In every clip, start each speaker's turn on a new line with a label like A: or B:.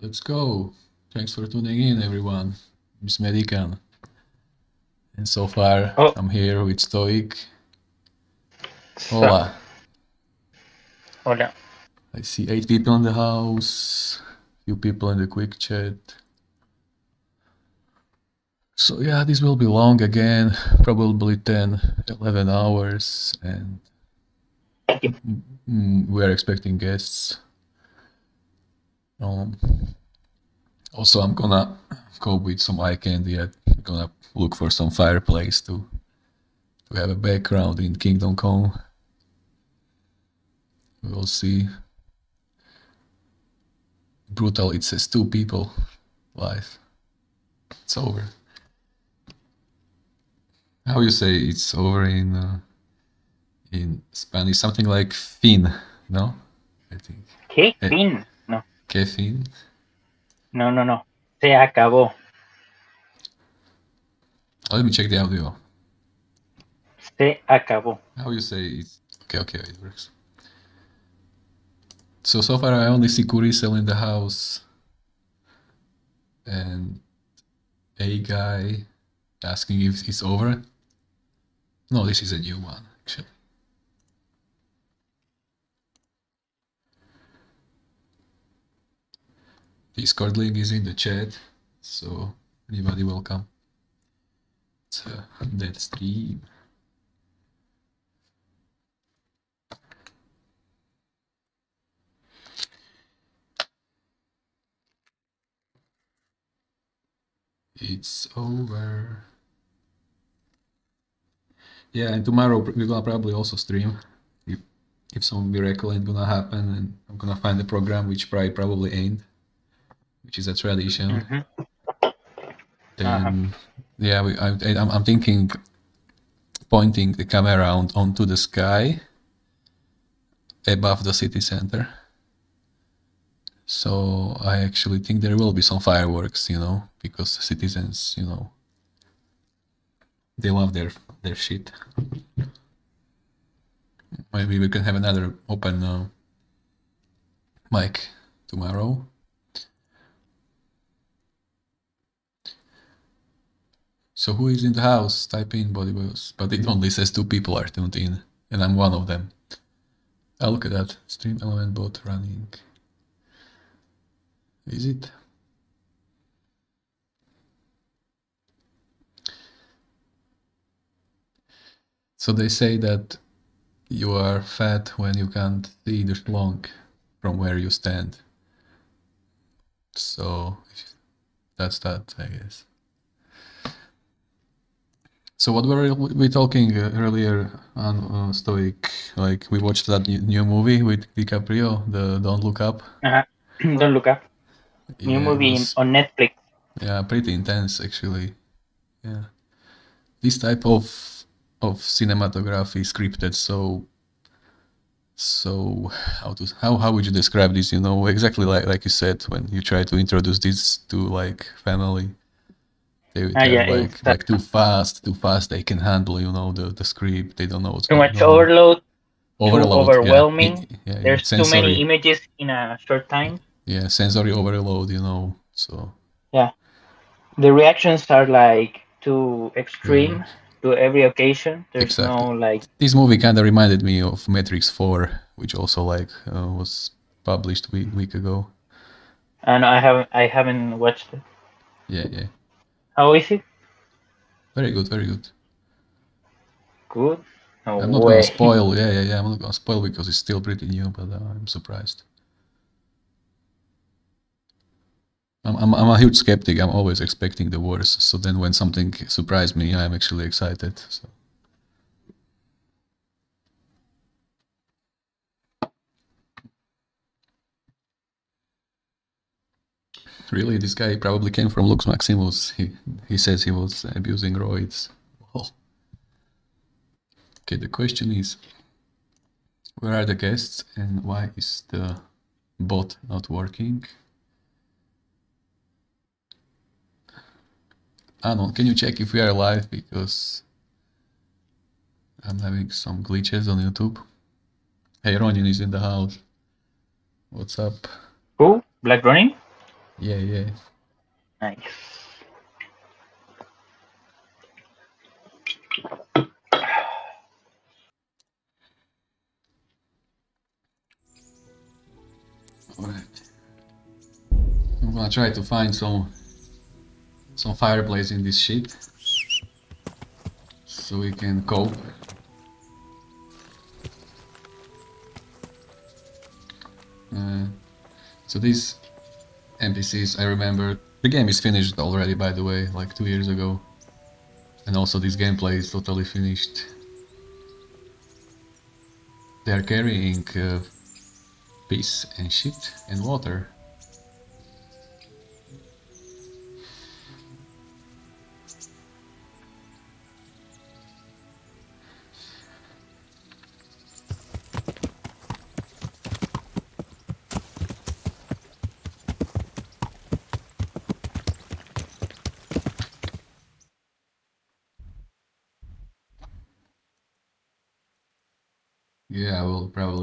A: Let's go. Thanks for tuning in, everyone. It's Medicann. And so far,
B: Oh.
A: I'm here with Stoic. Hola.
B: Hola.
A: I see eight people in the house, few people in the quick chat. So yeah, this will be long again, probably 10, 11 hours, and we are expecting guests. Um, also, I'm gonna go with some eye candy. I'm gonna look for some fireplace to to have a background in Kingdom Come. We'll see. Brutal. It says two people life. It's over. How you say it's over in uh, in Spanish? Something like fin, no? I think.
B: ¿Qué?
A: Eh.
B: Fin.
A: Que fin?
B: no, no, no. Se acabó.
A: Let me check the audio.
B: Se acabó.
A: How you say it? Okay, okay, it works. So so far I only see Kurisel selling the house and a guy asking if it's over. No, this is a new one actually. Discord link is in the chat, so anybody welcome. It's a dead stream. It's over. Yeah, and tomorrow we're gonna probably also stream. If if some miracle ain't gonna happen, and I'm gonna find a program which probably probably ain't, which is a tradition.
B: Mhm.
A: Then yeah, we, I, I'm I'm thinking pointing the camera on, onto the sky above the city center. So I actually think there will be some fireworks, you know, because the citizens, you know, they love their their shit. Maybe we can have another open uh, mic tomorrow. So who is in the house? Type in body boys, but it only says two people are tuned in, and I'm one of them. Oh, look at that stream element bot running. Is it? So they say that you are fat when you can't see the schlong from where you stand. So that's that, I guess. So what were we talking uh, earlier on uh, Stoic? Like we watched that new- movie with DiCaprio, the Don't Look Up.
B: Ajá. Don't look up. New
A: Yeah,
B: movie
A: was-
B: on Netflix.
A: Yeah, pretty intense actually. Yeah. This type of of cinematography scripted so so how to how how would you describe this, you know, exactly like like you said when you try to introduce this to like family. They, they're
B: yeah,
A: like like too fast, too fast they can handle, you know, the, the script. They don't know what's
B: Too
A: going
B: much
A: on.
B: overload.
A: Overload, yeah.
B: overwhelming.
A: It- yeah, yeah,
B: There's too many images in a short time.
A: yeah, sensory overload, you know. So yeah,
B: The reactions are like too extreme to every occasion. There's no like.
A: this movie kind of reminded me of Matrix 4, which also like uh, was published week week ago.
B: And I haven't. I haven't watched it.
A: Yeah, yeah,
B: How is it?
A: very good, very good.
B: Good. No
A: I'm not
B: way.
A: gonna spoil. Yeah, yeah, yeah. I'm not gonna spoil because it's still pretty new, but uh, I'm surprised. I'm, I'm I'm a huge skeptic. I'm always expecting the worst. So then when something surprised me, I'm actually excited. So. Really, this guy probably came from Lux Maximus. He he says he was abusing roids. Okay, the question is, where are the guests and why is the bot not working? Anon, can you check if we are live because I'm having some glitches on YouTube. Hey, Ronin is in the house. What's up?
B: Who? Black Running?
A: Yeah, yeah.
B: Nice.
A: Alright. I'm gonna try to find some some fireplace in this ship so we can cope. Uh, so these NPCs, I remember, the game is finished already by the way, like two years ago. And also this gameplay is totally finished. They are carrying uh, peace and shit and water.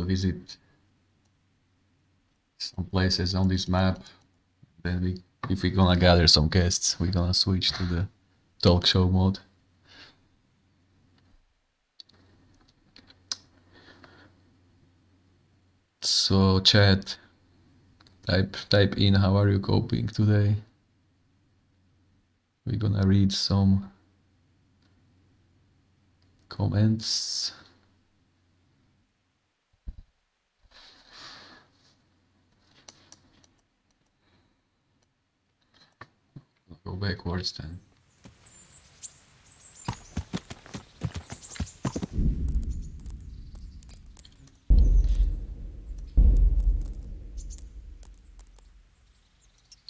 A: Visit some places on this map. Then we, if we're gonna gather some guests, we're gonna switch to the talk show mode. So chat, type type in how are you coping today. We're gonna read some comments. Go backwards then.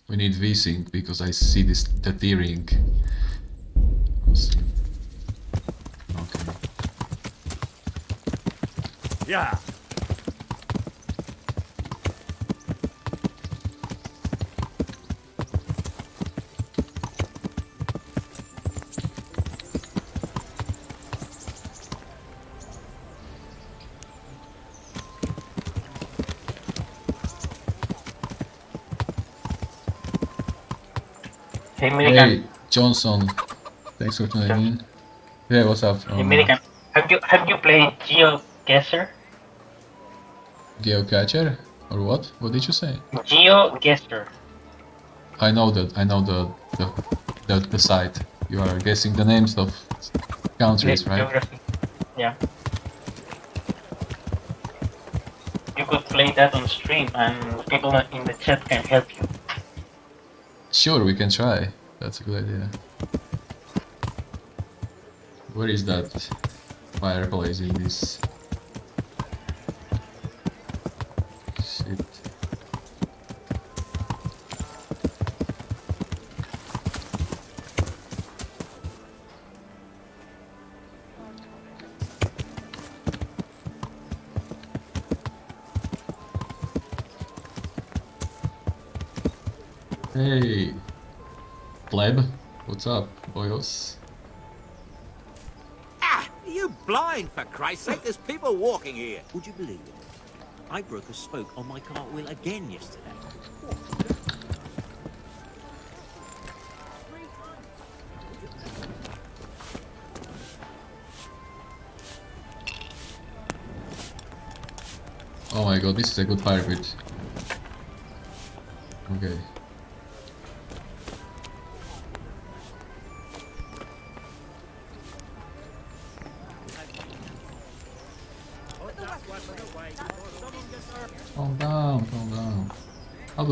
A: We need VSync because I see this tethering. Okay.
C: Yeah.
B: Hey, Milligan.
A: Hey, Johnson. Thanks for tuning in. Yeah, what's up?
B: Hey,
A: Um,
B: Milligan. Have you have you played GeoGuessr?
A: Geocacher? Or what? What did you say?
B: GeoGuessr.
A: I know that. I know the the the, the site. You are guessing the names of countries, right?
B: Geography. Yeah. You could play that on stream, and people in the chat can help you.
A: Sure, we can try. That's a good idea. Where is that fireplace in this? What's up, boyos?
C: Ah, are you blind, for Christ's sake? There's people walking here.
D: Would you believe it? I broke a spoke on my cartwheel again yesterday.
A: Oh my god, this is a good fire pit. Okay.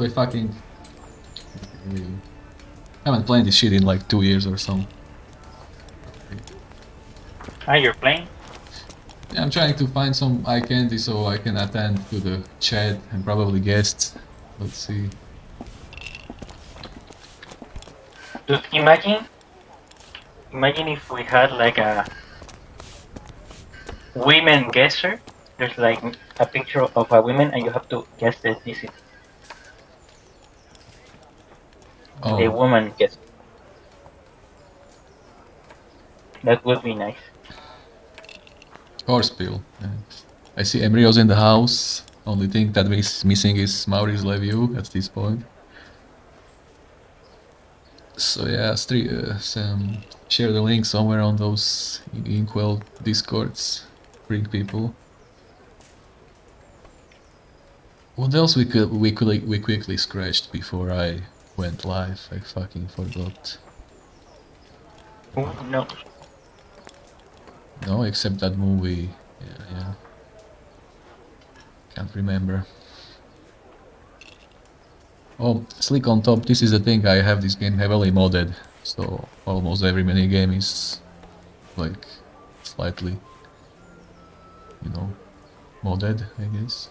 A: I fucking... I haven't played this shit in like two years or so.
B: Ah, you're playing?
A: Yeah, I'm trying to find some eye candy so I can attend to the chat and probably guests. Let's see.
B: Dude, imagine, imagine if we had like a women guesser. There's like a picture of a woman, and you have to guess the A
A: Oh,
B: woman guess. That would be nice.
A: horse pill. I see Emryo's in the house. Only thing that is missing is Maurice Leviu at this point. So yeah, uh, some, share the link somewhere on those Inkwell discords. Bring people. What else we could we could we quickly scratched before I went live? I fucking forgot.
B: Oh, no.
A: No, except that movie. Yeah, yeah. Can't remember. Oh, Slick on top, this is the thing, I have this game heavily modded, so almost every mini game is like slightly, you know, modded, I guess.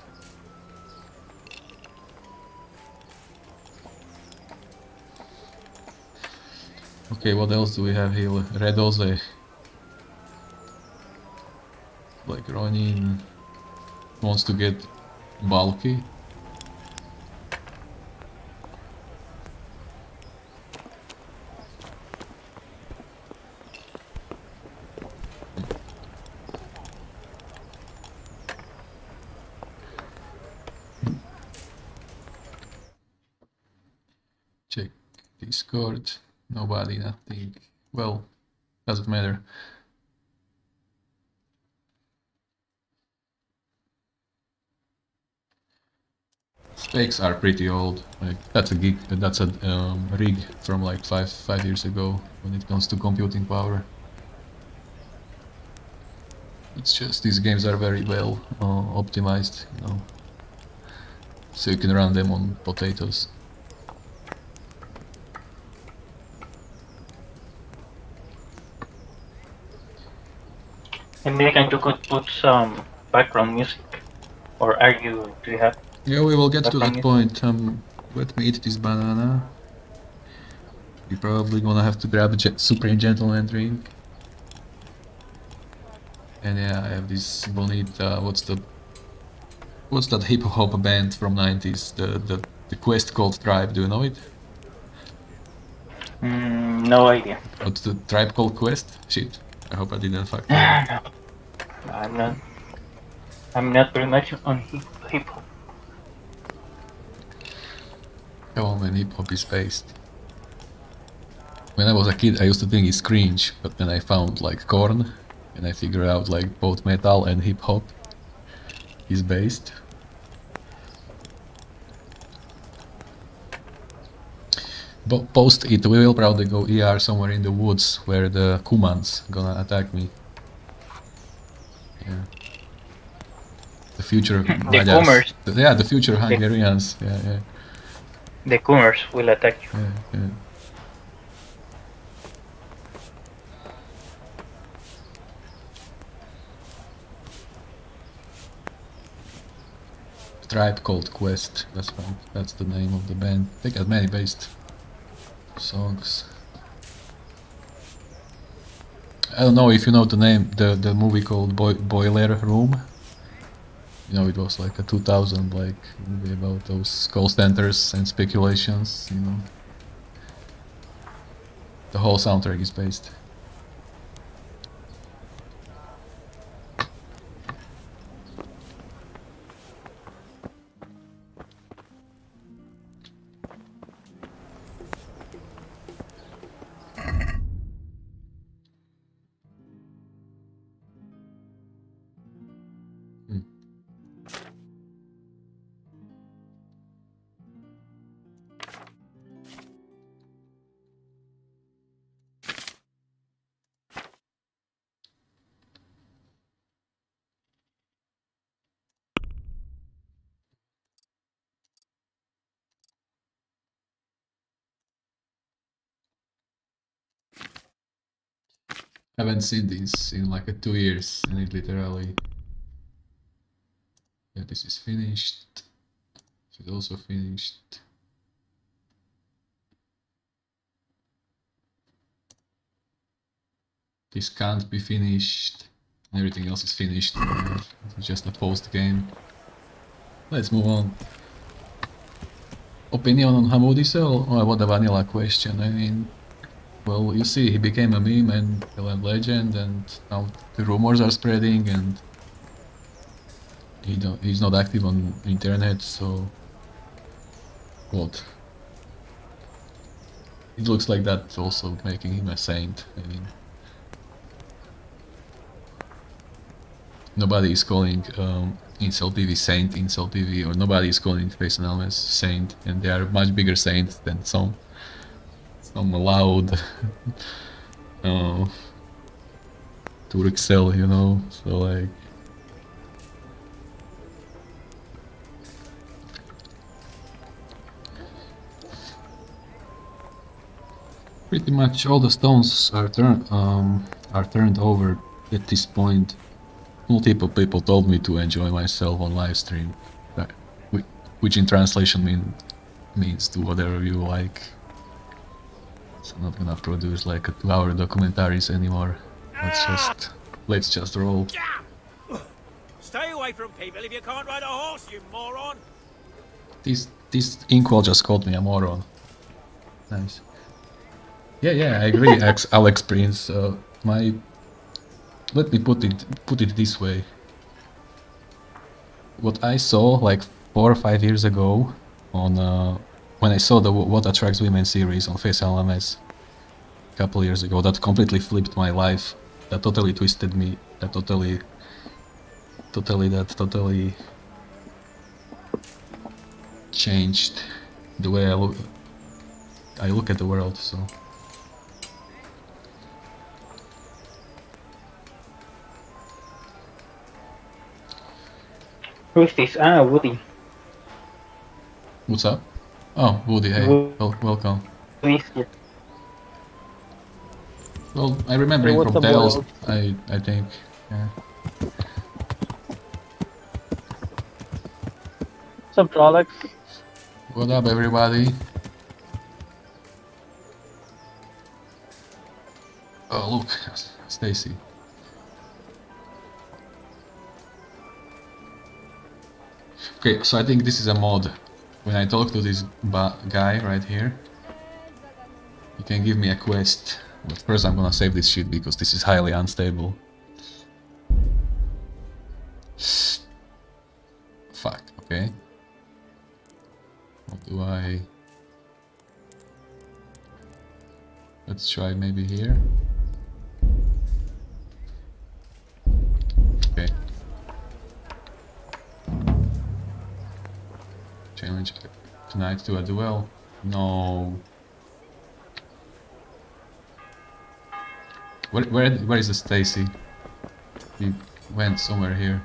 A: Okay, what else do we have here? Red Oze. Like Ronin wants to get bulky. Check Discord. Nobody, nothing. Well, doesn't matter. Stakes are pretty old. Like that's a gig. That's a um, rig from like five five years ago when it comes to computing power. It's just these games are very well uh, optimized, you know, so you can run them on potatoes.
B: Maybe can you could put some background music. Or are you do you have
A: Yeah, we will get to that point. Um, let me eat this banana. We're probably gonna have to grab a ge- Supreme Gentleman drink. And yeah, I have this bonita. What's the what's that hip hop band from 90s? The the the quest called Tribe. Do you know it?
B: mm, no idea.
A: What's the tribe called Quest? Shit. I hope I didn't fuck.
B: I'm not I'm not very much on hip hop.
A: On, man, hip hop is based. When I was a kid, I used to think it's cringe, but then I found like Korn, and I figured out like both metal and hip hop is based. Post it, we will probably go ER somewhere in the woods where the Cumans gonna attack me. Yeah. The future Magyars- the- yeah, the future Hungarians. Yeah, yeah.
B: The Coomers will attack you.
A: Yeah, yeah. Tribe called Quest. That's. That's the name of the band. They got many based songs. I don't know if you know the name, the the movie called Boi- Boiler Room. You know, it was like a 2000 like movie about those call centers and speculations. You know, the whole soundtrack is based. Haven't seen this in like a two years and it literally yeah this is finished. This is also finished. This can't be finished. Everything else is finished. It's just a post game let's move on. Opinion on Hamoudi Cell? Oh, what a vanilla question. I mean, well, you see, he became a meme and a legend, and now the rumors are spreading, and he don't, he's not active on internet, so what? it looks like that also making him a saint. I mean, nobody is calling um, Incel TV saint, Incel TV, or nobody is calling Space Almas saint, and they are much bigger saints than some some loud uh, excel, you know. So like. Pretty much all the stones are turned um, are turned over at this point. Multiple people told me to enjoy myself on live stream, which in translation mean, means do whatever you like. So I'm not gonna produce like a two-hour documentaries anymore. Let's just let's just roll.
C: Stay away from people if you can't ride a horse, you moron.
A: This this inkwell just called me a moron. Nice. Yeah, yeah, I agree, Alex Prince. Uh, my, let me put it put it this way. What I saw like four or five years ago on uh, when I saw the What Attracts Women series on Face LMS a couple years ago, that completely flipped my life. That totally twisted me. That totally, totally, that totally changed the way I look. I look at the world. So.
B: Who's this? Ah, Woody.
A: What's up? Oh, Woody, hey, well, welcome. Well, I remember hey, him from Tales, I, I think, yeah.
E: What's up, Alex?
A: What up, everybody? Oh, look, Stacy. Okay, so I think this is a mod. When I talk to this guy right here, he can give me a quest. But first I'm gonna save this shit because this is highly unstable. Fuck, okay. What do I... Let's try maybe here. Okay. Challenge tonight to a duel? No. Where, where, where is the Stacy? He went somewhere here.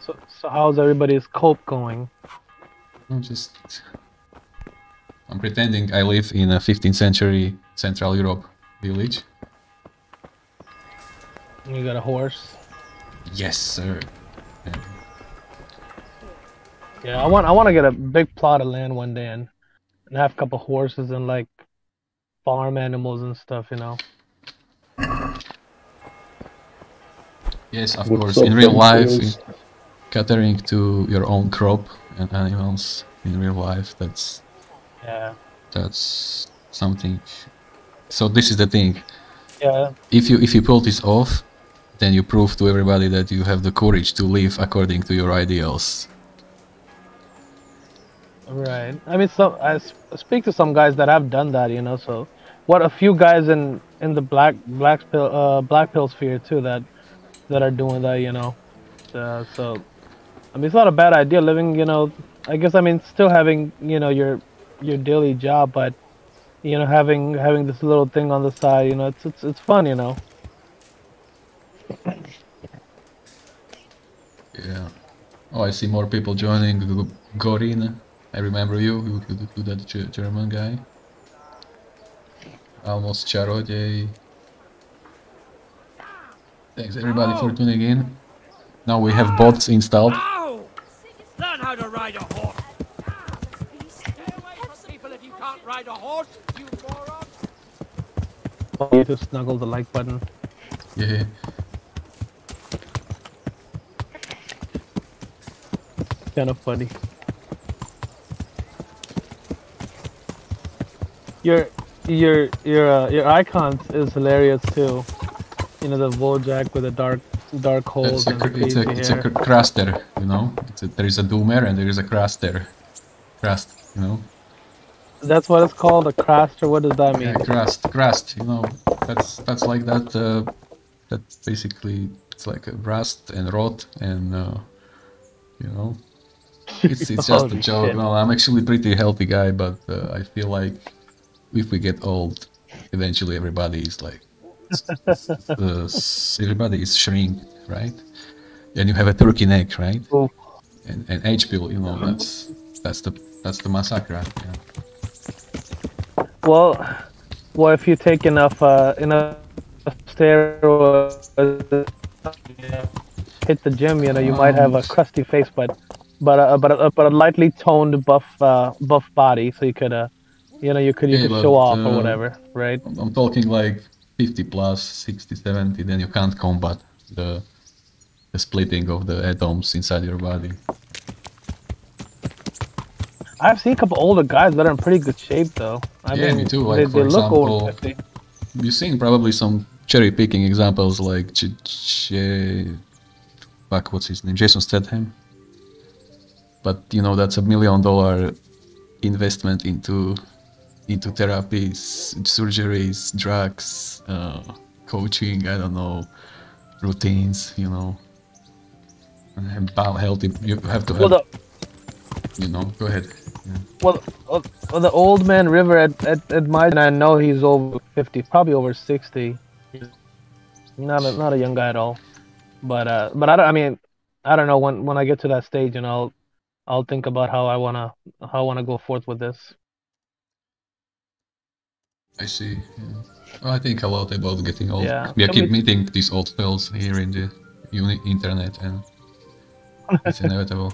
E: So, so how's everybody's cope going?
A: I'm just... I'm pretending I live in a 15th century Central Europe village.
E: You got a horse?
A: Yes, sir. Yeah.
E: Yeah, I want I want to get a big plot of land one day and, and have a couple horses and like farm animals and stuff, you know.
A: Yes, of What's course. In real life, in catering to your own crop and animals in real life, that's
E: yeah,
A: that's something. So this is the thing.
E: Yeah.
A: If you if you pull this off, then you prove to everybody that you have the courage to live according to your ideals.
E: Right. I mean, so I speak to some guys that have done that, you know. So, what a few guys in in the black black pill uh black pill sphere too that that are doing that, you know. Uh, so, I mean, it's not a bad idea living, you know. I guess I mean still having you know your your daily job, but you know having having this little thing on the side, you know, it's it's it's fun, you know.
A: Yeah. Oh, I see more people joining Gorin. I remember you, you, you that German guy. Almost Charodey. Thanks everybody oh. for tuning in. Now we have bots installed.
C: Oh. Learn how to ride a horse. Stay away from people if you can't ride a horse, you moron.
E: Oh, you just snuggle the like button.
A: Yeah.
E: Kind of funny. Your your your uh, your icons is hilarious too. You know the Wojak with the dark dark holes
A: it's a,
E: and
A: it's a,
E: it's
A: a craster, you know. A, there is a doomer and there is a craster, crust, you know.
E: That's what it's called, a crust, or what does that mean?
A: Yeah, crust, crust. You know, that's that's like that. Uh, that basically it's like rust and rot and uh, you know, it's it's just a joke.
E: shit.
A: No, I'm actually a pretty healthy guy, but uh, I feel like if we get old, eventually everybody is like, uh, everybody is shrink, right? And you have a turkey neck, right?
E: Oof.
A: And and H pill, you know, that's that's the that's the massacre. Yeah.
E: Well, well, if you take enough uh, enough steroids, hit the gym, you know, you might have a crusty face, but but uh, but a, but a lightly toned buff uh, buff body, so you could uh, you know, you could you
A: Yeah,
E: could show off
A: uh,
E: or whatever, right?
A: I'm, talking like 50 plus, 60, 70, then you can't combat the, the splitting of the atoms inside your body.
E: I've seen a couple older guys that are in pretty good shape, though. I
A: Yeah,
E: mean,
A: me too, like,
E: they,
A: for
E: they look
A: example,
E: over fifty.
A: You've seen probably some cherry picking examples like Ch- Ch- fuck, what's his name? Jason Statham. But you know that's a million dollar investment into into therapies, surgeries, drugs, uh, coaching. I don't know, routines. You know, and bow healthy. You have to have.
E: Well, the
A: you know, go ahead. Yeah.
E: well, well, well, the old man River at at, at my and I know he's over fifty, probably over sixty. Not a not a young guy at all. But uh, but I don't. I mean, I don't know when when I get to that stage, and I'll I'll think about how I wanna how I wanna go forth with this.
A: I see. Yeah. I think a lot about getting old.
E: Yeah.
A: We
E: Can
A: keep
E: we-
A: meeting these old fellows here in the uni- internet, and it's inevitable.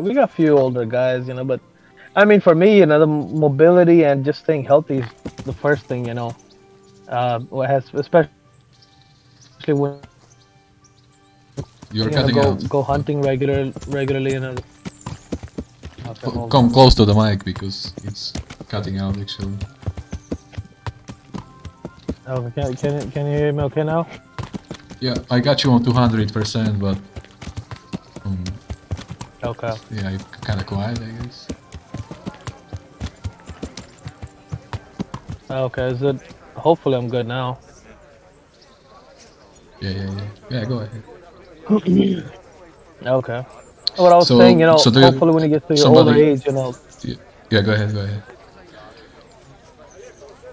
E: We got a few older guys, you know, but I mean, for me, you know, the mobility and just staying healthy is the first thing, you know. Uh, what has especially when
A: You're
E: you know, go
A: out.
E: go hunting regular regularly, you know. Okay,
A: Cl- Come close to the mic because it's cutting out actually.
E: Okay, can, can you- can you hear me okay now?
A: Yeah, I got you on 200%, but um,
E: Okay.
A: yeah, you're kind of quiet, I guess.
E: Okay, is it? Hopefully, I'm good now.
A: Yeah, yeah, yeah. Yeah, go ahead.
E: Okay. What I was
A: So-
E: saying, you know,
A: so
E: hopefully when you get to your
A: somebody-
E: older age, you know,
A: Yeah, yeah, go ahead, go ahead.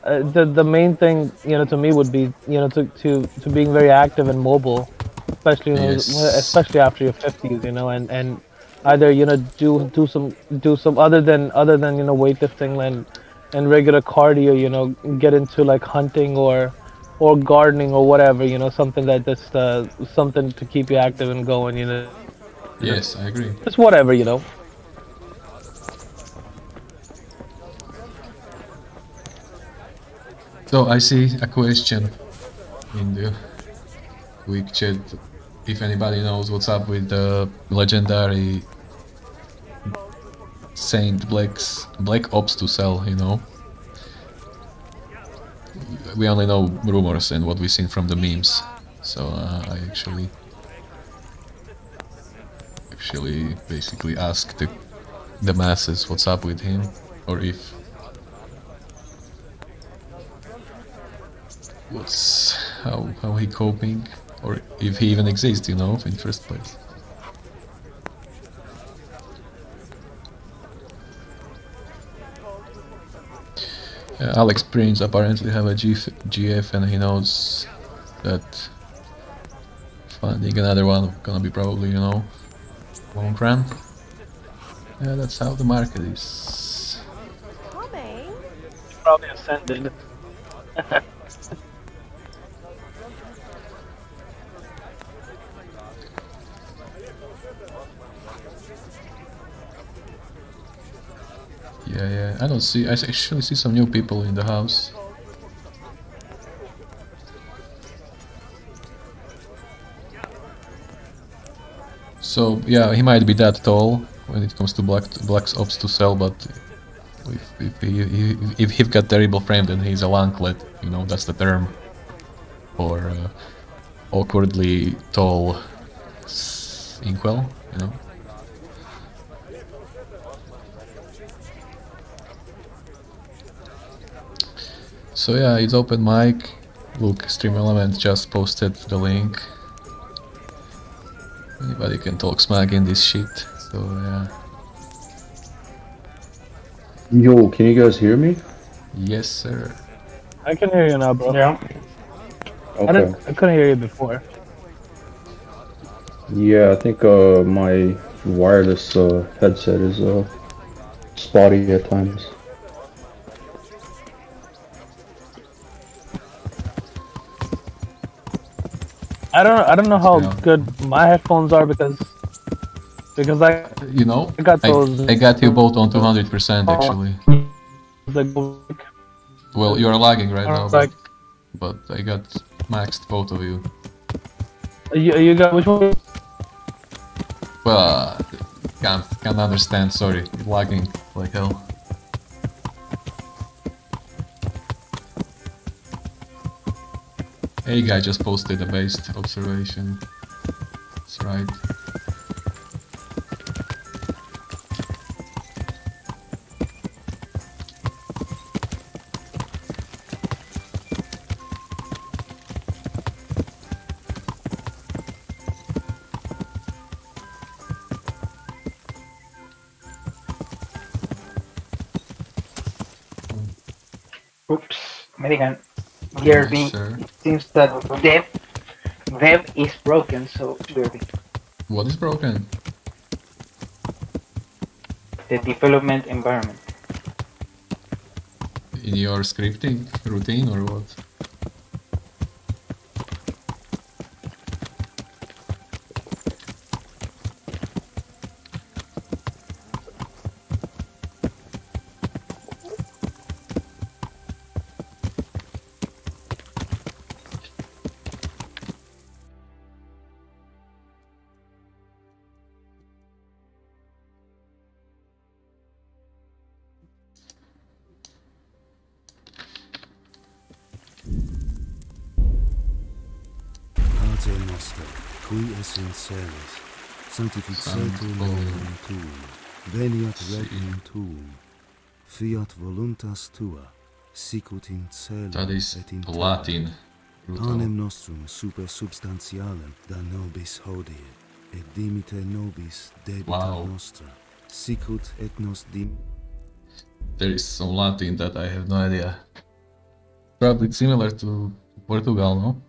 E: uh, the the main thing, you know, to me would be, you know, to to, to being very active and mobile, especially you know, especially after your fifties, you know, and and either you know do do some do some other than other than you know weightlifting and and regular cardio, you know, get into like hunting or or gardening or whatever, you know, something that just uh, something to keep you active and going, you know,
A: Yes, I agree.
E: It's whatever, you know.
A: So I see a question in the quick chat. If anybody knows what's up with the legendary Saint Black's Black Ops to sell, you know. We only know rumors and what we've seen from the memes. So uh, I actually actually basically ask the, the masses what's up with him or if what's how how he coping or if he even exists you know in first place. Uh, Alex Prince apparently have a GF, GF and he knows that finding another one gonna be probably you know long run yeah that's how the market is
F: Coming.
E: Probably ascended.
A: Yeah, yeah. I don't see. I actually see some new people in the house. So yeah, he might be that tall when it comes to black black Ops to sell, but if if he, if, if he've got terrible frame, then he's a lanklet. You know, that's the term for uh, awkwardly tall inkwell. You know. So yeah, it's open mic. Look, Stream Element just posted the link Anybody can talk smack in this shit. So yeah.
F: Yo, can you guys hear me?
A: Yes, sir.
E: I can hear you now, bro.
B: Yeah.
E: I,
F: Okay.
E: didn't, I couldn't hear you before.
F: Yeah, I think uh, my wireless uh, headset is uh, spotty at times.
E: I don't I don't know how
A: Yeah.
E: good my headphones are because because I
A: You know,
E: I got
A: I,
E: those-
A: I got you both on 200% actually. Well, you're lagging right now, but, but I got maxed both of you.
E: you, you got which one?
A: Well, uh, can't can't understand. Sorry, lagging like hell. Hey, guy just posted a based observation. That's right.
B: Oops. Medicann. Here,
A: Yes, sir.
B: it seems that dev, dev is broken, so.
A: What is broken?
B: The development environment.
A: In your scripting routine or what?
G: Qui in celis, sanctificetur nomen tuum, veniat regnum tuum, fiat voluntas tua, sicut in
A: That is
G: et in.
A: Latin.
G: Panem nostrum super substantialem da nobis hodie, et dimite nobis debita
A: Wow.
G: nostra, sicut et nos dim...
A: There is some Latin that I have no idea. Probably similar to Portugal, no?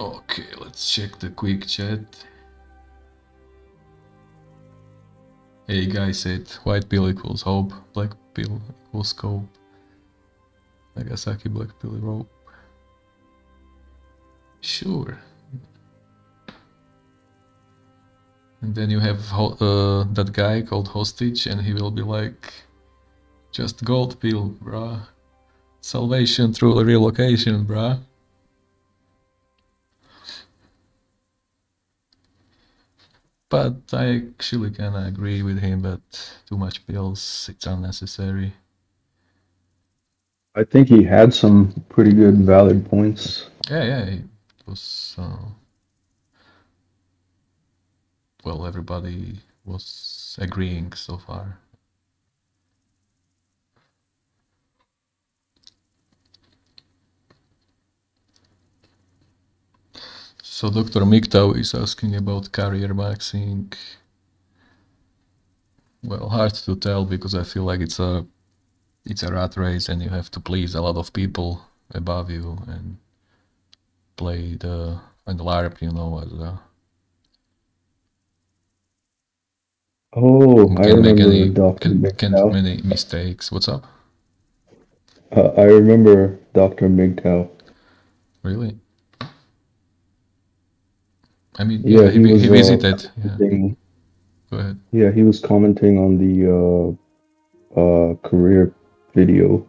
A: Okay, let's check the quick chat. Hey guy said white pill equals hope, black pill equals scope. Nagasaki black pill rope. Sure. And then you have uh, that guy called Hostage, and he will be like, just gold pill, bruh. Salvation through relocation, bruh. But I actually kinda agree with him that too much pills, it's unnecessary.
F: I think he had some pretty good valid points.
A: Yeah, yeah, it was. Uh, well, everybody was agreeing so far. So Dr. MGTOW is asking about career maxing. Well, hard to tell because I feel like it's a it's a rat race and you have to please a lot of people above you and play the and the LARP, you know, as a
F: Oh, I
A: can make
F: remember
A: any
F: Dr.
A: can, can
F: McDowell.
A: many mistakes. What's up?
F: Uh, I remember Dr. MGTOW.
A: Really? I mean,
F: Yeah,
A: yeah, he,
F: he was,
A: he
F: uh,
A: visited. Yeah,
F: Thing-
A: go ahead.
F: Yeah, he was commenting on the uh, uh, career video.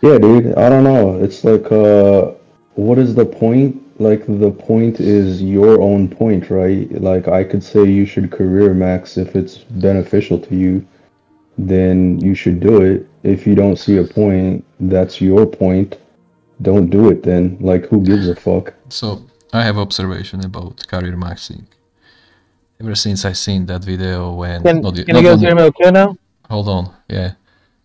F: Yeah, dude, I don't know. It's like, uh, what is the point? Like, the point is your own point, right? Like, I could say you should career max if it's beneficial to you, then you should do it. if you don't see a point, that's your point. Don't do it then. Like, who gives a fuck?
A: So I have observation about career maxing. Ever since I seen that video when
E: Can,
A: not,
E: can
A: not
E: you guys
A: only-
E: hear me okay now?
A: hold on, yeah,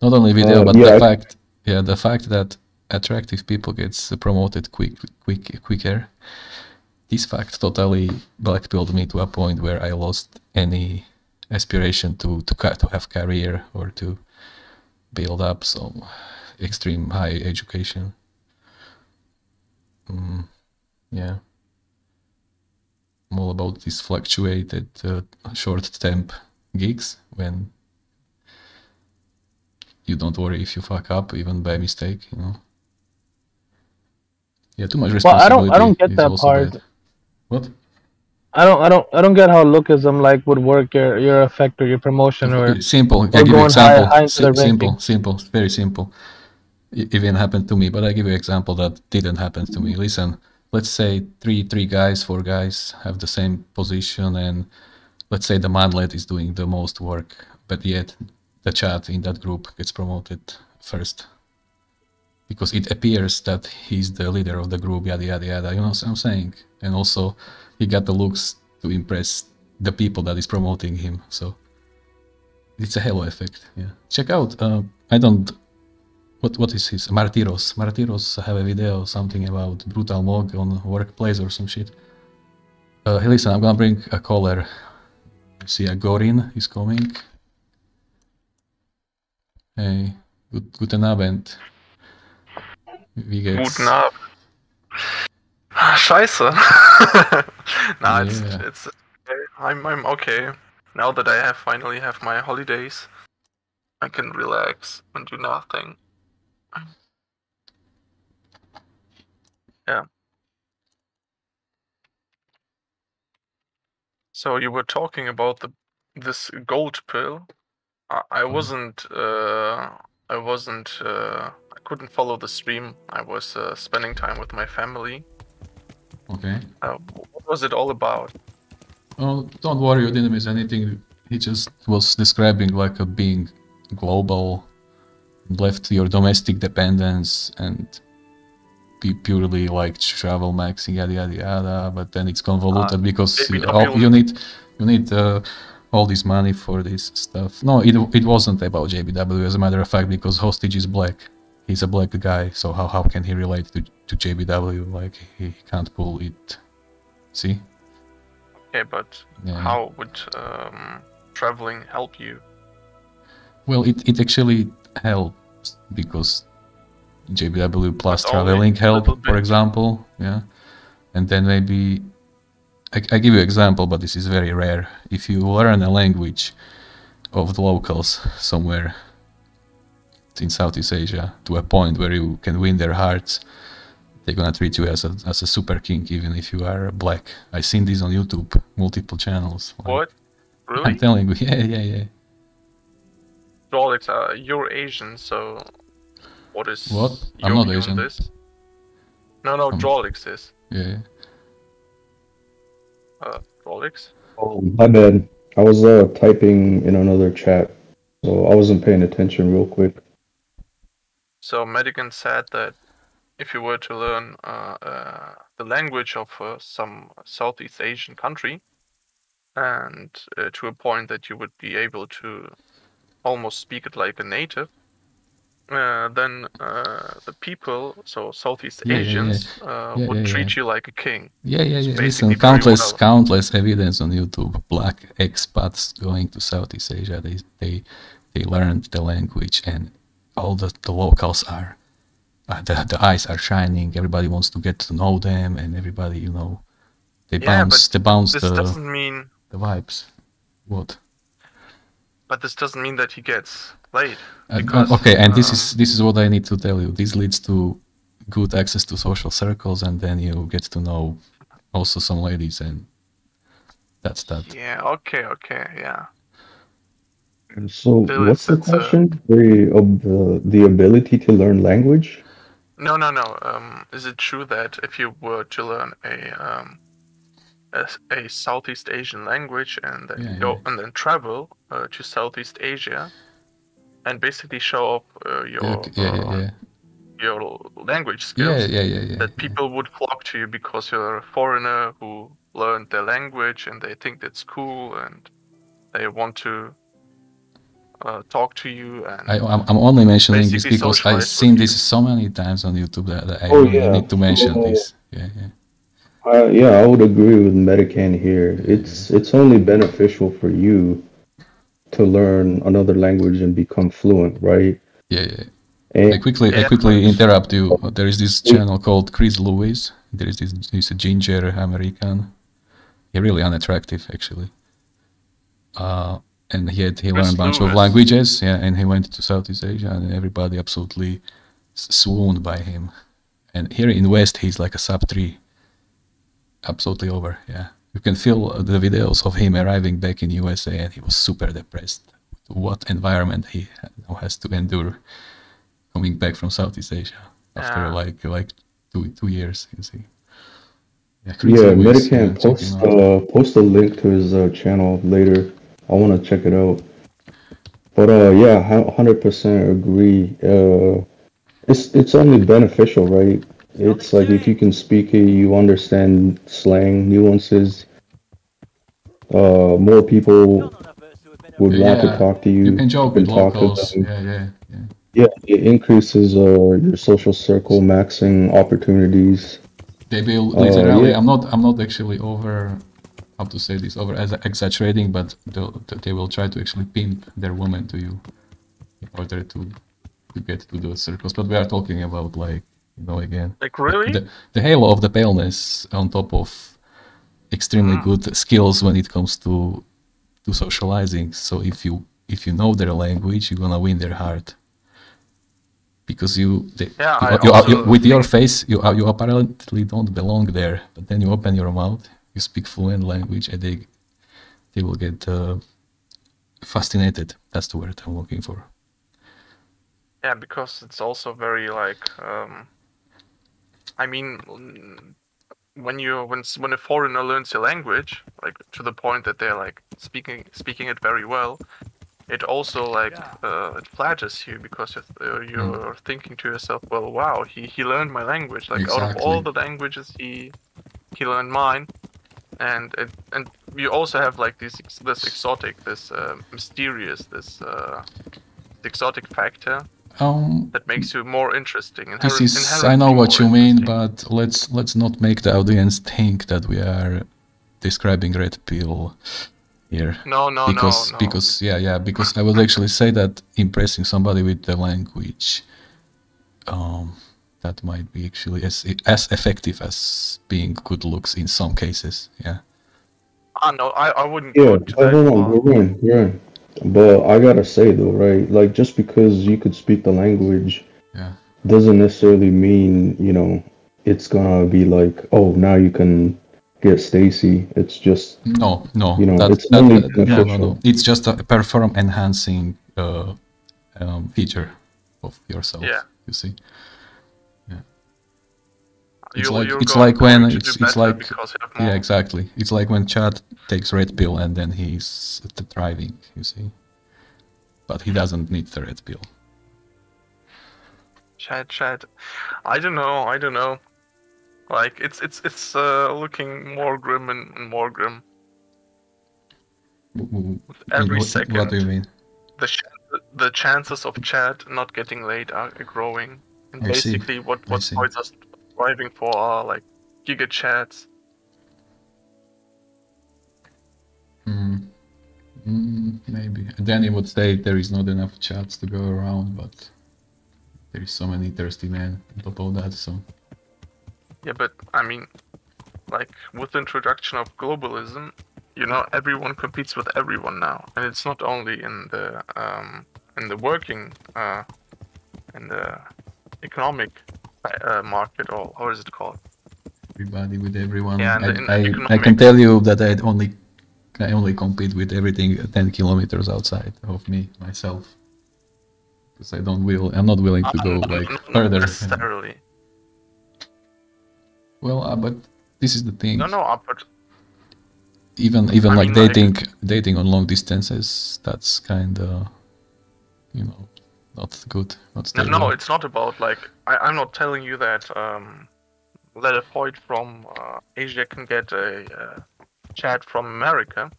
A: not only video
F: Uh,
A: but
F: yeah,
A: the fact, yeah, the fact that attractive people gets promoted quick, quick, quicker. This fact totally blackpilled me to a point where I lost any aspiration to to to have career or to build up some extreme high education. Mm, yeah. I'm all about these fluctuated uh, short temp gigs when you don't worry if you fuck up even by mistake, you know. Yeah, too much responsibility
E: Well, I don't- I don't get that part.
A: bad. What?
E: I don't I don't I don't get how lookism like would work your your effect or your promotion or
A: simple. I
E: or
A: give you
E: high-
A: example.
E: high
A: Si- simple, simple, very simple. Even happened to me, but I give you an example that didn't happen to me. Listen, let's say three three guys, four guys have the same position, and let's say the manlet is doing the most work, but yet the Chad in that group gets promoted first because it appears that he's the leader of the group, yada yada yada. You know what I'm saying? And also, he got the looks to impress the people that is promoting him. So it's a halo effect. Yeah, check out. Uh, I don't. What what is his Martiros? Martiros have a video something about brutal mog on workplace or some shit. Uh, hey, listen, I'm gonna bring a caller. I see a Goran is coming. Hey, good guten Abend. Wie geht's?
H: Guten Abend. Scheiße. nah, it's
A: Yeah.
H: it's okay. I'm I'm okay. Now that I have finally have my holidays, I can relax and do nothing. Yeah. So you were talking about the this gold pill. I, I wasn't uh I wasn't uh I couldn't follow the stream. I was uh, spending time with my family.
A: Okay.
H: Uh, what was it all about?
A: Oh, don't worry, you didn't miss anything. He just was describing like a being global, left your domestic dependence and purely like travel maxing yada yada yada. But then it's convoluted because you, all, you need you need uh, all this money for this stuff. No, it it wasn't about JBW as a matter of fact because hostage is black. He's a black guy, so how how can he relate to to JBW? Like he can't pull it. See?
H: Okay, but
A: Yeah.
H: how would um, traveling help you?
A: Well, it, it actually helps because JBW plus traveling help, for example, yeah. And then maybe I, I give you example, but this is very rare. If you learn a language of the locals somewhere in Southeast Asia to a point where you can win their hearts, they're gonna treat you as a as a super king, even if you are black. I seen this on YouTube, multiple channels. like-
H: What?
A: I'm telling you, yeah, yeah, yeah.
H: Alex, uh, you're Asian, so what is
A: What?
H: your
A: I'm not
H: view on
A: Asian.
H: This? No, no,
A: Um,
H: Drolix is.
A: Yeah.
H: Uh, Drolix?
F: Oh, my bad. I was uh, typing in another chat, so I wasn't paying attention real quick.
H: So Medicann said that if you were to learn uh, uh, the language of uh, some Southeast Asian country, and uh, to a point that you would be able to almost speak it like a native, uh, then uh, the people, so Southeast
A: Yeah, yeah, yeah.
H: Asians, Uh,
A: Yeah,
H: would
A: yeah,
H: treat you like a king.
A: Yeah, yeah, yeah. Listen, countless, countless evidence on YouTube. Black expats going to Southeast Asia. They, they, they learned the language, and all the, the locals are, uh, the, the eyes are shining. Everybody wants to get to know them, and everybody, you know, they bounce, they bounce
H: This
A: the,
H: doesn't mean,
A: the vibes. What?
H: But this doesn't mean that he gets laid.
A: Uh, okay, and this
H: uh,
A: is this is what I need to tell you. This leads to good access to social circles, and then you get to know also some ladies, and that's that.
H: Yeah. Okay. Okay. Yeah.
F: And so,
H: Bill,
F: what's the
H: it's- it's, uh,
F: question? The, of the the ability to learn language?
H: No, no, no. Um, is it true that if you were to learn a um, a, s- a Southeast Asian language and then
A: Yeah,
H: go
A: yeah.
H: and then travel uh, to Southeast Asia, and basically show off uh, your
A: Yeah, yeah, yeah,
H: uh,
A: yeah.
H: your language skills.
A: yeah, yeah, yeah.
H: that people would flock to you because you're a foreigner who learned their language and they think that's cool and they want to uh, talk to you and
A: I, I'm, I'm only mentioning this because I've seen this so many times on YouTube that, that I
F: Oh,
A: really
F: yeah.
A: need to mention
F: Oh.
A: this. Yeah, yeah.
F: Uh, yeah, I would agree with Medicann here. It's it's only beneficial for you to learn another language and become fluent, right?
A: Yeah, yeah.
F: And
A: I quickly, I
H: Yeah.
A: quickly interrupt you. There is this channel called Chris Lewis. There is this, he's a ginger American. He really unattractive actually. Uh, and he had he
H: Chris
A: learned a bunch of languages. Yeah, and he went to Southeast Asia, and everybody absolutely swooned by him. And here in West, he's like a sub three. Absolutely over. Yeah, you can feel the videos of him arriving back in USA, and he was super depressed. What environment he now has to endure coming back from Southeast Asia after
H: Yeah.
A: like like two two years. You see. Yeah, Chris
F: yeah,
A: Lewis,
F: Medicann
A: yeah,
F: post
A: him
F: uh, post a link to his uh, channel later. I want to check it out. But uh, yeah, hundred percent agree. Uh, it's it's only beneficial, right? It's like if you can speak it, you understand slang nuances. Uh, more people would want to talk to you.
A: You can joke with
F: talk to
A: locals.
F: them.
A: Yeah, yeah, yeah.
F: Yeah, it increases uh, your social circle, maxing opportunities.
A: They will
F: Uh,
A: literally.
F: yeah.
A: I'm not. I'm not actually over. How to say this? Over as exaggerating, but they will try to actually pimp their woman to you in order to to get to those circles. But we are talking about like you know again
H: like really
A: the the halo of the paleness on top of extremely
H: Mm.
A: good skills when it comes to to socializing. So if you if you know their language, you're gonna win their heart because you, they,
H: Yeah,
A: you, you, you- with your face you you apparently don't belong there, but then you open your mouth, you speak fluent language, and they they will get uh, fascinated. That's the word I'm looking for.
H: yeah because it's also very like um i mean mm, when you when when a foreigner learns your language like to the point that they're like speaking speaking it very well it also like uh, it flatters you because you're, uh, you're thinking to yourself well wow he, he learned my language. Like out of all the languages he he learned mine and it, and you also have like this this exotic this uh, mysterious this uh, exotic factor
A: Um,
H: that makes you more interesting.
A: This is I know what you mean, but let's let's not make the audience think that we are describing red pill here.
H: No, no,
A: because
H: no, no.
A: because yeah yeah because I would actually say that impressing somebody with the language, um, that might be actually as as effective as being good looks in some cases. Yeah.
H: Ah, no, I, I wouldn't
F: Yeah,
H: go to that
F: hold on,
H: far.
F: we're in, we're in. But I gotta say though, right? Like just because you could speak the language
A: Yeah.
F: doesn't necessarily mean, you know, it's gonna be like, oh, now you can get Stacy. It's just
A: No, no,
F: You know,
A: that,
F: it's
A: that,
F: only
A: that- no, no,
F: beneficial.
A: no. It's just a perform enhancing uh, um, feature of yourself.
H: Yeah.
A: You see. It's
H: You'll-
A: like it's like when it's it's like
H: because you have
A: yeah exactly. It's like when Chad takes red pill and then he's th- thriving. You see, but he doesn't need the red pill.
H: Chad Chad I don't know. I don't know. Like it's it's it's uh, looking more grim and, and more grim.
A: W-
H: every
A: what,
H: second.
A: What do you mean?
H: The the chances of Chad not getting laid are growing, and
A: I see.
H: basically what
A: I
H: what
A: see.
H: boys are striving for are like giga Chads.
A: Mm, mm, maybe. Then he would say there is not enough Chads to go around, but there is so many thirsty men on top of that. So
H: Yeah, but I mean, like with the introduction of globalism, you know, everyone competes with everyone now, and it's not only in the um, in the working, uh, in the economic uh, market, or how is it called?
A: everybody with everyone.
H: Yeah, and
A: I,
H: in
A: I, I can tell you that I only I only compete with everything 10 kilometers outside of me myself because I don't will I'm not willing to go
H: Uh,
A: like
H: not
A: further. you know.
H: necessarily.
A: Well, uh, but this is the thing.
H: No, no, uh, but
A: even even
H: I
A: like
H: mean, like-
A: dating dating on long distances that's kind of you know not good, not
H: No, no, it's not about like I, I'm not telling you that um, from uh, Asia can get a uh, Chad from America,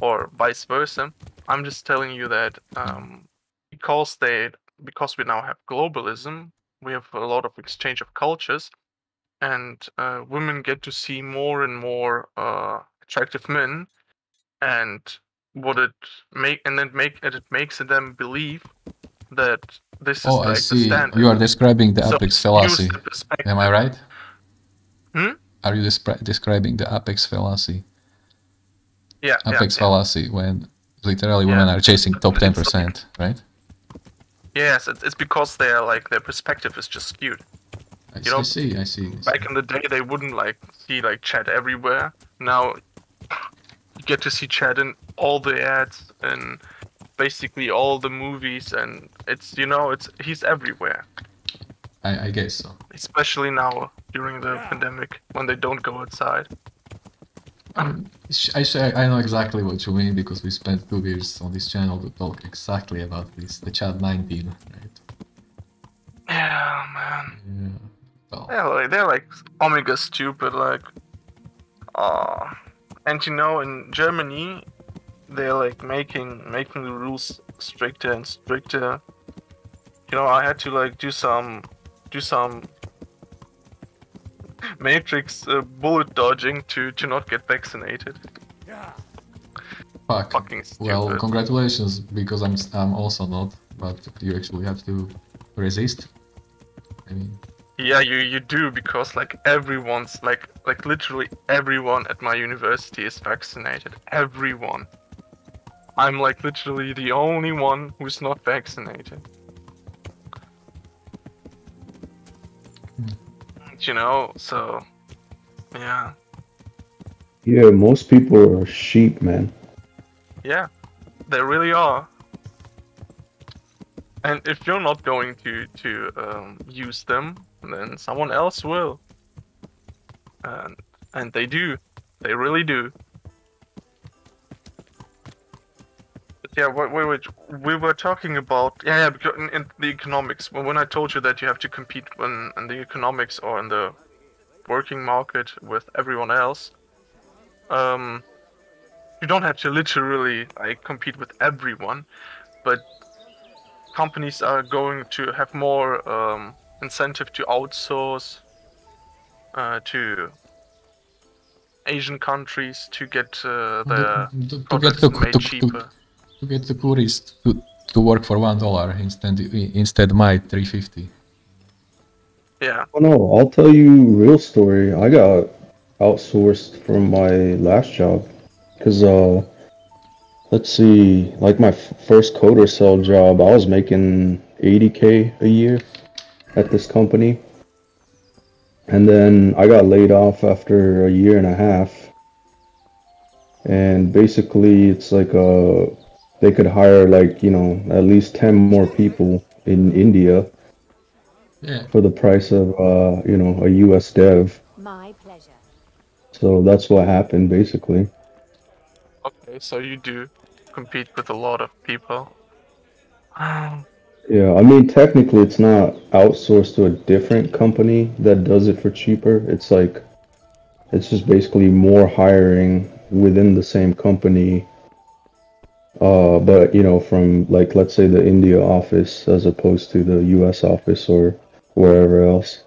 H: or vice versa. I'm just telling you that um, because they because we now have globalism, we have a lot of exchange of cultures, and uh, women get to see more and more uh, attractive men, and what it make and then make and it makes them believe that this is
A: Oh,
H: like
A: I
H: the
A: see.
H: standard.
A: You are describing the
H: So
A: apex fallacy.
H: the.
A: Am I right?
H: Hmm?
A: Are you describing the apex fallacy?
H: Yeah, yeah,
A: Apex
H: yeah.
A: fallacy when literally
H: Yeah.
A: women are chasing top ten
H: it's like-
A: percent, right?
H: Yes, it's, because they're like their perspective is just skewed.
A: I,
H: You know,
A: see, I see. I see.
H: Back in the day, they wouldn't like see like Chad everywhere. Now you get to see Chad in all the ads and basically all the movies, and it's you know it's he's everywhere.
A: I, I guess so.
H: Especially now during the pandemic when they don't go outside.
A: Um, I, I know exactly what you mean because we spent two years on this channel to talk exactly about this, the Chad 19, right?
H: Yeah, man.
A: Yeah. Well,
H: Yeah, like they're like omega stupid, like uh and you know in Germany they're like making making the rules stricter and stricter. You know, I had to like do some do some matrix uh, bullet dodging to to not get vaccinated.
A: fuck.
H: Fucking stupid.
A: Well, congratulations because I'm I'm also not, but you actually have to resist. I mean,
H: Yeah, you you do because like everyone's like like literally everyone at my university is vaccinated. Everyone. I'm like literally the only one who's not vaccinated. You know, so yeah.
F: Yeah, most people are sheep, man.
H: Yeah. They really are. And if you're not going to to um, use them, then someone else will. And and they do. They really do. Yeah, we, we, were, we were talking about yeah, yeah because in, in the economics. When, when I told you that you have to compete when in the economics or in the working market with everyone else, um, you don't have to literally like compete with everyone, but companies are going to have more um, incentive to outsource uh, to Asian countries to get uh, the
A: to, to get
H: products
A: the,
H: made cheaper.
A: To, to get the couriers to, to work for one dollar instead instead my 350.
H: Yeah.
F: Oh no, I'll tell you real story. I got outsourced from my last job because uh, let's see, like my f- first coder cell job, I was making 80k a year at this company, and then I got laid off after a year and a half. And basically, it's like uh, they could hire like you know at least 10 more people in India
A: Yeah.
F: for the price of uh, you know a US dev.
I: My pleasure.
F: So that's what happened basically.
H: Okay, so you do compete with a lot of people.
F: Yeah, I mean technically it's not outsourced to a different company that does it for cheaper. It's like it's just basically more hiring within the same company. Uh, but you know, from like let's say the India office as opposed to the US office or wherever else.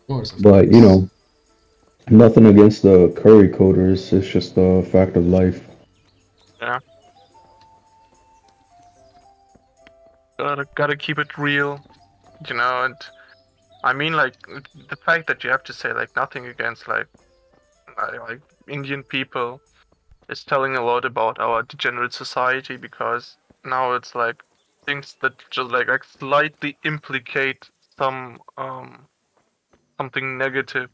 A: Of course. of
F: But you know, nothing against the curry coders. It's just a fact of life.
H: Yeah. Gotta gotta keep it real, you know. And I mean, like the fact that you have to say like nothing against like like Indian people is telling a lot about our degenerate society because now it's like things that just like, like slightly implicate some um something negative.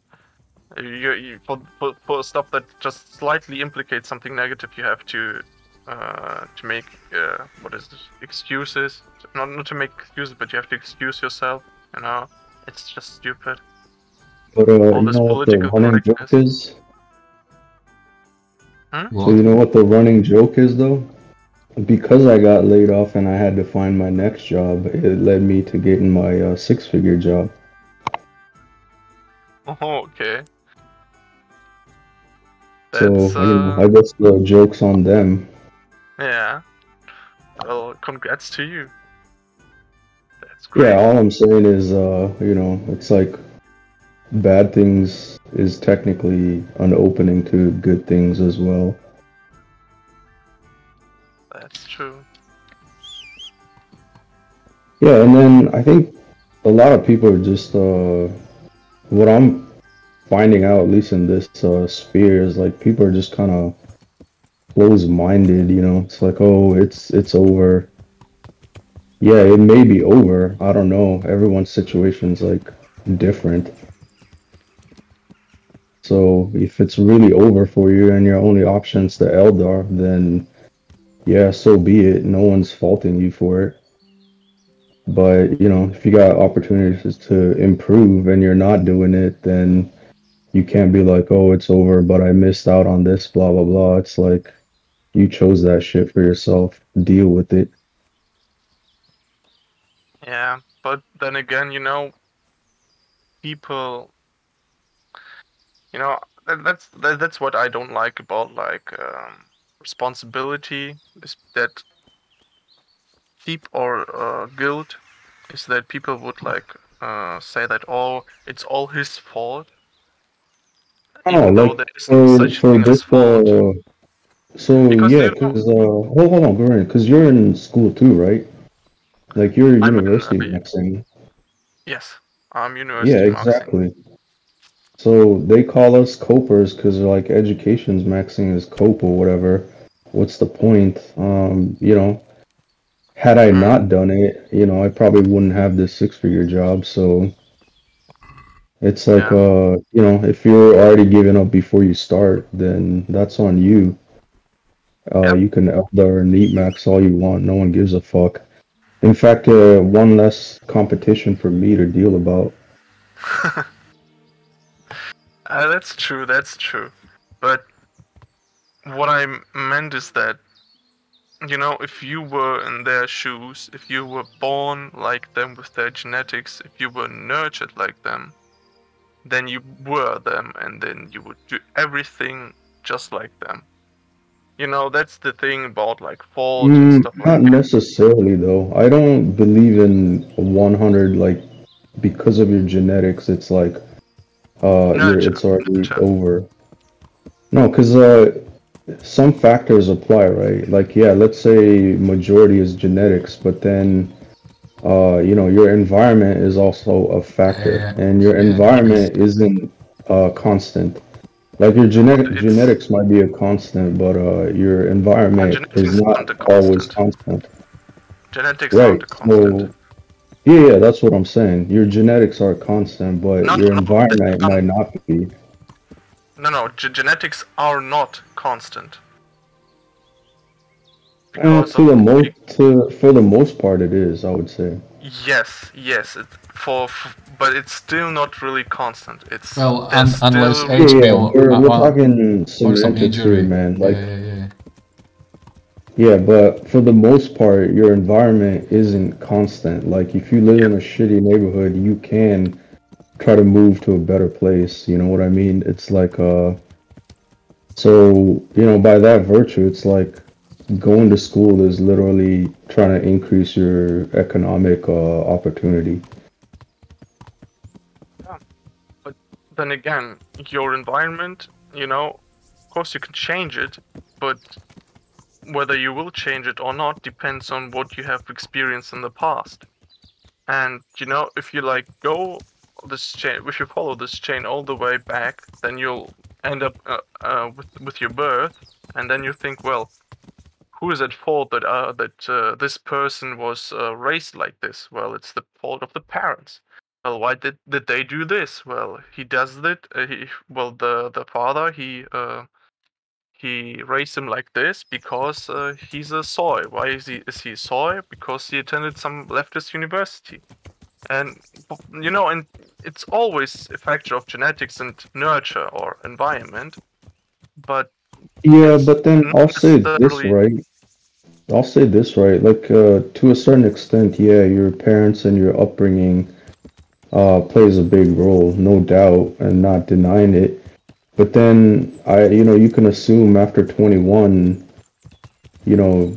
H: You, you, for, for, for stuff that just slightly implicates something negative, you have to uh, to make uh, what is excuses. Not not to make excuses, but you have to excuse yourself. You know, it's just stupid.
F: But uh,
H: All
F: you
H: this
F: know what the
H: political
F: running joke
H: correctness.
F: is?
H: Hmm?
F: So you know what the running joke is though? because I got laid off and I had to find my next job, it led me to getting my uh, six-figure job.
H: Oh, okay.
F: So
H: That's,
F: know,
H: uh,
F: I guess the joke's on them.
H: Yeah. Well, congrats to you. That's great.
F: Yeah, all I'm saying is, uh, you know, it's like bad things is technically an opening to good things as well.
H: That's true.
F: Yeah, and then I think a lot of people are just uh, what I'm finding out, at least in this uh, sphere, is like people are just kind of closed-minded. You know, it's like, oh, it's it's over. Yeah, it may be over. I don't know. Everyone's situation's like different. So if it's really over for you and your only option's the LDAR, then yeah, so be it. No one's faulting you for it. But you know, if you got opportunities to improve and you're not doing it, then you can't be like, oh, it's over, but I missed out on this, blah blah blah. It's like you chose that shit for yourself. Deal with it.
H: Yeah, but then again, you know, people, you know, that, that's that, that's what I don't like about like um, responsibility is that deep or uh, guilt is that people would like uh, say that oh, it's all his fault.
F: Oh, like
H: is no
F: for,
H: such
F: for
H: thing as
F: this,
H: fault.
F: uh, so
H: Because
F: yeah, because uh, hold, hold on, Goran, because you're in school too, right? Like you're
H: I'm in,
F: university
H: uh,
F: maxing.
H: Yes, I'm university.
F: Yeah, exactly. So they call us copers because they're like education's maxing is cope or whatever. What's the point? Um, you know, had I not done it, you know, I probably wouldn't have this six-figure job. So it's like,
H: Yeah.
F: uh, you know, if you're already giving up before you start, then that's on you. Uh, you can LDAR and NEET max all you want. No one gives a fuck. In fact, uh, one less competition for me to deal about.
H: Uh, that's true, that's true. But what I meant is that, you know, if you were in their shoes, if you were born like them with their genetics, if you were nurtured like them, then you were them and then you would do everything just like them. You know, that's the thing about like fault and
F: Mm,
H: stuff
F: not
H: like that.
F: necessarily though. I don't believe in 100 like because of your genetics. It's like uh, it's already over. No, because uh, some factors apply, right? Like yeah, let's say majority is genetics, but then uh, you know your environment is also a factor,
A: Yeah,
F: and your
A: yeah,
F: environment isn't uh, constant. Like your genetic
H: It's-
F: genetics might be a constant, but uh, your environment is not
H: not
F: always
H: constant. Genetics
F: Right.
H: aren't a constant.
F: So, yeah, yeah, that's what I'm saying. Your genetics are constant, but
H: No,
F: your
H: no, no,
F: environment
H: no.
F: might not be.
H: No, no, ge- genetics are not constant.
F: Uh,
H: Because
F: to the
H: the
F: most, to, for the most part, it is. I would say.
H: Yes, yes, it, for, f but it's still not really constant. It's
A: Well,
H: there's
A: un- unless
H: still-
A: a-
F: Yeah,
A: HP
F: yeah,
A: or-
F: we're,
A: uh,
F: we're
A: uh,
F: talking
A: or some
F: semantics here,
A: injury.
F: man. Like,
A: yeah, yeah, yeah.
F: But for the most part, your environment isn't constant. Like, if you live in a shitty neighborhood, you can try to move to a better place. You know what I mean? It's like, uh, so, you know, by that virtue, it's like going to school is literally trying to increase your economic uh, opportunity. Yeah.
H: But then again, your environment, you know, of course you can change it, but whether you will change it or not depends on what you have experienced in the past. And you know, if you like go this chain, if you follow this chain all the way back, then you'll end up uh, uh, with with your birth, and then you think, well, who is at fault that uh, that uh, this person was uh, raised like this? Well, it's the fault of the parents. Well, why did, did they do this? Well, he does it. Uh, he, well, the the father he uh, he raised him like this because uh, he's a soy. Why is he is he a soy? Because he attended some leftist university, and you know, and it's always a factor of genetics and nurture or environment. But
F: Yeah, but then I'll say this, right? I'll say this right, like uh, to a certain extent, yeah, your parents and your upbringing uh, plays a big role, no doubt, and not denying it. But then I, you know, you can assume after 21, you know,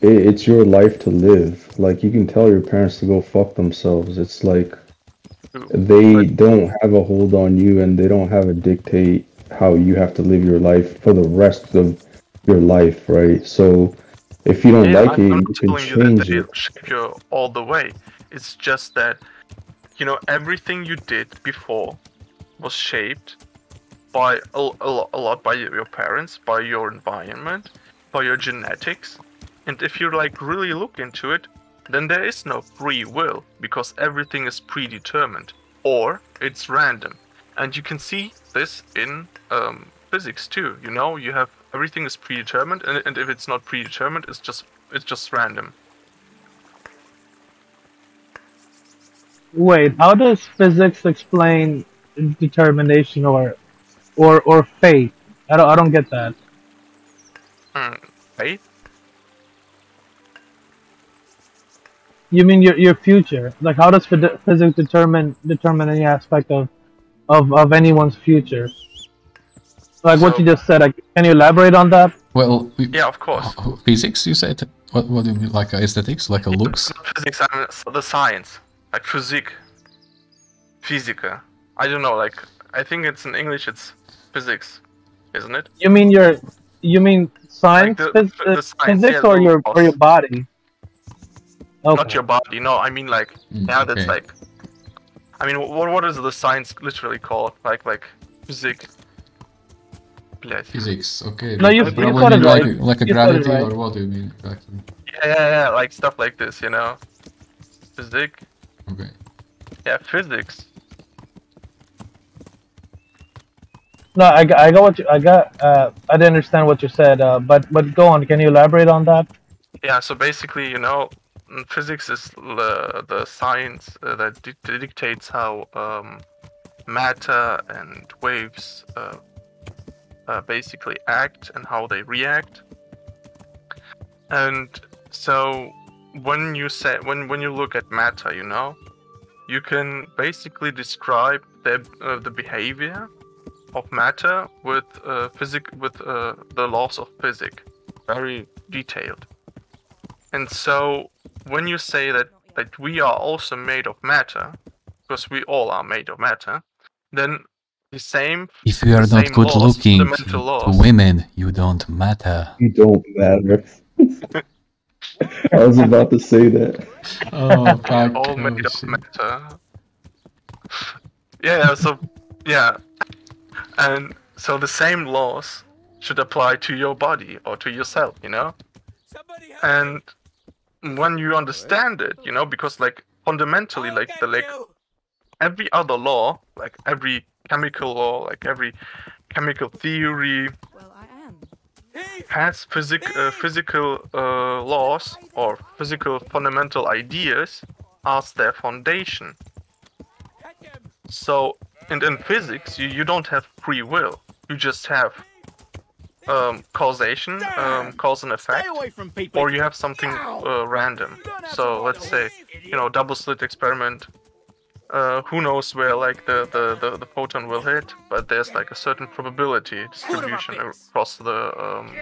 F: it, it's your life to live. Like you can tell your parents to go fuck themselves. It's like they don't have a hold on you, and they don't have a dictate how you have to live your life for the rest of your life, right? So if you don't
H: Yeah,
F: like
H: I'm
F: it, you can
H: telling you that
F: change it.
H: you all the way. It's just that, you know, everything you did before was shaped by a, a, a lot by your parents, by your environment, by your genetics. And if you like really look into it, then there is no free will because everything is predetermined or it's random. And you can see this in um, physics too. You know, you have everything is predetermined, and, and if it's not predetermined, it's just it's just random.
E: Wait, how does physics explain determination or or or fate? I don't I don't get that.
H: Mm, faith?
E: You mean your your future? Like how does phys- physics determine determine any aspect of of of anyone's future? Like what you just said. Like, can you elaborate on that?
A: Well, we-
H: Yeah, of course.
A: physics. You said. What? What do you mean? Like uh, aesthetics? Like a looks?
H: Not physics, I mean the science, like physique, physica. I don't know. Like I think it's in English. It's physics, isn't it?
E: You mean your, you mean science, like
H: the,
E: phys
H: the science
E: physics,
H: yeah,
E: or your or your body? Okay.
H: Not your body. No, I mean like
A: mm,
H: now
A: okay.
H: that's like. I mean, what what is the science literally called? Like like physics.
A: Physics. Okay.
E: No, you,
H: you
A: got like. Like a gravity
E: right.
A: or what do you mean exactly?
H: Yeah, yeah, yeah. Like stuff like this, you know. Physics.
A: Okay.
H: Yeah, physics.
E: No, I, I got what you, I got. Uh, I didn't understand what you said. Uh, but but go on. Can you elaborate on that?
H: Yeah, so basically, you know, physics is the, the science uh, that di- dictates how um, matter and waves uh, uh, basically act and how they react. And so when you say when when you look at matter, you know, you can basically describe the uh, the behavior of matter with uh, physic with uh, the laws of physics, very detailed. And so when you say that that we are also made of matter, because we all are made of matter, then the same
A: If you are not good
H: laws,
A: looking
H: fundamental
A: to women, you don't matter.
F: You don't matter. I was about to say that.
A: Oh, fuck.
H: all
A: oh,
H: made of matter. yeah, yeah, so yeah. And so the same laws should apply to your body or to yourself, you know? And when you understand it, you know, because like fundamentally like the like every other law, like every chemical law, like every chemical theory
I: Well, I am.
C: Thief!
H: has physic uh, physical uh, laws or physical fundamental ideas as their foundation. So, and in physics, you, you don't have free will. You just have um, causation, um, cause and effect,
C: Stay away from people.
H: or you have something uh, random. So let's say, you know, double slit experiment. Uh, who knows where like the, the, the, the photon will hit, but there's like a certain probability distribution across the um,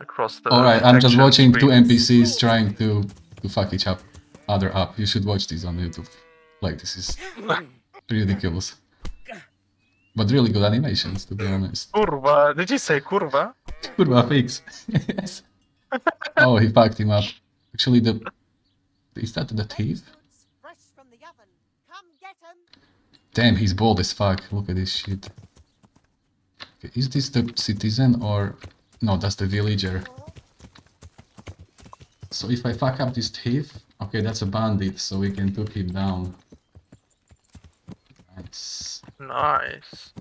H: across the.
A: All right, I'm just
H: detection
A: watching two. NPCs trying to to fuck each up, other up. You should watch this on YouTube. Like this is ridiculous, but really good animations to be honest.
H: Kurva, did you say kurva?
A: Kurva fix. yes. Oh, he fucked him up. Actually, the is that the thief?
I: Fresh from the oven. Come get 'em.
A: Damn, he's bald as fuck. Look at this shit. Okay, is this the citizen or no? That's the villager. So if I fuck up this thief, okay, that's a bandit, so we can took him down. Nice.
H: Nice.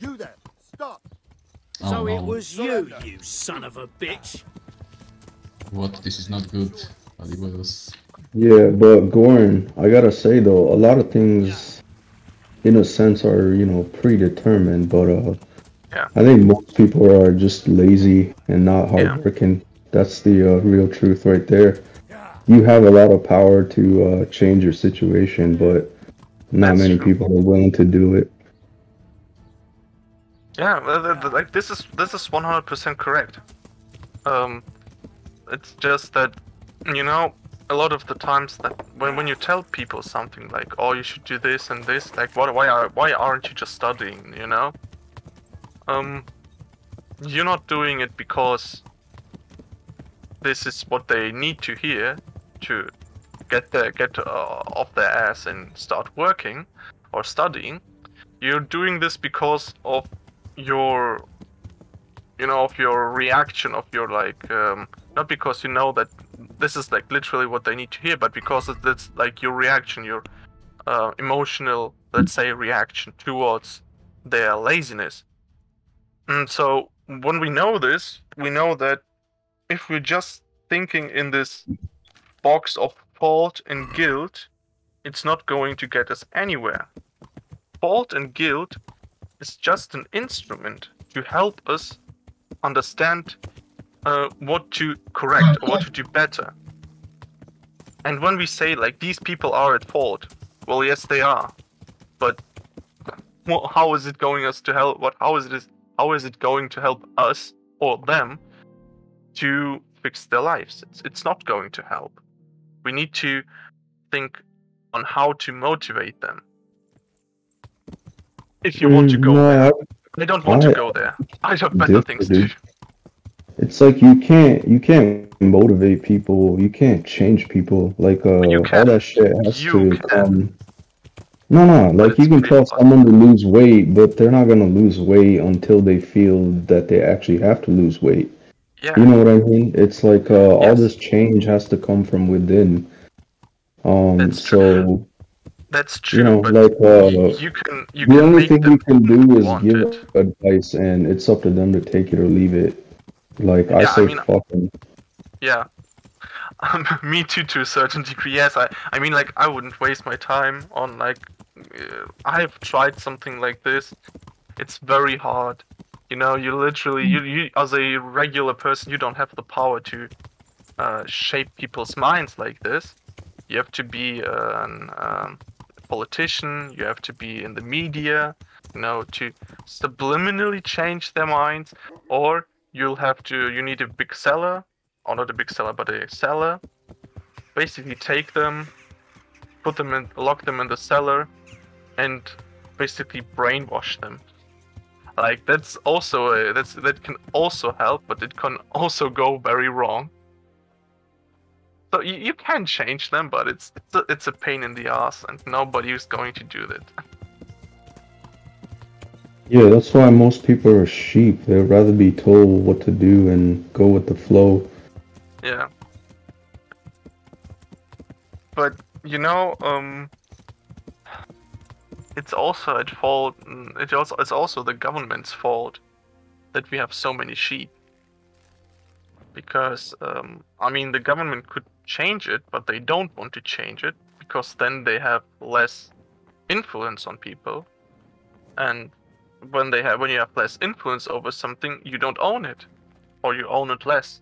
J: You there! Stop!
A: Oh,
C: So it was you, you son of a bitch.
A: What? This is not good. But it was.
F: Yeah, but Goran, I gotta say though, a lot of things, in a sense, are you know predetermined. But uh,
H: Yeah.
F: I think most people are just lazy and not hardworking. That's the uh, real truth right there. You have a lot of power to uh, change your situation, but not
H: That's
F: many
H: true.
F: people are willing to do it.
H: Yeah, well, the- the- like this is this is one hundred percent correct. Um, it's just that you know a lot of the times that when when you tell people something like oh you should do this and this like what why are why aren't you just studying you know um you're not doing it because this is what they need to hear to get their get uh, off their ass and start working or studying you're doing this because of your you know of your reaction of your like um not because you know that this is like literally what they need to hear but because that's like your reaction your uh, emotional let's say reaction towards their laziness. And so when we know this we know that if we're just thinking in this box of fault and guilt it's not going to get us anywhere fault and guilt is just an instrument to help us understand uh, what to correct or what to do better. And when we say like these people are at fault, well, yes, they are, but wha- how is it going us to help? What how is it how is it going to help us or them to fix their lives? It's it's not going to help. We need to think on how to motivate them. If you want to
F: Mm,
H: go
F: no,
H: there.
F: I-
H: I don't want to go there. I have better things to do.
F: It's like you can't you can't motivate people. You can't change people. Like uh,
H: you
F: all that shit has to
H: can.
F: come. No, no. Like you can tell someone to lose weight, but they're not gonna lose weight until they feel that they actually have to lose weight.
H: Yeah.
F: You know what I mean? It's like uh, all this change has to come from within. Um, so
H: That's true.
F: you know, like uh,
H: you can you
F: the
H: can
F: only thing you can do is give
H: it.
F: advice, and it's up to them to take it or leave it. Like I
H: Yeah, I
F: say,
H: mean-
F: fuck 'em.
H: Yeah. Um, me too, to a certain degree. Yes, I. I mean, like, I wouldn't waste my time on like. Uh, I've tried something like this. It's very hard. You know, you literally, you, you as a regular person, you don't have the power to uh, shape people's minds like this. You have to be an um, politician. You have to be in the media. You know, to subliminally change their minds, or you'll have to. You need a big cellar or not a big cellar, but a cellar, basically take them, put them in, lock them in the cellar, and basically brainwash them. Like that's also a, that's that can also help, but it can also go very wrong. So you, you can change them, but it's it's a, it's a pain in the ass, and nobody is going to do that.
F: Yeah, that's why most people are sheep. They'd rather be told what to do and go with the flow.
H: Yeah. But you know, um, it's also at fault. mm, It also it's also the government's fault that we have so many sheep. Because um, I mean, the government could change it, but they don't want to change it because then they have less influence on people, and when they have when you have less influence over something, you don't own it, or you own it less.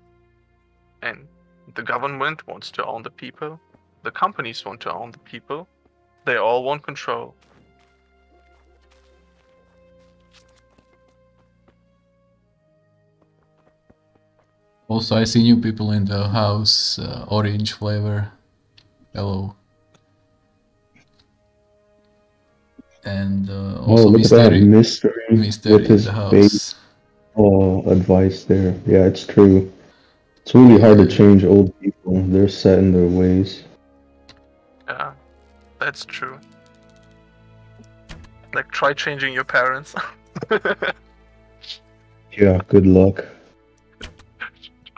H: And the government wants to own the people. The companies want to own the people. They all want control.
A: Also, I see new people in the house. Uh, orange flavor. Hello. And uh,
F: Oh,
A: also
F: look at that
A: mystery.
F: mystery
A: Mystery
F: with
A: in
F: his
A: the house.
F: base uh, advice there. Yeah, it's true. It's really hard to change old people. They're set in their ways.
H: Yeah, that's true. Like try changing your parents.
F: Yeah, good luck.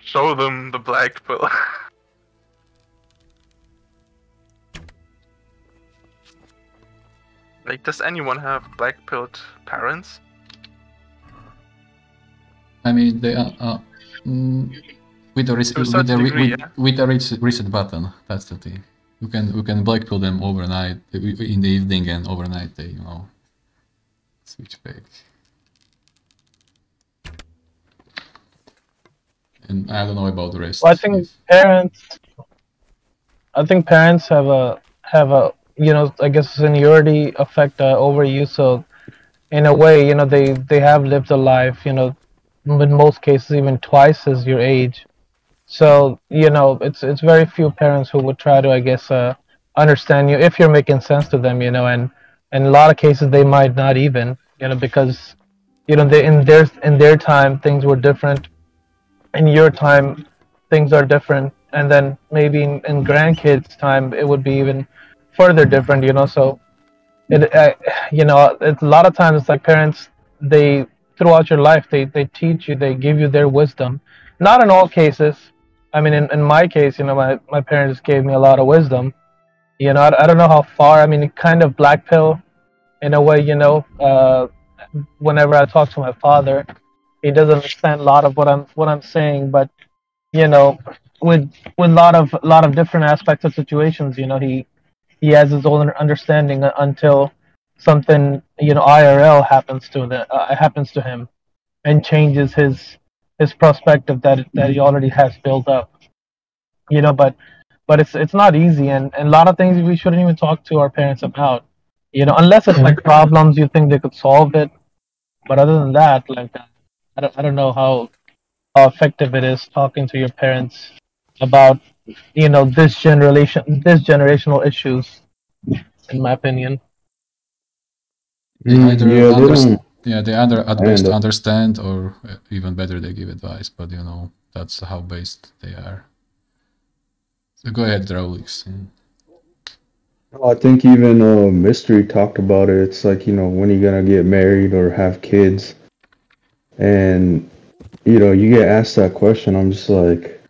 H: Show them the black pill. like, does anyone have black pilled parents?
A: I mean, they are uh, mm, with the
H: a
A: with the
H: degree,
A: with,
H: yeah.
A: with the reset, reset button. That's the thing. You can you can blackpill them overnight in the evening and overnight they you know switch back. And I don't know about the rest.
E: Well, I think parents. I think parents have a have a you know I guess seniority effect uh, over you. So, in a way, you know they they have lived a life. You know, in most cases even twice as your age. So you know it's it's very few parents who would try to I guess uh, understand you if you're making sense to them. You know, and in a lot of cases they might not even you know because you know they in their in their time things were different in your time things are different. And then maybe in, in grandkids time it would be even further different you know? So it you know it's a lot of times like parents they throughout your life they they teach you they give you their wisdom. Not in all cases. I mean in, in my case you know my, my parents gave me a lot of wisdom. You know I, I don't know how far i mean kind of black pill in a way you know uh whenever i talk to my father he doesn't understand a lot of what i'm what i'm saying but you know with with a lot of a lot of different aspects of situations you know he he has his own understanding until something you know irl happens to the uh, happens to him and changes his his perspective that that he already has built up. You know but but it's it's not easy and, and a lot of things we shouldn't even talk to our parents about. You know unless it's like problems you think they could solve it. But other than that like i don't, I don't know how how effective it is talking to your parents about you know this generation this generational issues in my opinion
A: They
F: Mm,
A: either
F: yeah, they
A: yeah, they either at best understand or uh, even better they give advice, but you know that's how based they are. So go ahead, Raulix.
F: I think even uh, Mystery talked about it. It's like, you know, when are you gonna get married or have kids? And, you know, you get asked that question, I'm just like,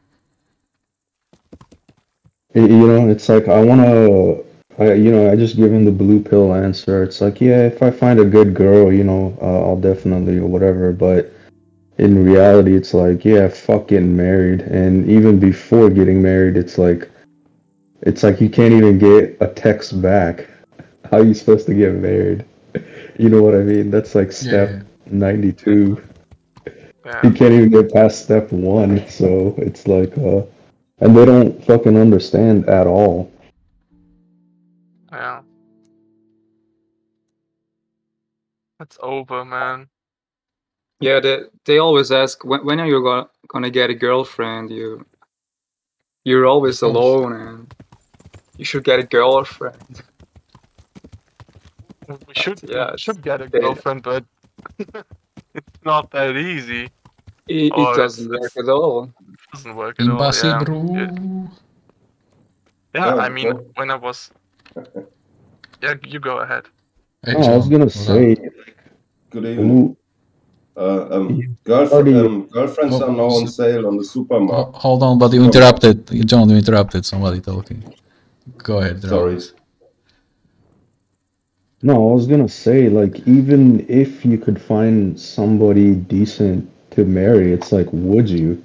F: you know, it's like, I wanna, I, you know, I just give him the blue pill answer. It's like, yeah, if I find a good girl, you know, uh, I'll definitely, or whatever. But in reality, it's like, yeah, fuck getting married. And even before getting married, it's like, it's like you can't even get a text back. How are you supposed to get married? You know what I mean? That's like step
A: Yeah.
F: 92.
H: Yeah.
F: You can't even get past step one. So it's like, uh, and they don't fucking understand at all.
H: Yeah. That's over, man.
K: Yeah, they they always ask when when are you gonna gonna get a girlfriend? You you're always alone, and you should get a girlfriend.
H: We should
K: yeah,
H: we should get a girlfriend, but it's not that easy.
K: It, it doesn't work at all.
H: It doesn't work at all. Yeah.
A: Impossible.
H: You- yeah,
J: Yeah,
H: I mean,
J: well-
H: when I was. Yeah, you go ahead.
A: Hey,
F: No, I was gonna say,
J: Good evening.
F: ooh,
J: Uh, um, girlfriend, um, girlfriends are now
A: Oh,
J: on sale on the supermarket.
A: Ho- Hold on, but you interrupted. John, you interrupted somebody talking. Go ahead,
J: Sorry.
A: Raulix.
F: No, I was gonna say, like, even if you could find somebody decent to marry, it's like, would you?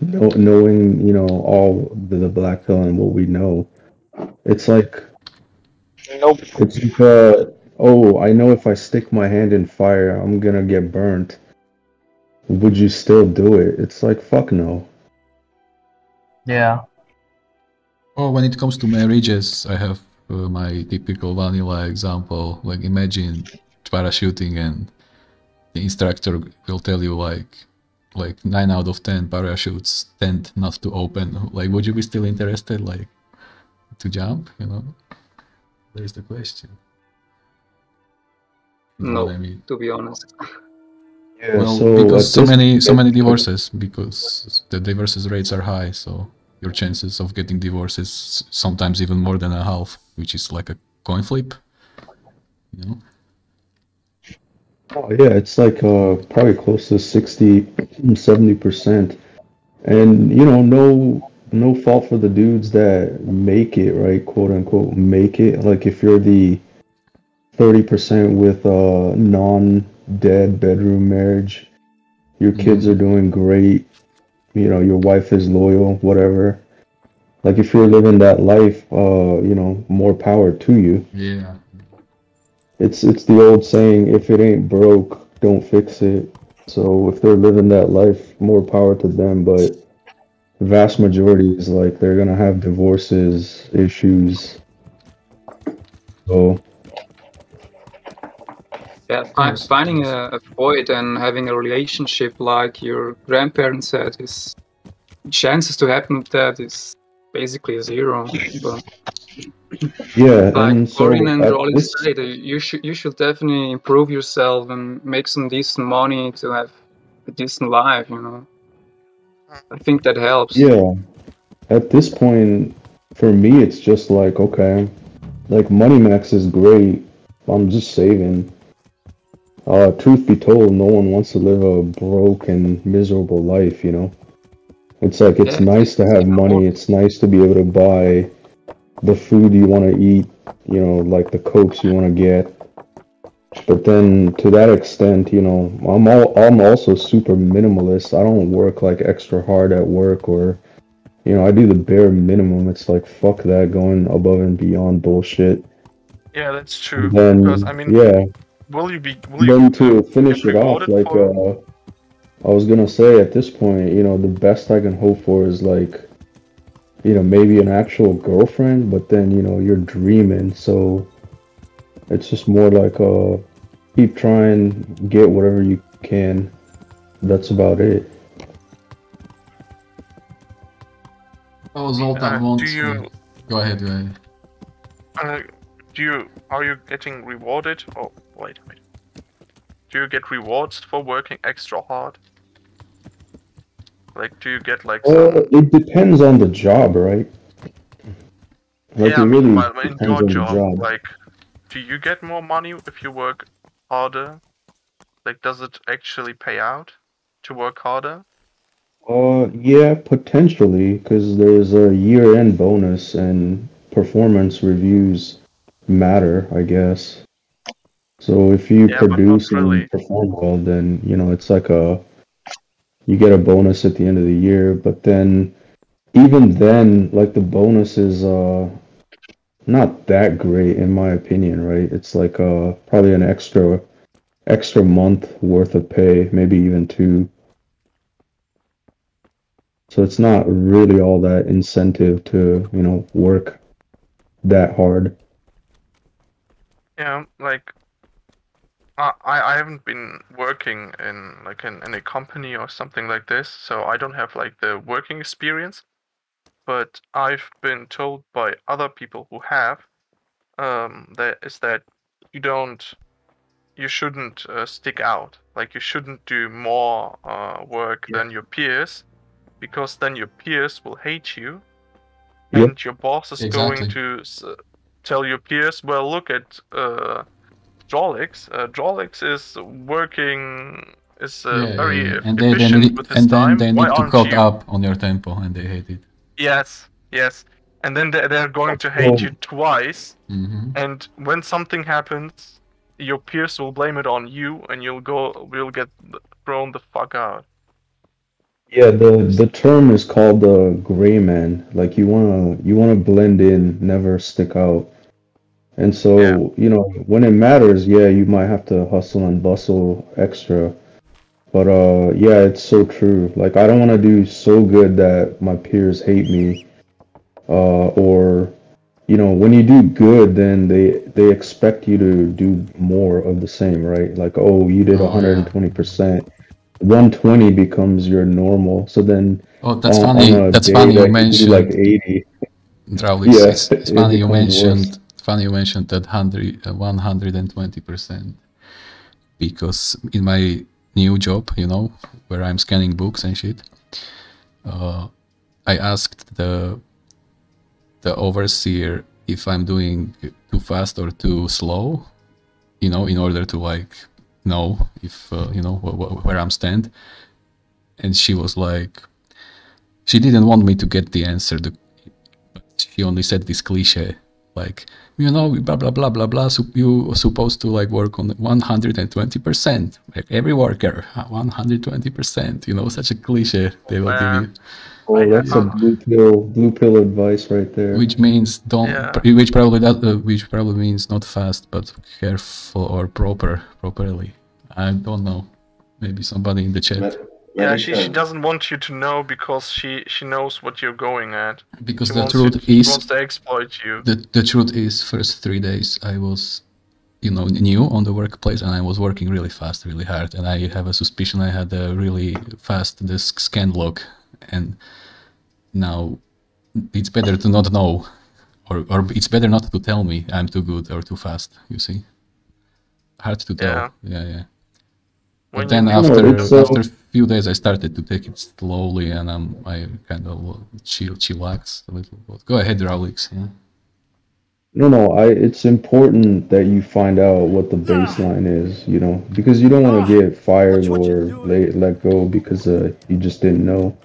F: Know, knowing, you know, all the, the black pill and what we know, it's like,
E: nope
F: It's like, uh, oh, I know if I stick my hand in fire, I'm gonna get burnt. Would you still do it? It's like, fuck no.
E: yeah
A: Oh, when it comes to marriages, I have uh, my typical vanilla example. Like, imagine parachuting, and the instructor will tell you like, like nine out of ten parachutes tend not to open. Like, would you be still interested, like, to jump? You know, there's the question. You
K: No,
A: I mean?
K: to be honest.
F: Yeah,
A: Well,
F: so
A: because so many so many divorces because the divorces rates are high, so your chances of getting divorced is sometimes even more than a half, which is like a coin flip. You know?
F: Oh, yeah, it's like uh, probably close to 60, 70%. And, you know, no no fault for the dudes that make it, right? Quote unquote, make it. Like if you're the 30% with a non-dead bedroom marriage, your kids are doing great, you know, your wife is loyal, whatever. Like if you're living that life, uh, you know, more power to you.
A: Yeah.
F: It's it's the old saying, if it ain't broke, don't fix it. So if they're living that life, more power to them. But the vast majority is like they're gonna have divorces, issues. So
K: Yeah, fi- finding a, a void and having a relationship like your grandparents had is chances to happen with that is basically zero. But
F: yeah,
K: like
F: and so
K: and Rolly
F: this-
K: said, you should you should definitely improve yourself and make some decent money to have a decent life. You know, I think that helps.
F: Yeah. At this point, for me, it's just like, okay, like Money Max is great. I'm just saving. Uh, truth be told, no one wants to live a broke and miserable life, you know? It's like, it's
K: Yeah.
F: nice to have money. It's nice to be able to buy the food you want to eat, you know, like the cokes you want to get. But then to that extent, you know, I'm all I'm also super minimalist. I don't work like extra hard at work or you know, I do the bare minimum. It's like fuck that going above and beyond bullshit.
H: Yeah, that's true.
F: Then
H: because I mean,
F: yeah.
H: Will you be? Will you?
F: Then to finish it off, like
H: for-
F: uh I was gonna say at this point, you know, the best I can hope for is like you know, maybe an actual girlfriend, but then, you know, you're dreaming, so it's just more like uh keep trying, get whatever you can. That's about it.
A: Oh, Zoltan
H: Uh,
A: wants.
H: do you-
A: Go ahead, go ahead.
H: Uh, do you are you getting rewarded? Oh, wait, wait. Do you get rewards for working extra hard? Like, do you get like
F: Uh,
H: some?
F: it depends on the job, right? Like
H: yeah,
F: it really
H: well, in your job,
F: job.
H: like, do you get more money if you work harder? Like, does it actually pay out to work harder?
F: Uh, yeah, potentially, because there's a year-end bonus and performance reviews matter, I guess. So if you
H: Yeah,
F: produce
H: really.
F: and perform well, then you know it's like a you get a bonus at the end of the year. But then, even then, like the bonus is uh not that great in my opinion, right? It's like uh probably an extra extra month worth of pay, maybe even two. So it's not really all that incentive to, you know, work that hard.
H: Yeah, like I I haven't been working in like in, in a company or something like this, so I don't have like the working experience. But I've been told by other people who have um that is that you don't you shouldn't uh, stick out. Like you shouldn't do more uh, work than your peers because then your peers will hate you
F: Yep.
H: and your boss is
A: Exactly.
H: going to tell your peers, well, look at uh, Jolix. Uh, Jolix is working, is uh,
A: Yeah, yeah,
H: very
A: yeah. And they, they
H: efficient
A: need,
H: with his
A: and then
H: time.
A: they
H: Why
A: need to
H: aren't
A: caught up on your tempo, and they hate it.
H: Yes, yes. And then they- they're going to hate
F: Oh.
H: you twice.
A: hmm
H: And when something happens, your peers will blame it on you, and you'll go, will get thrown the fuck out.
F: Yeah, the the term is called the gray man. Like you wanna you wanna blend in, never stick out. And so,
H: Yeah.
F: you know, when it matters, yeah, you might have to hustle and bustle extra. But uh yeah, it's so true. Like I don't wanna do so good that my peers hate me. Uh or you know, when you do good, then they they expect you to do more of the same, right? Like, oh, you did
A: Oh,
F: 120%. 120 becomes your normal. So then
A: Oh, that's
F: on,
A: funny.
F: on
A: That's funny you mentioned.
F: like 80.
A: Drowlix,
F: Yeah,
A: it's, it's
F: it
A: funny you
F: becomes worse.
A: mentioned. Funny you mentioned that hundred, uh, one hundred and twenty percent, because in my new job, you know, where I'm scanning books and shit, uh, I asked the the overseer if I'm doing too fast or too slow, you know, in order to like know if uh, you know wh- wh- where I'm stand, and she was like, she didn't want me to get the answer. The, she only said this cliche like you know blah blah blah blah blah so you are supposed to like work on 120% like every worker 120% you know such a cliche they will give you.
F: Oh, that's a blue pill, blue pill advice right there.
A: which means don't
H: Yeah.
A: which probably that uh, which probably means not fast but careful or proper properly i don't know Maybe somebody in the chat.
H: Yeah, she, she doesn't want you to know because she she knows what you're going at.
A: Because
H: She
A: the
H: wants you
A: truth
H: to- she
A: is-
H: wants to exploit you.
A: The the truth is, first three days I was, you know, new on the workplace, and I was working really fast, really hard, and I have a suspicion I had a really fast disk scan log, and now it's better to not know, or or it's better not to tell me I'm too good or too fast. You see, hard to tell.
H: Yeah.
A: Yeah, yeah. But then after
F: No, uh,
A: after a few days, I started to take it slowly, and I'm I kind of chill chillax a little. But go ahead, Raulix. Yeah.
F: No, no, I it's important that you find out what the baseline is, you know, because you don't want to get fired or let let go because uh, you just didn't know.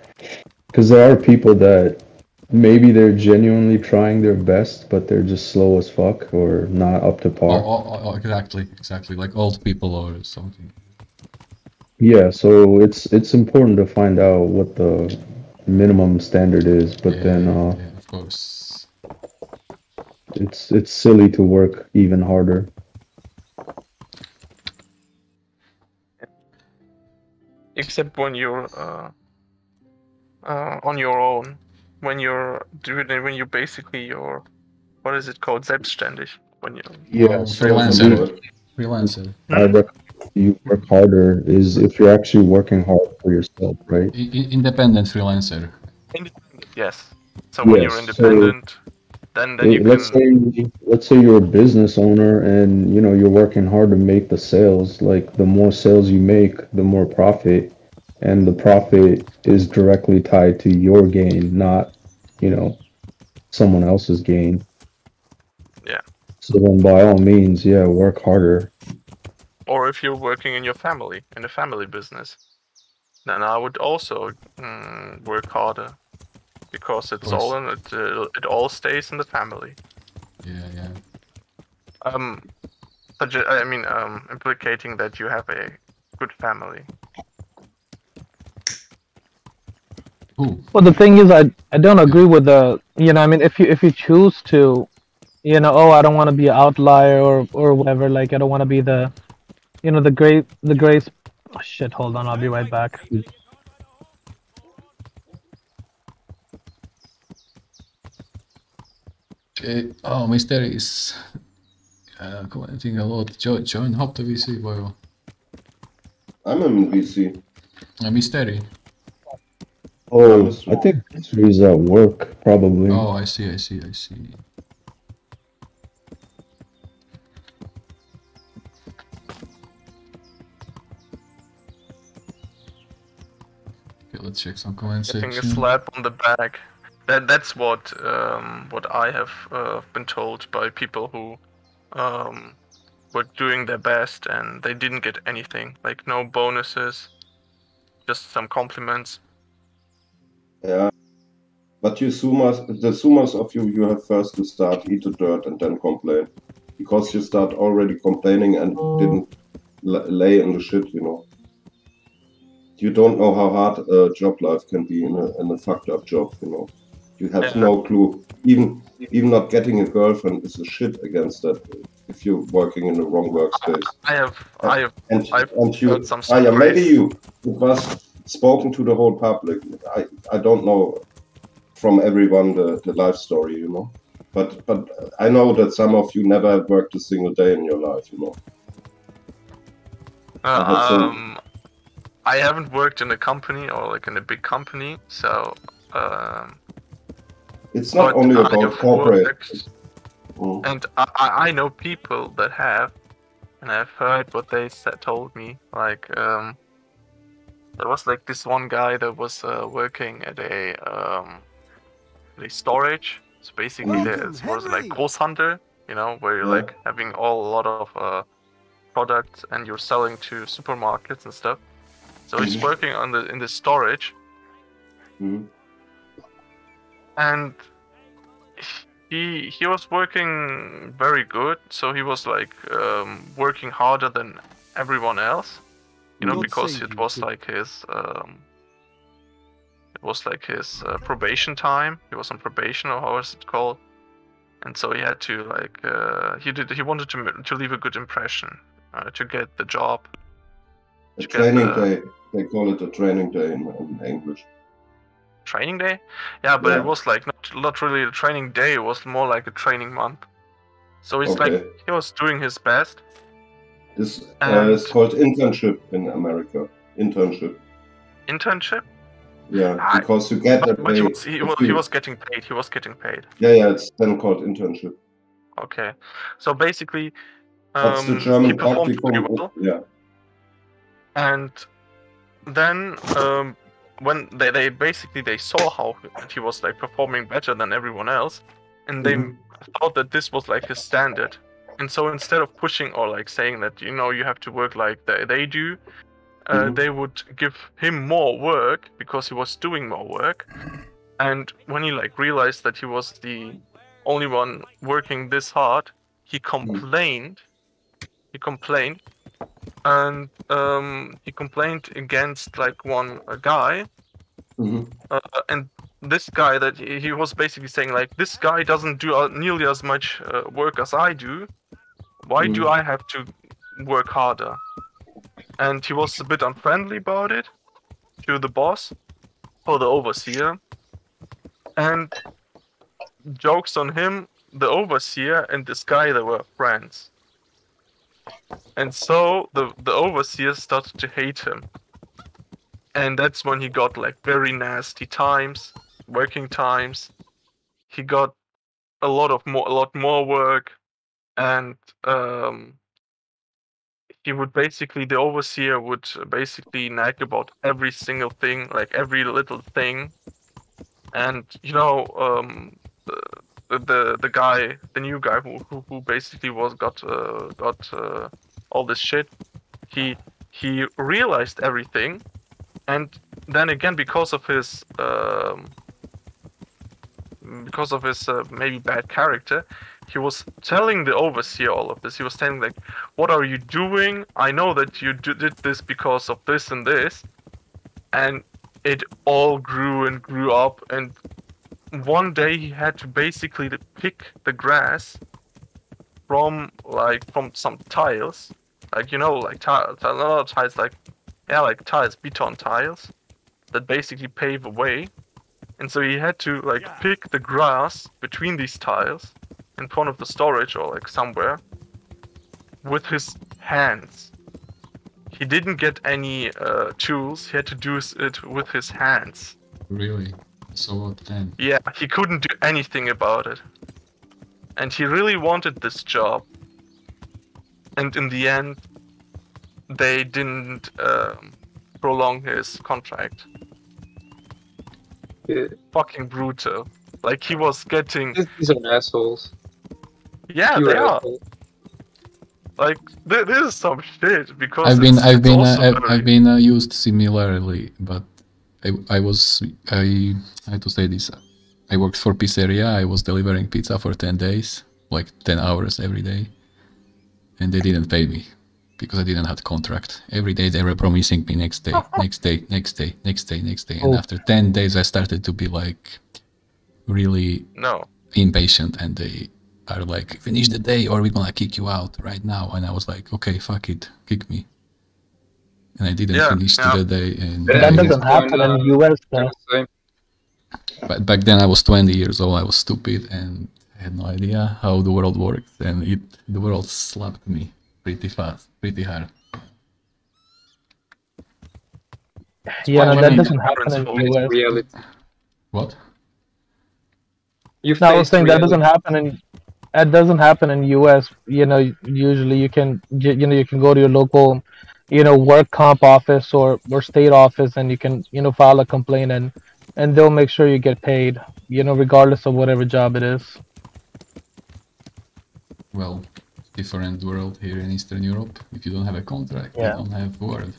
F: Because there are people that maybe they're genuinely trying their best, but they're just slow as fuck or not up to par.
A: oh, oh, oh, exactly, exactly. Like old people or something.
F: Yeah, so it's it's important to find out what the minimum standard is, but then uh,
A: Yeah, of course.
F: It's it's silly to work even harder.
H: except when you're uh, uh, on your own. When you're doing when you basically you're what is it called selbstständig when you
F: Yeah,
A: Oh,
F: so
A: freelancer. Freelancer.
F: I you work harder is if you're actually working hard for yourself, right?
A: I- I- independent freelancer.
H: independent yes. So when you're
F: Yes, so-
H: independent, then then you
F: let's
H: can
F: say let's say you're a business owner and you know you're working hard to make the sales. Like the more sales you make the more profit. And the profit is directly tied to your gain not you know someone else's gain.
H: Yeah.
F: so then by all means yeah work harder.
H: Or if you're working in your family in a family business, then I would also mm, work harder because it's all in it. Uh, it all stays in the family.
A: Yeah, yeah.
H: Um, sugge- I mean, um, implicating that you have a good family.
A: Ooh.
E: Well, the thing is, I I don't agree with the you know I mean if you if you choose to, you know oh I don't want to be an outlier or or whatever like I don't want to be the, you know the great the great oh, shit hold on I'll be right back.
A: Eh, oh, Mysteries. Uh, commenting a lot. Jo- join Hop to VC, boy.
J: I'm in VC.
A: Uh, Mystery.
F: oh i think he's at work probably
A: Oh, I see, I see, I see. Okay, let's check some comment
H: Getting a
A: section.
H: slap on the back. That that's what um, what I have uh, been told by people who um, were doing their best and they didn't get anything, like no bonuses, just some compliments.
J: Yeah. But you Sumas, the Sumas of you, you have first to start, eat the dirt, and then complain. Because you start already complaining and didn't lay in the shit, you know. You don't know how hard a job life can be in a, in a fucked up job, you know. You have
H: Yeah.
J: no clue. Even even not getting a girlfriend is a shit against that if you're working in the wrong workspace.
H: I have I have
J: And,
H: I've
J: and you,
H: heard some
J: ah, yeah, maybe you, it was spoken to the whole public. I, I don't know from everyone the, the life story, you know. But but I know that some of you never worked a single day in your life, you know. Some-
H: Um, I haven't worked in a company or like in a big company, so um,
J: It's not
H: but
J: only about corporate.
H: worked-
J: Mm.
H: and I, I know people that have, and I've heard what they said, told me. Like um, there was like this one guy that was uh, working at a um, a storage. So basically,
I: Welcome,
H: there was like
I: Henry.
H: Großhandel, you know, where you're
J: Yeah.
H: like having all a lot of uh, products and you're selling to supermarkets and stuff. So he's
J: Mhm.
H: working on the in the storage,
J: Mm.
H: And he he was working very good. So he was like um, working harder than everyone else, you know, because it was like his um, it was like his uh, probation time. He was on probation, or how is it called? And so he had to like uh, he did he wanted to to leave a good impression uh, to get the job.
J: A training
H: the-
J: day. They call it a training day in, in English.
H: Training day. Yeah, but
J: Yeah.
H: it was like not not really a training day. It was more like a training month. So it's
J: Okay.
H: like he was doing his best.
J: This uh, is called internship in America. Internship.
H: Internship.
J: Yeah,
H: Ah,
J: because you get
H: But, but he was he, was he was getting paid. He was getting paid.
J: Yeah, yeah, it's then called internship.
H: Okay. So basically,
J: That's
H: um,
J: the
H: he
J: German
H: performed pretty
J: practicum.
H: well.
J: Yeah.
H: and then um, when they, they basically they saw how he was like performing better than everyone else and they
J: Mhm.
H: thought that this was like his standard and so instead of pushing or like saying that you know you have to work like they, they do uh,
J: Mhm.
H: they would give him more work because he was doing more work and when he like realized that he was the only one working this hard he complained he complained and um, he complained against like one a guy.
J: Mhm.
H: uh, and this guy that he, he was basically saying like this guy doesn't do uh, nearly as much uh, work as i do. Why do
J: Mhm.
H: i have to work harder? And he was a bit unfriendly about it to the boss or the overseer. And jokes on him the overseer and this guy they were friends and so the the overseer started to hate him. And that's when he got like very nasty times working times. He got a lot of more a lot more work. And um he would basically the overseer would basically nag about every single thing like every little thing. And you know um the the, guy the new guy who, who, who basically was got uh, got uh, all this shit he he realized everything. And then again because of his um, because of his uh, maybe bad character he was telling the overseer all of this. He was telling like what are you doing? I know that you do- did this because of this and this. And it all grew and grew up and one day he had to basically pick the grass from like from some tiles. Like you know like tiles a lot of tiles like yeah like tiles beton tiles that basically pave a way. And so he had to like pick the grass between these tiles in front of the storage or like somewhere with his hands. He didn't get any uh, tools. He had to do it with his hands.
A: Really? So what then?
H: yeah, he couldn't do anything about it. And he really wanted this job. And in the end, they didn't um, prolong his contract.
K: Yeah.
H: Fucking brutal. Like he was getting.
K: These are assholes.
H: Yeah,
K: Pure
H: they are.
K: assholes.
H: Like th- this is some shit because
A: I've been I've been uh, I've, I've been uh, used similarly, but I I was I I had to say this. I worked for pizzeria. I was delivering pizza for ten days, like ten hours every day, and they didn't pay me because I didn't have contract. Every day they were promising me next day, next day, next day, next day, next day, and
E: Oh.
A: after ten days I started to be like really
H: No.
A: impatient and they are like finish the day or we're gonna kick you out right now and i was like okay fuck it kick me and i didn't
H: Yeah,
A: finish
H: yeah.
A: the day and
E: That doesn't happen in the US though.
K: Same.
A: but back then i was 20 years old i was stupid and i had no idea how the world worked and it the world slapped me pretty fast pretty hard
E: Yeah, no, that
H: we
E: doesn't happen in the US.
K: Reality.
A: what
K: You
E: No, I was
K: faced
E: saying that doesn't happen in that doesn't happen in U.S. You know, usually you can you you know you can go to your local, you know, work comp office or or state office and you can you know file a complaint and and they'll make sure you get paid. You know, regardless of whatever job it is.
A: well different world here in eastern europe if you don't have a contract
E: Yeah.
A: you don't have word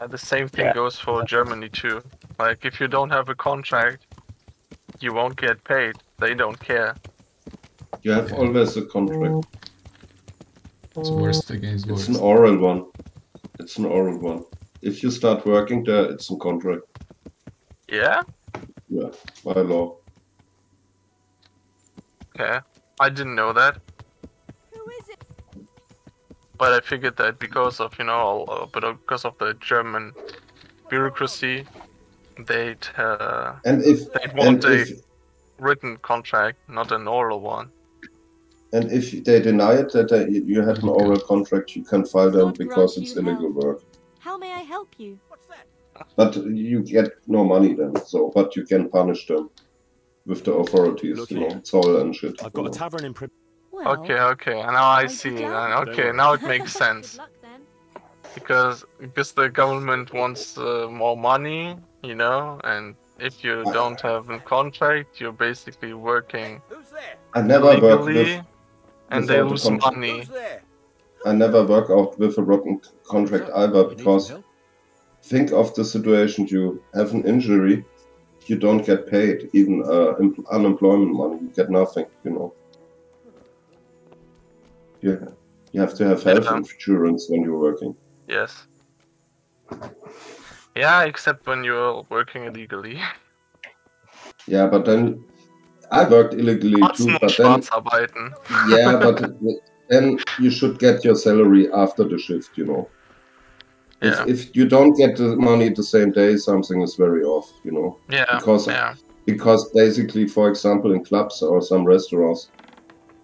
H: And the same thing
E: Yeah.
H: goes for Germany too. Like if you don't have a contract, you won't get paid. They don't care.
J: You have always a contract.
A: it's worst against
J: It's an oral one. It's an oral one. If you start working there, it's a contract.
H: Yeah?
J: Yeah, by law.
H: Okay. I didn't know that.
I: Who is it?
H: but I figured that because of you know, uh, but because of the German bureaucracy, they'd uh,
J: And if
H: they'd want
J: and
H: a
J: if
H: written contract, not an oral one.
J: and if they deny it that they, you had an oral contract, you can file them because it's illegal work.
I: How may I help you?
J: But you get no money then, so but you can punish them with the authorities, you know, Zoll and shit.
L: I've
J: you
L: got a tavern in Pri-
H: Okay, okay, now I see. uh, Okay, now it makes sense. Because because the government wants uh, more money, you know, and if you don't have a contract, you're basically working
J: I never worked with
H: and they lose
J: contract.
H: money.
J: I never work out with a broken contract either because think of the situation you have an injury, you don't get paid, even uh, em- unemployment money, you get nothing, you know. You, you have to have health
H: Yeah.
J: insurance when you're working.
H: Yes. Yeah, except when you're working illegally.
J: Yeah, but then I worked illegally too, but then yeah, but then you should get your salary after the shift, you know.
H: Yeah.
J: If, if you don't get the money the same day, something is very off, you know.
H: Yeah,
J: Because
H: yeah.
J: because basically, for example, in clubs or some restaurants,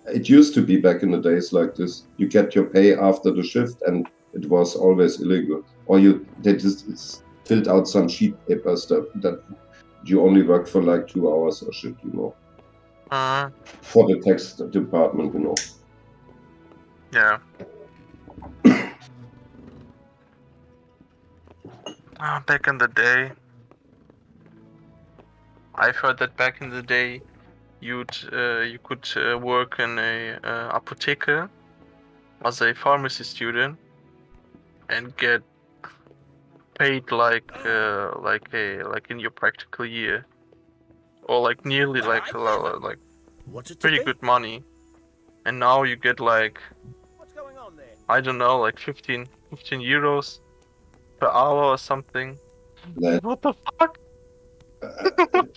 J: it used to be back in the days like this. You get your pay after the shift, and it was always illegal. Or you they just filled out some sheet papers that that you only work for like two hours or shit, you know,
H: Uh,
J: for the tax department, you know.
H: yeah. Ah, back in the day, I've heard that back in the day, you'd uh, you could uh, work in a uh, apotheke as a pharmacy student and get paid like uh, like a like in your practical year, or like nearly like uh, like
L: What's it
H: pretty good money. And now you get like I don't know, like 15, 15 euros per hour or something.
J: That-
H: What the fuck?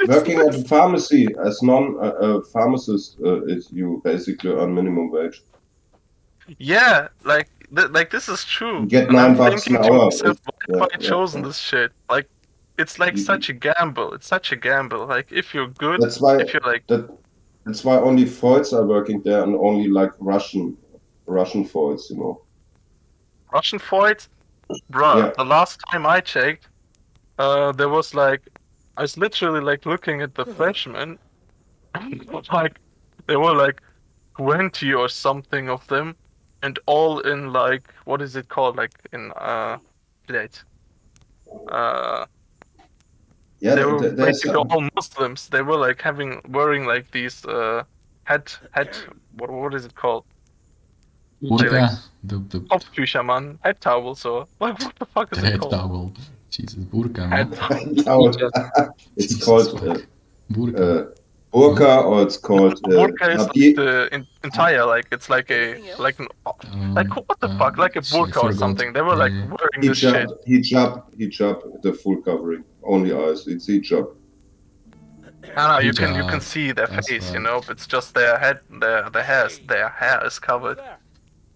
J: Working at a pharmacy as non uh, uh, pharmacist uh, is you basically earn minimum wage.
H: Yeah, like th- like this is true.
J: You get
H: And I'm
J: nine bucks an hour.
H: myself, why have I chosen
J: yeah.
H: this shit? Like, it's like such a gamble. It's such a gamble. Like, if you're good,
J: That's why
H: if you're like,
J: that that's why only foids are working there and only like Russian Russian foids, you know.
H: Russian foid, Bro,
J: yeah.
H: the last time I checked, uh, there was like, I was literally like looking at the hmm. freshmen, like, there were like 20 or something of them, and all in like, what is it called? Like, in, uh, plate. Uh,
J: yeah,
H: they were basically all Muslims. They were like having wearing like these uh, hat hat. What what is it called?
A: Burka, the, the,
H: Kopftücher, man. Head towel, so what, what the fuck is
A: the
H: it
A: head
H: called?
A: towel. Jesus, burka,
H: Head
A: man.
H: towel.
J: Towel. it's called uh,
A: burka.
J: uh, burka or it's called uh,
H: Burka is
J: nabi-
H: like the entire like it's like a like an like what the fuck like a burka or something. They were like wearing this shit.
J: hijab, hijab, hijab, the full covering, only eyes. It's hijab.
H: No, no, you can you can see their
A: that's
H: face, you
A: right.
H: know. It's just their head, their their hair, their hair is covered.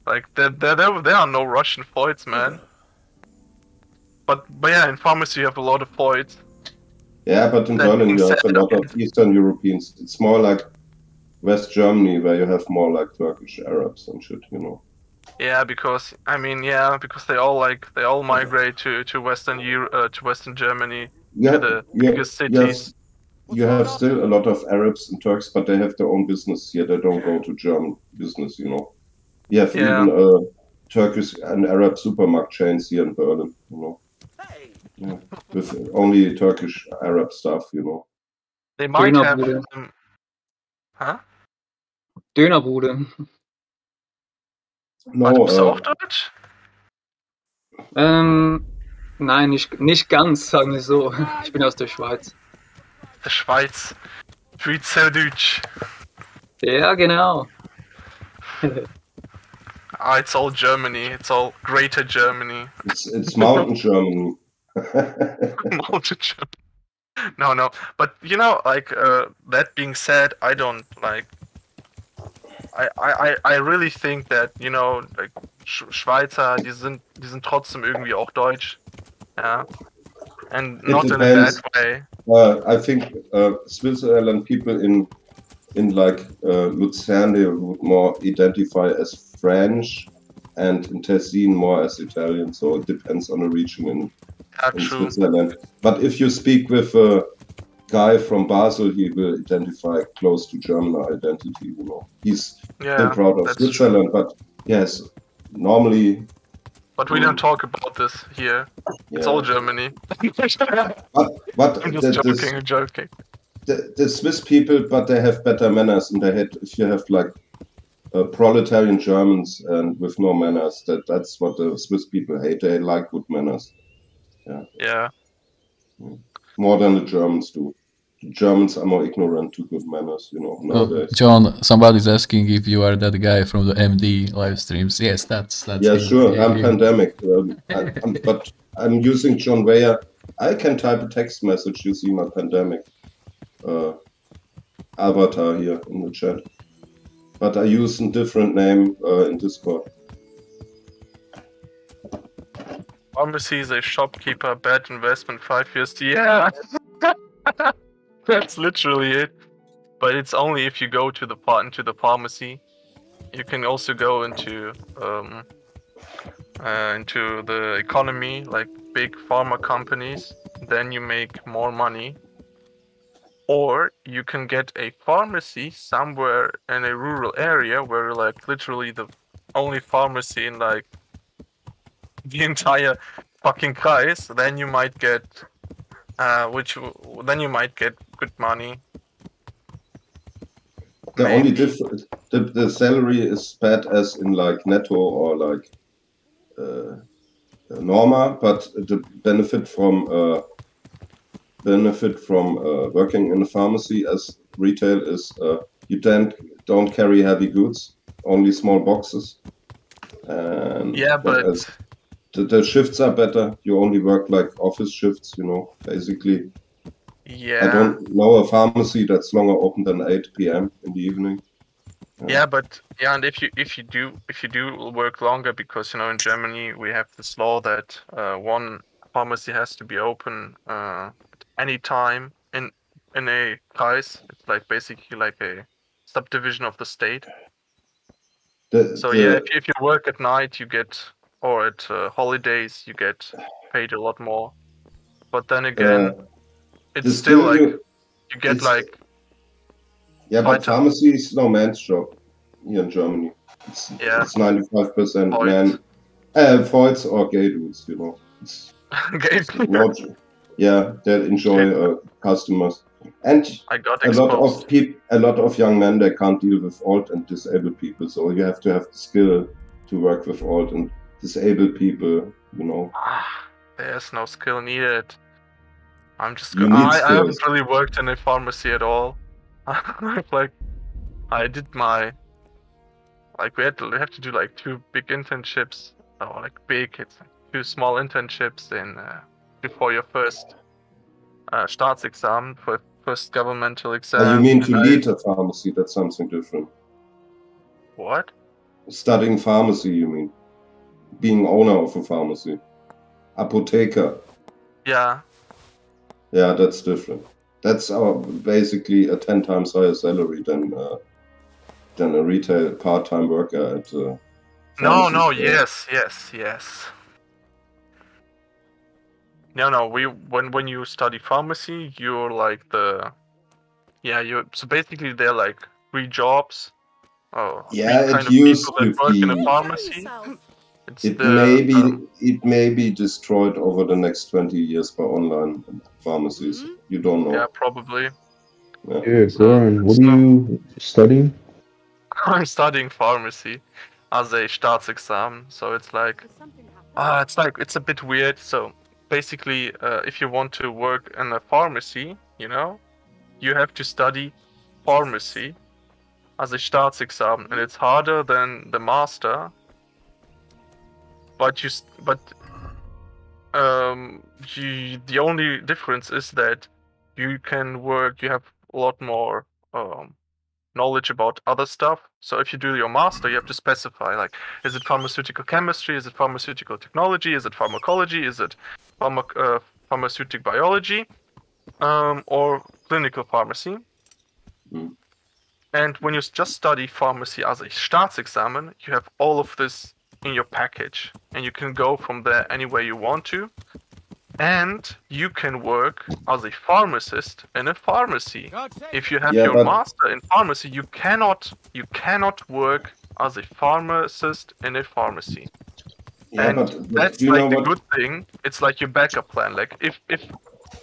H: Like there there there, there are no Russian foids, man. But but yeah, in pharmacy you have a lot of foids.
J: Yeah, but in
H: That
J: Berlin you have a lot of Eastern Europeans. It's more like West Germany where you have more like Turkish Arabs and shit, you know.
H: Yeah, because I mean, yeah, because they all like they all migrate to to Western Europe, uh, to Western Germany,
J: Yeah,
H: to the
J: yeah,
H: biggest
J: yes.
H: cities.
J: You have still a lot of Arabs and Turks, but they have their own business here. They don't go to German business, you know. You have
H: Yeah.
J: even uh, Turkish and Arab supermarket chains here in Berlin, you know. Yeah, with only Turkish Arab stuff, you know.
H: They might
K: know
H: have. Um, huh?
K: Dönerbude.
J: No,
H: Bist du auch Deutsch?
K: Ähm, nein, nicht, nicht ganz, sagen wir so. Ich bin aus der Schweiz.
H: Der Schweiz. Schweizerdeutsch.
K: Ja, genau.
H: Ah, it's all Germany. It's all Greater Germany.
J: it's it's mountain Germany.
H: Mountain Germany. No, no. But you know, like uh, that being said, I don't like. I, I, I- really think that you know like Sch Schweizer, die sind, die sind trotzdem irgendwie auch deutsch. Ja. And
J: It
H: not in a bad way.
J: Uh, I think uh, Switzerland people in in like uh, Luzerne would more identify as French, and in Tessin more as Italian. So it depends on the region in,
H: ah,
J: in. Switzerland. But if you speak with a guy from Basel, he will identify close to German identity. You know, he's
H: Yeah,
J: still proud of
H: that's
J: Switzerland, but yes, normally.
H: But we don't mm. talk about this here. It's all Germany.
J: But, but
H: I'm just
J: this-
H: joking, I'm joking.
J: the, the Swiss people, but they have better manners in their head. If you have like uh, proletarian Germans and with no manners, that that's what the Swiss people hate. They like good manners. Yeah,
H: Yeah.
J: more than the Germans do. The Germans are more ignorant to good manners, you know,
A: Oh,
J: nowadays.
A: John, somebody's asking if you are that guy from the MD live streams. Yes, that's that's.
J: yeah,
A: him.
J: sure.
A: Yeah,
J: I'm
A: him.
J: pandemic, um, I, I'm, but I'm using John Weyer. I can type a text message. You see my pandemic uh, avatar here in the chat, but I use a different name uh, in Discord.
H: Pharmacy is a shopkeeper, bad investment, five years. Yeah, that's literally it. But it's only if you go to the part into the pharmacy. You can also go into um, uh, into the economy, like big pharma companies. Then you make more money. Or you can get a pharmacy somewhere in a rural area where, like, literally the only pharmacy in like the entire fucking Kreis, then you might get, uh, which then you might get good money.
J: The only difference, the, the salary is bad as in like Netto or like uh, Norma, but the benefit from uh, benefit from uh, working in a pharmacy as retail is uh, you don't don't carry heavy goods, only small boxes. And
H: Yeah, but-
J: the, the shifts are better. You only work like office shifts, you know, basically.
H: Yeah.
J: I don't know a pharmacy that's longer open than 8 p.m. in the evening.
H: Yeah, but yeah, and if you if you do if you do work longer, because you know in Germany we have this law that uh, one pharmacy has to be open uh, any time in in a Kreis. It's like basically like a subdivision of the state.
J: The,
H: So
J: the-
H: yeah, if, if you work at night, you get or at uh, holidays you get paid a lot more. But then again,
J: Uh,
H: it's still like
J: you-
H: you get like
J: Yeah, but pharmacy is no man's job here in Germany. It's,
H: Yeah.
J: it's 95%
H: Foids.
J: man. Uh, foids or gay dudes, you know. It's
H: gay
J: no, yeah, they enjoy uh, customers. And
H: I got
J: a lot of people, a lot of young men, they can't deal with old and disabled people. So you have to have the skill to work with old and disabled people, you know.
H: There's no skill needed. I'm just. Go- I, I haven't really worked in a pharmacy at all. like, I did my. Like we had to we have to do like two big internships, or like big, it's like two small internships in uh, before your first uh, Staatsexamen for first governmental exam.
J: Uh, you mean to lead a pharmacy? That's something different.
H: What?
J: Studying pharmacy, you mean? Being owner of a pharmacy. Apotheker.
H: Yeah.
J: Yeah, that's different. That's our basically a ten times higher salary than uh, than a retail part-time worker at. Uh,
H: No, no,
J: store.
H: yes, yes, yes. No, no. We when when you study pharmacy, you're like the, yeah. You so basically they're like three jobs. Oh, three
J: Yeah, it
H: kind of
J: used
H: people that
J: to
H: work in
J: be.
H: a pharmacy. It's
J: It
H: the,
J: may be
H: um,
J: it may be destroyed over the next twenty years by online pharmacies. You don't know.
H: yeah, probably.
J: Yeah.
F: Yeah, Goran, what are you studying?
H: I'm studying pharmacy as a Staatsexamen, so it's like, ah, it's like it's a bit weird. So basically, uh, if you want to work in a pharmacy, you know, you have to study pharmacy as a Staatsexamen, and it's harder than the master. But you, but um, you, the only difference is that you can work. You have a lot more um, knowledge about other stuff. So if you do your master, you have to specify like, is it pharmaceutical chemistry? Is it pharmaceutical technology? Is it pharmacology? Is it pharma- uh, pharmaceutical biology? Um, or clinical pharmacy? And when you just study pharmacy as a Staatsexamen, you have all of this in your package, and you can go from there anywhere you want to. And you can work as a pharmacist in a pharmacy. If you have
J: Yeah,
H: your
J: but-
H: master in pharmacy, you cannot you cannot work as a pharmacist in a pharmacy.
J: Yeah,
H: and
J: but- but
H: that's
J: you
H: like the
J: what-
H: good thing. It's like your backup plan. Like if if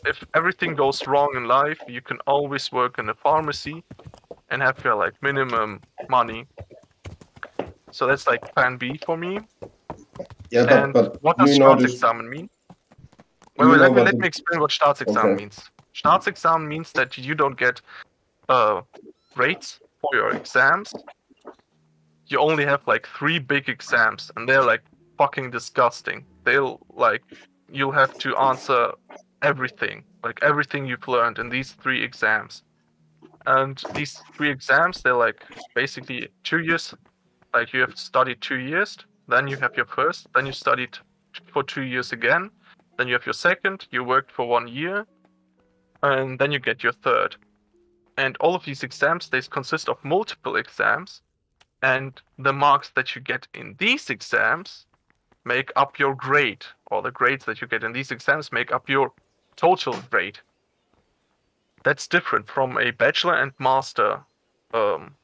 H: if everything goes wrong in life, you can always work in a pharmacy and have your like minimum money. So that's like plan B for me.
J: Yeah, but,
H: and
J: but
H: what
J: do
H: does
J: you know this-
H: Staatsexamen mean? Wait, wait, let me let me explain what Staatsexamen
J: Okay.
H: means. Staatsexamen means that you don't get uh rates for your exams. You only have like three big exams, and they're like fucking disgusting. They'll like you'll have to answer everything, like everything you've learned in these three exams. And these three exams, they're like basically two years. Like you have studied two years, then you have your first, then you studied for two years again, then you have your second, you worked for one year, and then you get your third. And all of these exams, they consist of multiple exams, and the marks that you get in these exams make up your grade, or the grades that you get in these exams make up your total grade. That's different from a bachelor and master um,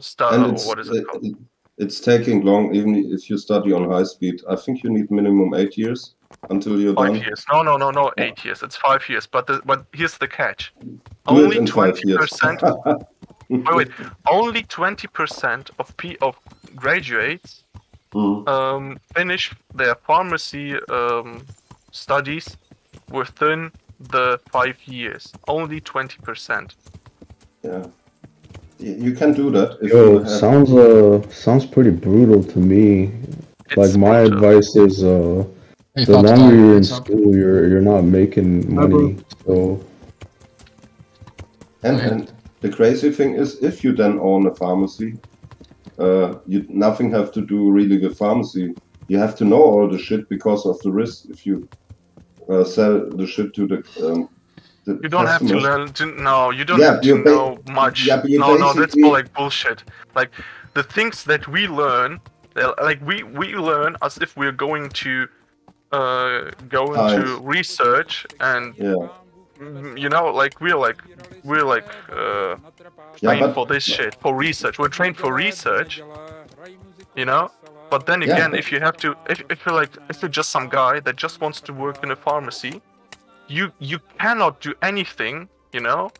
H: study,
J: and
H: what is it
J: it-
H: called?
J: it- it's taking long, even if you study on high speed. I think you need minimum eight years until you're
H: Five
J: done.
H: years. No, no, no, no. Eight years. It's five years. But the, but here's the catch.
J: Do
H: Only twenty percent. wait, wait. Only twenty percent of P of graduates
J: Mm.
H: um, finish their pharmacy um, studies within the five years. Only twenty percent.
J: Yeah. You can do that if
F: Yo,
J: you have.
F: sounds uh sounds pretty brutal to me. like my advice is uh
A: Hey,
F: the longer
A: Dog,
F: you're in
A: what's
F: school, you're you're not making money. So
J: And, and the crazy thing is, if you then own a pharmacy, uh, you nothing have to do really with pharmacy. You have to know all the shit because of the risk. If you uh, sell the shit to the, um, the
H: You don't have to
J: customers.
H: learn. To, no, you don't
J: Yeah,
H: have to know much.
J: yeah,
H: no, no, that's more like bullshit. Like the things that we learn, like we we learn as if we're going to uh, go into research and
J: Yeah.
H: mm, you know, like we're like we're like uh,
J: Yeah,
H: trained
J: but-
H: for this shit for research. We're trained for research. You know. But then again,
J: but-
H: if you have to, if, if you're like, if you're just some guy that just wants to work in a pharmacy, you you cannot do anything, you know,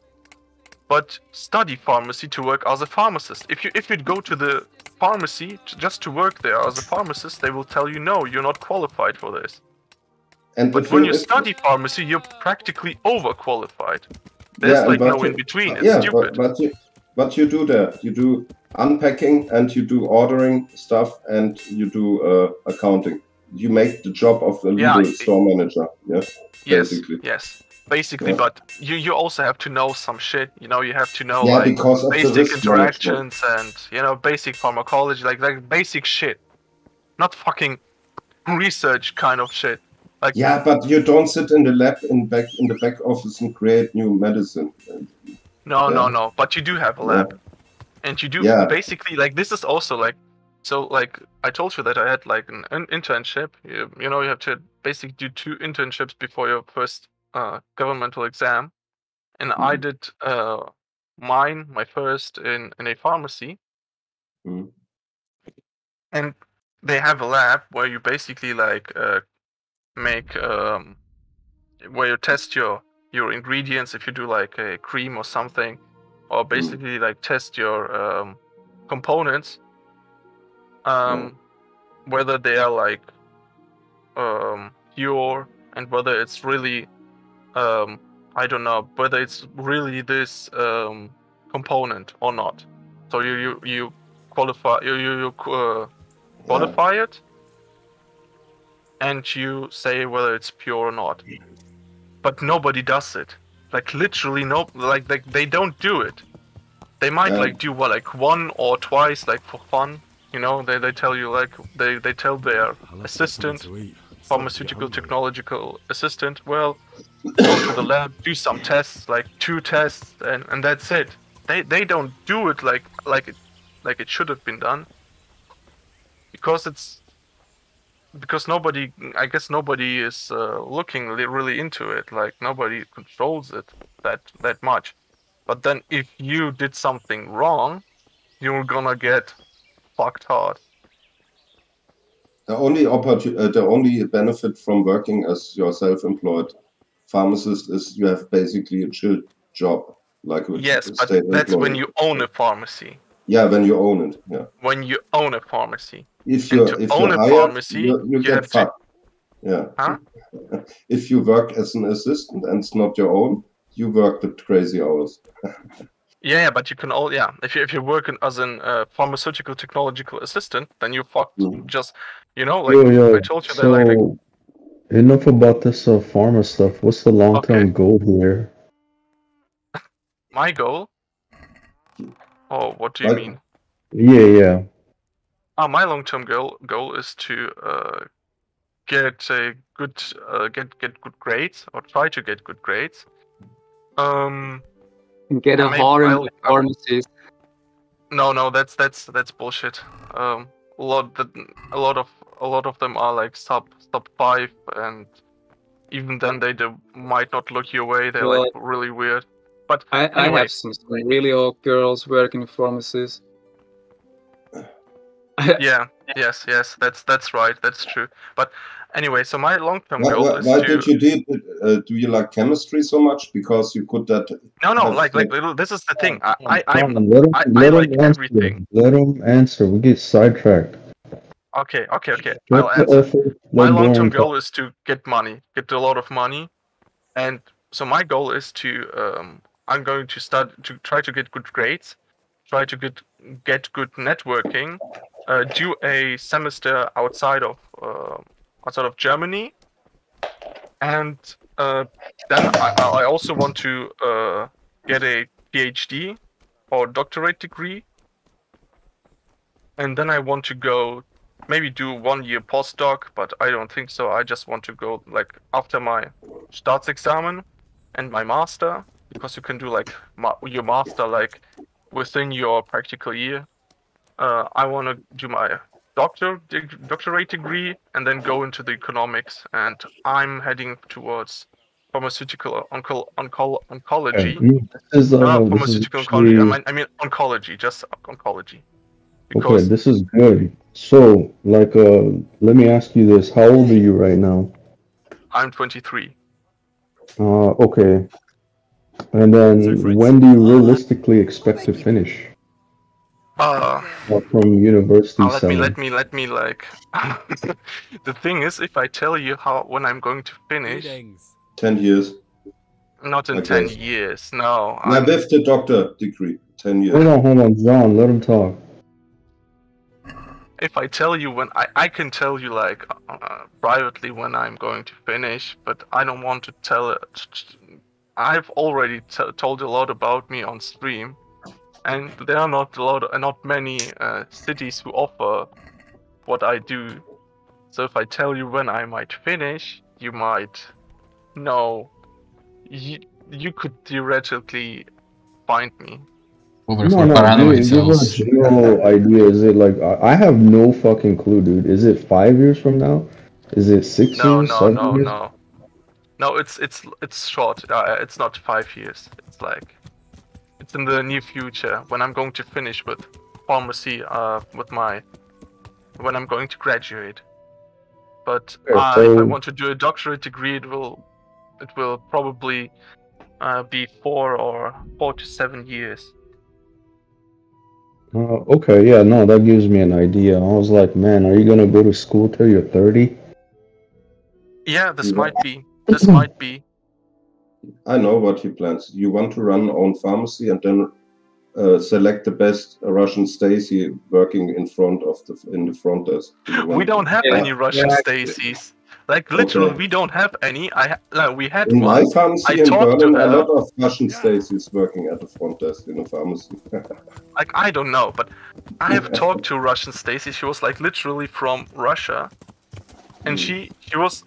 H: but study pharmacy to work as a pharmacist. If you if you go to the pharmacy to, just to work there as a pharmacist, they will tell you no, you're not qualified for this.
J: And
H: But when
J: you-
H: you study pharmacy, you're practically overqualified. There's
J: Yeah,
H: like no
J: but
H: in
J: you-
H: between. It's
J: yeah,
H: stupid.
J: But, but you but you do that. You do unpacking and you do ordering stuff and you do uh, accounting. You make the job of a
H: Yeah,
J: legal
H: I-
J: store manager. Yeah.
H: Yes,
J: Basically.
H: yes. Basically,
J: Yeah.
H: but you you also have to know some shit. You know, you have to know
J: Yeah,
H: like
J: the
H: basic interactions and you know basic pharmacology, like like basic shit, not fucking research kind of shit. Like
J: Yeah, but you don't sit in the lab in back in the back office and create new medicine.
H: no, no,
J: yeah.
H: no. But you do have a
J: Yeah.
H: lab, and you do
J: Yeah.
H: basically like this is also like so like I told you that I had like an, an internship. You, you know, you have to basically do two internships before your first uh, governmental exam, and I
J: Mhm.
H: did uh, mine my first in in a pharmacy.
J: Mhm.
H: and they have a lab where you basically like uh, make um, where you test your your ingredients if you do like a cream or something or basically like test your um, components um, whether they are like um, pure and whether it's really um, I don't know whether it's really this um, component or not. So you you, you qualify you you, you uh, qualify it and you say whether it's pure or not but nobody does it like literally no like like they don't do it They might
J: Yeah.
H: like do what like one or twice like for fun. You know, they, they tell you like they, they tell their assistant, pharmaceutical technological assistant, well, go to the lab, do some tests, like two tests, and, and that's it. They they don't do it like like it like it should have been done. Because it's because nobody I guess nobody is uh, looking really into it. Like nobody controls it that that much. But then if you did something wrong, you're gonna get fucked hard.
J: The only opportu- uh, the only benefit from working as your self-employed pharmacist is you have basically a chill job, like
H: Yes, but that's when you own a pharmacy.
J: Yeah, when you own it. Yeah.
H: When you own a pharmacy.
J: If you if
H: own
J: you're
H: a
J: hired,
H: pharmacy,
J: you, you
H: you
J: get
H: have to-
J: fucked. Yeah.
H: Huh?
J: if you work as an assistant and it's not your own, you work the crazy hours.
H: Yeah, yeah, but you can all yeah. If you if you're working as an uh, pharmaceutical technological assistant, then you're fucked. Just you know, like
F: yo, yo,
H: I told you
F: so
H: that like, like
F: enough about this uh, pharma stuff. What's the long-term goal here?
H: my goal. Oh, what do you
F: Like-
H: mean?
F: Yeah, yeah.
H: Uh, my long-term goal goal is to uh, get a good uh, get get good grades or try to get good grades. Um,
K: get a
H: maybe
K: harem
H: I'll-
K: of pharmacists.
H: no, no, that's that's that's bullshit. Um, a lot that a lot of a lot of them are like sub sub five, and even then they do, might not look your way. They're like really weird. But
K: I, I have seen some really old girls working in pharmacies.
H: yeah, yes, yes, that's that's right, that's true. But anyway, so my long-term
J: Why,
H: goal
J: why,
H: is
J: why
H: to
J: did you did uh, do you like chemistry so much? Because you could that.
H: no, no,
J: have
H: like like little. This is the thing. I I I'm,
F: let him,
H: I, I like
F: him answer.
H: everything.
F: Let him answer. We get sidetracked.
H: Okay, okay, okay.
F: Let
H: I'll answer. My long-term goal is to get money, get a lot of money, and so my goal is to um, I'm going to start to try to get good grades, try to get get good networking, uh, do a semester outside of uh, outside of Germany, and uh, then I, I also want to uh, get a PhD or doctorate degree, and then I want to go maybe do one year postdoc, but I don't think so. I just want to go like after my Staatsexamen and my master, because you can do like ma- your master like within your practical year. Uh, I want to do my doctor dig- doctorate degree and then go into the economics, and I'm heading towards pharmaceutical onco- onco- oncology.
F: Okay, This is, uh, this is
H: pharmaceutical
F: actually-
H: oncology. I mean, I mean oncology, just oncology.
F: Okay, this is good. So, like, uh, let me ask you this: How old are you right now?
H: I'm 23.
F: Uh, okay. And then, when do you realistically expect to finish
H: Uh,
F: uh, from university
H: Uh, let me let me let me like the thing is if i tell you how when i'm going to finish
J: Ten years.
H: not in
J: Okay.
H: 10 years no
J: Now
H: I'm-
J: with the doctor degree, ten years.
F: Hold on, hold on, John. Let him talk.
H: if i tell you when i i can tell you like uh, privately when i'm going to finish but i don't want to tell it i've already t- told a lot about me on stream and there are not a lot not many uh, cities who offer what i do so if i tell you when i might finish you might know you, you could theoretically find me
A: Over
F: No,
A: for
F: no,
A: paranoid
F: give, give us
A: cells.
F: a general idea. Is it like I I have no fucking clue, dude. Is it five years from now? Is it six
H: no
F: years?
H: no
F: seven
H: no
F: years?
H: no no it's it's it's short. Uh, it's not five years. It's like it's in the near future when i'm going to finish with pharmacy uh with my when i'm going to graduate. But uh, if i want to do a doctorate degree it will it will probably uh, be four or four to seven years.
F: Uh, okay, yeah, no, that gives me an idea. I was like, man, are you gonna go to school till you're 30?
H: yeah this might be this might be
J: I know what he plans. You want to run own pharmacy and then uh, select the best Russian Stacy working in front of the in the front desk.
H: We don't have
K: Yeah,
H: any russian
K: yeah,
H: stacies Like literally,
J: Okay.
H: we don't have any. I ha- no, we had
J: In my pharmacy
H: I
J: in Berlin, a lot of Russian Stacies working at the front desk in a pharmacy.
H: like I don't know, but I have talked to Russian Stacy. She was like literally from Russia, and she she was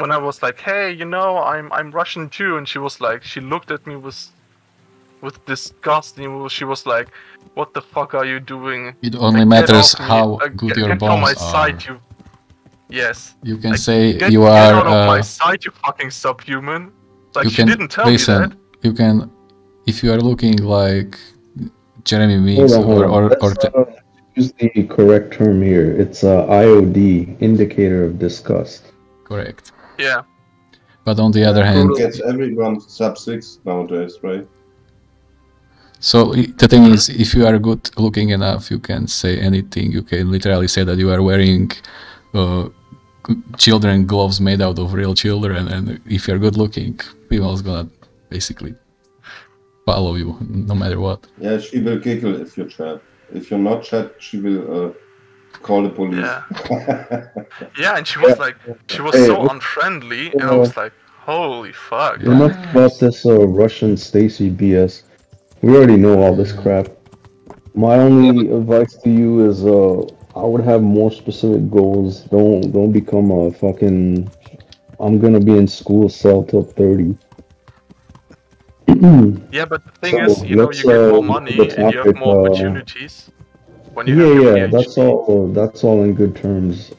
H: when I was like, hey, you know, I'm I'm Russian too, and she was like, she looked at me with with disgust, and she was like, what the fuck are you doing?
A: It only
H: Like,
A: matters
H: off me.
A: how good
H: get,
A: your
H: get from my
A: are.
H: side, you. Yes.
A: You can
H: Like,
A: say
H: get,
A: you
H: get
A: are.
H: out of my
A: uh,
H: side, you fucking subhuman. Like
A: you
H: she
A: can
H: didn't tell me
A: listen.
H: that.
A: You can, if you are looking like Jeremy
F: Hold
A: Meeks
F: on, hold
A: or
F: on.
A: or, or
F: Let's uh, use the correct term here. It's uh, IOD, indicator of disgust.
A: correct.
H: Yeah.
A: But on the other hand,
J: gets everyone sub six nowadays, right?
A: So the thing is, if you are good looking enough, you can say anything. You can literally say that you are wearing uh, children gloves made out of real children, and if you're good looking, people people's gonna basically follow you no matter what.
J: Yeah, she will giggle if you Chad. If you're not Chad, she will uh, call the police.
H: Yeah. Yeah, and she was
F: Yeah.
H: like, she was
F: Hey,
H: so
F: what-
H: unfriendly, and I
F: uh,
H: was like, holy fuck.
F: Enough about this uh, Russian Stacy BS. We already know all this crap. My only advice to you is uh, I would have more specific goals. Don't don't become a fucking. I'm gonna be in school cel till thirty.
H: Yeah, but the thing
F: So,
H: is, you know, you get
F: uh,
H: more money and you have
F: topic,
H: more
F: uh,
H: opportunities when you
F: yeah, yeah, that's all. That's all in good terms.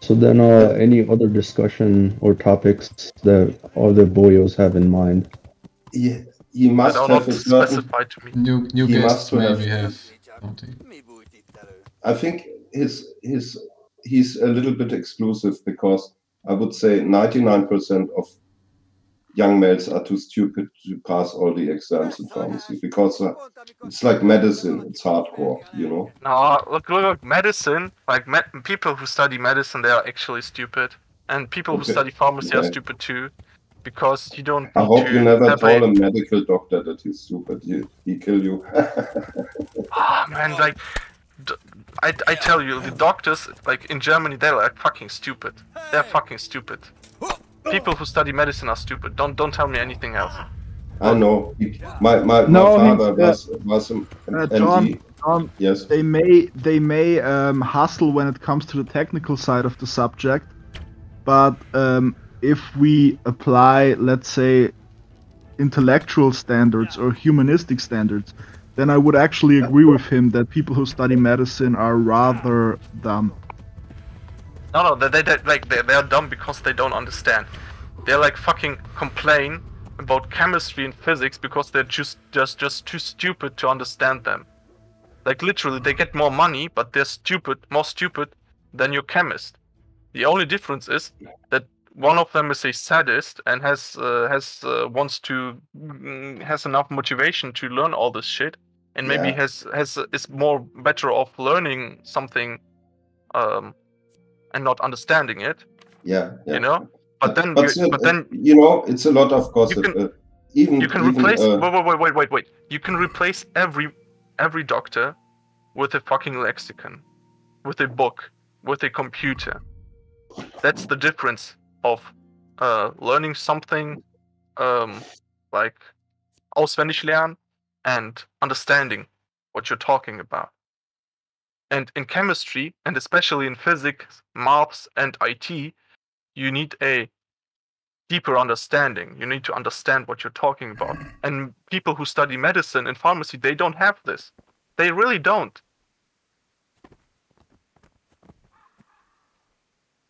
F: So then, uh, any other discussion or topics that other boyos have in mind?
J: Yeah, you must
H: don't
J: have
H: know
J: a
H: to specify to me.
A: New new
J: he
A: guests
J: must have-
A: maybe have something.
J: I think his his he's a little bit exclusive because I would say 99% of young males are too stupid to pass all the exams in pharmacy because uh, it's like medicine. It's hardcore, you know.
H: No, look, look, look, medicine, like me- people who study medicine, they are actually stupid. And people who study pharmacy are stupid too. Because you don't
J: I hope you never told
H: a-
J: medical doctor that he's stupid. He, he kill you.
H: Ah, man, like, d- I, I tell you, the doctors, like, in Germany, they're like fucking stupid. They're fucking stupid. People who study medicine are stupid. Don't don't tell me anything else.
J: I know. My my, my
L: No, I mean,
J: father
L: uh,
J: was was an
L: Uh,
J: MD.
L: John, John,
J: Yes.
L: they may they may um, hustle when it comes to the technical side of the subject, but um, if we apply, let's say, intellectual standards or humanistic standards, then I would actually agree with him that people who study medicine are rather dumb.
H: No, no, they, they, they like they, they are dumb because they don't understand. They're like fucking complain about chemistry and physics because they're just just just too stupid to understand them. Like literally, they get more money, but they're stupid, more stupid than your chemist. The only difference is that one of them is a sadist and has uh, has uh, wants to mm, has enough motivation to learn all this shit, and maybe
J: Yeah.
H: has has is more better off learning something, um, and not understanding it.
J: Yeah, yeah.
H: You know, but then
J: but,
H: you,
J: still,
H: but then
J: you know it's a lot of gossip.
H: can-
J: uh, even
H: you can
J: even,
H: replace
J: uh,
H: wait, wait wait wait wait wait you can replace every every doctor with a fucking lexicon with a book with a computer that's the difference of uh, learning something um, like auswendig lernen and understanding what you're talking about and in chemistry and especially in physics maths and it you need a deeper understanding. You need to understand what you're talking about. And people who study medicine and pharmacy, they don't have this. They really don't.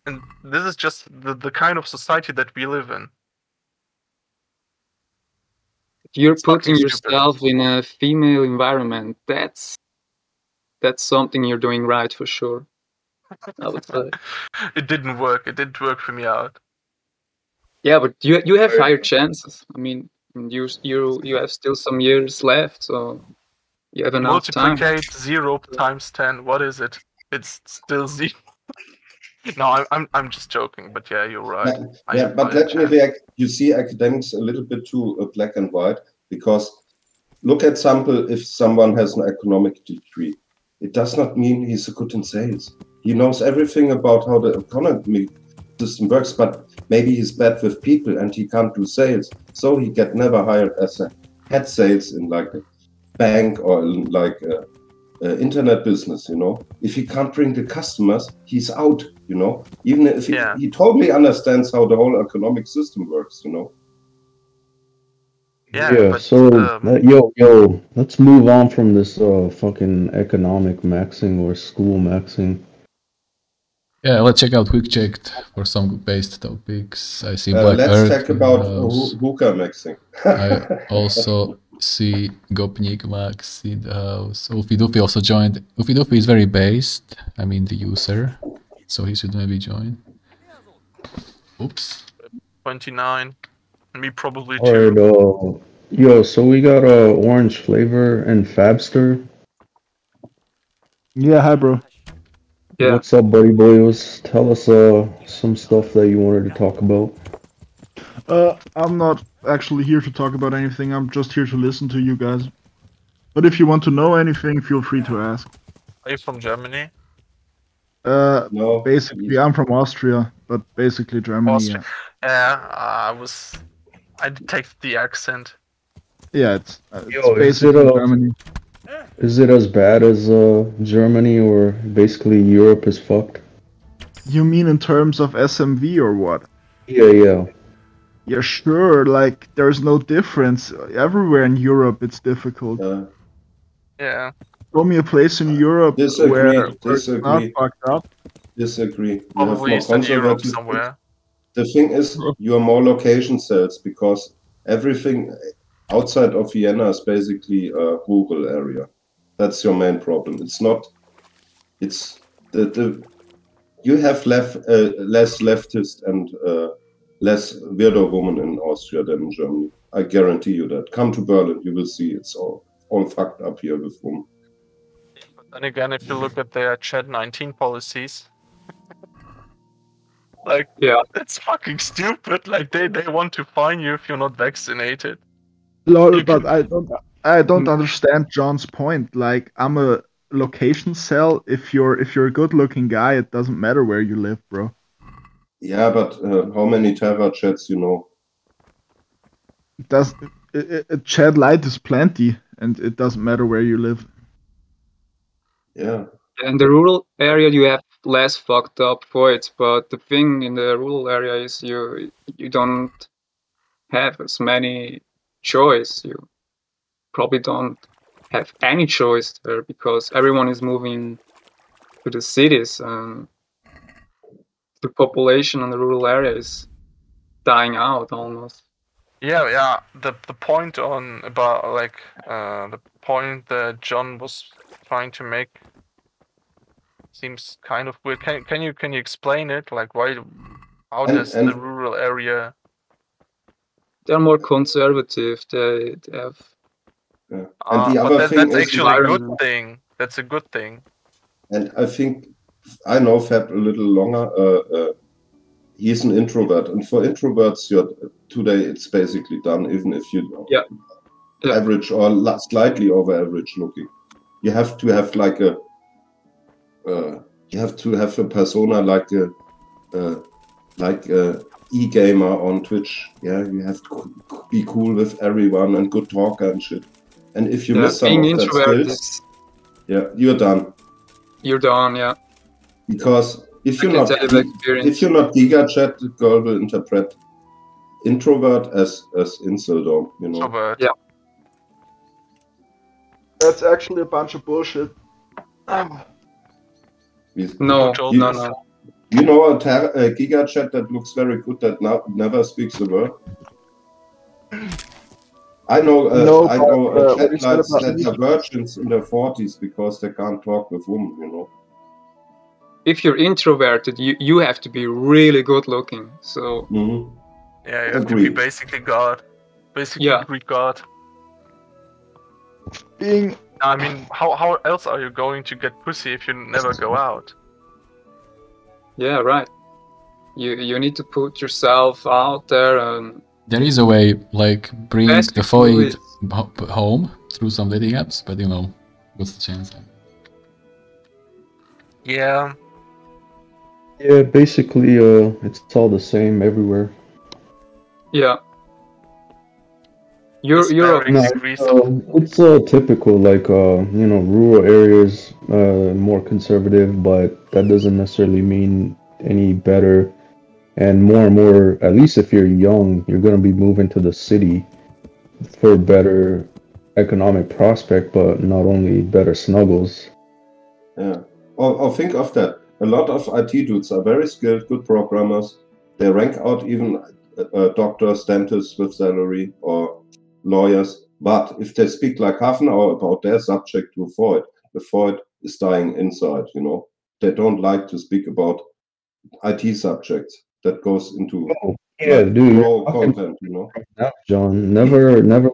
H: And this is just the, the kind of society that we live in.
K: If you're
H: fucking
K: putting yourself in a female environment, that's that's something you're doing right for sure. I would say.
H: it didn't work. It didn't work for me out.
K: Yeah, but you you have higher chances. I mean, you you you have still some years left, so you have enough time.
H: Multiplicate zero times ten. What is it? It's still zero. no, I'm, I'm I'm just joking. But yeah, you're right. I
J: yeah, but let me react. You see academics a little bit too uh, black and white because look at sample if someone has an economic degree, it does not mean he's a good in sales. He knows everything about how the economy system works, but maybe he's bad with people and he can't do sales, so he get never hired as a head sales in like a bank or in like a, a internet business. You know, if he can't bring the customers, he's out. You know, even if he,
H: Yeah.
J: he totally understands how the whole economic system works. You know.
H: Yeah, but,
F: so
H: um,
F: uh, yo yo, let's move on from this uh fucking economic maxing or school maxing.
A: Yeah, let's check out quick checked for some based topics. I see
J: Uh,
A: Black
J: let's
A: Earth.
J: talk about
A: the house.
J: hoo- hookah mixing.
A: I also see Gopnik Max in the house. Ufi Dufi also joined. Ufi Dufi is very based. I mean the user, so he should maybe join. Oops.
H: 29. Me probably
F: Alright,
H: too.
F: uh, yo, so we got uh orange flavor and Fabster.
L: Yeah, hi, bro.
K: Yeah.
F: What's up, buddy boys? Tell us uh some stuff that you wanted to talk about.
L: Uh, I'm not actually here to talk about anything. I'm just here to listen to you guys. But if you want to know anything, feel free to ask.
H: Are you from Germany?
L: Uh,
J: no.
L: Basically, I'm from Austria, but basically Germany.
H: Austria. Yeah, I was. I detect the accent.
L: Yeah, yeah it's, uh, it's
F: Yo, is it
L: basically
F: uh,
L: Germany.
F: is it as bad as uh Germany or basically Europe is fucked?
L: You mean in terms of SMV or what?
F: Yeah, yeah.
L: Yeah, sure. Like, there's no difference. Everywhere in Europe, it's difficult.
H: Yeah.
L: Show me a place in Europe
J: Disagree,
L: where, where it's not fucked up.
J: Disagree.
H: Probably Eastern Europe
J: conservative-
H: somewhere.
J: The thing is, you are more location sales because everything outside of Vienna is basically a rural area. That's your main problem. It's not. It's the the. You have left uh, less leftist and uh, less weirdo woman in Austria than in Germany. I guarantee you that. Come to Berlin, you will see it's all all fucked up here with women.
H: And again, if you look at their Chat 19 policies, like,
K: yeah,
H: that's fucking stupid. Like, they, they want to fine you if you're not vaccinated.
L: Lol, but I don't I don't understand John's point. Like I'm a location cel. If you're if you're a good looking guy, it doesn't matter where you live, bro.
J: Yeah, but uh, how many Tera Chads you know?
L: Does a it, it light is plenty and it doesn't matter where you live.
J: Yeah.
K: In the rural area, you have less fucked up foids, but the thing in the rural area is you you don't have as many choice. You probably don't have any choice there because everyone is moving to the cities and the population in the rural area is dying out almost.
H: Yeah, yeah. The the point on about like uh, the point that John was trying to make seems kind of weird. Can can you can you explain it? Like why? How
J: And-
H: does the rural area?
K: They're more conservative. They, they have
J: Yeah.
H: Uh,
J: And the
H: but
J: other
H: that,
J: thing
H: that's
J: is,
H: actually a good thing. That's a good thing.
J: and I think I know Fab a little longer. Uh, uh, he's an introvert, and for introverts, you're today it's basically done. Even if you
K: Yeah. Yeah.
J: average or slightly over average looking, you have to have like a uh, you have to have a persona like a uh, like a e-gamer on Twitch. Yeah, you have to be cool with everyone and good talker and shit. And if you
K: Yeah,
J: miss some of that skills,
K: is
J: yeah, you're done.
K: you're done. Yeah,
J: Because if
K: I
J: you're not
K: tell you by experience.
J: if you're not GigaChad, the girl will interpret introvert as as inceldom, you know.
H: Introvert.
K: Yeah.
L: That's actually a bunch of bullshit.
J: With-
K: No,
J: you,
K: no, no.
J: You know a, ter- a GigaChad that looks very good that no- never speaks a word. I know, uh,
L: No,
J: I know
L: uh,
J: uh,
L: Chad
J: Lights that are virgins in their forties because they can't talk with women, you know.
K: If you're introverted, you you have to be really good looking. So
J: hmm
H: Yeah, you have to be basically God. Basically
K: Yeah.
H: Greek God.
L: Being
H: I mean, how how else are you going to get pussy if you never go out?
K: yeah, right. You you need to put yourself out there and
A: There is a way, like bring the
K: to do
A: foid home through some dating apps, but you know, what's the chance?
H: Yeah.
F: Yeah, basically, uh, it's all the same everywhere.
K: Yeah. You're you're
F: No, uh, it's uh, typical, like uh, you know, rural areas uh, more conservative, but that doesn't necessarily mean any better. And more and more, at least if you're young, you're gonna be moving to the city for better economic prospect, but not only better snuggles.
J: Yeah. Or, or think of that. A lot of IT dudes are very skilled, good programmers. They rank out even uh, uh, doctors, dentists with salary, or lawyers. But if they speak like half an hour about their subject to a foid, the foid is dying inside. You know, they don't like to speak about IT subjects. That goes into oh,
F: Yeah,
J: like,
F: dude,
J: raw content. You know.
F: now, John. Never, never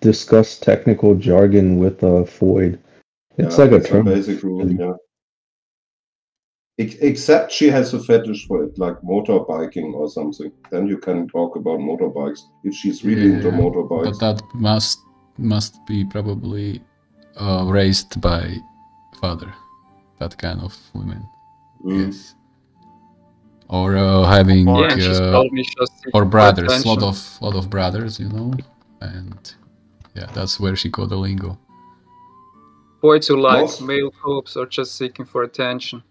F: discuss technical jargon with a Foid. It's
J: Yeah,
F: like a term.
J: basic rule. Yeah. Ex- Except she has a fetish for it, like motorbiking or something. Then you can talk about motorbikes if she's really into motorbikes.
A: But that must must be probably uh, raised by father, that kind of women.
J: Mm.
A: Yes. Or uh, having
K: Yeah,
A: uh,
K: probably just seeking
A: or
K: for
A: brothers, lot of lot of brothers, you know, and yeah, that's where she got the lingo.
K: Boys who like male hopes are just seeking for attention.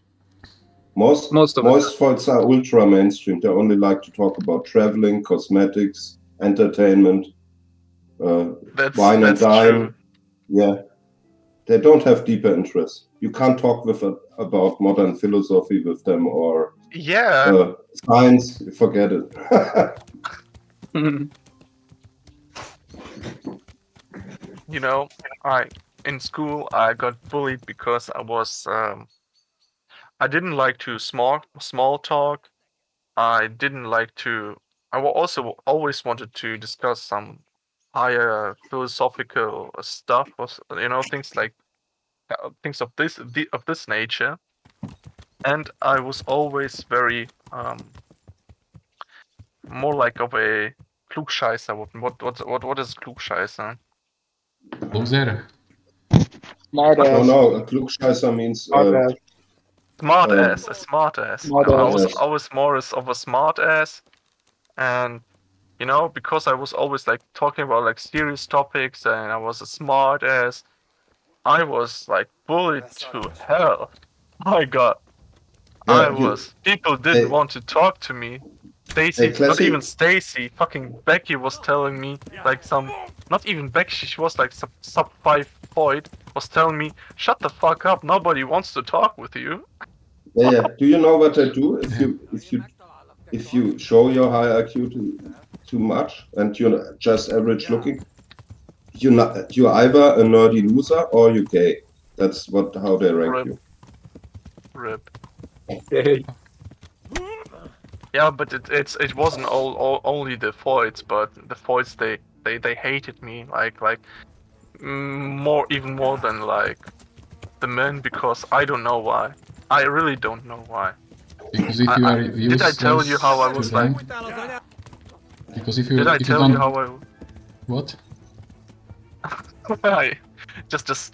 J: Most
K: Most of
J: most folks are ultra mainstream. They only like to talk about traveling, cosmetics, entertainment, uh,
H: That's-
J: wine and dine.
H: true.
J: Yeah, they don't have deeper interests. You can't talk with a, about modern philosophy with them or
H: Yeah.
J: uh, science. Forget it.
H: you know, I in school I got bullied because I was um, I didn't like to small small talk. I didn't like to. I wa- also always wanted to discuss some higher philosophical stuff, or you know, things like uh, things of this of this nature. And I was always very um, more like of a klugscheißer. What what what what, what is klugscheißer?
A: Loser.
B: Smart
J: no,
B: ass.
J: no. A klugscheißer means uh,
B: ass.
H: Smart
J: Um,
H: ass, a smart ass.
B: Smart
H: I
B: ass.
H: was
J: Yes.
H: always more as of a smart ass, and you know because I was always like talking about like serious topics and I was a smart ass. I was like bullied to hell. My God,
J: Yeah,
H: I
J: you-
H: was. People didn't
J: Hey.
H: want to talk to me. Stacy, not even Stacy, fucking Becky was telling me like some, not even Becky, she was like sub, sub five point was telling me, shut the fuck up, nobody wants to talk with you.
J: Yeah, yeah. Do you know what I do if you if you if you show your high IQ too too much and you're just average looking? You not you're either a nerdy loser or you're gay. That's what how they rank
H: Rip.
J: you.
H: Rip. Yeah, but it it's it wasn't all, all only the Foids, but the Foids they, they they hated me like like mm, more even more than like the men because I don't know why. I really don't know why.
A: Because if
H: I-
A: you
H: I-
A: are
H: did I tell you how I was like?
A: Because if you
H: Did I
A: you
H: tell
A: don't
H: you how I?
A: what?
H: I just just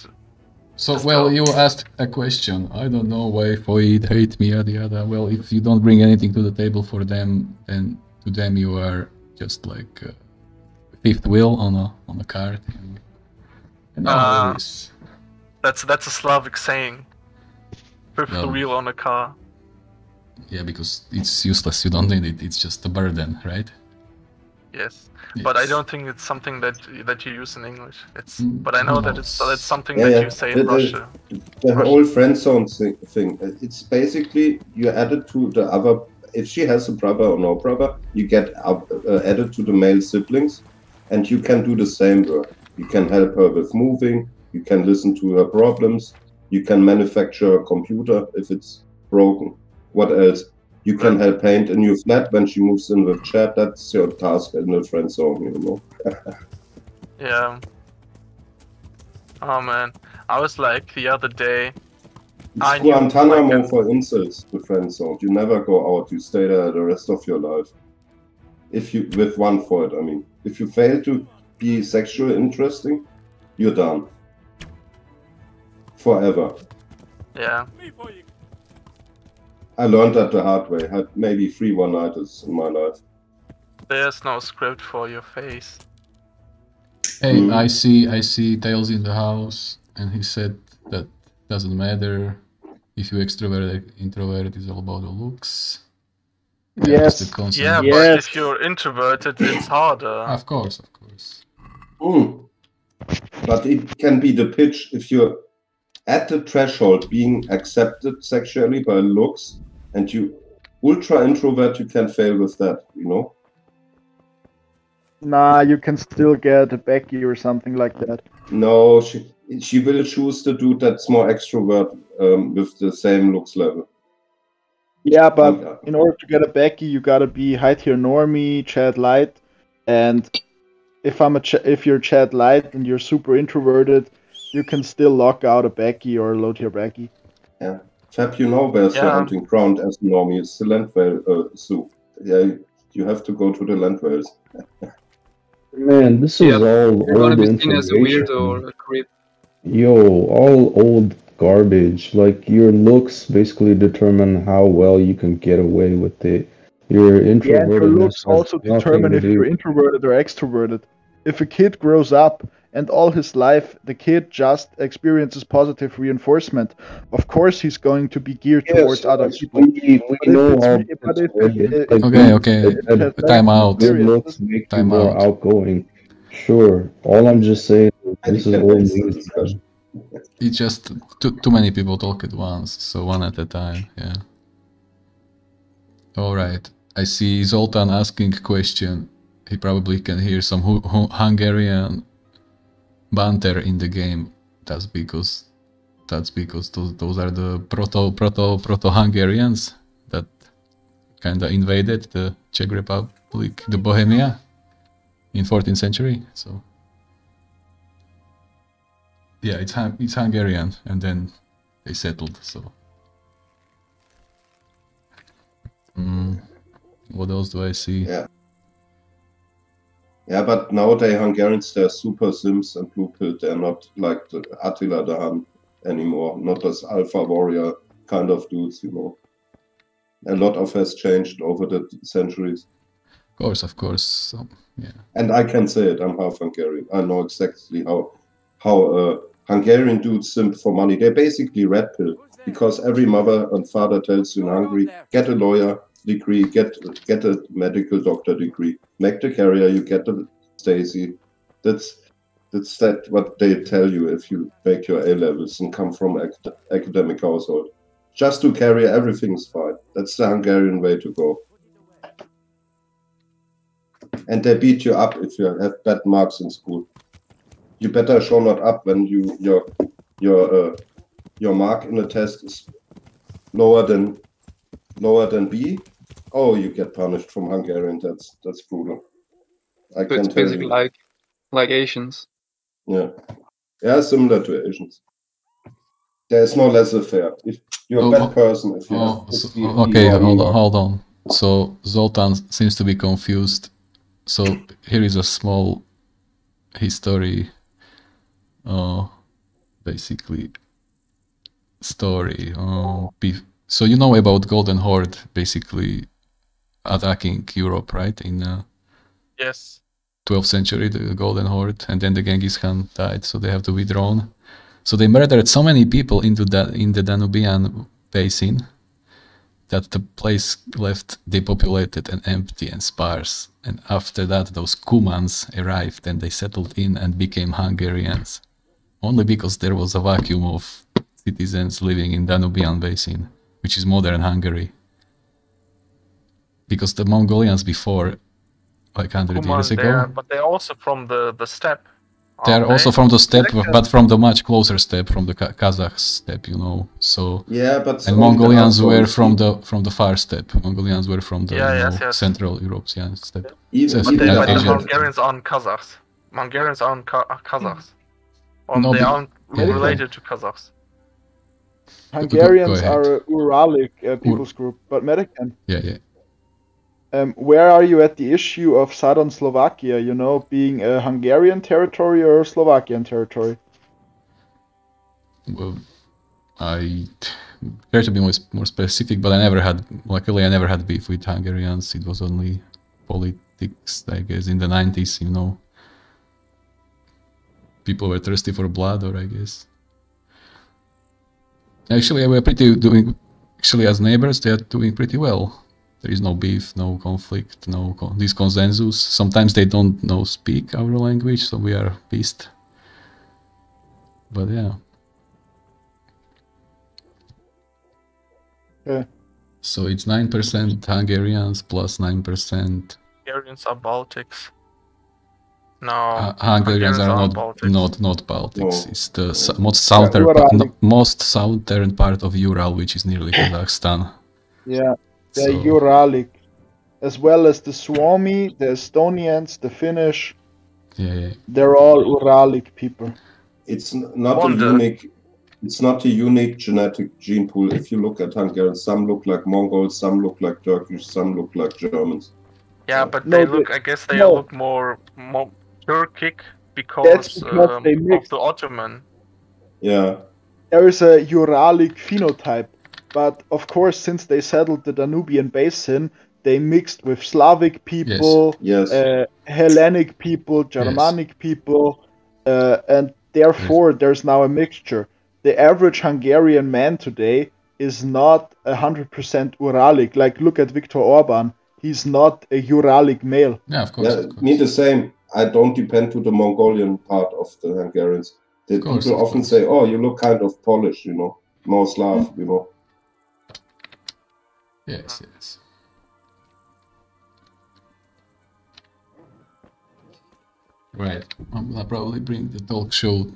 A: So well, you asked a question. I don't know why Foid hate me, yada yada. Well, if you don't bring anything to the table for them, then to them you are just like uh, fifth wheel on a on a card. And, and
H: Uh,
A: always-
H: that's that's a Slavic saying. Fifth
A: Well-
H: wheel on a car.
A: yeah, because it's useless. You don't need it. It's just a burden, right?
H: Yes. But I don't think it's something that that you use in English. It's
A: Mm,
H: but I know that
A: no.
H: it's it's something
J: Yeah,
H: that
J: yeah.
H: you say
J: The-
H: in
J: the-
H: Russia.
J: The whole friend zone thing, thing. It's basically you add it to the other. If she has a brother or no brother, you get up, uh, added to the male siblings, and you can do the same work. You can help her with moving. You can listen to her problems. You can manufacture a computer if it's broken. What else? You can help paint a new flat when she moves in with Chad. That's your task in the friend zone, you know.
H: Yeah. Oh man, I was like the other day.
J: It's
H: I knew
J: Guantanamo
H: like,
J: for insults, the friend zone. You never go out. You stay there the rest of your life. If you, with one fault, I mean, if you fail to be sexually interesting, you're done. Forever.
H: Yeah.
J: I learned that the hard way. Had maybe three one-nighters in my life.
H: There's no script for your face.
A: Hey,
J: Hmm.
A: I see, I see Tails in the house, and he said that doesn't matter if you extrovert, introvert is all about the looks. Yeah, that's the concept.
H: Yeah, but if you're introverted, it's harder.
A: Of course, of course.
J: Mm. But it can be the pitch if you're at the threshold being accepted sexually by looks and you ultra introvert, you can fail with that, you know?
L: Nah, you can still get a Becky or something like that.
J: No, she she will choose the dude that's more extrovert um, with the same looks level.
L: Yeah, but in order to get a Becky, you gotta be high tier normie, Chad Light, and if I'm a Ch- if you're Chad Light and you're super introverted, you can still lock out a Becky or a low tier Becky.
J: Yeah. Fab, you know where's the
L: Yeah.
J: hunting ground as normie? It's the land whale uh, zoo. Yeah, you have to go to the land whales.
F: Man, this
K: Yeah,
F: is all
K: You're gonna
F: old
K: be seen as a
F: information.
K: weirdo or a creep.
F: Yo, all old garbage. Like your looks basically determine how well you can get away with it. Your
L: Yeah, and your looks also determine if you're introverted or extroverted. If a kid grows up and all his life the kid just experiences positive reinforcement, of course he's going to be geared
F: Yes,
L: towards other people.
F: we- we
L: But if
F: how
L: re- if
F: working.
L: it- it-
F: Like,
A: Okay, okay.
F: it- it-
A: time out.
F: Good looks make you
A: Time out.
F: outgoing. Sure. All I'm just saying this is old news. man.
A: It's just too, too many people talk at once, so one at a time, yeah. Alright, I see Zoltan asking question. He probably can hear some hu- hu- Hungarian banter in the game. That's because that's because those, those are the proto proto proto Hungarians that kind of invaded the Czech Republic, the Bohemia in 14th century. So yeah, it's it's Hungarian, and then they settled. So, mm, what else do I see?
J: Yeah. Yeah, but nowadays Hungarians they're super sims and blue pill. They're not like the Attila the Hun anymore. Not as alpha warrior kind of dudes, you know. A lot of has changed over the centuries.
A: Of course, of course. So, yeah.
J: And I can say it, I'm half Hungarian. I know exactly how how uh, Hungarian dudes simp for money. They're basically red pill because every mother and father tells you in Hungary, get a lawyer degree, get get a medical doctor degree, make the carrier, you get the Stacy. That's that's that what they tell you if you make your A levels and come from acad- academic household. Just to carry everything's fine. That's the Hungarian way to go. And they beat you up if you have bad marks in school. You better show not up when you your your uh, your mark in a test is lower than lower than B. Oh, you get punished from Hungarian. That's that's brutal. I
K: So
J: can
K: it's basically
J: you.
K: like like Asians.
J: Yeah, yeah, similar to Asians. There's no laissez-faire. If you're a
A: Oh,
J: bad
A: oh,
J: person, if you
A: Oh,
J: have
A: so-
J: 50
A: okay,
J: you
A: hold on,
J: are-
A: hold on. So Zoltan seems to be confused. So here is a small history, uh, basically story. Uh, be- so you know about Golden Horde, basically attacking Europe, right? In uh,
H: Yes.
A: 12th century, the Golden Horde, and then the Genghis Khan died, so they have to withdrawn. So they murdered so many people into that in the Danubian basin that the place left depopulated and empty and sparse. And after that, those Cumans arrived and they settled in and became Hungarians, only because there was a vacuum of citizens living in Danubian basin, which is modern Hungary. Because the Mongolians before, like 100
H: Cuman,
A: years
H: they
A: ago,
H: are- but they're also from the the steppe.
A: they are
H: aren't
A: also from the steppe, but from the much closer steppe, from the Kazakh steppe, you know. So
J: Yeah, but
A: and Mongolians were from the from the far steppe. Mongolians were from the
H: Yeah,
A: you know,
H: yes.
A: Central European steppe.
J: Even-
A: Yes,
H: But, they, but the Hungarians aren't Kazakhs. Hungarians aren't Ka- Kazakhs. Or
A: No,
H: they
A: be-
H: aren't
A: yeah, yeah.
H: related to Kazakhs.
L: Hungarians are a Uralic uh, people's group, but Medicann.
A: Yeah, yeah.
L: Um, where are you at the issue of southern Slovakia? You know, being a Hungarian territory or Slovakian territory?
A: Well, I try to be more, more specific, but I never had, luckily, I never had beef with Hungarians. It was only politics, I guess, in the 90s, you know. People were thirsty for blood, or I guess. Actually, we're pretty doing, actually, as neighbors, they are doing pretty well. There is no beef, no conflict, no con this consensus. Sometimes they don't know speak our language, so we are pissed. But yeah.
L: Yeah.
A: So it's 9% Hungarians plus 9%.
H: Hungarians are Baltics. No,
A: Uh, Hungarians are not
H: Baltics.
A: not not Baltics.
J: No.
A: It's the s- most southern
L: Uralic.
A: pa- no, most southern part of Ural, which is nearly Kazakhstan.
L: Yeah, the
A: So-
L: Uralic, as well as the Swami, the Estonians, the Finnish.
A: Yeah, yeah.
L: They're all Uralic people.
J: It's not
H: Wonder.
J: a unique. It's not a unique genetic gene pool. If you look at Hungarians, some look like Mongols, some look like Turkish, some look like Germans.
H: Yeah, but
L: No,
H: they
L: the-
H: look. I guess they
L: no.
H: look more more Turkic because,
L: because
H: um,
L: they
H: of the Ottoman.
J: Yeah,
L: There is a Uralic phenotype, but of course, since they settled the Danubian basin, they mixed with Slavic people,
J: yes.
L: uh, Hellenic people, Germanic people, uh, and therefore there's now a mixture. The average Hungarian man today is not 100% Uralic. Like, look at Viktor Orban. He's not a Uralic male.
A: Yeah, of course.
J: yeah,
A: of course.
J: me the same. I don't depend to the Mongolian part of the Hungarians.
A: Of course,
J: people
A: of
J: often say, "Oh, you look kind of Polish," you know, more Slav, you know.
A: Yes, yes. Right. I'm gonna probably bring the talk show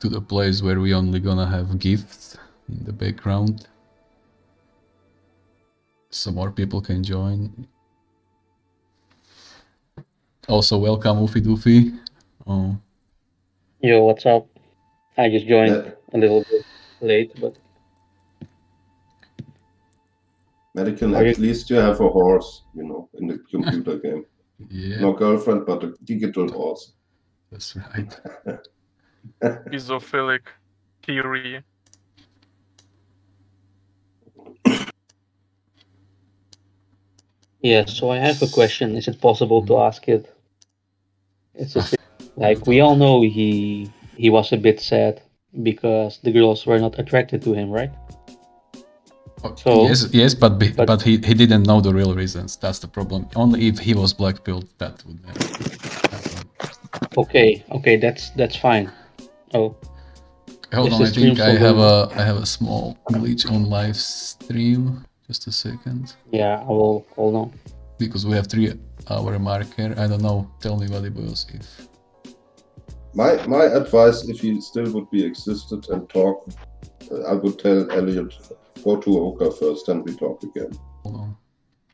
A: to the place where we only gonna have gifts in the background. So more people can join. Also welcome Oofy Doofy. Oh,
M: Yo, what's up? I just joined
J: Yeah.
M: a little bit late, but Medicann,
J: at
M: you-
J: least you have a horse, you know, in the computer game.
A: yeah,
J: No girlfriend, but a digital horse.
A: that's right.
H: Isophilic theory.
M: yeah. So I have a question. Is it possible to ask it? It's a like we all know he he was a bit sad because the girls were not attracted to him, right?
A: Oh,
M: So-
A: yes, yes, but be,
M: but-
A: but, he, he didn't know the real reasons. That's the problem. Only if he was black pilled, that would happen.
M: Okay, okay, that's that's fine. Oh,
A: Hold on, I think I have a I have a small glitch on live stream. Just a second,
M: yeah, I will hold on.
A: because we have three hour marker. I don't know. Tell me what it was. If
J: My my advice, if he still would be existed and talk, uh, I would tell Elliot, go to Oka first, and we talk again.
A: hold on,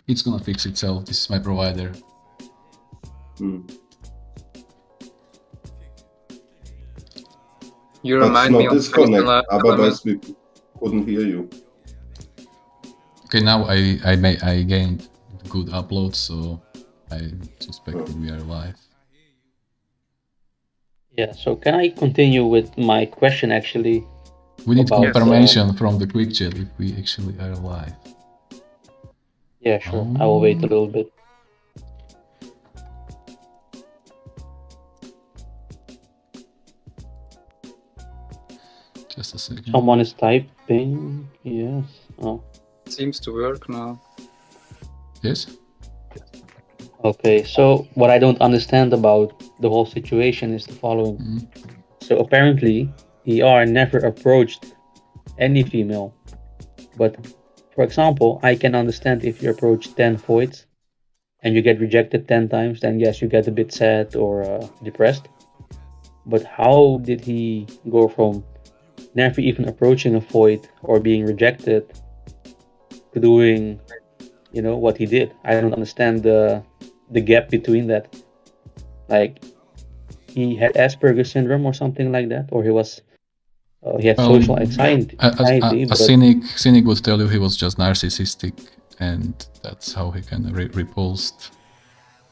A: it's gonna fix itself. This is my provider.
J: Hmm.
K: You
J: But
K: remind
J: no
K: me of
J: disconnect, otherwise we couldn't hear you.
A: Okay, now I I may I gained good upload, so I suspected we are live.
M: Yeah. So can I continue with my question? Actually,
A: We need
M: About, uh,
A: confirmation from the quick chat if we actually are live.
M: yeah, sure. I will wait a little bit.
A: Just a second.
M: Someone is typing. Yes. Oh.
K: seems to work now.
A: Yes.
M: Okay, so what I don't understand about the whole situation is the following.
A: Mhm.
M: So apparently, ER never approached any female. But for example, I can understand if you approach 10 foids and you get rejected 10 times, then yes, you get a bit sad or uh, depressed. But how did he go from never even approaching a foid or being rejected to doing, you know, what he did? I don't understand the the gap between that. Like he had Asperger's syndrome or something like that, or he was uh, he had
A: Well,
M: social anxiety.
A: A, a, a, a
M: but-
A: cynic cynic would tell you he was just narcissistic, and that's how he kind of re- repulsed.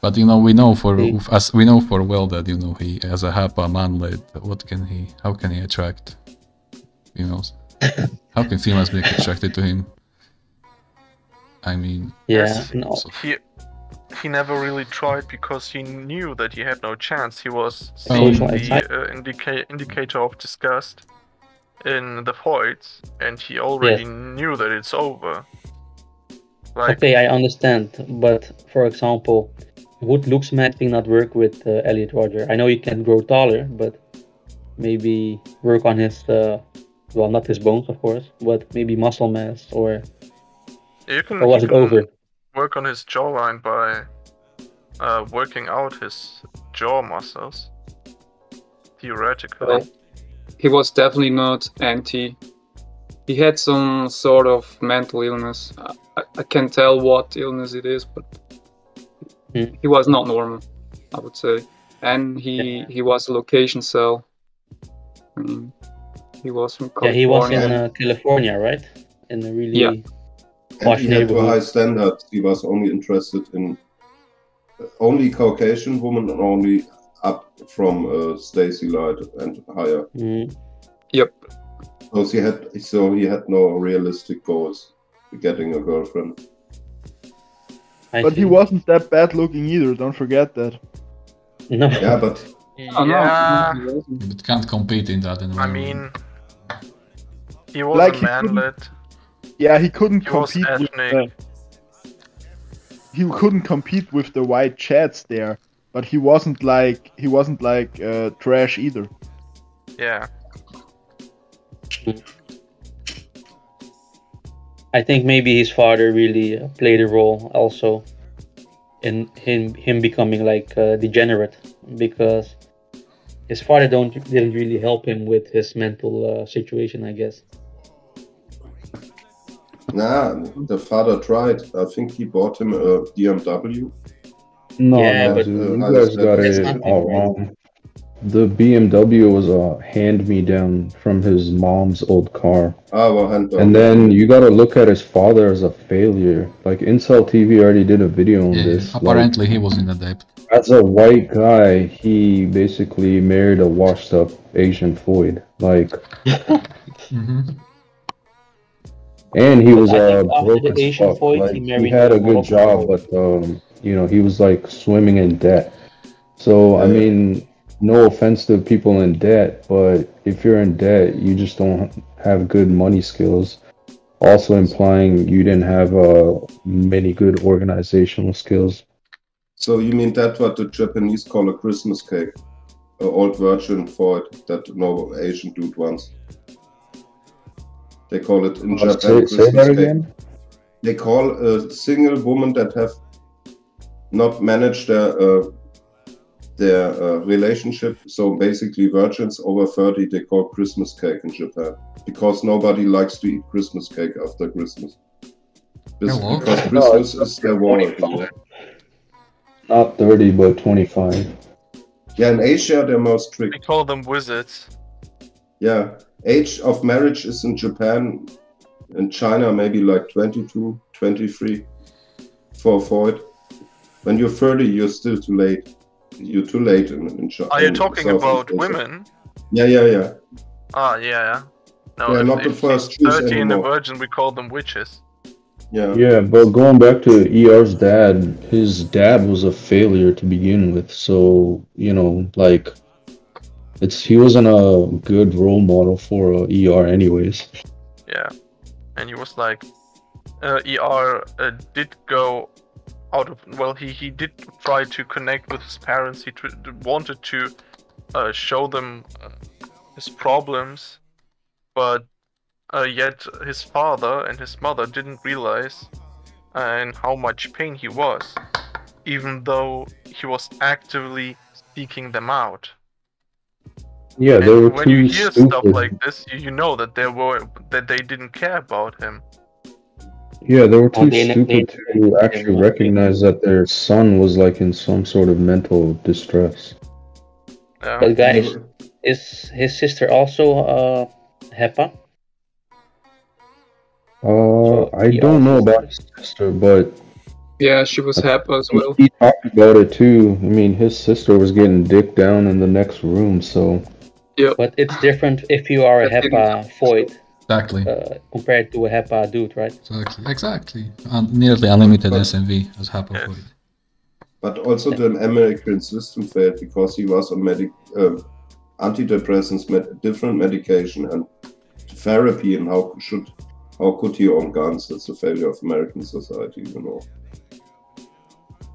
A: But you know, we know for
M: See?
A: as we know for well that you know he as a Hapa manlet, what can he? How can he attract females? How can females be attracted to him? I mean,
M: Yeah, no.
H: He he never really tried because he knew that he had no chance. He was
A: Oh,
H: seeing
M: Social
H: the uh, indica- indicator of disgust in the foids, and he already
M: Yes.
H: knew that it's over. Like,
M: Okay, I understand, but for example, would looks matching not work with uh, Elliot Rodger? I know he can grow taller, but maybe work on his, uh, well, not his bones, of course, but maybe muscle mass, or
H: you can,
M: or was it
H: can
M: over?
H: Work on his jawline by uh, working out his jaw muscles. Theoretically.
K: Well, he was definitely not anti. He had some sort of mental illness. I, I, I can't tell what illness it is, but
M: Hmm.
K: he was not normal, I would say. And he he was a location cel. I mean, he was from California.
M: Yeah, he was in
K: California.
M: uh, California, right? In a really
K: Yeah.
J: And
M: posh
J: he had too
M: neighborhood.
J: high standards. He was only interested in only Caucasian women and only up from uh, Stacy Light and higher.
M: Mm.
K: Yep.
J: Because he had so he had no realistic goals to getting a girlfriend.
M: I
L: But he wasn't that bad looking either. Don't forget that.
M: No.
J: Yeah, but
K: Oh,
H: yeah,
K: no,
A: but can't compete in that
H: I mean, he was
L: Like,
H: a
L: he
H: manlet.
L: Yeah, he couldn't
H: He was
L: compete with the, he couldn't compete with the white Chads there, but he wasn't like he wasn't like uh, trash either.
H: Yeah.
M: I think maybe his father really uh, played a role also in him him becoming like uh, degenerate because his father don't didn't really help him with his mental uh, situation, I guess.
J: Nah, the father tried. I think he bought him a BMW.
F: No,
M: Yeah,
F: no,
M: but-
F: dude, you
J: Uh,
F: guys got it all wrong. The BMW was a hand-me-down from his mom's old car.
J: Ah, well, hand
F: And then you gotta look at his father as a failure. Like Incel TV already did a video on
A: yeah,
F: this. Like,
A: apparently he was in a debt.
F: as a white guy, he basically married a washed-up Asian foid. Like,
A: hmm
F: and he was
M: I
F: uh, broke as
M: Asian
F: fuck.
M: Floyd,
F: Like,
M: he
F: he had
M: a
F: a good job,
M: Floyd.
F: but um, you know, he was like swimming in debt. So I mean, no offense to people in debt, but if you're in debt, you just don't have good money skills. Also implying you didn't have uh, many good organizational skills.
J: So you mean that what the Japanese call a Christmas cake? An old version for it that no Asian dude wants. They call it in
F: Uh,
J: Japan
F: say, say that again.
J: They call a single woman that have not managed their uh, their uh, relationship. So basically, virgins over thirty they call Christmas cake in Japan because nobody likes to eat Christmas cake after Christmas. This,
A: Hello?
J: because
F: No,
J: Christmas
F: it's
J: is their war.
F: Not 30, but 25.
J: Yeah, in Asia they're most
H: We
J: They
H: call them wizards.
J: Yeah, age of marriage is in Japan, in China maybe like 22, 23 for for it. When you're 30, you're still too late. You're too late in, in China.
H: Are you talking about women?
J: Yeah, yeah, yeah.
H: Ah, yeah, yeah. No,
J: Yeah,
H: if,
J: not the
H: if
J: first
H: he's
J: Jews
H: 30 and a virgin, we call them witches.
J: Yeah.
F: Yeah, but going back to ER's dad, his dad was a failure to begin with. So, you know, like, it's he wasn't a good role model for ER, anyways.
H: Yeah. And he was like, uh, ER uh, did go out of, well, he, he did try to connect with his parents. He tr- wanted to uh, show them uh, his problems, but uh, yet his father and his mother didn't realize in how much pain he was, even though he was actively seeking them out.
F: Yeah, they
H: And
F: were
H: when you hear
F: stupid.
H: stuff like this, you, you know that they were that they didn't care about him.
F: Yeah, they were
M: Well,
F: too
M: they-
F: stupid
M: they-
F: to actually recognize that their son was like in some sort of mental distress.
H: Yeah.
M: But guys, is his sister also uh Hapa?
F: Uh, I don't know about his sister, but
K: Yeah, she was happy as well.
F: he talked about it too. I mean, his sister was getting dick down in the next room, so
M: But it's different if you are a Hapa
K: happen.
M: Foid
A: Exactly.
M: uh, compared to a Hapa dude, right?
A: Exactly. Exactly. Un- nearly unlimited SMV as HAPA for it.
J: But also the American system failed because he was on medic uh, antidepressants, med- different medication, and therapy. And how should how could he own guns? That's a failure of American society, you know.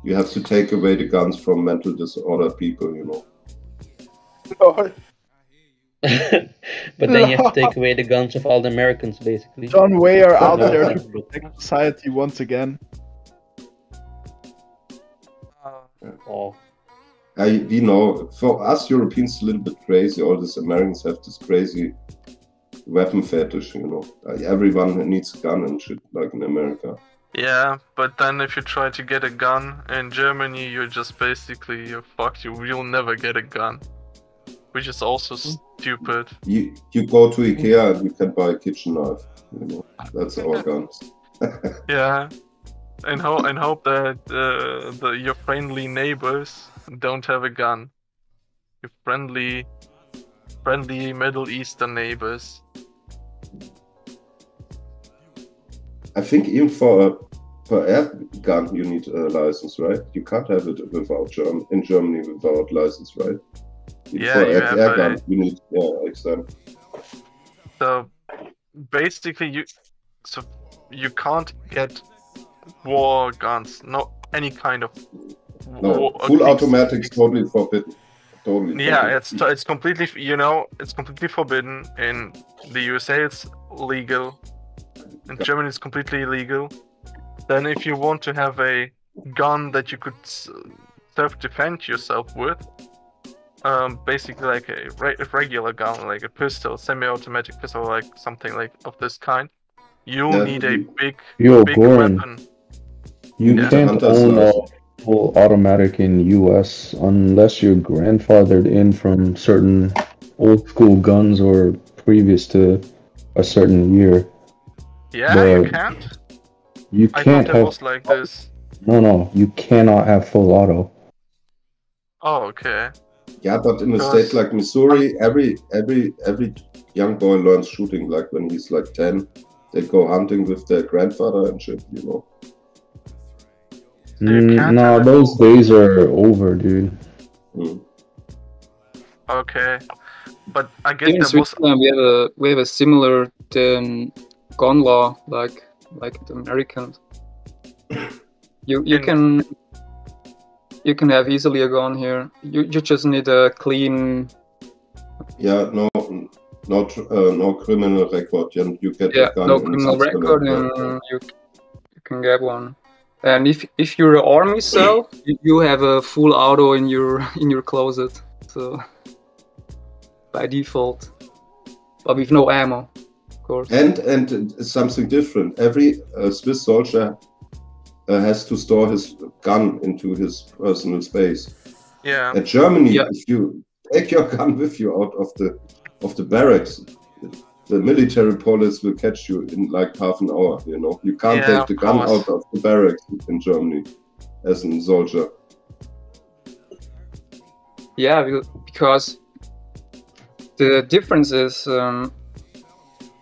J: You have to take away the guns from mental disorder people, you know.
M: But then you have to take away the guns of all the Americans, basically.
L: John Weyer out there to protect society once again.
M: Oh.
J: I, we know for us Europeans, it's a little bit crazy. All these Americans have this crazy weapon fetish, you know. Like, everyone needs a gun and shit, like in America.
H: Yeah, but then if you try to get a gun in Germany, you're just basically you're fucked. You will never get a gun, which is also stupid.
J: You you go to IKEA and you can buy a kitchen knife. You know, that's our guns.
H: Yeah, and hope and hope that uh, the your friendly neighbors don't have a gun. Your friendly, friendly Middle Eastern neighbors.
J: I think even for a for air gun you need a license, right? You can't have it without Germ in Germany without license, right?
H: Yeah, you have
J: air
H: a-
J: you need yeah.
H: So basically, you so you can't get war guns, no any kind of
J: No,
H: war,
J: full
H: ex-
J: automatic is totally forbidden. Totally.
H: Yeah,
J: forbidden.
H: it's it's completely you know it's completely forbidden in the USA. It's legal. In Germany, it's completely illegal. Then, if you want to have a gun that you could self-defend yourself with, um, basically like a, re- a regular gun, like a pistol, semi-automatic pistol, like something like of this kind, you'll
F: Yeah,
H: need a
F: you-
H: big,
F: Yo,
H: big
F: Goran.
H: weapon.
F: You
H: Yeah.
F: can't
J: Hunter's
F: own a full automatic in US unless you're grandfathered in from certain old school guns or previous to a certain year.
H: Yeah, you
F: But
H: can't.
F: You
H: I
F: can't
H: thought
F: have
H: was like this.
F: no no, you cannot have full auto.
H: Oh, okay.
J: Yeah, but in a
H: Because-
J: state like Missouri, every every every young boy learns shooting like when he's like ten. They go hunting with their grandfather and shit, you know.
F: Mm, nah, those days are over, dude.
H: Okay, but I guess
K: in
H: there was
K: Switzerland, we have a we have a similar um, gun law like like the Americans. You you can you can have easily a gun here. You you just need a clean
J: Yeah, no, no, tr- uh, no criminal record. You, you get
K: yeah
J: a gun
K: no criminal record and you you can get one. And if if you're an army cel, you, you have a full auto in your in your closet. So by default, but with no ammo, of course.
J: And and something different. Every uh, Swiss soldier uh, has to store his gun into his personal space.
H: Yeah.
J: At Germany,
K: Yeah.
J: if you take your gun with you out of the of the barracks, the military police will catch you in like half an hour. You know, you can't
H: Yeah,
J: take the gun
H: course.
J: out of the barracks in Germany as a soldier.
K: Yeah, because the difference is um,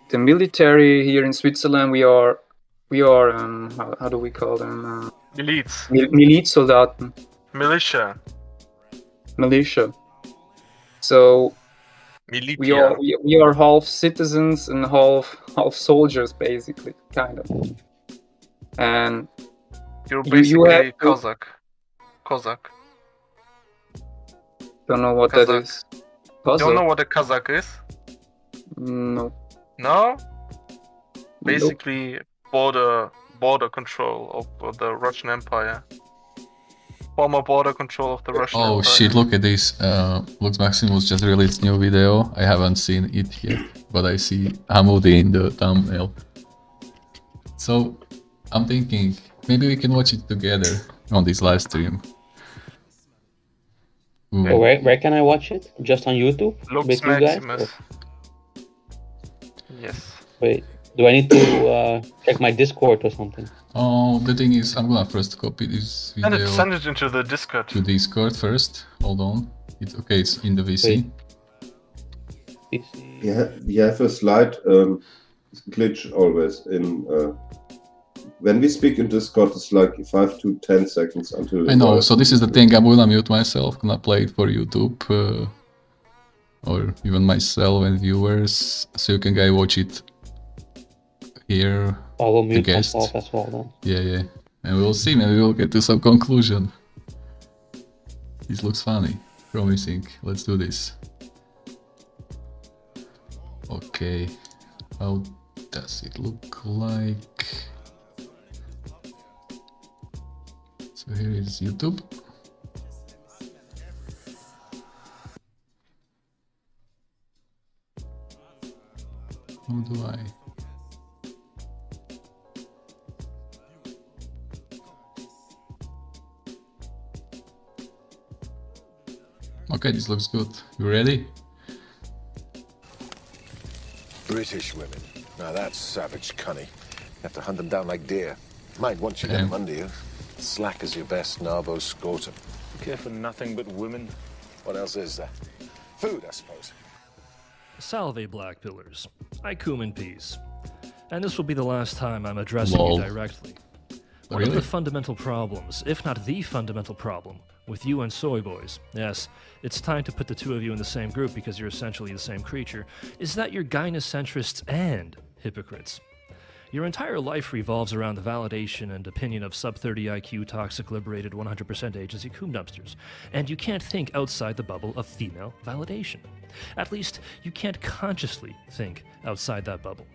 K: the military here in Switzerland. We are we are um, how, how do we call them? Uh,
H: elites,
K: mil- Milizsoldaten,
H: militia,
K: militia. So
H: militia.
K: we are we, we are half citizens and half half soldiers, basically, kind of. And
H: You're basically
K: you have
H: Cossack. Cossack.
K: don't know what that
H: Kazakh.
K: is.
H: Don't know what a Kazakh is?
K: No.
H: No. Basically, border border control of, of the Russian Empire. Former border control of the Russian
A: Oh
H: Empire.
A: shit, look at this. Uh, Lux Maximus just released new video. I haven't seen it yet, but I see Hamudi in the thumbnail. So, I'm thinking, maybe we can watch it together on this live stream. Ooh.
M: Oh, where, where can I watch it? Just on YouTube?
H: Lux
M: with you guys?
H: Maximus. Yes.
M: Wait, do I need to uh, check my Discord or something?
A: Oh, the thing is, I'm gonna first copy this
H: Send it, send it into the Discord.
A: to Discord first. Hold on. It's okay, it's in the VC.
J: We have, we have a slight Um, glitch always in. Uh, when we speak in Discord, it's like five to ten seconds until.
A: I know. So this is the thing. I'm gonna mute myself. Gonna play it for YouTube, uh, or even myself and viewers, so you can go watch it here.
M: I will mute
A: guest.
M: myself as well then.
A: Yeah, yeah. And we'll see. Maybe we'll get to some conclusion. This looks funny, promising. Let's do this. Okay. How does it look like? So here is YouTube. How do I? Okay, this looks good. You ready?
N: British women. Now that's savage cunning. You have to hunt them down like deer. Mind once you get them under you. Slack is your best Narbo scrotum.
O: Care for nothing but women.
N: What else is there? Food, I suppose.
P: Salve, Black Pillars. I cum in peace. And this will be the last time I'm addressing
A: Lol.
P: you directly. One
A: Really?
P: of the fundamental problems, if not the fundamental problem, with you and Soy Boys, yes, it's time to put the two of you in the same group because you're essentially the same creature, is that you're gynocentrists and hypocrites. Your entire life revolves around the validation and opinion of sub 30 IQ, toxic, liberated, 100% agency coom dumpsters, and you can't think outside the bubble of female validation. At least, you can't consciously think outside that bubble.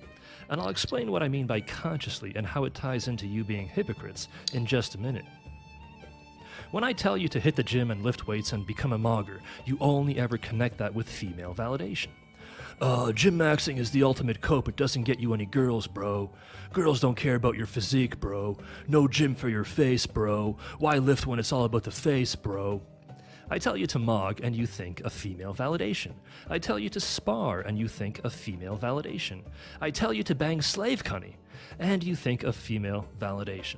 P: And I'll explain what I mean by consciously and how it ties into you being hypocrites in just a minute. When I tell you to hit the gym and lift weights and become a mogger, you only ever connect that with female validation. Uh, gym maxing is the ultimate cope. It doesn't get you any girls, bro. Girls don't care about your physique, bro. No gym for your face, bro. Why lift when it's all about the face, bro? I tell you to mog and you think of female validation. I tell you to spar and you think of female validation. I tell you to bang slave cunny and you think of female validation.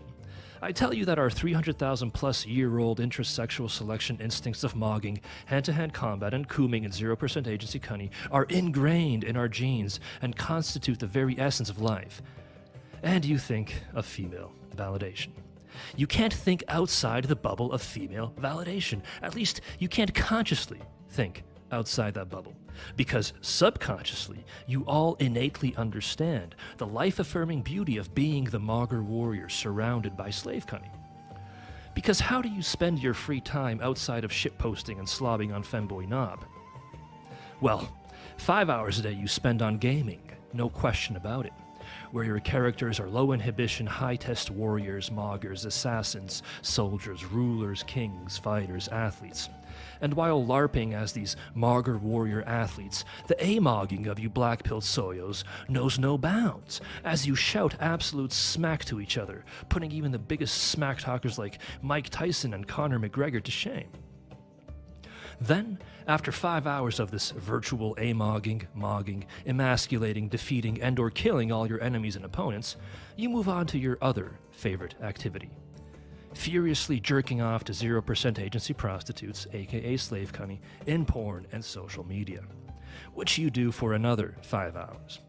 P: I tell you that our 300,000 plus year old intrasexual selection instincts of mogging, hand to hand combat, and cooming and 0% agency cunny are ingrained in our genes and constitute the very essence of life. And you think of female validation. You can't think outside the bubble of female validation. At least you can't consciously think outside that bubble. Because subconsciously, you all innately understand the life affirming beauty of being the Mogger warrior surrounded by slave cunny. Because how do you spend your free time outside of shitposting and slobbing on Femboy Knob? Well, five hours a day you spend on gaming, no question about it where your characters are low inhibition, high test warriors, moggers, assassins, soldiers, rulers, kings, fighters, athletes. And while LARPing as these mogger warrior athletes, the A-mogging of you black pilled soyos knows no bounds, as you shout absolute smack to each other, putting even the biggest smack talkers like Mike Tyson and Conor McGregor to shame. Then, after five hours of this virtual amogging, mogging, emasculating, defeating, and or killing all your enemies and opponents, you move on to your other favorite activity. Furiously jerking off to 0% agency prostitutes, aka slave cunny, in porn and social media, which you do for another five hours.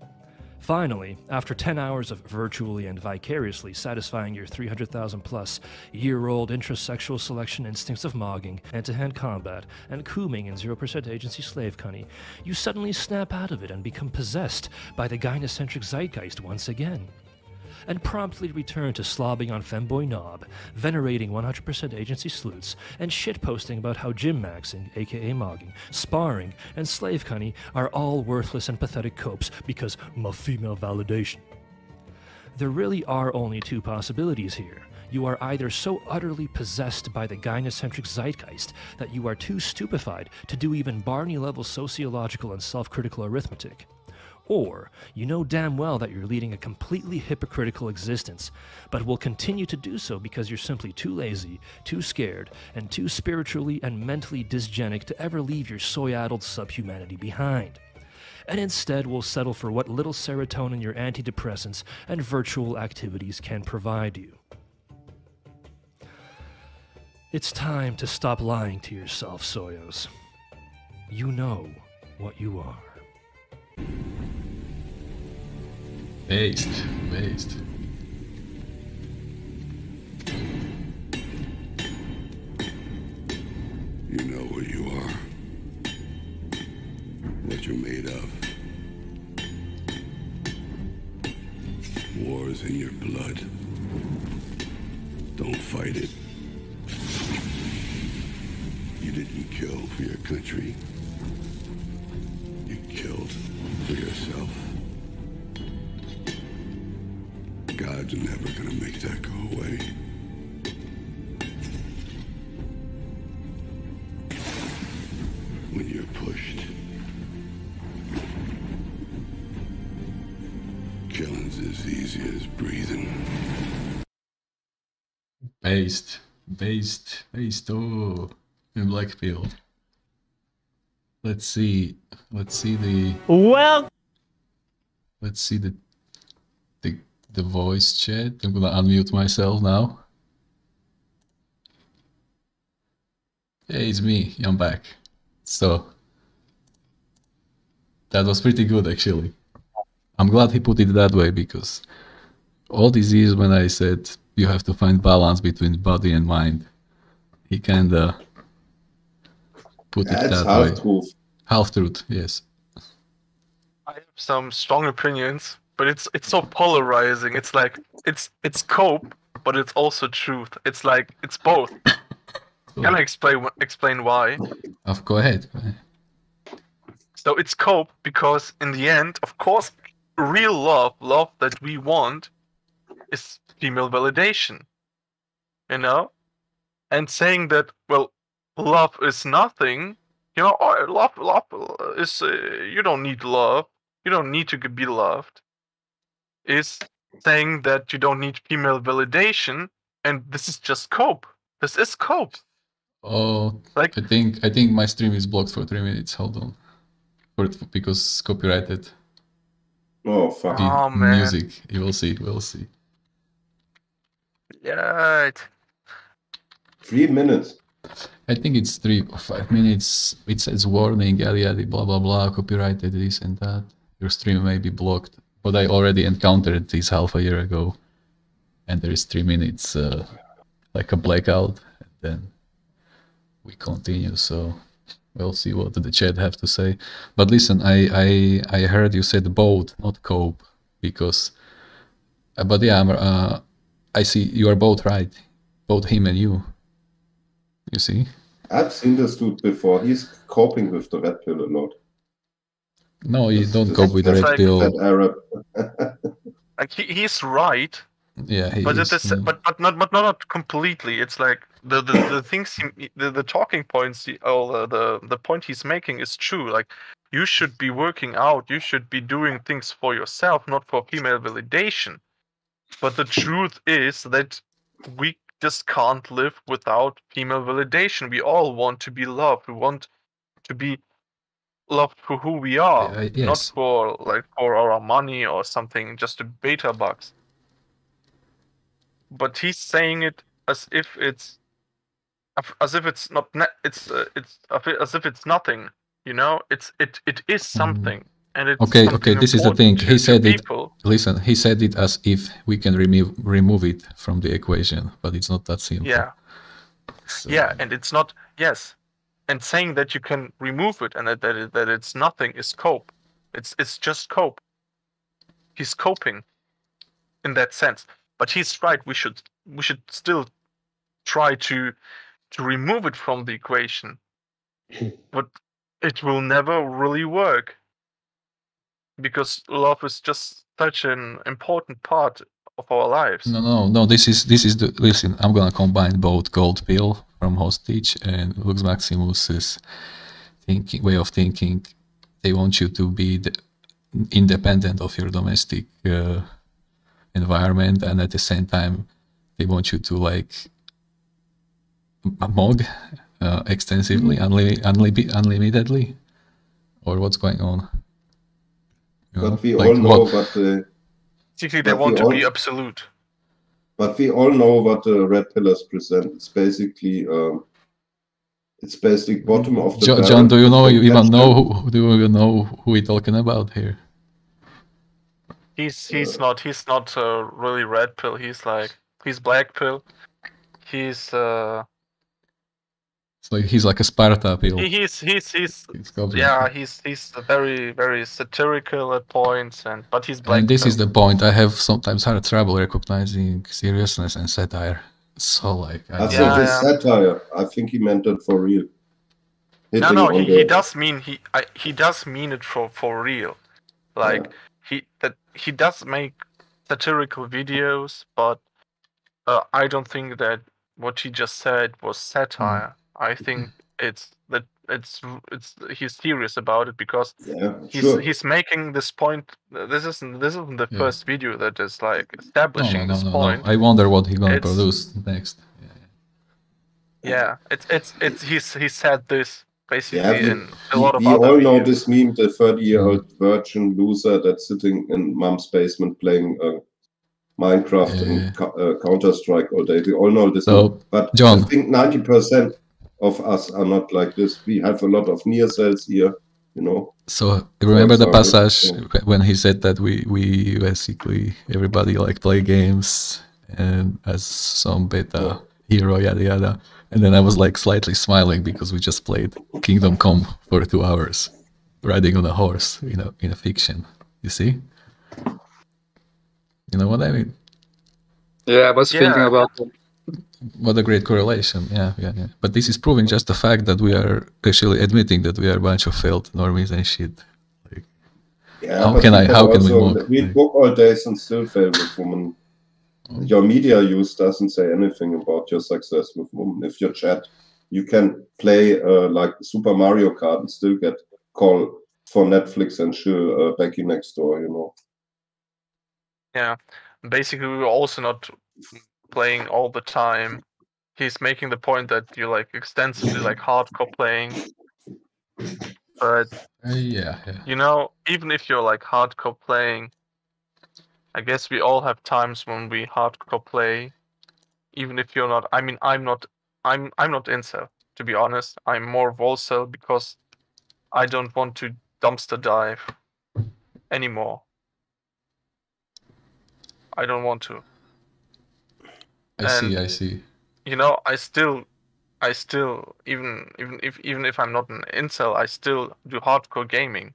P: Finally, after 10 hours of virtually and vicariously satisfying your 300,000 plus year old intrasexual selection instincts of mogging, hand to hand combat, and cooming in 0% agency slave cunny, you suddenly snap out of it and become possessed by the gynocentric zeitgeist once again. And promptly return to slobbing on Femboy Knob, venerating 100% agency sleuths, and shitposting about how gym maxing, aka mogging, sparring, and slave cunny are all worthless and pathetic copes because my female validation. There really are only two possibilities here. You are either so utterly possessed by the gynocentric zeitgeist that you are too stupefied to do even Barney level sociological and self critical arithmetic. Or you know damn well that you're leading a completely hypocritical existence, but will continue to do so because you're simply too lazy, too scared, and too spiritually and mentally dysgenic to ever leave your soy addled subhumanity behind and instead will settle for what little serotonin your antidepressants and virtual activities can provide you. It's time to stop lying to yourself, Soyos. You know what you are.
A: Based, based.
Q: You know what you are, what you're made of. War is in your blood. Don't fight it. You didn't kill for your country. You killed for yourself. God's never gonna make that go away. When you're pushed, killing's as easy as breathing.
A: Based, based, based. Oh, in Blackfield. Let's see. Let's see the.
R: Well.
A: Let's see the the the voice chat. I'm gonna unmute myself now. Hey, it's me. I'm back. So that was pretty good, actually. I'm glad he put it that way because all these years when I said you have to find balance between body and mind, he kinda put
J: Yeah,
A: it
J: it's
A: that
J: half
A: way.
J: truth.
A: Half truth, yes.
H: I have some strong opinions, but it's it's so polarizing. It's like it's it's cope, but it's also truth. It's like it's both. Can I explain explain why?
A: Of go ahead. Go ahead.
H: So it's cope because in the end, of course, real love, love that we want, is female validation. You know, and saying that well, love is nothing. You know, oh, love, love is uh, you don't need love. You don't need to be loved. Is saying that you don't need female validation, and this is just cope. This is cope.
A: Oh,
H: Like-
A: I think I think my stream is blocked for three minutes. Hold on, for because it's copyrighted.
J: Oh fuck.
A: The
H: Oh, man.
A: music. You will see. We'll see.
H: Yeah.
J: Three minutes.
A: I think it's three or five minutes. It says warning, yada yada, blah blah blah, copyrighted this and that. Your stream may be blocked. But I already encountered this half a year ago, and there is three minutes, uh, like a blackout, and then we continue. So we'll see what the chat have to say. But listen, I I I heard you said both, not cope, because. Uh, but yeah, I'm, uh, I see you are both right, both him and you. You see.
J: I've seen this dude before. He's coping with the red pill a lot.
A: No, you don't
J: This-
A: cope with the red
H: like
A: pill.
J: Arab.
H: like he, he's right.
A: Yeah, he
H: but
A: is,
H: it is
A: uh,
H: but but not but not completely. It's like the the, the things he, the, the talking points he, or the, the the point he's making is true. Like you should be working out. You should be doing things for yourself not for female validation. But the truth is that we just can't live without female validation. We all want to be loved. We want to be loved for who we are
A: Uh,
H: not for like for our money or something just a beta bucks but he's saying it as if it's as if it's not it's uh, it's as if it's nothing you know it's it it is something and it's
A: Mm. Okay, okay, this is the thing. He said it.
H: people.
A: Listen, he said it as if we can remove remove it from the equation, but it's not that simple.
H: yeah yeah and it's not yes and saying that you can remove it and that that, it, that it's nothing is cope. It's it's just cope. He's coping in that sense. But he's right. We should we should still try to to remove it from the equation. But it will never really work because love is just such an important part of our lives
A: No, no, no. This is this is the listen. I'm gonna combine both Gold Pill from Hostage and Lux Maximus's thinking way of thinking. They want you to be the, independent of your domestic uh, environment, and at the same time, they want you to like m- mog uh, extensively, unli- unli- unlimitedly, or what's going on? You know,
J: But we
A: like
J: all know
A: what-
J: what the.
H: Basically they
J: but
H: want to
J: all-
H: be absolute
J: But we all know what the red pillars present. It's basically um, it's basically bottom of the.
A: Jo-
J: barrel.
A: John, do you know you even know who, do you even know who we're talking about here?
H: He's he's not he's not uh, really red pill. He's like he's black pill. He's uh
A: It's like he's like a Sparta pill.
H: he, he's he's he's
A: goblin.
H: yeah he's he's very very satirical at points and but he's black.
A: and this is the point. I have sometimes hard trouble recognizing seriousness and satire. So like, I
J: I
A: don't
J: think
A: know.
J: it's satire. I think he meant it for real.
H: no
J: Hitting
H: no
J: on
H: he,
J: the-
H: he does mean he I, he does mean it for for real like he that he does make satirical videos but uh, i don't think that what he just said was satire i think it's that it's it's he's serious about it because
J: Yeah,
H: he's
J: sure.
H: he's making this point this isn't this isn't the
A: Yeah.
H: first video that is like establishing
A: no, no,
H: this
A: no,
H: point.
A: I wonder what he's gonna
H: It's-
A: produce next.
H: yeah it's it's it's he's he said this basically
J: Yeah, we,
H: in a lot of
J: we
H: other
J: all know
H: videos.
J: this meme, the 30 year old virgin loser that's sitting in mom's basement playing uh, Minecraft and uh, Counter Strike all day. We all know this.
A: So,
J: meme. but
A: John.
J: I think 90% of us are not like this. We have a lot of near cells here, you know.
A: So remember the passage
J: Yeah.
A: when he said that we we basically everybody like play games and as some beta hero yada yada, and then I was like slightly smiling because we just played Kingdom Come for two hours, riding on a horse you know, in a fiction. You see? You know what I mean?
K: Yeah, I was thinking about that.
A: What a great correlation. Yeah, yeah, yeah. But this is proving just the fact that we are actually admitting that we are a bunch of failed normies and shit.
J: Yeah,
A: How can I- how can we
J: also
A: mock,
J: read
A: like-
J: book all days and still fail with women?
A: Oh.
J: Your media use doesn't say anything about your success with women. If your chat, you can play uh, like Super Mario Kart and still get call for Netflix and chill uh, Becky next door. You know.
H: Yeah, basically we were also not playing all the time. He's making the point that you like extensively like hardcore playing, but
A: Uh, yeah, yeah.
H: you know, even if you're like hardcore playing, I guess we all have times when we hardcore play. Even if you're not, I mean, I'm not, I'm, I'm not incel to be honest. I'm more volcel because I don't want to dumpster dive anymore. I don't want to.
A: I see, I see.
H: you know i still i still even even if even if i'm not an incel i still do hardcore gaming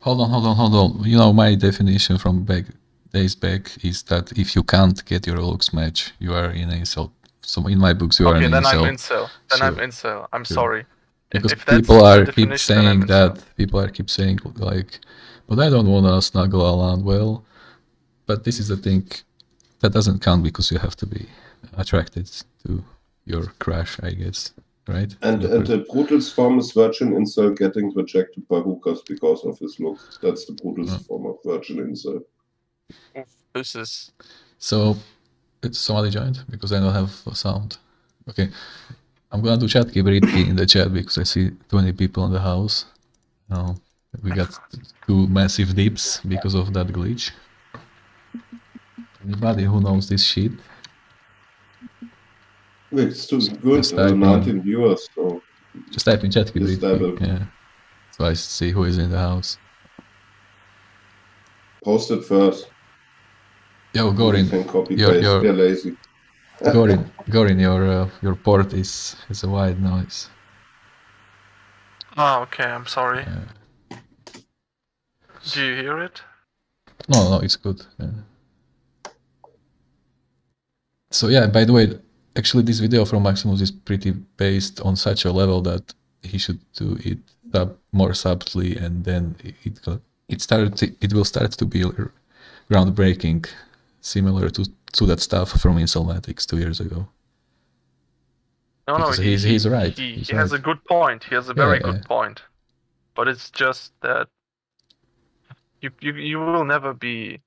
A: Hold on, hold on, hold on. You know, my definition from back days back is that if you can't get your looks match, you are in incel. So in my books, you are
H: okay
A: an
H: then i'm incel then i'm
A: Sure.
H: incel i'm sorry If-
A: Because
H: if that's
A: people are keep
H: I'm
A: saying that. People are keep saying like, but I don't want to snuggle around. Well, but this is the thing that doesn't count because you have to be attracted to your crush, I guess, right?
J: And
A: Your
J: and the brutal's form is virgin incel getting rejected by hookers because of his look. That's the brutal's mm. form of virgin incel.
H: this is
A: So it's somebody joined because I don't have a sound. Okay. I'm gonna do chat Kibritki in the chat because I see 20 people in the house. Now we got two massive dips because of that glitch. Anybody who knows this shit?
J: It's too good.
A: Just
J: Uh,
A: type in-
J: 19 viewers. So
A: Just type in chat
J: Just
A: Kibritki.
J: type it.
A: Yeah. So I see who is in the house.
J: post it first.
A: Yo,
J: You
A: Goran,
J: can copy
A: your,
J: paste.
A: your,
J: They're lazy.
A: Goran, Goran, your uh, your port is is a wide noise.
H: oh okay i'm sorry do you hear it
A: No, no, it's good. yeah. So yeah, by the way, actually this video from Maximus is pretty based on such a level that he should do it sub more subtly, and then it it started to, it will start to be groundbreaking, similar to to that stuff from Insolmatics two years ago.
H: no no
A: Because
H: he,
A: he's-
H: he-
A: he's right,
H: he,
A: he's
H: he has a good point he has a very
A: yeah.
H: good point but it's just that you, you you will never be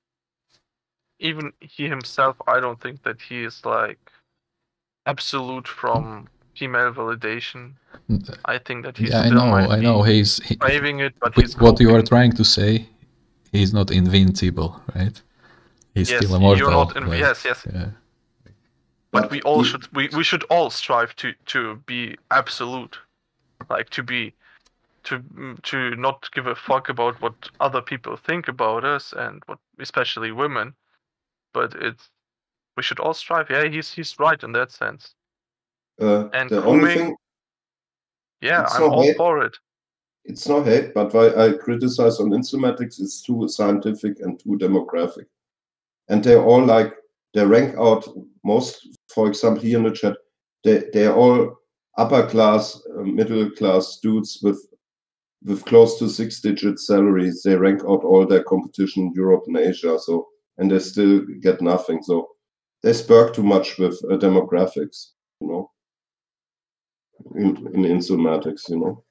H: even he himself i don't think that he is like absolute from female validation i think that he
A: Yeah, I know, I know. He's he,
H: craving it but
A: But
H: he's
A: what you are trying to say, he's not invincible, right? He's
H: yes
A: still
H: you're
A: immortal.
H: not in,
A: like,
H: yes yes
A: yeah.
H: but we all should we, we should all strive to to be absolute like to be to mm, to not give a fuck about what other people think about us and what especially women, but it's we should all strive. Yeah, he's he's right in that sense.
J: Uh,
H: And
J: the only thing,
H: yeah, I'm all
J: hate.
H: for it.
J: It's not hate, but why I criticize on Insomatics, it's too scientific and too demographic. And they all like, they rank out most, for example, here in the chat, they, they're all upper class, uh, middle class dudes with with close to six digit salaries. They rank out all their competition in Europe and Asia. So, and they still get nothing. So they spurk too much with uh, demographics, you know, in, in Insomatics, you know.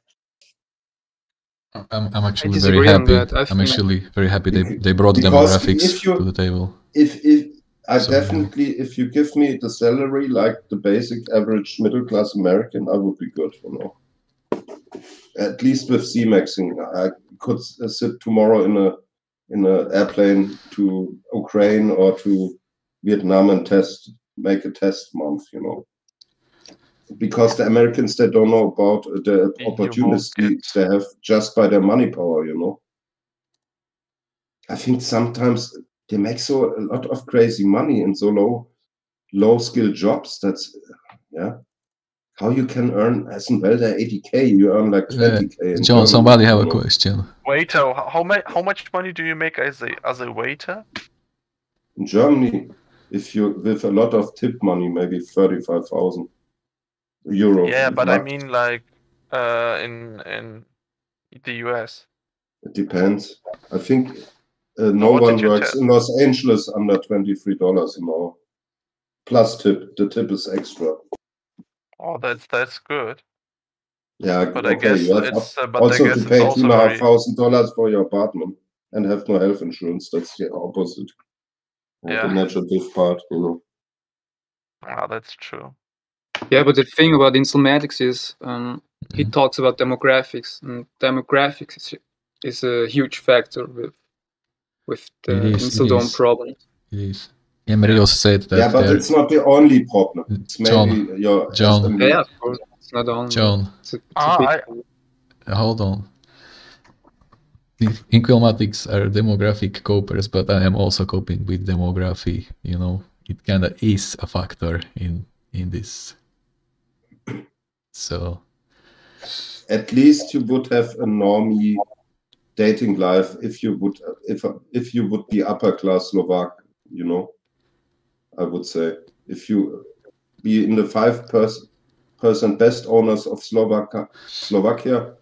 A: I'm, I'm actually very happy.
K: I
A: I'm
K: think-
A: actually very happy they, they brought
J: Because
A: demographics
J: if you-
A: to the table.
J: if if I
A: So-
J: definitely if you give me the salary like the basic average middle class American, I would be good, you know. At least with C-maxing, I could sit tomorrow in a in an airplane to Ukraine or to Vietnam and test make a test month, you know. Because the Americans they don't know about the opportunities they have just by their money power, you know. I think sometimes they make so a lot of crazy money in so low low skill jobs. That's yeah. How you can earn as in Welder 80k, you earn like 20k. in
A: Uh, John,
J: Germany,
A: somebody have a
J: know.
A: question.
H: Waiter, how much how much money do you make as a as a waiter?
J: In Germany, if you with a lot of tip money, maybe 35,000 euro.
H: Yeah, but I mean like uh in in the US.
J: It depends. I think uh, no
H: What
J: one works in Los Angeles under twenty-three dollars an hour, plus tip. The tip is extra.
H: Oh, that's that's good.
J: Yeah,
H: But I guess
J: you
H: it's, uh, but I
J: also
H: guess
J: to pay two and a half dollars for your apartment and have no health insurance. That's the opposite. Of
H: Yeah.
J: The negative part, you know.
H: Ah, that's true.
K: Yeah, but the thing about Insomatics is um, he
A: Mm-hmm.
K: talks about demographics, and demographics is, is a huge factor with with the
A: It is, it
K: Inceldom
A: is.
K: problem.
A: It is. Emery also said that
J: yeah, but it's not the only problem. It's
A: John,
J: your
A: John,
K: Yeah, of course, it's not only.
A: John.
K: It's a, it's a
H: Ah,
K: big
H: I.
A: Hold on. The Inquilmatics are demographic copers, but I am also coping with demography. You know, it kind of is a factor in in this. So
J: at least you would have a normie dating life if you would if if you would be upper class Slovak, you know. I would say if you be in the five percent best owners of Slovakia, Slovakia,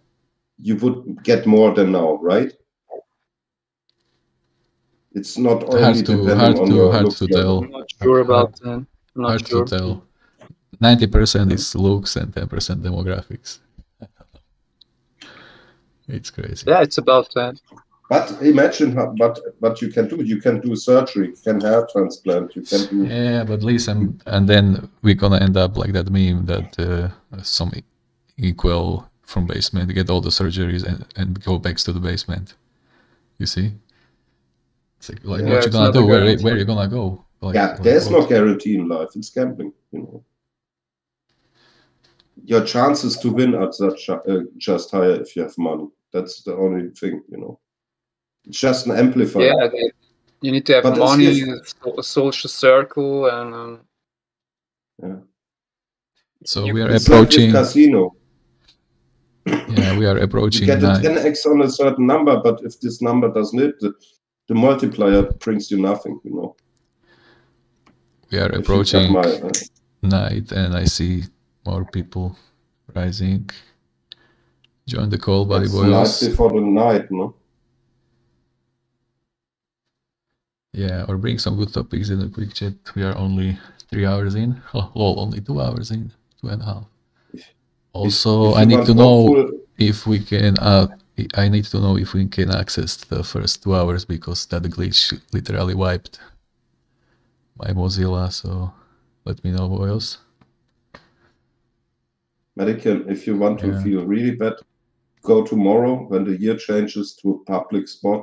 J: you would get more than now, right? It's not only
A: hard to
J: depending
A: hard
J: on
A: to
J: your
A: hard
J: looks
A: to tell.
K: I'm not sure about that. I'm not
A: hard
K: sure.
A: to tell. Ninety percent is looks and ten percent demographics. It's crazy.
K: Yeah, it's about that.
J: But imagine how, what what you can do. You can do surgery, you can hair transplant, you can do
A: Yeah, but listen, and then we're gonna end up like that meme that uh, some equal from basement get all the surgeries and, and go back to the basement. You see? It's like, like
J: Yeah,
A: what you gonna do? Where
J: guarantee.
A: where you gonna go? Like,
J: yeah,
A: like
J: there's no guarantee in life. It's gambling, you know. Your chances to win are such, uh, just higher if you have money. That's the only thing, you know. It's just an amplifier.
K: Yeah, they, you need to have
J: But
K: money,
J: just-
K: a social circle, and um,
J: Yeah.
A: So
K: you-
A: we are
J: It's like
A: approaching.
J: casino.
A: Yeah, we are approaching.
J: You get a 10x on a certain number, but if this number doesn't hit, the, the multiplier brings you nothing, you know.
A: We are
J: If
A: approaching
J: my, uh,
A: night, and I see more people rising. Join the call, buddy
J: it's the night before the night, no?
A: Yeah, or bring some good topics in the quick chat. We are only three hours in. Oh, lol, only two hours in, two and a half. Also,
J: if
A: I need to know
J: hopeful-
A: if we can. Uh, I need to know if we can access the first two hours because that glitch literally wiped my Mozilla. So let me know, boys.
J: Medical, if you want to
A: Yeah.
J: feel really bad, go tomorrow when the year changes to a public spot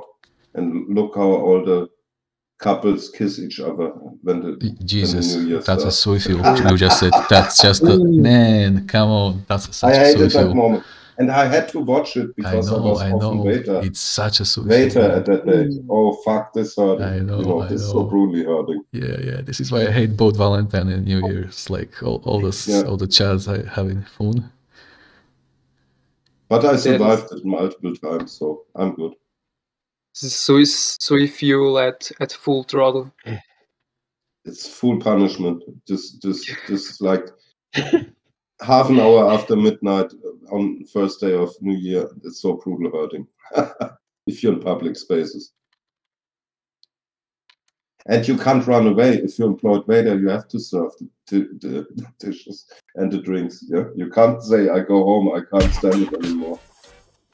J: and look how all the couples kiss each other when the,
A: Jesus,
J: when the new year
A: that's a
J: starts.
A: suicidal. you just said that's just a mm. man. Come on, that's such
J: I
A: a
J: hated that moment. and I had to watch it because I,
A: know,
J: was
A: I
J: often
A: know.
J: waiter.
A: It's such a suicide.
J: Waiter at that day. Mm. Oh fuck, this hurt.
A: I know,
J: you know,
A: I
J: this is so brutally hurting.
A: Yeah, yeah. This is why I hate both Valentine and New Year's. Like all, all this,
J: Yeah.
A: all the chats I have in phone.
J: But I survived it multiple times, so I'm good.
K: So is so if you at at full throttle.
J: It's full punishment. Just, just, just like half an hour after midnight on first day of New Year. It's so brutal hurting. if you're in public spaces. And you can't run away. If you're employed waiter, you have to serve the, the, the dishes and the drinks. Yeah, you can't say, "I go home. I can't stand it anymore."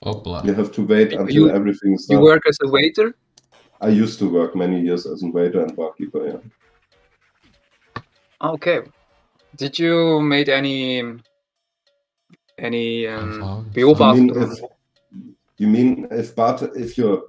A: Opla.
J: You have to wait until
K: You-
J: everything's
K: You
J: done.
K: You work as a waiter?
J: I used to work many years as a waiter and barkeeper. Yeah.
K: Okay. Did you made any any um,
J: You mean if you mean if but if you're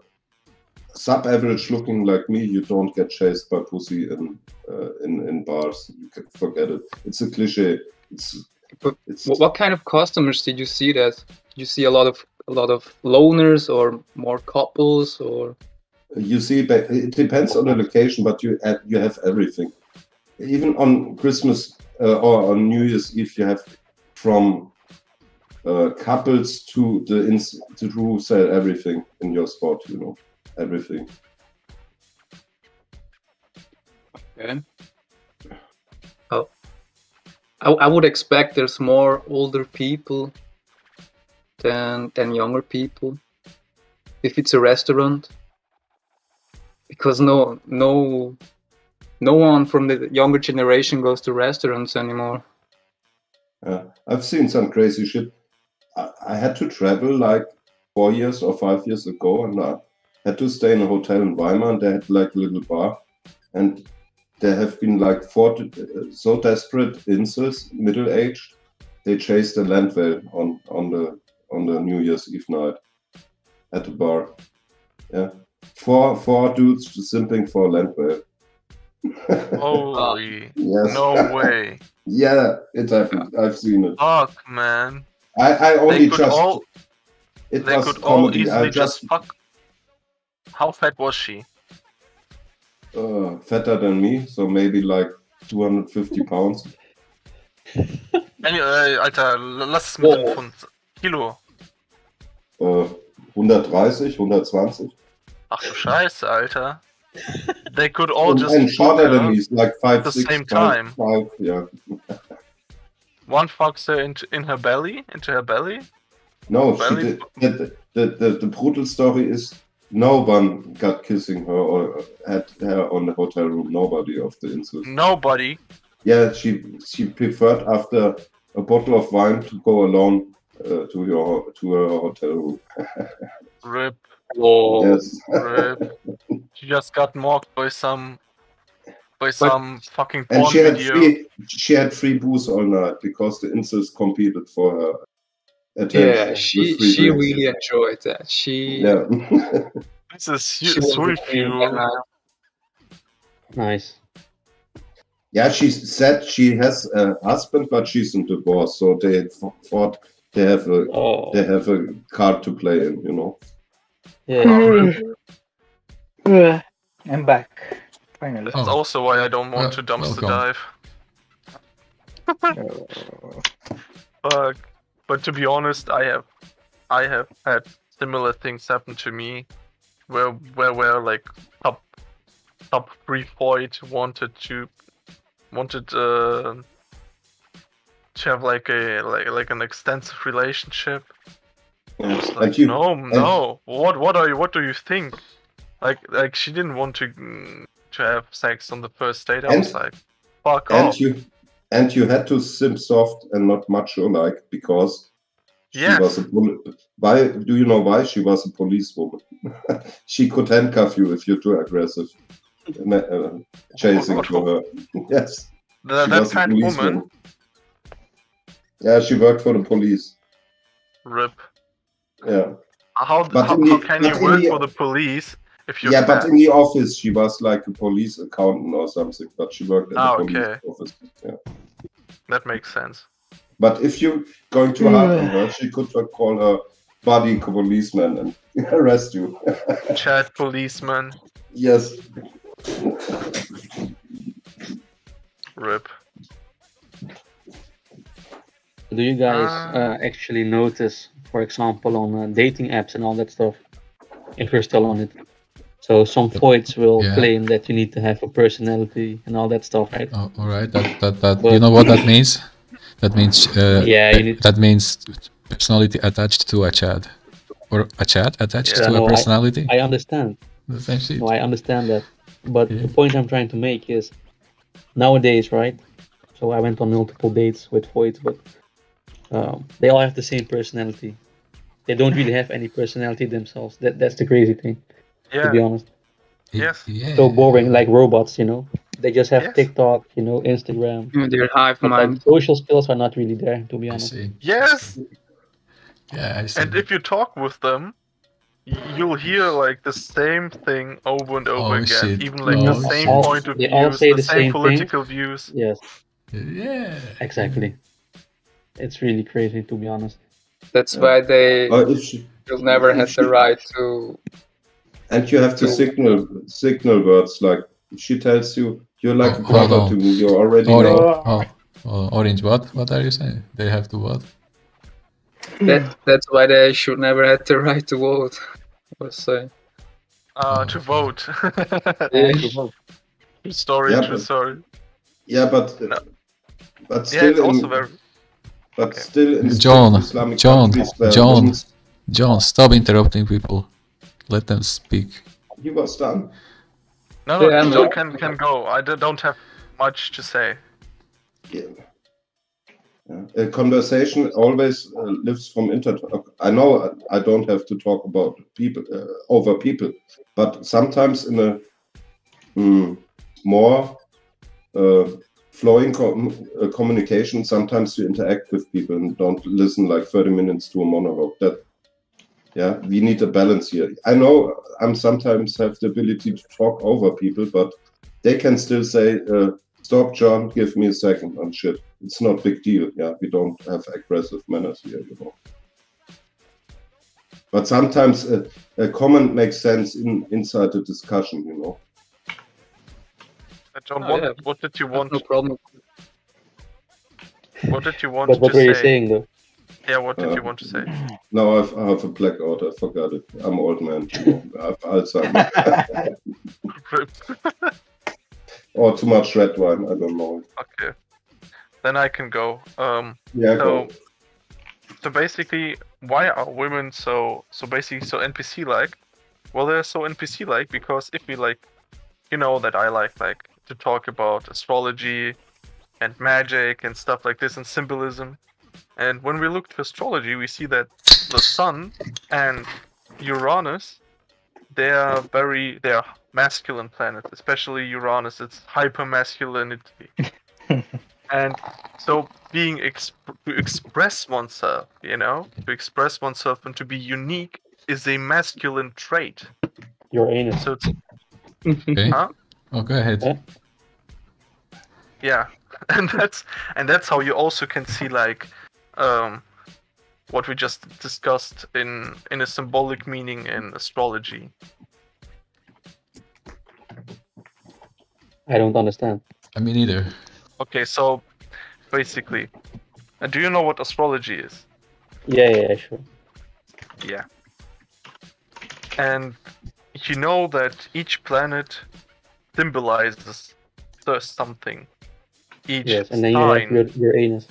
J: sub-average looking like me, you don't get chased by pussy in uh, in in bars. You can forget it. It's a cliche. It's
K: But what, what kind of customers did you see that? You see a lot of a lot of loners or more couples or
J: you see but it depends on the location, but you have, you have everything. Even on Christmas uh, or on New Year's Eve, you have from uh, couples to the ins- to who sell everything in your spot. You know, everything.
K: Okay. Oh, I, I would expect there's more older people than than younger people. If it's a restaurant, because no no no one from the younger generation goes to restaurants anymore.
J: Uh, I've seen some crazy shit. I, I had to travel like four years or five years ago, and I had to stay in a hotel in Weimar, and they had like a little bar, and there have been like four uh, so desperate incels, middle aged, they chased a land whale on on the on the New Year's Eve night at the bar. Yeah, four four dudes simping for a land whale.
H: Holy.
J: Yes.
H: No way.
J: Yeah, it happened. I've seen it.
H: Fuck, man.
J: I, I only
H: could
J: just.
H: all,
J: it
H: they
J: was
H: could all
J: comedy. I
H: easily just
J: just
H: fuck. How fat was she?
J: uh, fatter than me, so maybe like 250 pounds.
H: Ey, äh, Alter, lass es mit dem Pfund. Kilo.
J: Äh, 130, 120.
H: Ach du Scheiße, Alter. They could all
J: and,
H: just
J: and
H: her
J: it's like five,
H: at the
J: six,
H: same time.
J: five, yeah.
H: One her into in her belly, into her belly.
J: No, she
H: Belly
J: did. The, the, the, the brutal story is no one got kissing her or had her on the hotel room. Nobody of the incels.
H: Nobody.
J: Yeah, she she preferred after a bottle of wine to go alone uh, to your to her hotel room.
H: Rip.
J: Yes.
H: Rip. She just got mocked by some by some fucking
J: And
H: porn
J: she had
H: video.
J: free she had free booze all night because the incels competed for her attention.
K: Yeah, she she
J: drinks.
K: really enjoyed that. She
J: Yeah.
H: This is
K: She
H: sweet
K: the queen that night.
M: Nice.
J: Yeah, she said she has a husband, but she's in divorce, so they f- thought they have a
K: Oh.
J: they have a card to play in, you know.
B: Yeah. I'm back. Finally.
H: That's also why I don't want to dumpster
A: welcome.
H: dive. Fuck. But to be honest, I have I have had similar things happen to me where where where like top top three Foid wanted to wanted uh, to have like a like like an extensive relationship. I was like,
J: you-
H: no,
J: and-
H: no. What what are you? What do you think? Like like she didn't want to mm, to have sex on the first date. I
J: And-
H: was like, fuck
J: And
H: off.
J: you and you had to simp soft and not macho like because she was a poli- why do you know why she was a policewoman? she could handcuff you if you're too aggressive. uh, chasing for her. yes.
H: That-
J: She
H: that kind of woman?
J: Yeah, she worked for the police.
H: Rip.
J: Yeah.
H: How
J: But
H: how,
J: in the-
H: how can you
J: but in
H: work
J: the-
H: for the police if you're
J: yeah, but in the office she was like a police accountant or something, but she worked at
H: Ah,
J: the police
H: okay.
J: office. Yeah.
H: That makes sense.
J: But if you're going too hard on her, she could uh, call her body policeman and arrest you.
H: Chad policeman.
J: yes.
H: Rip.
M: Do you guys
H: Ah.
M: uh, actually notice, for example, on uh, dating apps and all that stuff, if you're still on it? So some foids will
A: Yeah.
M: claim that you need to have a personality and all that stuff, right?
A: Oh, all right. That that that. you know what that means? That means. Uh,
M: Yeah, you
A: that-
M: need-
A: that means personality attached to a Chad, or a Chad attached to
M: No,
A: a
M: I-
A: personality.
M: I, understand.
A: The same shit.
M: No, I understand that. But the point I'm trying to make is nowadays, right? So I went on multiple dates with foids, but um, they all have the same personality. They don't really have any personality themselves. That that's the crazy thing.
H: Yeah.
M: To be honest.
H: Yes.
M: So boring, like robots, you know. They just have
H: Yes.
M: TikTok, you know, Instagram.
K: Their hive
M: But, like,
K: mind.
M: social skills are not really there, to be honest.
H: Yes.
A: Yeah, I see.
H: And if you talk with them, you'll hear like the same thing over and over
A: Oh,
H: again.
A: shit.
H: Even like
A: Oh,
H: the same
M: all-
H: point of view.
M: they
H: views,
M: all say
H: the,
M: the
H: same
M: same thing.
H: political views.
M: Yes.
A: Yeah.
M: Exactly. It's really crazy, to be honest.
K: That's why they
J: Or if she,
K: will never have the right to.
J: and you have to signal signal words like she tells you you're like a
A: Oh, hold
J: brother
A: on.
J: to me, You're already
A: Orange.
J: know.
A: Oh, oh, orange. What? What are you saying? They have to what?
K: That that's why they should never have the right to vote. I was saying.
H: Uh, to vote.
K: Yeah, to vote.
H: Story,
J: Yeah,
H: true
J: but-
H: story.
J: Yeah, but but
H: Yeah,
J: still
H: it's
J: in,
H: also very.
J: But still in
A: John,
J: Islamic
A: John,
J: countries where
A: John,
J: women's-
A: John, stop interrupting people. Let them speak.
J: He was done.
H: No, no,
K: Yeah,
H: John can can go. I don't have much to say.
J: Yeah. A conversation always uh, lives from inter. I know I don't have to talk about people uh, over people, but sometimes in a mm, more uh, flowing com- uh, communication, sometimes you interact with people and don't listen like 30 minutes to a monologue. That yeah, we need a balance here. I know I'm sometimes have the ability to talk over people, but they can still say, uh, "Stop, John. Give me a second on shit." It's not big deal. Yeah, we don't have aggressive manners here, you know. But sometimes a, a comment makes sense in inside the discussion, you know.
H: John,
K: Oh,
H: what,
K: yeah.
H: what did you want?
K: No problem.
H: What did you want
M: But what
H: to
M: were you
H: say?
M: saying, though?
H: Yeah, what did
J: Uh,
H: you want to say?
J: No, I've, I have a blackout. I forgot it. I'm old man. You. I have Alzheimer. or too much red wine. I don't know.
H: Okay. Then I can go. Um,
J: Yeah,
H: so,
J: go.
H: so basically, why are women so so basically so NPC like? Well, they're so NPC like because if we like, you know that I like like to talk about astrology and magic and stuff like this and symbolism. And when we look to astrology, we see that the sun and Uranus, they are very they are masculine planets, especially Uranus. It's hyper masculinity. and so being exp- to express oneself you know to express oneself and to be unique is a masculine trait
M: Your anus.
H: so it's
A: Okay.
H: huh
A: Oh, go ahead.
H: yeah and that's and that's how you also can see like um what we just discussed in in a symbolic meaning in astrology
M: I don't understand.
A: I mean, either.
H: okay so basically uh, do you know what astrology is
M: Yeah, yeah, yeah, sure.
H: Yeah. And you know that each planet symbolizes the something. Each
M: Yes, and then you have
H: sign,
M: your, your anus.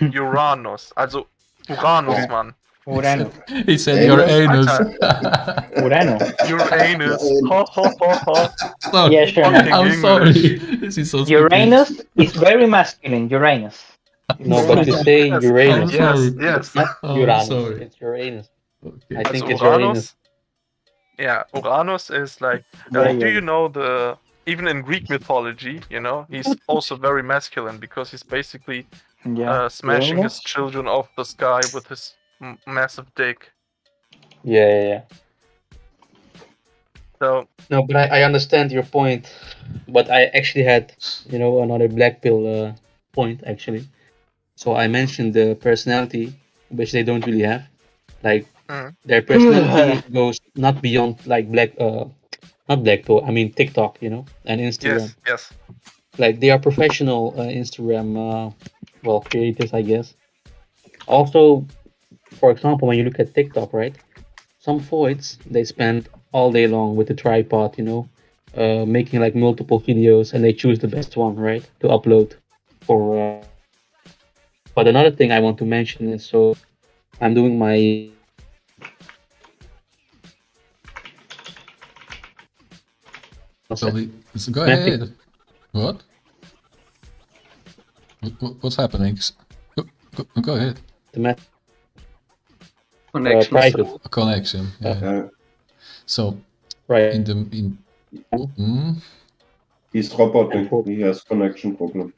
H: Uranus, also Uranus, Mann.
B: Urano.
A: He said your anus.
B: Urano.
H: Uranus. Ho, ho, ho, ho.
A: Sorry.
B: Yeah, sure.
A: I'm
H: English.
A: sorry. This is so stupid.
B: Uranus is very masculine. Uranus.
M: No, but you say
H: Yes,
M: Uranus.
H: Yes,
A: sorry.
H: yes.
M: Not
A: Oh,
M: Uranus.
A: sorry.
M: It's Uranus.
A: Okay.
M: I think it's Uranus.
H: Uranus. Yeah, Uranus is like. Uh,
B: Yeah,
H: do you know the? Even in Greek mythology, you know, he's also very masculine because he's basically
B: Yeah.
H: uh, smashing
B: Uranus?
H: his children off the sky with his m- massive dick.
M: Yeah, yeah, yeah.
H: So
M: No, but I, I understand your point. But I actually had, you know, another black pill uh, point actually. So I mentioned the personality, which they don't really have. Like
H: Mm.
M: their personality goes not beyond like black, uh, not black though. I mean TikTok, you know, and Instagram.
H: Yes, yes.
M: Like they are professional uh, Instagram, uh, well, creators, I guess. Also, for example, when you look at TikTok, right? Some foids they spend all day long with the tripod, you know, uh, making like multiple videos, and they choose the best one, right, to upload. For uh... but another thing I want to mention is so I'm doing my
A: So, the, so go
M: Matic-
A: ahead. What? What- what? What's happening? Go, go, go ahead.
M: the mat
K: Connection.
M: private.
A: A connection. Yeah.
J: Yeah.
A: So
M: right
A: in the in. Mm,
J: He's roboting. He has connection problem.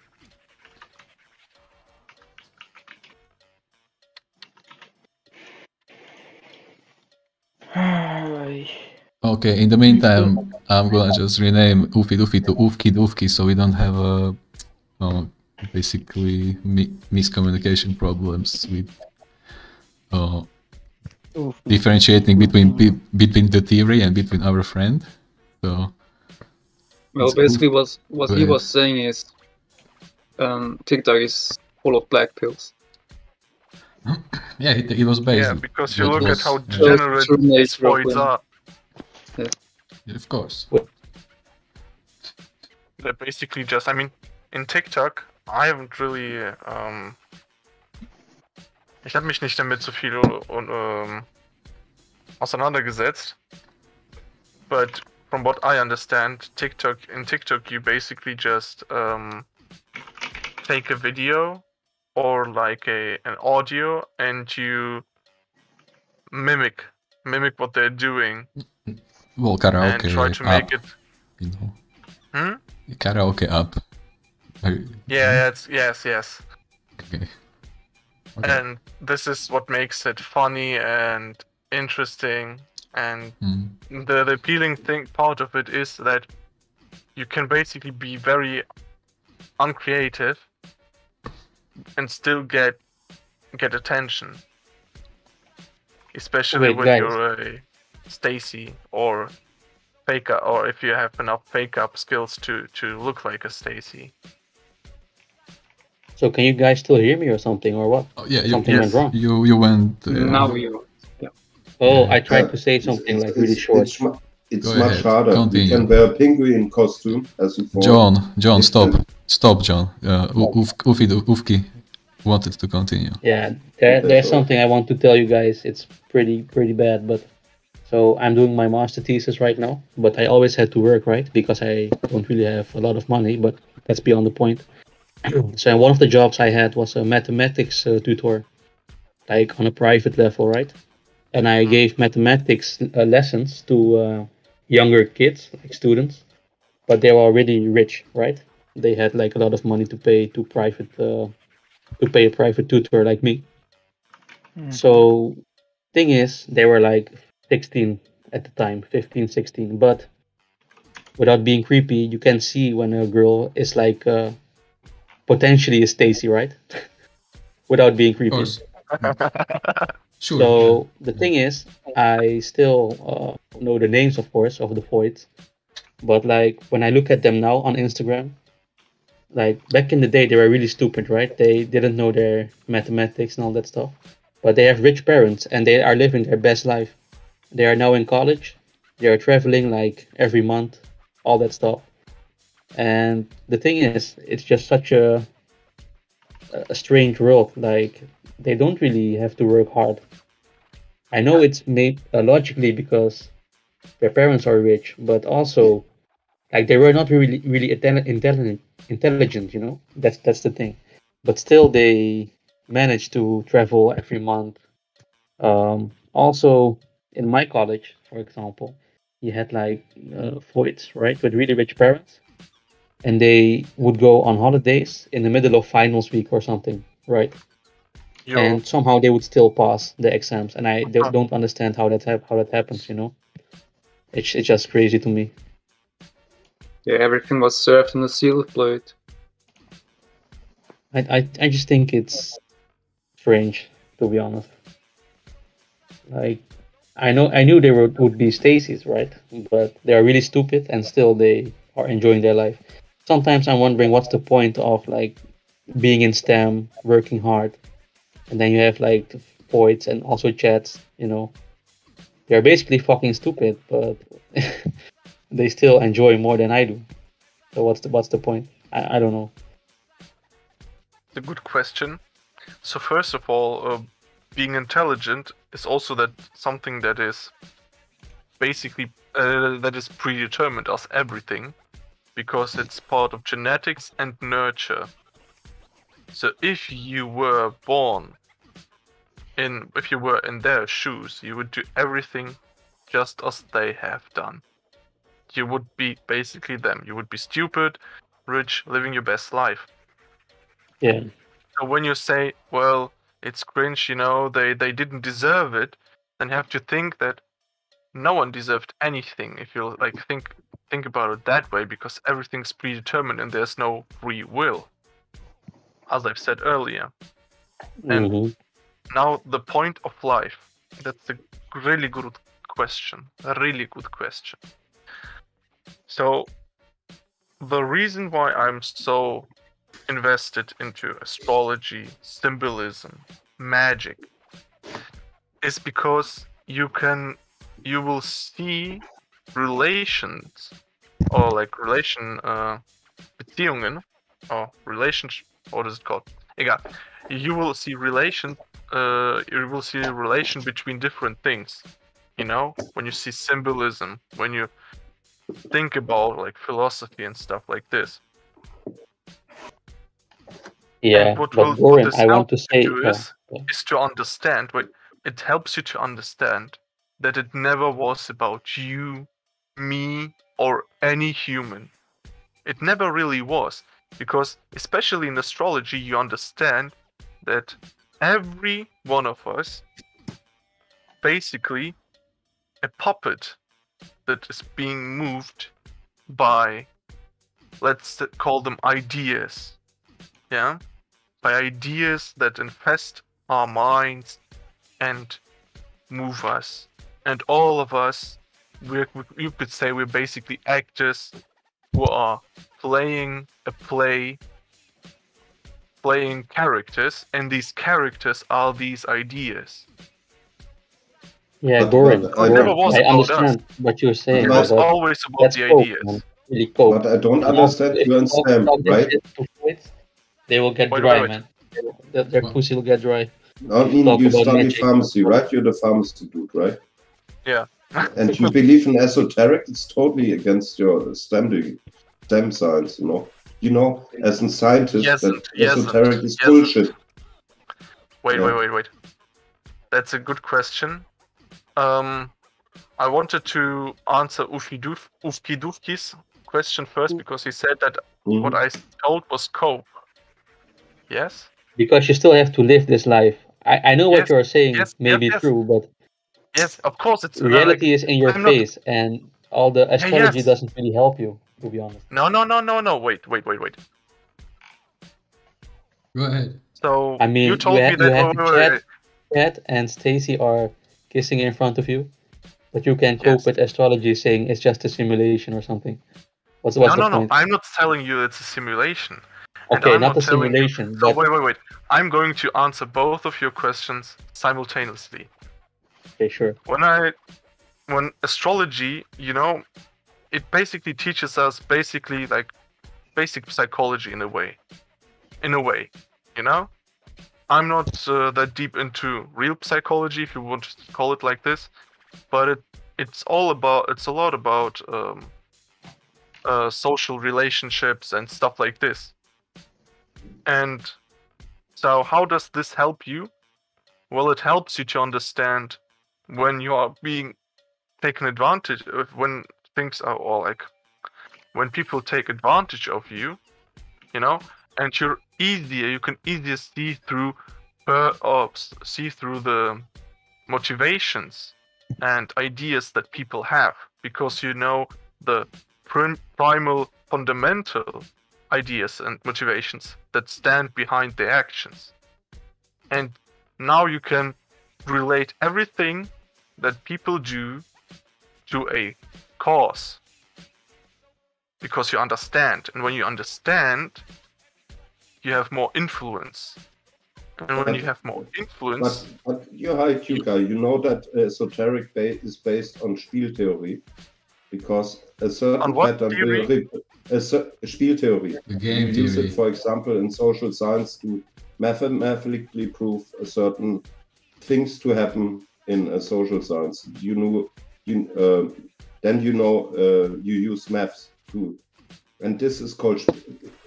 A: Okay, in the meantime, I'm gonna just rename Ufi Dufi to Ufki Dufki so we don't have a uh, basically mi- miscommunication problems with uh, differentiating between pe- between the theory and between our friend. So
K: Well, basically, what what he was saying is, um, TikTok is full of black pills.
A: yeah, it, it was based.
H: Yeah, because you
A: that
H: look at how
A: yeah.
H: degenerate these
K: nature foids
H: are.
A: Yeah, of course.
H: They're basically just, I mean, in TikTok, I haven't really, um, ich habe mich nicht damit so viel und, ähm, auseinandergesetzt. But from what I understand, TikTok, in TikTok, you basically just, um, take a video or like a an audio and you mimic mimic what they're doing
A: Well,
H: and
A: karaoke
H: try to
A: app,
H: make it
A: you know,
H: hmm?
A: karaoke up.
H: Yeah, yeah, it's, yes, yes.
A: Okay.
H: And this is what makes it funny and interesting. And
A: Mm.
H: the, the appealing thing part of it is that you can basically be very uncreative and still get get attention. Especially
M: Wait,
H: when
M: guys.
H: you're a Stacy or fake up, or if you have enough fake up skills to to look like a Stacy.
M: So can you guys still hear me or something or what?
A: Oh, yeah, you,
M: something
A: yes,
M: went wrong.
A: you you went. Uh,
K: Now you.
M: Oh, I tried to say something like really short.
J: It's, mu- it's
A: Go
J: much
A: ahead,
J: harder.
A: continue.
J: You can wear a penguin costume as you
A: John, John, stop, stop, John. Uh, U- Uf, Ufi, Ufki wanted to continue.
M: Yeah, there, there's something I want to tell you guys. It's pretty pretty bad, but so I'm doing my master thesis right now. But I always had to work, right? Because I don't really have a lot of money. But that's beyond the point. so one of the jobs I had was a mathematics uh, tutor, like on a private level, right? And I gave mathematics uh, lessons to uh, younger kids, like students, but they were already rich, right? They had like a lot of money to pay to private uh, to pay a private tutor like me. So thing is, they were like 16 at the time, 15, 16. But without being creepy, you can see when a girl is like uh, potentially a Stacy, right? without being creepy.
A: Sure.
M: So the thing is, I still uh, know the names, of course, of the foids. But like when I look at them now on Instagram, like back in the day, they were really stupid, right? They didn't know their mathematics and all that stuff. But they have rich parents and they are living their best life. They are now in college. They are traveling like every month, all that stuff. And the thing is, it's just such a a strange world. Like they don't really have to work hard. I know it's made uh, logically because their parents are rich, but also like they were not really really intelligent. Intelligent, you know. That's that's the thing. But still, they managed to travel every month. Um, also, in my college, for example, you had like uh, foids, right, with really rich parents, and they would go on holidays in the middle of finals week or something, right?
H: Yo.
M: and somehow they would still pass the exams and i don't don't understand how that hap- how that happens you know it's, it's just crazy to me
K: Yeah, everything was served on a silver plate.
M: I, I, I just think it's strange, to be honest. Like, I know I knew they were, would be Stacy's, right? But they are really stupid, and still they are enjoying their life. Sometimes I'm wondering what's the point of like being in STEM, working hard, and then you have like foids and also Chads. You know, they're basically fucking stupid, but they still enjoy more than I do. So what's the what's the point? I, I don't know.
H: It's a good question. So first of all, uh, being intelligent is also that something that is basically uh, that is predetermined as everything because it's part of genetics and nurture. So if you were born in if you were in their shoes, you would do everything just as they have done. You would be basically them. You would be stupid, rich, living your best life.
M: Yeah.
H: So when you say, well, it's cringe, you know, they, they didn't deserve it, then you have to think that no one deserved anything if you like think think about it that way because everything's predetermined and there's no free will. As I've said earlier. And
M: Mhm.
H: now the point of life. That's a really good question. A really good question. So the reason why I'm so invested into astrology, symbolism, magic is because you can you will see relations or like relation uh, Beziehungen or relationship what is it called? Egal. You will see relation uh, you will see a relation between different things. You know, when you see symbolism, when you think about like philosophy and stuff like this.
M: Yeah,
H: And what
M: but
H: will
M: Goran, I want to say,
H: do
M: yeah,
H: is, is to understand. Wait, it helps you to understand that it never was about you, me, or any human. It never really was, because especially in astrology, you understand that every one of us, basically, a puppet that is being moved by, let's call them ideas. Yeah? By ideas that infest our minds and move us. And all of us, we're, you could say we're basically actors who are playing a play, playing characters, and these characters are these ideas.
M: yeah,
J: But-
M: Goran,
J: but I-
M: Goran,
J: Never was
M: I
J: about us.
M: understand what you're saying.
J: It was
H: always about the
M: cope,
H: ideas.
M: man. Really cope.
J: But I don't understand you and Sam, right?
M: Shit to Foids, They will get
H: Wait,
M: dry,
H: wait, wait.
M: man. Their, their pussy will get dry.
J: I mean, you study
M: magic.
J: pharmacy, right? You're the pharmacy dude, right?
H: Yeah.
J: And you believe in esoteric? It's totally against your STEM, STEM science, you know. You know, as a scientist,
H: Yes,
J: that
H: yes, and-
J: esoteric is
H: yes,
J: bullshit.
H: Wait,
J: Yeah.
H: wait, wait, wait. That's a good question. Um, I wanted to answer Ufkiduf- Ufkidufki's question first because he said that
J: Mm-hmm.
H: what I told was cope. Yes?
M: Because you still have to live this life. I, I know what you're saying
H: yes,
M: may
H: yes,
M: be
H: yes.
M: true, but
H: Yes, of course it's uh,
M: reality
H: like,
M: is in your
H: I'm not-
M: face, and all the astrology
H: yes.
M: doesn't really help you, to be honest.
H: No, no, no, no, no. Wait, wait, wait, wait.
A: Go ahead.
H: So
M: I mean,
H: you told
M: have,
H: me that.
M: you have
H: wait,
M: the
H: wait, wait,
M: Chad, Chad and Stacy are kissing in front of you, but you can cope with astrology saying it's just a simulation or something. What's, what's
H: no,
M: the
H: no,
M: point?
H: no. I'm not telling you it's a simulation.
M: Okay, not a
H: telling you-
M: simulation,
H: So
M: but-
H: wait, wait, wait. I'm going to answer both of your questions simultaneously.
M: Okay, sure.
H: When I, when astrology, you know, it basically teaches us basically like basic psychology in a way, in a way, you know. I'm not uh, that deep into real psychology, if you want to call it like this, but it it's all about it's a lot about um, uh, social relationships and stuff like this. And so, how does this help you? Well, it helps you to understand when you are being taken advantage of, when things are all like when people take advantage of you, you know, and you're easier, you can easier see through or see through the motivations and ideas that people have because you know the prim- primal fundamental ideas and motivations that stand behind their actions. And now you can relate everything that people do to a cause because you understand. And when you understand, you have more influence. And when you have more influence,
J: But, but. You know that uh, esoteric ba- is based on Spieltheorie, because a certain
H: On what
J: pattern will
H: theory?
J: rep- a cer- Spieltheorie.
A: The game
J: you use
A: theory.
J: it, for example, in social science to mathematically prove a certain things to happen in a social science. You know, you uh, then you know uh, you use maths too, and this is called sp-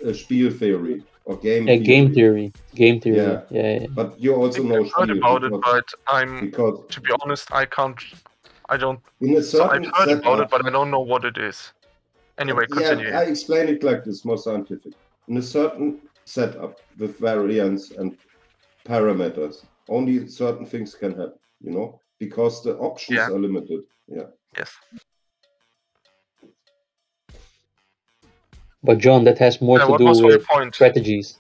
J: uh, Spiel theory or game.
M: Yeah, game theory. Game theory.
J: Yeah.
M: Yeah, yeah.
J: But you also know
H: I've heard
J: Spiel
H: about it, but I'm to be honest, I can't. I don't.
J: In a
H: So I've
J: certain
H: heard about it, but I don't know what it is. Anyway, continue.
J: Yeah, I explain it like this, more scientific. In a certain setup with variance and parameters, only certain things can happen, you know, because the options
H: Yeah.
J: are limited. Yeah.
H: Yes.
M: But John, that has more
H: Yeah,
M: to do with
H: point?
M: strategies.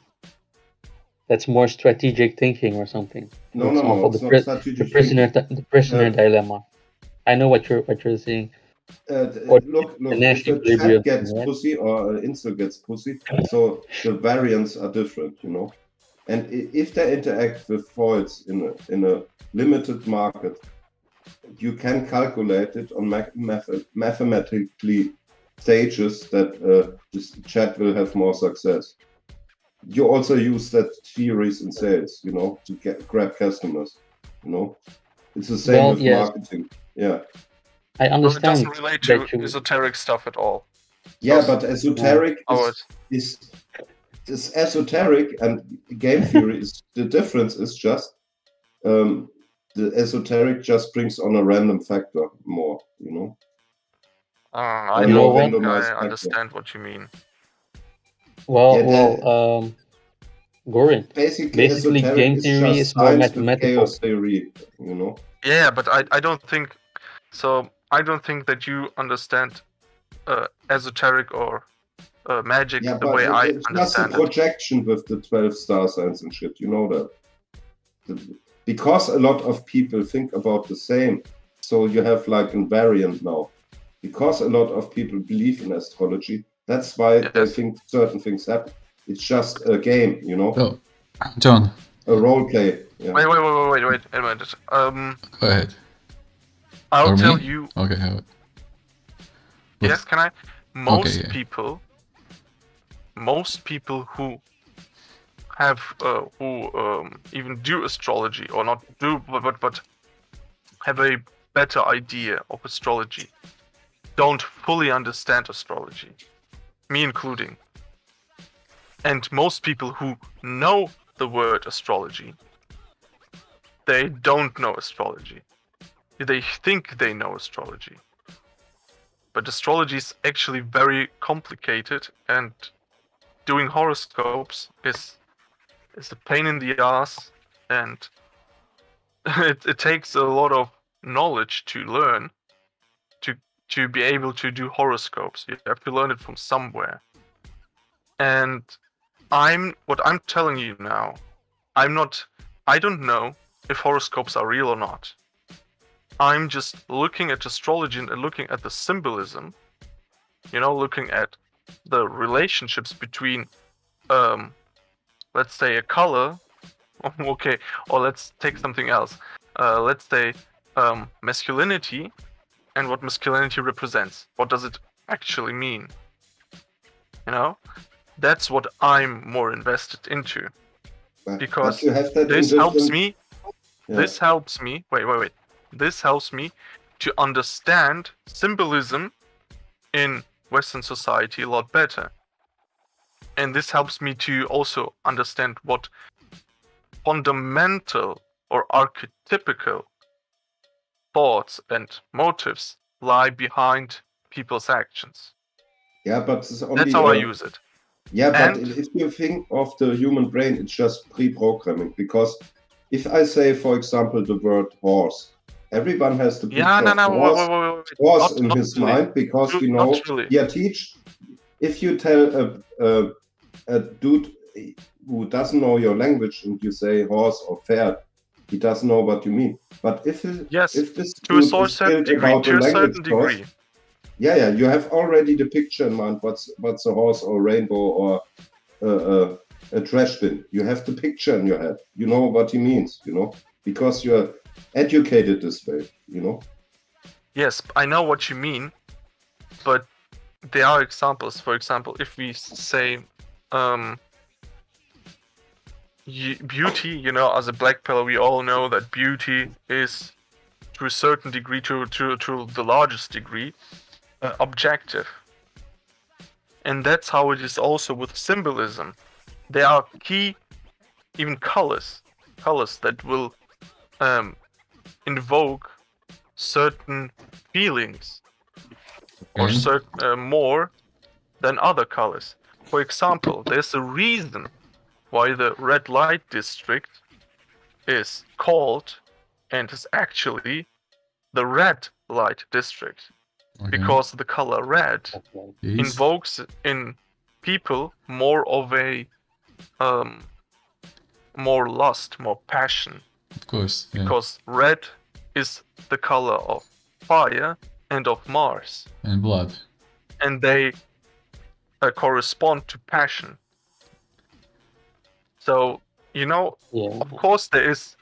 M: That's more strategic thinking or something.
J: No, no, no, it's
M: the,
J: not
M: pri-
J: strategic
M: the prisoner, the prisoner
J: Yeah.
M: dilemma. I know what you're what you're saying.
J: Uh, th-
M: Or
J: look, look,
M: the
J: if Chad gets
M: right?
J: pussy or Insta gets pussy, so the variants are different, you know. And if they interact with foids in a, in a limited market, you can calculate it on math- mathematically stages that uh, this Chad will have more success. You also use that theories in sales, you know, to get grab customers. You know, it's the same
M: Well,
J: with
M: yes.
J: marketing. Yeah.
M: I
H: Well, it
M: understand
H: doesn't relate to
M: you
H: esoteric stuff at all.
J: Yeah,
H: Those-
J: but esoteric
H: Oh,
J: is, is is esoteric and game theory is the difference is just um, the esoteric just brings on a random factor more, you know.
H: Uh, I
J: Or
H: don't
J: more
H: think
J: randomized
H: I
J: factor.
H: understand what you mean.
M: well,
J: Yeah, the-
M: well, um, Goran.
J: Basically,
M: basically, game theory
J: just
M: is more mathematical.
J: chaos theory, you know.
H: Yeah, but I, I don't think so. I don't think that you understand uh, esoteric or uh, magic
J: Yeah,
H: the way
J: it-
H: I
J: it's just a
H: understand it.
J: projection with the 12 star signs and shit, you know that. The- Because a lot of people think about the same, so you have like a variant now. Because a lot of people believe in astrology, that's why they think certain things happen. It's just a game, you know,
A: Oh, John,
J: a role play. Yeah.
H: Wait, wait, wait, wait, wait, wait a minute. Um,
A: go ahead.
H: I'll
A: Or
H: tell
A: me?
H: you.
A: Okay, how-
H: Yes, can I? Most
A: yeah.
H: people, most people who have uh, who um, even do astrology or not do, but, but but have a better idea of astrology, don't fully understand astrology, me including. And most people who know the word astrology, they don't know astrology. They think they know astrology. But astrology is actually very complicated and doing horoscopes is is a pain in the ass and it, it takes a lot of knowledge to learn to to be able to do horoscopes. You have to learn it from somewhere. And i'm what i'm telling you now i'm not i don't know if horoscopes are real or not I'm just looking at astrology and looking at the symbolism, you know, looking at the relationships between, um, let's say a color, okay, or let's take something else. Uh, let's say um, masculinity and what masculinity represents. What does it actually mean? You know, that's what I'm more invested into because
J: but you have that in
H: this helps me.
J: Yeah.
H: This helps me. Wait, wait, wait. This helps me to understand symbolism in Western society a lot better. And this helps me to also understand what fundamental or archetypical thoughts and motives lie behind people's actions.
J: Yeah, but it's only,
H: That's how I
J: uh,
H: use it.
J: Yeah, but if you think of the human brain, it's just pre-programming. Because if I say, for example, the word horse, everyone has the picture
H: Yeah, no, no, wait,
J: horse,
H: wait, wait,
J: horse
H: Not-
J: in
H: not
J: his
H: really.
J: mind because you know
H: really.
J: yeah teach. If you tell a, a a dude who doesn't know your language and you say horse or fair, he doesn't know what you mean. But if it,
H: Yes,
J: if this
H: to a certain degree, to a certain
J: course, yeah, yeah, you have already the picture in mind. What's what's a horse or rainbow or uh, uh, a trash bin? You have the picture in your head. You know what he means. You know because you're educated this way. You know.
H: Yes, I know what you mean, but there are examples. For example, if we say um, beauty, you know, as a black pillar, we all know that beauty is, to a certain degree, to to to the largest degree, uh, objective. And that's how it is also with symbolism. There are key, even colors, colors that will um, invoke certain feelings or
A: Okay.
H: certain uh, more than other colors. For example, there's a reason why the red light district is called and is actually the red light district
A: Okay.
H: because the color red invokes in people more of a um more lust, more passion
A: Of course. Yeah.
H: because red is the color of fire and of Mars,
A: And blood.
H: and they uh, correspond to passion. So, you know, of course, there is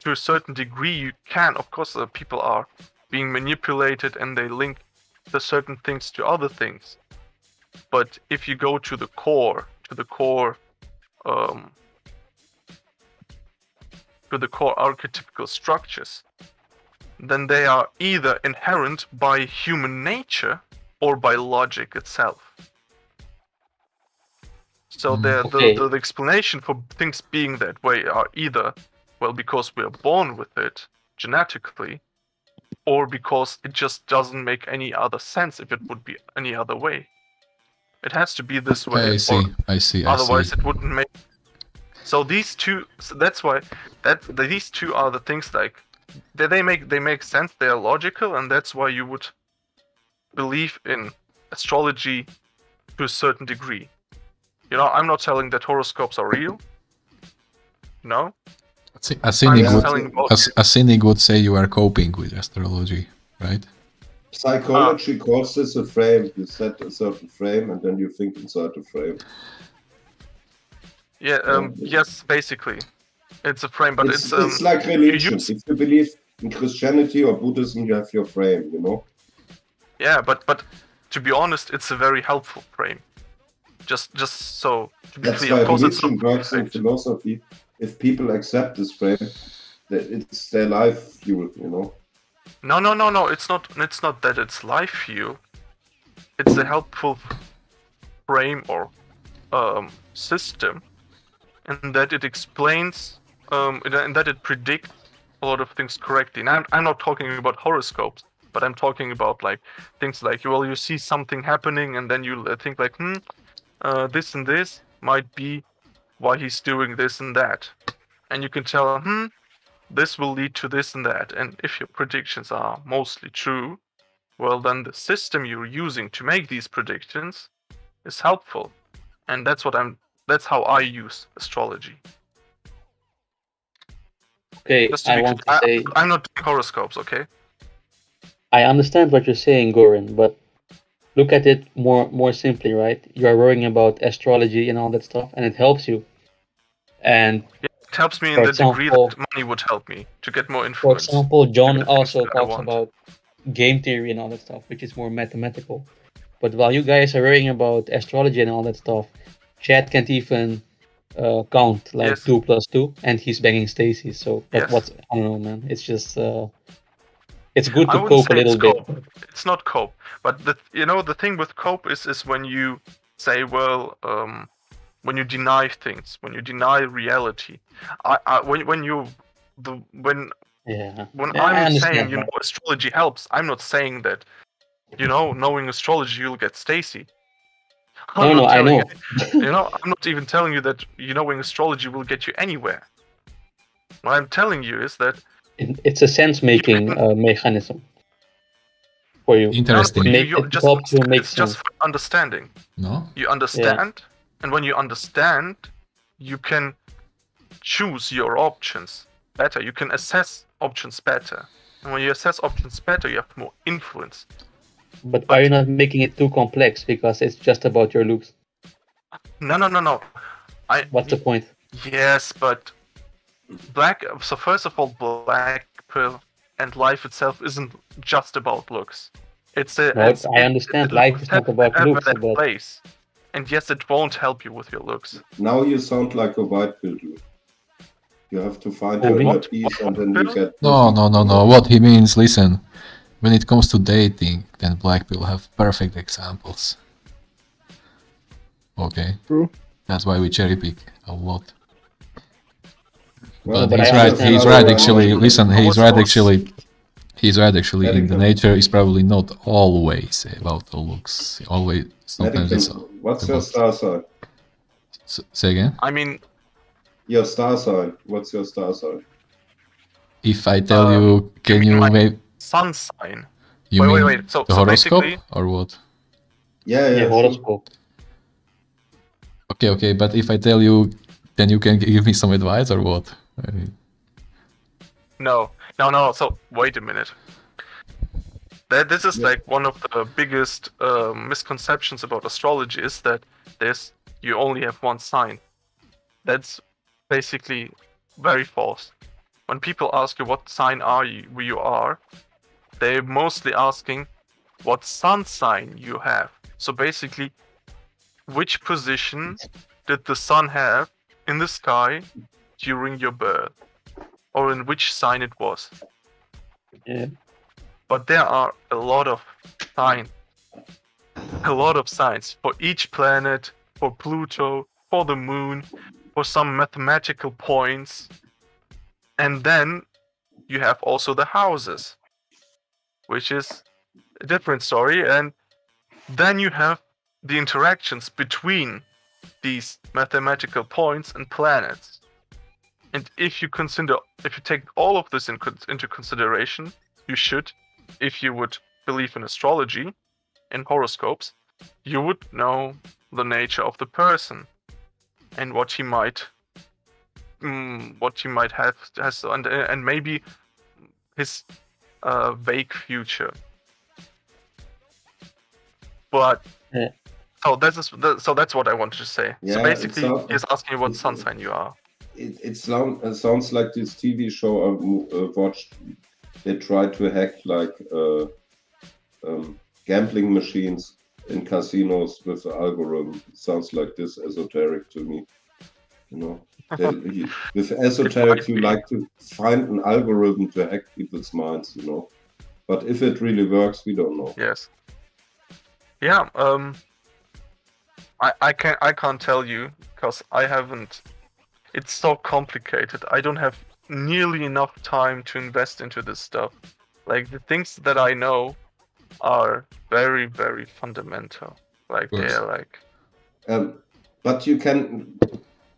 H: to a certain degree, you can, of course, uh, people are being manipulated and they link the certain things to other things. But if you go to the core, to the core, um, to the core archetypical structures, then they are either inherent by human nature or by logic itself. So mm, the,
M: Okay.
H: the, the, the explanation for things being that way are either, well, because we are born with it genetically, or because it just doesn't make any other sense if it would be any other way. It has to be this way.
A: I see. I see. I
H: Otherwise,
A: see.
H: it wouldn't make. So these two. So that's why that these two are the things like they, they make they make sense. They are logical, and that's why you would believe in astrology to a certain degree. You know, I'm not telling that horoscopes are real. No.
A: A cynic,
H: I'm
A: would,
H: telling about
A: a, a cynic would say you are coping with astrology, right?
J: Psychology calls this a frame. You set a certain frame, and then you think inside the frame.
H: Yeah. Um. Yes. Basically, it's a frame, but
J: it's,
H: it's um,
J: it's like
H: you
J: religion.
H: use-
J: If you believe in Christianity or Buddhism, you have your frame. You know.
H: Yeah, but but to be honest, it's a very helpful frame. Just just so to be
J: That's
H: clear,
J: why
H: of course, it's
J: religion
H: not
J: works in philosophy. If people accept this frame, that it's their life fuel. You know.
H: No, no, no, no. It's not. It's not that it's life fuel. It's a helpful frame or um, system, and that it explains, um, and- that it predicts a lot of things correctly. And I'm, I'm not talking about horoscopes, but I'm talking about like things like, well, you see something happening, and then you uh, think like, hmm, uh, this and this might be why he's doing this and that, and you can tell, hmm, this will lead to this and that. And if your predictions are mostly true, well, then the system you're using to make these predictions is helpful. And that's what I'm. That's how I use astrology.
M: Okay, I want to
H: clear,
M: say
H: I, I'm not doing horoscopes, okay?
M: I understand what you're saying, Goran, but look at it more more simply, right? You are worrying about astrology and all that stuff, and it helps you. And
H: It helps me in the degree
M: example-
H: that money would help me to get more influence.
M: for example, John also talks about game theory and all that stuff, which is more mathematical. But while you guys are worrying about astrology and all that stuff, Chad can't even uh, count like
H: Yes.
M: two plus two, and he's banging Stacy. So,
H: Yes.
M: what's I don't know, man. It's just uh, it's good to cope a
H: say it's
M: little bit.
H: cope. It's not cope, but the you know the thing with cope is is when you say well um, when you deny things, when you deny reality. I, I when when you the when
M: Yeah.
H: when
M: Yeah,
H: I'm saying you
M: that.
H: know astrology helps, I'm not saying that you know knowing astrology you'll get Stacy.
M: No,
H: I'm
M: no,
H: not
M: I know.
H: You, you know, I'm not even telling you that you knowing astrology will get you anywhere. What I'm telling you is that
M: It's a sense making uh, mechanism for you.
A: Interesting.
H: you,
M: Make,
H: you
M: it
H: just
M: helps you make
H: it's
M: sense.
H: just for understanding.
A: No?
H: You understand And when you understand, you can choose your options better. You can assess options better. And when you assess options better, you have more influence.
M: But are you not making it too complex because it's just about your looks?
H: No, no, no, no. I.
M: What's the point?
H: Yes, but black. So first of all, black pill and life itself isn't just about looks. It's a.
M: No,
H: it's,
M: I understand life is not about looks,
H: that
M: but
H: place. And yes, it won't help you with your looks.
J: Now you sound like a white pill. You have to find
A: Oh,
J: your inner peace and then you get.
A: No, no, no, no. What he means, listen, when it comes to dating, then black people have perfect examples. Okay.
L: True.
A: That's why we cherry pick a lot.
J: Well,
A: but
J: but
A: he's
J: I
A: right. He's right.
J: they-
A: Actually, listen. He's
J: was
A: right.
J: yours?
A: Actually, he's right. Actually, in the nature is probably not always about the looks. Always, sometimes it's.
J: Medical. What's your
A: about-
J: star sign?
A: S- Say again.
H: I mean,
J: Your star sign. What's your star sign?
A: If I tell
H: Um,
A: you, can you maybe
H: sun sign.
A: you
H: wait,
A: mean
H: wait, wait. So,
A: the
H: so
A: horoscope
H: basically,
A: or what?
J: Yeah,
M: yeah, horoscope.
A: Okay, okay, but if I tell you, then you can give me some advice or what? I
H: No, no, no. So wait a minute. That this is like one of the biggest uh, misconceptions about astrology is that there's you only have one sign. That's basically very false. When people ask you what sign are you, who you are, they're mostly asking what sun sign you have. So basically, which position did the sun have in the sky during your birth? or in which sign it was.
M: Yeah.
H: But there are a lot of signs, a lot of signs for each planet, for Pluto, for the moon, for some mathematical points. And then you have also the houses, which is a different story. And then you have the interactions between these mathematical points and planets. And if you consider, if you take all of this in, into consideration, you should, if you would believe in astrology, and horoscopes, you would know the nature of the person and what he might, mm, what he might have has, and and maybe his uh, vague future. But
M: Yeah.
H: so that's is- so that's what I wanted to say.
J: Yeah,
H: so
J: it
H: basically,
J: sound-
H: he's asking what sun sign you are.
J: It, it, sound, it sounds like this TV show I uh, watched. They tried to hack like uh, um, gambling machines in casinos with the algorithm. It sounds like this esoteric to me. You know, They- with esoteric, you like to find an algorithm to hack people's minds. You know, but if it really works, we don't know.
H: Yes. Yeah. Um. I I can't I can't tell you because I haven't. It's so complicated. I don't have nearly enough time to invest into this stuff. Like the things that I know are very very fundamental. Like
J: Yes.
H: they're like
J: Um, but you can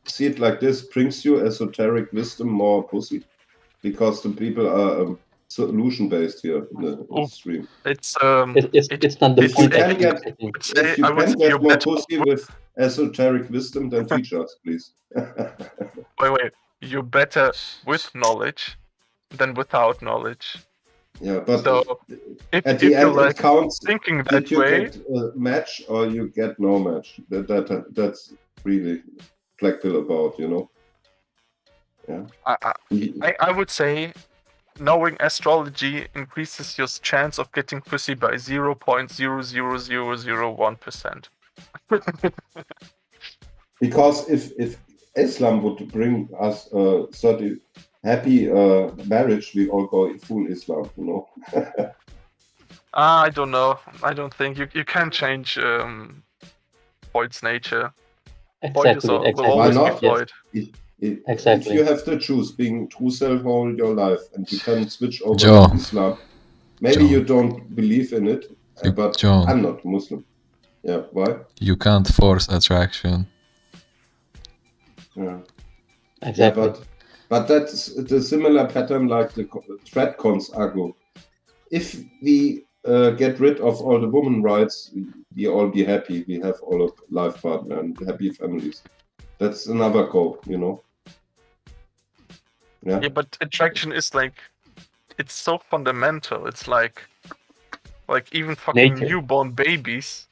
J: see it like this: brings you esoteric wisdom more pussy, because the people are um, solution based here in the, in the stream.
H: it's um.
M: It, it's, it's not the
J: If you
M: point.
J: can get,
M: I
J: if you
H: I
J: can get more
H: better
J: pussy with esoteric wisdom, then teach us, please.
H: Wait wait. You're better with knowledge than without knowledge.
J: yeah, but
H: So if,
J: at
H: if
J: the
H: you're
J: end,
H: like
J: it counts.
H: thinking that
J: you
H: way,
J: get a match or you get no match? That, that that's really about, you know. Yeah.
H: I, I, I, I would say knowing astrology increases your chance of getting pussy by 0.00001%.
J: Because if if Islam would bring us a certain happy uh, marriage, we all go full Islam, you know.
H: Ah, I don't know. I don't think you, you can change um, nature. Foid is
M: Exactly,
H: al- will
M: exactly.
H: always
J: Why not?
H: Foid.
J: If, if,
M: Exactly.
J: if you have to choose being true self all your life and you can switch over
A: Joe.
J: to Islam, maybe
A: Joe.
J: you don't believe in it, uh, but
A: Joe.
J: I'm not Muslim. Yeah, why?
A: You can't force attraction.
J: Yeah.
M: Exactly.
J: Yeah, but but that's the similar pattern like the co- threat cons argo. If we uh, get rid of all the woman rights, we all be happy. We have all a life partner and happy families. That's another goal, you know. Yeah.
H: Yeah, but attraction is like, it's so fundamental. It's like, like even fucking
M: Nature.
H: newborn babies,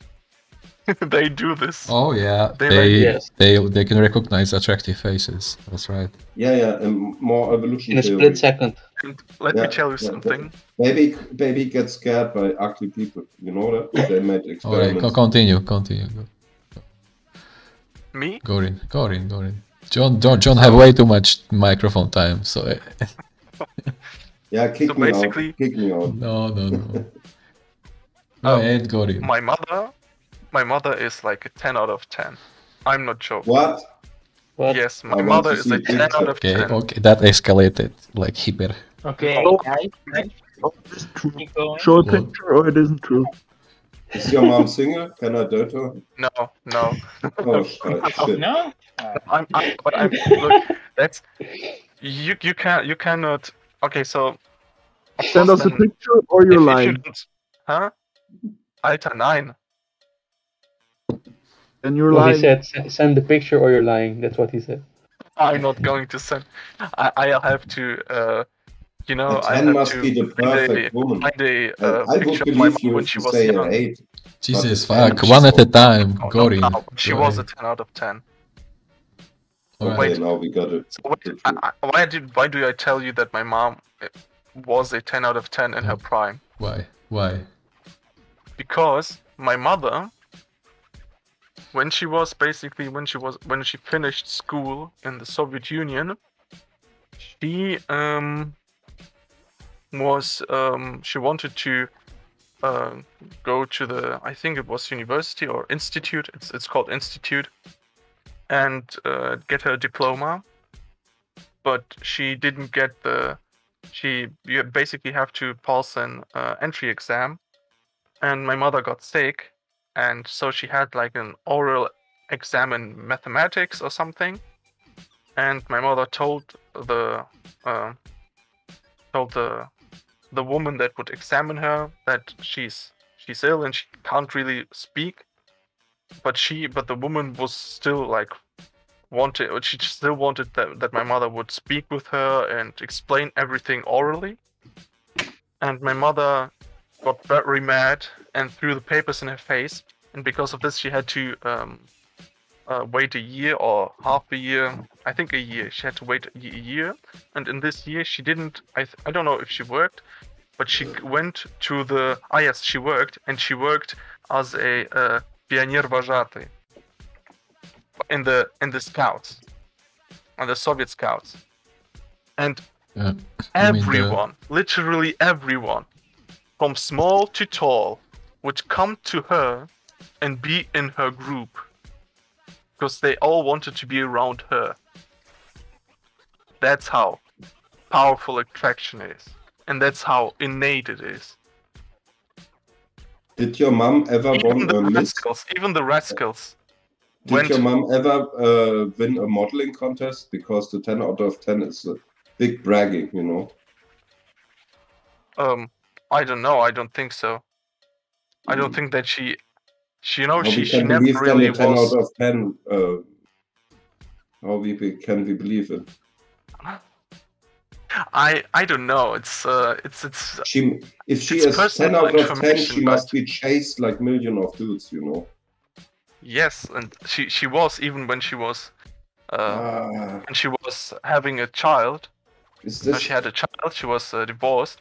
H: they do this.
A: Oh yeah,
H: They
A: they
H: like-
A: they they can recognize attractive faces. That's right.
J: Yeah, yeah, and more evolution
M: In a
J: theory.
M: split second.
H: And let
J: Yeah,
H: me tell you
J: yeah,
H: something.
J: Baby, baby gets scared by ugly people. You know that they made
A: All right,
J: experiments.
A: co- continue, continue. Go,
H: Me?
A: Goran, Goran, Goran. John, John, John have way too much microphone time, so.
J: Yeah, kick
H: So
J: me
H: basically-
J: out. Kick me out.
A: No, no, no. Go
H: Um,
A: ahead, Goran.
H: My mother, my mother is like a 10 out of 10. I'm not joking.
J: What?
H: Yes, my
J: want
H: mother is a 10 out of
A: Okay,
H: 10.
A: okay, that escalated like hyper.
B: Okay,
L: Oh.
B: guys, guys, keep going.
L: Show a picture or it isn't true.
J: Is your mom single? Can I date her?
H: No, no.
J: Oh, shit. shit.
B: No?
H: I'm, I'm, but I'm, look, that's, you, you can't, you cannot, okay, so.
L: Send
H: course
L: us a picture or
H: if
L: you're lying.
H: shouldn't- Huh? Alter, nein.
L: And you're
M: Well, he said, send the picture or you're lying. That's what he said.
H: I'm not going to send. I, I'll have to, uh, you know,
J: A
H: I
J: 10
H: have
J: must
H: to
J: be the
H: find a,
J: perfect woman.
H: find a
J: I-
H: uh,
J: I would
H: picture of my
J: believe
H: mom
J: you
H: when she
J: you
H: was
J: say an
H: young.
J: 8.
A: Jesus, fuck, one at a time.
H: Oh,
A: Goran.
H: no, no, she
A: Go
H: was a 10 out of 10.
A: Alright.
H: Wait.
J: Okay, now we got it.
H: Wait, I, I, why did why do I tell you that my mom uh, was a 10 out of 10 in her prime?
A: Why? Why?
H: Because my mother, when she was basically when she was when she finished school in the Soviet Union, she um was um she wanted to uh, go to the I think it was university or institute. It's it's called institute, and uh, get her diploma. But she didn't get the. She you basically have to pass an uh, entry exam, and my mother got sick, and so she had like an oral exam in mathematics or something, and my mother told the uh, told the the woman that would examine her that she's she's ill and she can't really speak. But she but the woman was still like wanted she still wanted that, that my mother would speak with her and explain everything orally. And my mother got very mad and threw the papers in her face. And because of this she had to um, uh, wait a year or half a year i think a year. She had to wait a year. And in this year she didn't i, th- I don't know if she worked but she went to the ah yes she worked. And she worked as a uh, pioneer vajate in the in the scouts on the soviet scouts. And.
A: I mean, the-
H: everyone literally everyone from small to tall would come to her and be in her group because they all wanted to be around her that's how powerful attraction is and that's how innate it is
J: Did your mom ever
H: even
J: won
H: the
J: a Miss?
H: rascals even the rascals
J: Did
H: went
J: your mom ever uh, win a modeling contest? Because the 10 out of 10 is a big bragging, you know.
H: um i don't know i don't think so i don't think that she she you know
J: how
H: she she
J: can
H: never
J: believe
H: really
J: then 10
H: was
J: out of 10. Uh, how we be, can we believe it?
H: I I don't know. It's uh it's it's
J: She, if she is 10 out of 10,
H: information,
J: she must be chased like million of dudes, you know.
H: yes, and she she was even when she was uh
J: Ah.
H: when she was having a child.
J: Is this
H: she had a child, she was uh, divorced.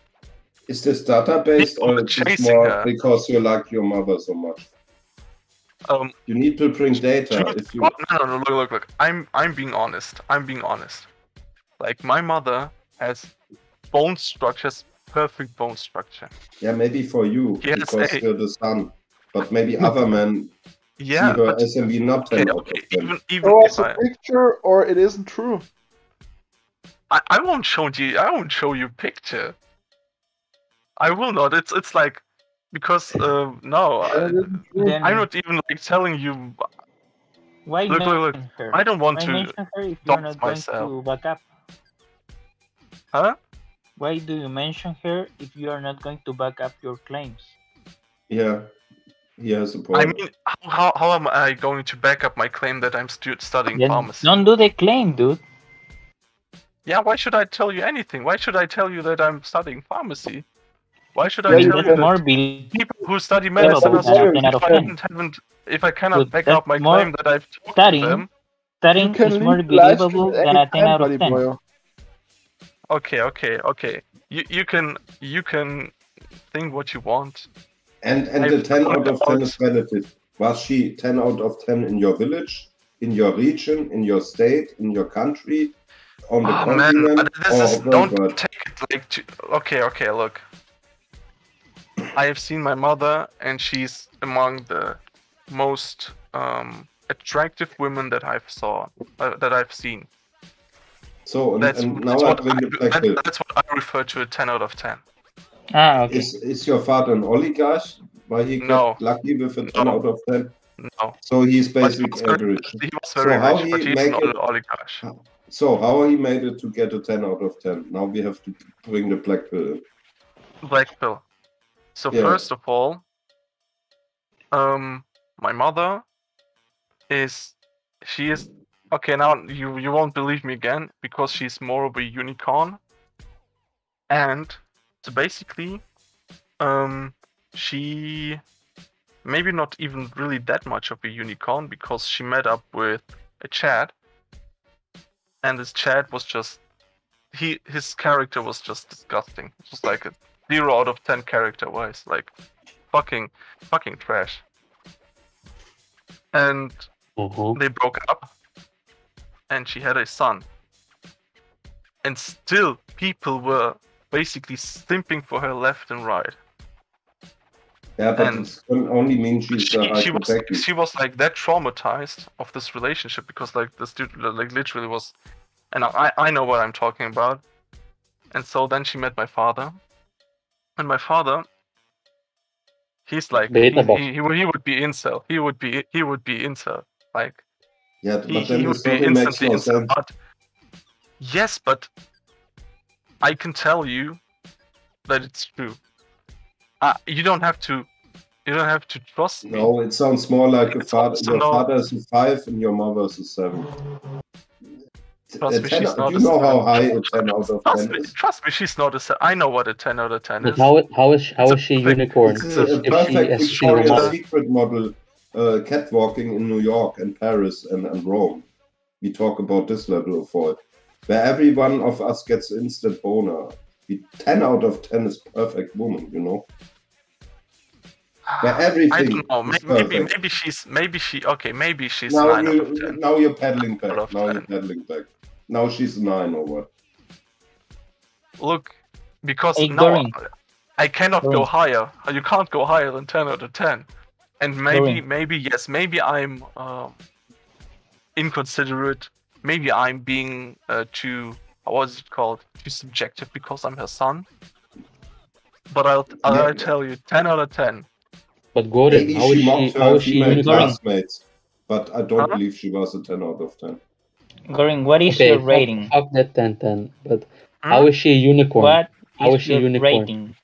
J: Is this data based or
H: were
J: is this more
H: her.
J: because you like your mother so much?
H: Um,
J: You need to bring data.
H: Truth-
J: If you
H: oh, no, no, no, look, look, look. I'm, I'm being honest. I'm being honest. Like my mother has bone structures, perfect bone structure.
J: yeah, maybe for you
H: Yes,
J: because
H: hey.
J: you're the son, but maybe other men
H: Yeah,
J: see her
H: but
J: SMV not 10
H: okay, okay. Even, even
L: Show
H: if
L: us a
H: I,
L: picture or it isn't true.
H: I, I won't show you, I won't show you picture. I will not. It's, it's like because uh, no, I, I'm not even like telling you.
B: why
H: Look, look, look.
B: mention her?
H: I don't want
B: why
H: to
B: mention her if you're
H: dox
B: not going
H: myself.
B: to back up?
H: Huh?
B: Why do you mention her if you are not going to back up your claims?
J: Yeah, he has a point.
H: I mean, how, how, how am I going to back up my claim that I'm stu- studying
B: Then
H: pharmacy?
B: don't do the claim, dude.
H: Yeah, why should I tell you anything? Why should I tell you that I'm studying pharmacy? Why should I
B: you
H: tell you that
B: believe-
H: people who study
B: Yeah,
H: medicine
B: but
H: are
B: that's
H: stupid
B: 10 out
H: if I didn't haven't if I cannot
B: Dude,
H: back up my
B: more-
H: claim that I've talked
B: Studying,
H: to them?
B: studying is more believable than a 10
L: anytime,
B: out of 10.
L: boy.
H: Okay, okay, okay. You you can you can think what you want.
J: And and
H: I've
J: the 10 out of 10 is relative. Was she 10 out of 10 in your village, in your region, in your state, in your country, on the
H: Oh man,
J: continent,
H: but this is don't take it like to, okay, okay. Look, I have seen my mother, and she's among the most um, attractive women that I've saw uh, that I've seen.
J: So and,
H: That's,
J: and now
H: that's
J: I
H: what
J: bring
H: I,
J: the black
H: that-
J: pill.
H: that's what I refer to a ten out of ten.
B: Ah, okay.
J: Is is your father an oligarch? Why he got
H: No.
J: lucky with a 10 out of 10?
H: No.
J: So he's
H: But he
J: basic
H: was very
J: average.
H: rich. He was
J: So how
H: rich,
J: he
H: but he's
J: make
H: not
J: it-
H: an oligarch.
J: So how he made it to get a 10 out of 10? Now we have to bring the black pill. in.
H: Black pill. So
J: Yeah.
H: first of all, um, my mother is she is okay. Now you you won't believe me again because she's more of a unicorn, and so basically, um, she maybe not even really that much of a unicorn because she met up with a Chad, and this Chad was just he his character was just disgusting. It was like a zero out of ten character wise, like fucking fucking trash. And they broke up, and she had a son. And still, people were basically simping for her left and right.
J: Yeah, but
H: And-
J: it only means she's
H: She,
J: uh,
H: she was
J: hypothetical.
H: she was like that traumatized of this relationship because like this dude like literally was, and I I know what I'm talking about. And so then she met my father, and my father, he's like he, he, he, would- he would be incel. He would be he would be incel. Like
J: Yeah,
H: he,
J: but then
H: he would be
J: story makes
H: instantly
J: no
H: incel.
J: sense.
H: But yes, but I can tell you that it's true. Uh, you don't have to. You don't have to trust me.
J: No, it sounds more like a
H: It's
J: father. Your
H: not-
J: father is a five and your mother is a seven.
H: Trust me,
J: 10
H: she's not
J: do
H: a
J: you know how high a 10 out of
H: Trust
J: 10
H: me,
J: is?
H: trust me, she's not a. Se- I know what a ten out of ten is.
M: how how is how
H: It's a
M: she unicorn?
J: This
M: If,
J: is a, a
M: if she
J: perfect
M: is single
J: Victoria's. Secret model uh, catwalking in New York and Paris and, and Rome. We talk about this level of void, where every one of us gets instant boner. We, 10 out of 10 is perfect woman, you know? Where
H: I
J: everything
H: don't know. Maybe, maybe maybe she's maybe she okay. Maybe she's
J: now
H: nine out
J: you
H: of ten.
J: now you're pedaling
H: Out
J: back. Now
H: 10.
J: you're pedaling back. Now she's nine or what?
H: Look, because
B: Hey,
H: no,
B: Goran.
H: I cannot go
B: Goran.
H: higher. You can't go higher than ten out of ten. And maybe,
B: Goran.
H: maybe yes, maybe I'm um, inconsiderate. Maybe I'm being uh, too what is it called? Too subjective because I'm her son. But I'll I'll
J: Yeah.
H: tell you, ten out of ten.
M: But Gordon,
J: Maybe
M: how is
J: she
M: she how
J: her
M: is she
J: female
M: unicorn?
J: classmates, but I don't
H: Huh?
J: believe she was a 10 out of 10.
B: Goran, what is
M: Okay,
B: your rating?
M: fuck that 10 10. But
H: Hmm?
M: how is she a unicorn?
B: What
M: How
B: is
M: is she
B: your
M: unicorn?
B: rating?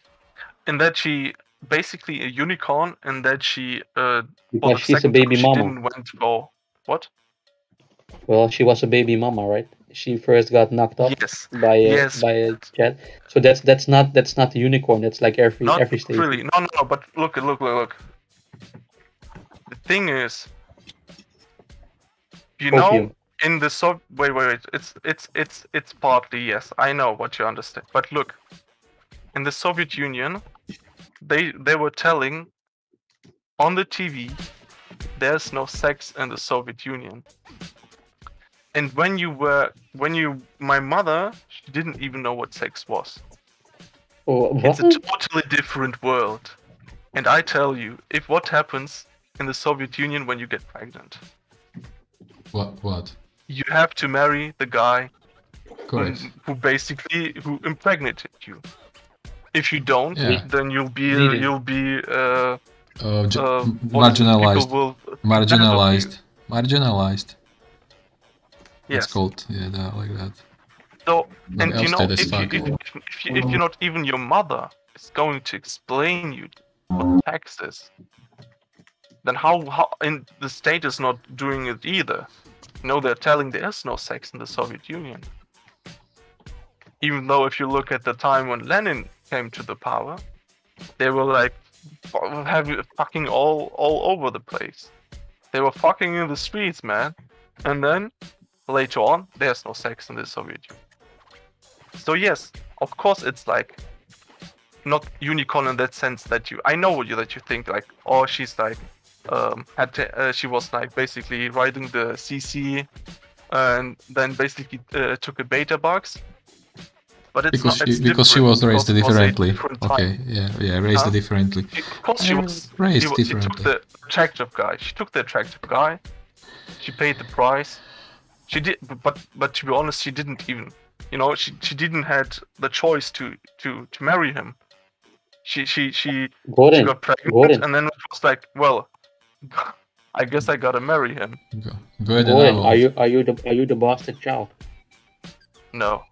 H: And that she basically a unicorn, and that she uh, for
M: Because she's a
H: second time
M: baby
H: she
M: mama.
H: didn't went for what?
M: Well, she was a baby mama, right? She first got knocked up
H: Yes,
M: by a
H: yes,
M: by a Chad. So that's that's not that's not a unicorn. That's like every
H: Not
M: every stage.
H: really. No, no, no. But look, look, look, look. The thing is, you know,
M: Opium.
H: In the so wait, wait, wait. It's it's it's it's partly yes. I know what you understand. But look, in the Soviet Union, they they were telling on the TV, there's no sex in the Soviet Union. And when you were when you my mother, she didn't even know what sex was.
M: Oh,
H: It's a totally different world. And I tell you, if what happens in the Soviet Union when you get pregnant,
A: What? What?
H: You have to marry the guy who, who basically who impregnated you. If you don't,
A: Yeah.
H: then you'll be
M: Bleeding.
H: you'll be uh,
A: Uh,
H: uh,
A: m-
H: what is it?
A: marginalized.
H: Will
A: Marginalized. Marginalized.
H: Yes.
A: It's called. Yeah, that, like that.
H: So,
A: Like
H: and you know, if you, if, if, you, if you not even your mother is going to explain you what sex is, then how how and the state is not doing it either. Know, they're telling there's no sex in the Soviet Union. Even though if you look at the time when Lenin came to the power, they were like having fucking all all over the place. They were fucking in the streets, man. And then later on, there's no sex in the Soviet Union. So yes, of course it's like not unicorn in that sense that you I know you that you think like oh she's like um had to, uh, she was like basically riding the CC and then basically uh, took a beta bucks. But it's
A: because
H: not,
A: she, because she was raised
H: because it was
A: differently. Okay, yeah, yeah, raised
H: Huh?
A: differently.
H: She- Of course, she was
A: raised
H: she, wa- she took
A: differently.
H: the attractive guy. She took the attractive guy. She paid the price. She did, but but to be honest, she didn't even. You know, she she didn't had the choice to to to marry him. She she she, she got pregnant,
M: Gordon.
H: and then it was like, well, I guess I gotta marry him.
A: Go ahead
M: Gordon,
A: now.
M: are you are you the are you the bastard child?
H: No.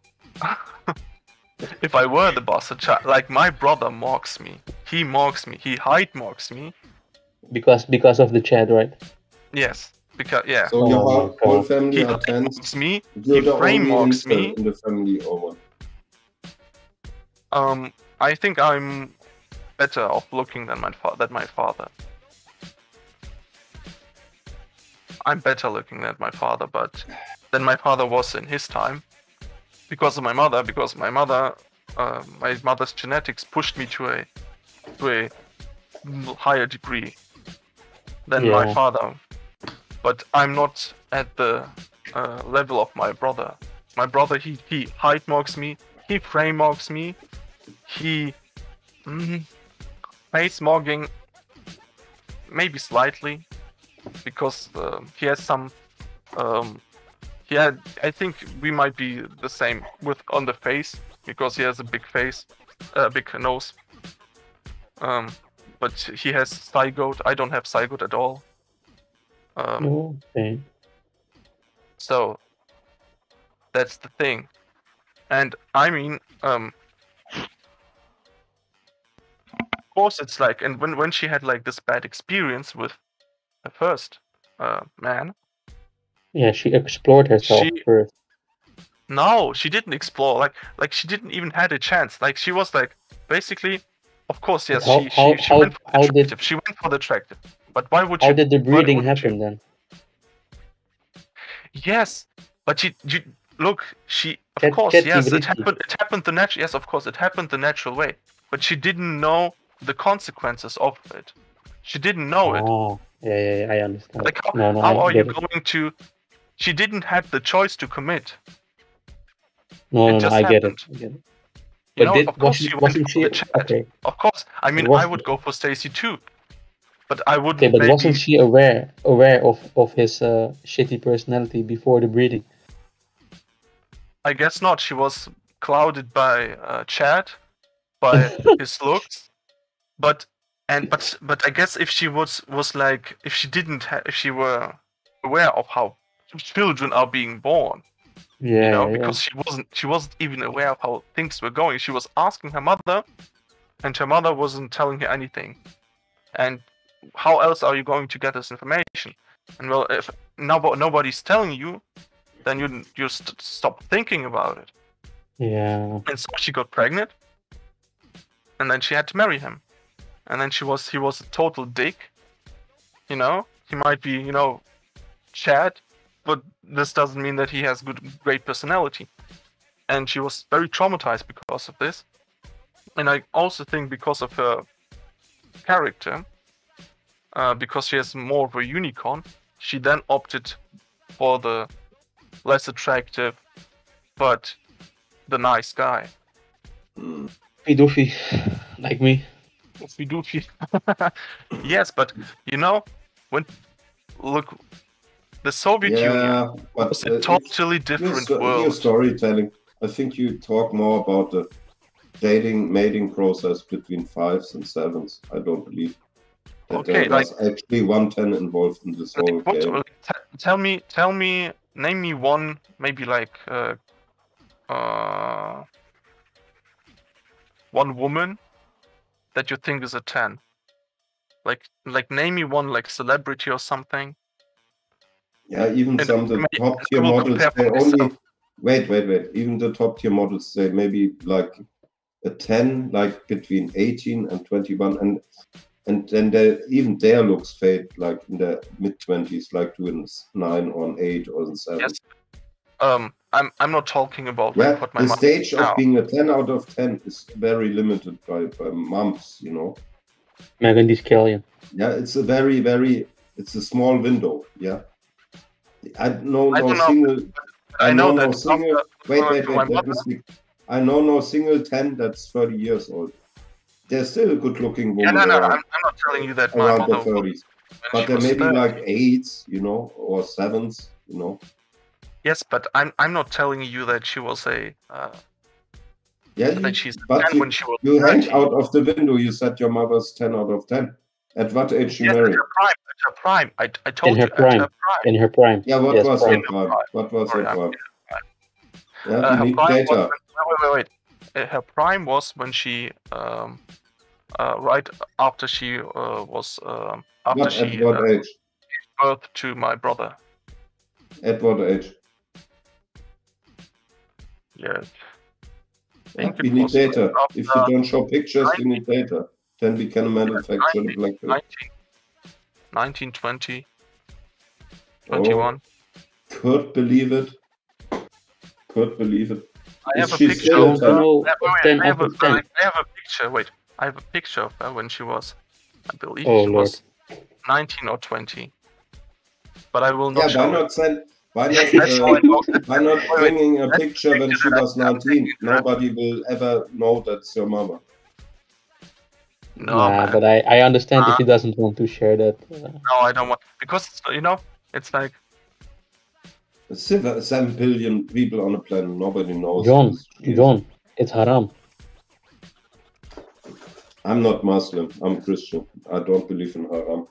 H: if I were the bastard child, like my brother mogs me. He mogs me. He hide mogs me.
M: Because because of the Chad, right?
H: Yes, because yeah.
J: So your
M: Oh my
J: whole, whole family
H: He
J: are tens.
H: mogs me.
J: You're
H: He
J: the
H: frame
J: only mogs
H: me.
J: in the family, or what?
H: Um, I think I'm better off looking than my fa- than my father. I'm better looking than my father, but than my father was in his time, because of my mother. Because my mother, uh, my mother's genetics pushed me to a to a higher degree than my father. But I'm not at the uh, level of my brother. My brother, he he height mogs me, he frame mogs me, he mm, face mogging maybe slightly because um, he has some um, he had I think we might be the same with on the face because he has a big face a big nose um, but he has zygos I don't have zygos at all um,
M: okay.
H: so that's the thing. And I mean, um of course it's like and when when she had like this bad experience with the first uh man,
M: Yeah, she explored herself
H: She-
M: first.
H: no, she didn't explore like like she didn't even had a chance. Like she was like basically of course yes,
M: How-
H: she,
M: how-
H: she, she
M: how-
H: went for the
M: how did-
H: attractive. She went for the attractive. But why would
M: How
H: she
M: did the breeding happen then?
H: Yes, but you, you look. She, of
M: Cat-
H: course,
M: cat
H: yes, it happened. It happened the natural. Yes, of course, it happened the natural way. But she didn't know the consequences of it. She didn't know it.
M: Oh, yeah, yeah, yeah, I understand.
H: Like how,
M: no, no,
H: how are you
M: it.
H: going to? She didn't have the choice to commit.
M: No, no, no, I get it. I get it.
H: You
M: But
H: know,
M: did,
H: of course,
M: wasn't,
H: she
M: wasn't
H: went
M: she
H: the Chad.
M: okay?
H: Of course, I mean, I would go for Stacy too. But I would
M: Okay, but
H: maybe.
M: wasn't she aware aware of of his uh, shitty personality before the breeding?
H: I guess not. She was clouded by uh, Chad, by his looks, but and but but I guess if she was was like if she didn't ha- if she were aware of how children are being born,
M: Yeah,
H: you know,
M: yeah.
H: because she wasn't she wasn't even aware of how things were going. She was asking her mother, and her mother wasn't telling her anything. And how else are you going to get this information? And well, if no, nobody's telling you, then you you st- stop thinking about it.
M: Yeah.
H: And so she got pregnant, and then she had to marry him. And then she was he was a total dick. You know, he might be you know, Chad, but this doesn't mean that he has good great personality. And she was very traumatized because of this. And I also think because of her character, uh, because she has more of a unicorn, she then opted for the less attractive, but the nice guy.
M: Be doofy, like me.
H: Oofy doofy. yes, but you know, when look, the Soviet
J: Yeah,
H: Union
J: but
H: was a totally
J: your
H: different
J: sto- Your
H: world.
J: storytelling. I think you talk more about the dating mating process between fives and sevens. I don't believe that
H: Okay,
J: there was actually one ten involved in this whole
H: What,
J: game.
H: like, t- tell me, tell me, name me one, maybe like, uh, uh, one woman that you think is a ten. Like like name me one like celebrity or something.
J: Yeah, even
H: And
J: some of the top tier models, they only
H: myself.
J: wait, wait, wait. Even the top tier models, they maybe like a ten, like between eighteen and twenty-one, and and then they even their looks fade like in the mid twenties, like to an nine or an eight or an seven.
H: Yes. Um, I'm I'm not talking about
J: Well,
H: like, what my
J: the
H: mother
J: stage of
H: now.
J: being a ten out of ten is very limited by, by months, you know.
M: Megan Thee Stallion.
J: Yeah, it's a very, very, it's a small window. Yeah, I know
H: I
J: no
H: don't know,
J: single.
H: I
J: I
H: know
J: know no single.
H: after
J: Wait,
H: going
J: wait,
H: to
J: wait.
H: my
J: Let me
H: mother-
J: speak. I know no single ten that's thirty years old. There's still a good-looking
H: Yeah,
J: woman
H: no, no,
J: around,
H: I'm, I'm not telling you that my
J: around
H: mother
J: the thirties,
H: when
J: but
H: she
J: there
H: was
J: may be
H: 30.
J: like eights, you know, or sevens, you know.
H: Yes, but I'm I'm not telling you that she was a uh,
J: Yeah,
H: that
J: you,
H: she's
J: but
H: 10
J: you,
H: when she was
J: you hang out of the window. You said your mother's ten out of ten. At what age she
H: Yes, at
J: married?
H: her prime. At her prime. I, I told
M: In
H: you
M: her
H: at
M: prime.
H: her prime.
M: In her prime.
J: Yeah, what
M: Yes,
J: was
M: prime.
J: her prime? What was
H: Sorry,
J: her
H: I'm-
J: prime? Yeah,
H: Uh, her
J: need
H: prime was
J: data.
H: when, wait, wait, wait. Uh, Her prime was when she um uh right after she uh was um after
J: What,
H: she
J: at what
H: uh,
J: age?
H: gave birth to my brother.
J: At what age?
H: Yeah. I
J: Yeah, we
H: it
J: need data. If you don't show pictures, we need data. Then we can manufacture the
H: 19,
J: black pill.
H: 19, 19, 20,
J: Oh,
H: 21.
J: could believe it. Could believe it.
H: I have a picture
J: still
H: of
J: ten?
H: her.
M: know
H: Yeah, wait, wait,
M: 10
H: I have,
M: out
H: a,
M: of 10.
H: I have a picture. Wait, I have a picture of her when she was, I believe
M: Oh,
H: she
M: Lord.
H: was 19 or 20. But I will
J: Yeah,
H: not
J: why
H: show
J: not
H: it.
J: send? Why not?
H: That's how I
J: Uh, why not
H: Wait, wait,
J: bringing a picture when she was 19? Nobody will ever know that's your mama.
H: No,
M: nah, but I, I understand if
H: Uh,
M: he doesn't want to share that. Uh,
H: No, I don't want because it's, you know it's like
J: Seven, seven billion people on the planet. Nobody knows.
M: John,
J: this.
M: John, it's haram.
J: I'm not Muslim. I'm Christian. I don't believe in haram.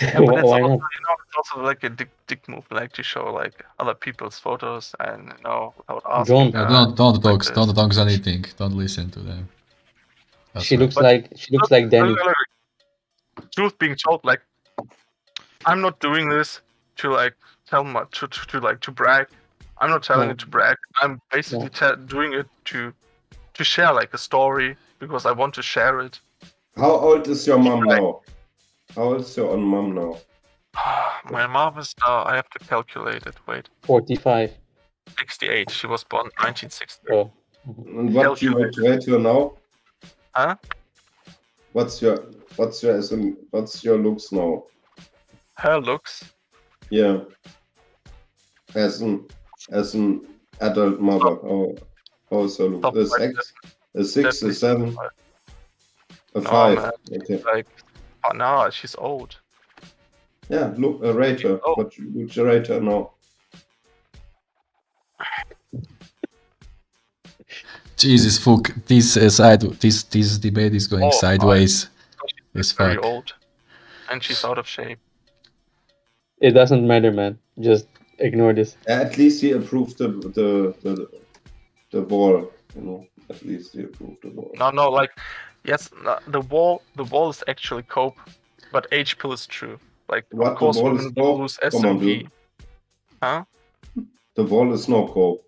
H: Yeah, but it's also you know it's also like a dick, dick move, like to show like other people's photos and you know without asking.
M: John.
A: Yeah, don't don't
H: like
A: dox
H: this.
A: don't dox anything. Don't listen to them. That's
M: She
A: right.
M: looks
H: But-
M: like she looks like Danny.
H: Truth being told, like I'm not doing this to like tell my to, to, to like to brag. I'm not telling
M: No.
H: it to brag. I'm basically te- doing it to to share like a story because I want to share it.
J: How old is your mom now? How old is your own mom now?
H: Ah, my mom is now. I have to calculate it. Wait,
M: 45.
H: 68. She was born 1960.
M: Oh.
J: And what you would rate now?
H: Huh?
J: What's your what's your what's your looks now?
H: Her looks.
J: Yeah. As an as an adult mother. How oh, oh, how is her look? A six? A six, a
H: definitely
J: seven?
H: five.
J: A
H: No,
J: five.
H: man.
J: Okay.
H: Like, oh no, she's old.
J: Yeah, look a rate her.
H: Oh.
J: What you- would you rate her now?
A: Jesus fuck! This uh, side this this debate is going
H: Oh,
A: sideways. As
H: Very
A: fuck.
H: old, and she's out of shape.
M: It doesn't matter, man. Just ignore this.
J: At least he approved the the the, the wall, you know. At least he approved the wall.
H: No, no, like, yes, no, the wall, the wall is actually cope, but H pill is true. Like,
J: What,
H: of course,
J: the wall
H: women
J: is
H: will
J: cope?
H: lose
J: Come on, SMV.
H: Huh?
J: The wall is no cope.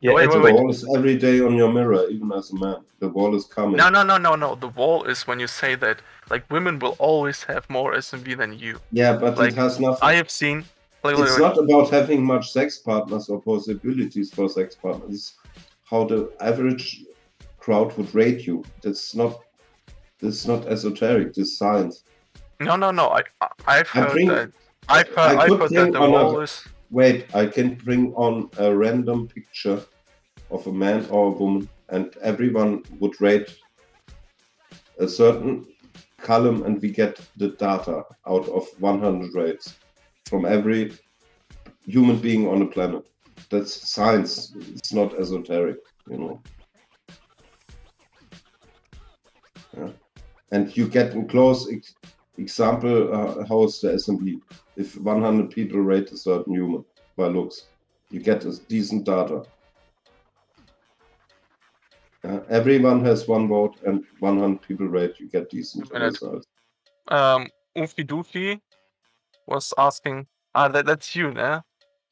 M: Yeah,
H: Wait,
M: it's
J: the
H: wait, wait.
J: wall is every day on your mirror, even as a man. The wall is coming.
H: No, no, no, no, no. The wall is when you say that, like, women will always have more SMV than you.
J: Yeah, but
H: Like,
J: it has nothing.
H: I have seen. Like,
J: it's
H: like,
J: not about having much sex partners or possibilities for sex partners. It's how the average crowd would rate you. That's not. This is not esoteric. This science.
H: no, no, no. I, I- I've
J: I
H: heard
J: bring-
H: that. I've heard,
J: I
H: I've heard that the
J: on a,
H: is.
J: Wait, I can bring on a random picture of a man or a woman, and everyone would rate a certain column, and we get the data out of 100 rates from every human being on the planet. That's science. It's not esoteric, you know. Yeah. And you get a close ex- example uh, how is the assembly. If 100 people rate a certain human by looks, you get a decent data. Uh, everyone has one vote, and 100 people rate, you get decent
H: Minute.
J: results.
H: um, Ufi Doofy was asking. Ah, that, that's you, né?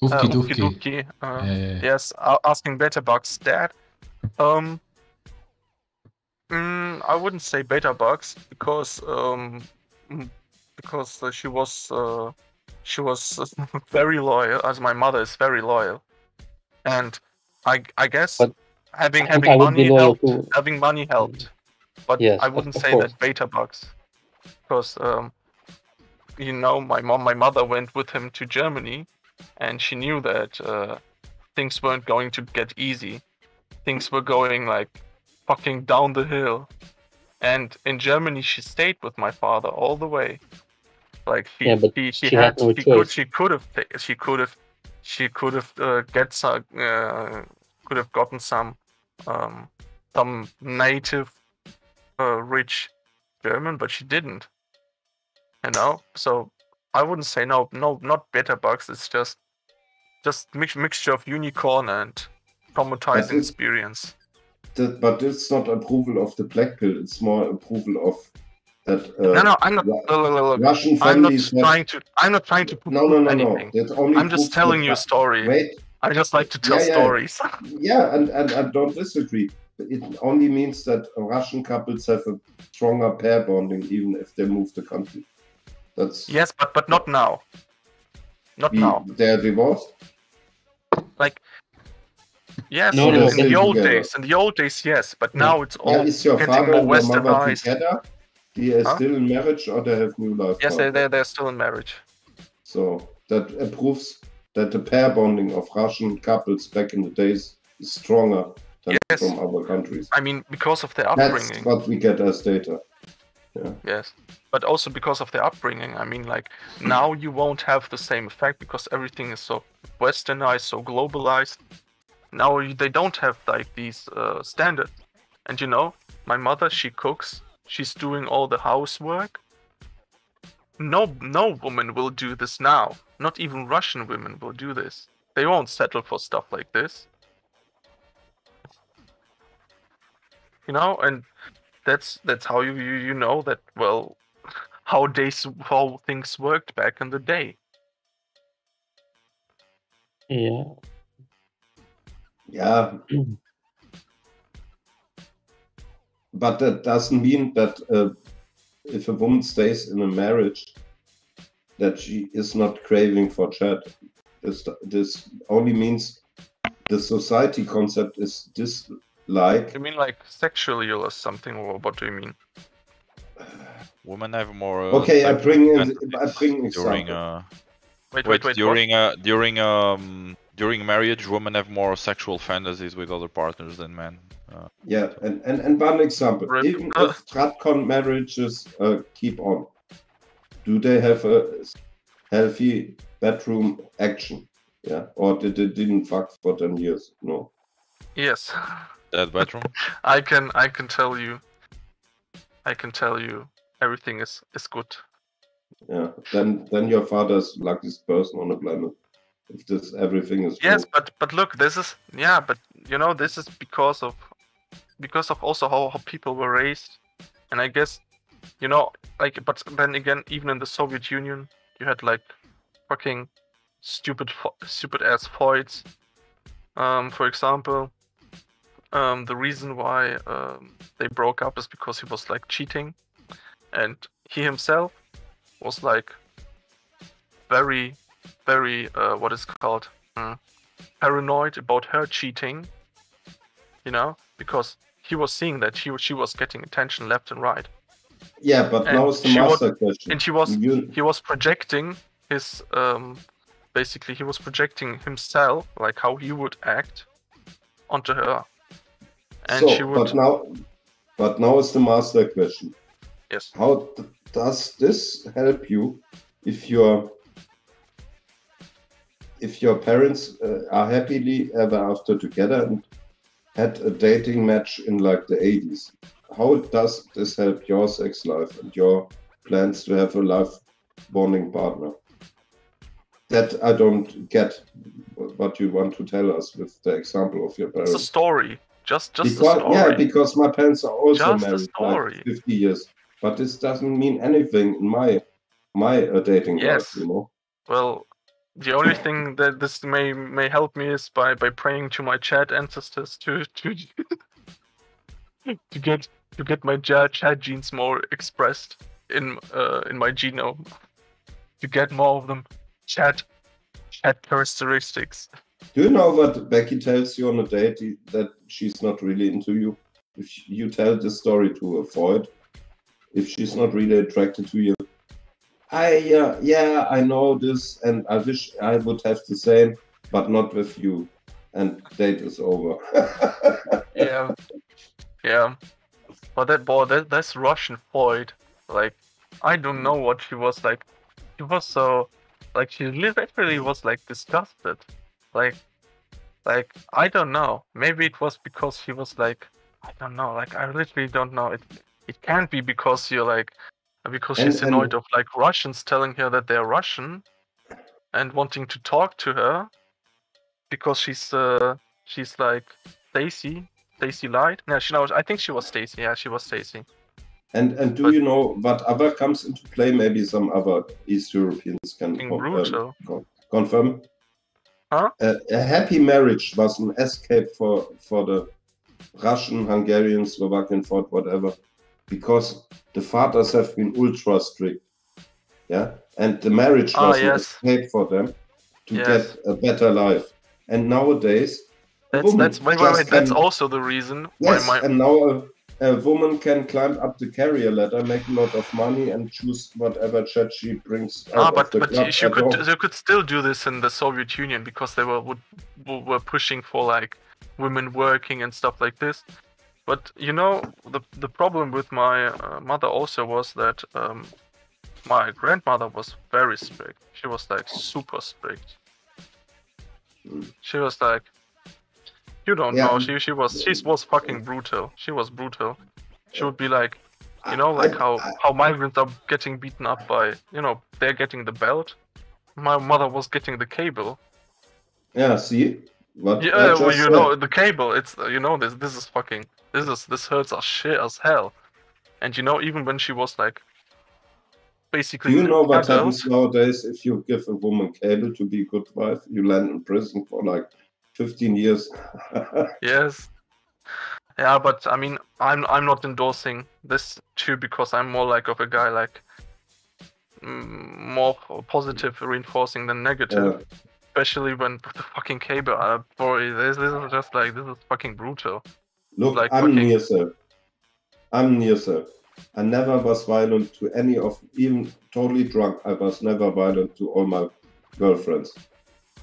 A: Ufki
H: uh,
A: Dufki.
H: Dufki, uh,
A: Yeah, yeah, yeah.
H: Yes, asking Beta Bucks dad. Um, mm, I wouldn't say Beta Bucks because um, because uh, she was uh, she was very loyal, as my mother is very loyal, and I I guess having
M: I
H: having
M: be
H: money helped.
M: to-
H: Having money helped, but
M: Yes,
H: I wouldn't say
M: course.
H: that Beta Bucks because um, you know my mom my mother went with him to Germany and she knew that uh, things weren't going to get easy things were going like fucking down the hill. And in Germany she stayed with my father all the way. Like he
M: Yeah, but
H: he, she,
M: she
H: had,
M: had no
H: she could she could have she could have she could have uh, get some uh, could have gotten some um, some native uh, rich German but she didn't. You know? So i wouldn't say no no not beta bucks it's just just mix, mixture of unicorn and traumatizing
J: is-
H: experience
J: That, but it's not approval of the black pill. It's more approval of that. Uh,
H: no no i'm not
J: Ru-
H: look.
J: Russian
H: i'm not trying to i'm not trying to
J: No, no, no, no.
H: anything
J: only
H: i'm just telling you a story
J: Wait.
H: i just like to tell
J: Yeah, yeah.
H: stories
J: Yeah, and, and I don't disagree. It only means that Russian couples have a stronger pair bonding even if they move the country. That's
H: yes but but not now not
J: the-
H: now
J: they're divorced.
H: like yes
J: No,
H: in,
J: no,
H: in the old
J: together.
H: days in the old days yes but now it's all
J: Yeah, is your
H: getting
J: father
H: more
J: and mother
H: westernized
J: together? They are
H: Huh?
J: still in marriage or they have new life?
H: yes they,
J: partner?
H: they, they're still in marriage
J: So that proves that the pair bonding of Russian couples back in the days is stronger than
H: Yes.
J: from other countries.
H: i mean because of their
J: That's
H: upbringing
J: what we get as data. Yeah.
H: Yes, but also because of their upbringing. I mean, like now you won't have the same effect because everything is so westernized, so globalized. Now they don't have like these uh, standards. And you know, my mother, she cooks. She's doing all the housework. No, no woman will do this now. Not even Russian women will do this. They won't settle for stuff like this. You know, and that's that's how you you, you know that well how days how things worked back in the day
M: Yeah.
J: Yeah. but that doesn't mean that uh, if a woman stays in a marriage, that she is not craving for Chad. This, this only means the society concept is this dislike.
H: you mean like sexually or something or what do you mean
R: Women have more. Uh,
J: Okay, I bring in, I bring
R: during.
J: example.
R: Uh,
H: Wait,
R: wait,
H: wait, wait,
R: during uh, during um during marriage, women have more sexual fantasies with other partners than men. Uh,
J: Yeah, and, and, and one example,
H: Rip.
J: even if Tradcon marriages uh, keep on, do they have a healthy bedroom action? Yeah, or did they didn't fuck for 10 years? No.
H: yes
R: that bedroom.
H: i can i can tell you i can tell you everything is is good
J: Yeah, then then your father's luckiest person on the planet. If this everything is
H: yes
J: true.
H: but but look this is yeah but you know this is because of because of also how, how people were raised. And i guess you know like but then again even in the soviet union you had like fucking stupid stupid ass fights. Um for example um the reason why um, they broke up is because he was like cheating. And he himself was like very very uh, what is called mm, paranoid about her cheating you know because he was seeing that he, she was getting attention left and right
J: Yeah, but
H: and
J: now is the master
H: was,
J: question.
H: and he was
J: You-
H: he was projecting his um basically he was projecting himself like how he would act onto her and
J: so,
H: she would
J: but now, but now is the master question.
H: Yes.
J: How does this help you if your if your parents uh, are happily ever after together and had a dating match in like the 80s? How does this help your sex life and your plans to have a life bonding partner? That I don't get what you want to tell us with the example of your
H: it's a story just just
J: because,
H: a story
J: Yeah, because my parents are also
H: Just
J: married
H: story.
J: like 50 years. but this doesn't mean anything in my my uh, dating
H: Yes.
J: life. You know.
H: Well, the only thing that this may may help me is by by praying to my Chad ancestors to to to get to get my Chad genes more expressed in uh, in my genome. To get more of them, Chad Chad characteristics.
J: Do you know what Becky tells you on a date that she's not really into you? If you tell the story to avoid, if she's not really attracted to you, I uh, yeah I know this, and I wish I would have the same, but not with you. And date is over.
H: yeah, yeah. But that boy, that that's Russian foid. Like, I don't know what she was like. She was so, like, she literally was like disgusted. Like, like I don't know. Maybe it was because she was like, I don't know. Like, I literally don't know. It it can't be because you're like, because
J: And-
H: she's
J: and-
H: annoyed of like Russians telling her that they're Russian, and wanting to talk to her, because she's uh she's like Stacy, Stacy Light. No, she knows. I think she was Stacy. Yeah, she was Stacy.
J: And and do you know what other comes into play? Maybe some other East Europeans can
H: Being
J: con- um, confirm.
H: Huh?
J: A, a happy marriage was an escape for for the Russian, Hungarian, Slovakian, for whatever, because the fathers have been ultra strict. Yeah, and the marriage
H: Ah,
J: was an
H: yes.
J: escape for them to
H: Yes.
J: get a better life. And nowadays,
H: That's
J: woman
H: that's wait, wait, wait. That's
J: can-
H: also the reason why
J: Yes,
H: my
J: and now a, a woman can climb up the carrier ladder, make a lot of money, and choose whatever Chad she brings
H: Ah, but but you, could you could still do this in the Soviet Union because they were would, were pushing for like women working and stuff like this. But you know the the problem with my uh, mother also was that um, my grandmother was very strict. She was like super strict. She was like, you don't
J: Yeah.
H: know. She she was she was fucking brutal. She was brutal. She would be like, you know, like how how migrants are getting beaten up by, you know, they're getting the belt. My mother was getting the cable.
J: Yeah, see what
H: Yeah, well, you
J: said.
H: know, the cable. It's you know this this is fucking this is this hurts us shit as hell. And you know, even when she was like, basically Do
J: you know what
H: adult,
J: happens nowadays if you give a woman cable to be a good wife? You land in prison for like 15 years.
H: Yes. Yeah, but I mean, I'm I'm not endorsing this too because I'm more like of a guy like more positive reinforcing than negative.
J: Yeah.
H: Especially when the fucking cable, uh, boy, this, this is just like this is fucking brutal.
J: Look,
H: Like
J: I'm
H: fucking-
J: near sir. I'm near sir. I never was violent to any of, even totally drunk. I was never violent to all my girlfriends.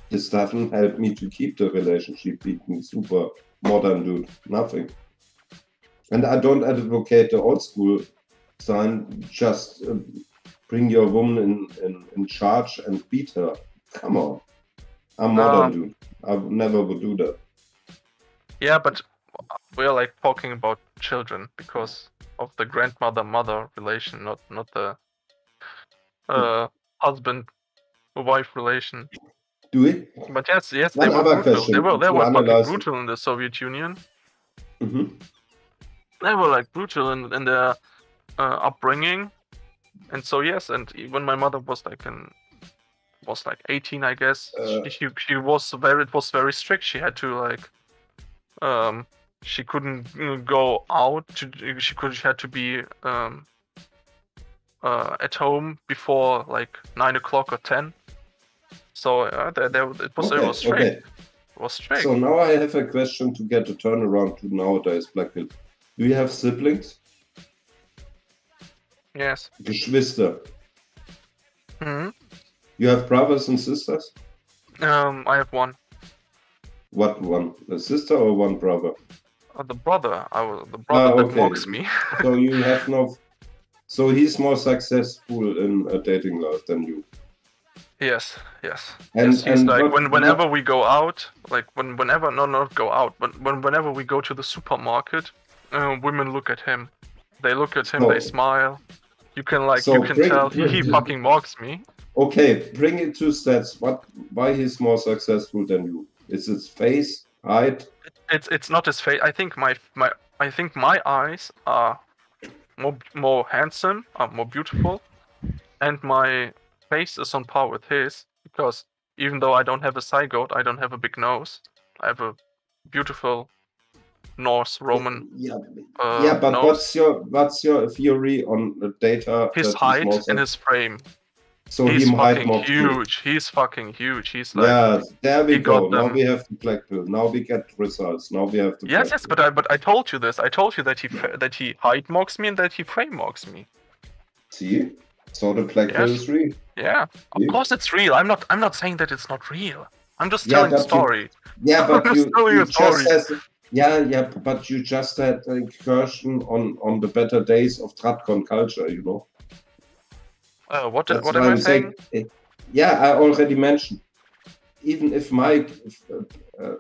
J: This doesn't help me to keep the relationship being super modern dude. Nothing. And I don't advocate the old school sign. Just uh, bring your woman in, in, in charge and beat her. Come on. I'm modern
H: Um,
J: dude. I never would do that.
H: Yeah, but we're like talking about children because of the grandmother mother relation, not not the uh husband wife relation.
J: Do it?
H: But yes, yes, they were brutal.
J: question
H: They were they
J: to
H: were fucking brutal in the Soviet Union.
J: hmm
H: They were like brutal in, in their uh, upbringing, and so yes, and e- when my mother was like in was like 18, I guess,
J: Uh,
H: she, she she was very it was very strict. She had to like um she couldn't uh, go out to she could she had to be um uh at home before like nine o'clock or ten. So uh, there, there it was it
J: Okay,
H: was strict.
J: okay.
H: It was strict.
J: So now I have a question to get a turnaround to nowadays Black Pill. Do you have siblings?
H: yes.
J: Geschwister.
H: hmm
J: You have brothers and sisters?
H: Um, I have one.
J: What one? A sister or one brother?
H: Uh, the brother, I was the brother
J: Ah,
H: that
J: okay.
H: mogs me.
J: so you have no. So he's more successful in a dating life than you.
H: yes, yes.
J: And-
H: yes, he's
J: and
H: like when whenever we go out, like when whenever no not go out, but when whenever we go to the supermarket, uh, women look at him. They look at him, they smile. You can like
J: So
H: you can
J: bring-
H: tell he, he
J: bring-
H: fucking mogs me.
J: Okay, bring it to stats. What? Why he's more successful than you? Is his face, height?
H: It's it's not his face. I think my my I think my eyes are more more handsome, are more beautiful, and my face is on par with his because even though I don't have a zygote, I don't have a big nose. I have a beautiful Norse Roman.
J: Yeah,
H: uh,
J: yeah, but
H: nose.
J: what's your what's your theory on the data?
H: his height and his frame.
J: So
H: he's fucking
J: more
H: huge. He's fucking huge. He's like
J: Yeah, there we go. Now
H: them.
J: we have the black pill. Now we get results. Now we have the
H: Yes, yes, but I but I told you this. I told you that he that he height mogs me and that he frame mogs me.
J: See? So the black pill is real.
H: Yeah, of course it's real. I'm not I'm not saying that it's not real. I'm just
J: Yeah,
H: telling the
J: but you-
H: story.
J: Yeah, but you, you
H: a story.
J: just has, yeah, yeah, but you just had an incursion on on the better days of Tradcon culture, you know.
H: Uh, what
J: That's
H: what am I saying?
J: Eh, Yeah, I already mentioned. Even if my uh, uh,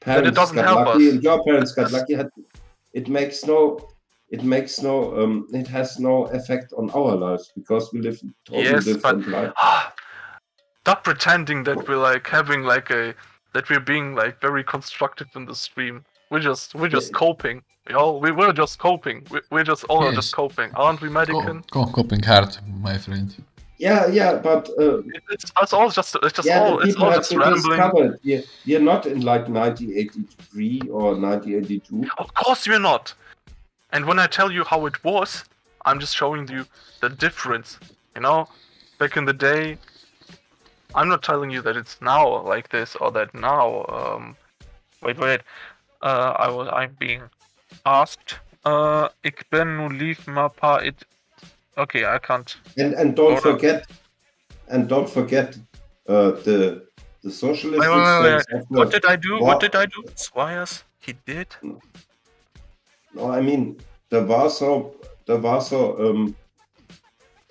J: parents
H: doesn't
J: got
H: help
J: lucky
H: us.
J: and your parents got lucky, it makes no, it makes no, um, it has no effect on our lives because we live totally
H: Yes, but
J: different life.
H: stop pretending that we're like having like a that we're being like very constructive in the stream. We're just we're just coping. You know, we we're just coping. We, we're just all are
A: Yes.
H: just coping, aren't we, Medicann?
A: Co- coping hard, my friend.
J: Yeah, yeah, but uh,
H: It's, it's all just it's just
J: yeah,
H: all it's
J: people
H: all
J: have
H: just
J: to
H: rambling.
J: discover it. You're, you're not in like 1983 or 1982.
H: Of course you're not. And when I tell you how it was, I'm just showing you the difference. You know, back in the day, I'm not telling you that it's now like this or that now. Um, wait, wait. Uh, I was I'm being asked. Uh, ik ben nu lief maar pa it. Okay, I can't.
J: And and don't
H: on.
J: forget, and don't forget uh, the the socialist.
H: Wait, wait, wait, wait.
J: instincts of the
H: What did I do?
J: war-
H: What did I do? Squires, he did.
J: No, I mean the Warsaw, the Warsaw um,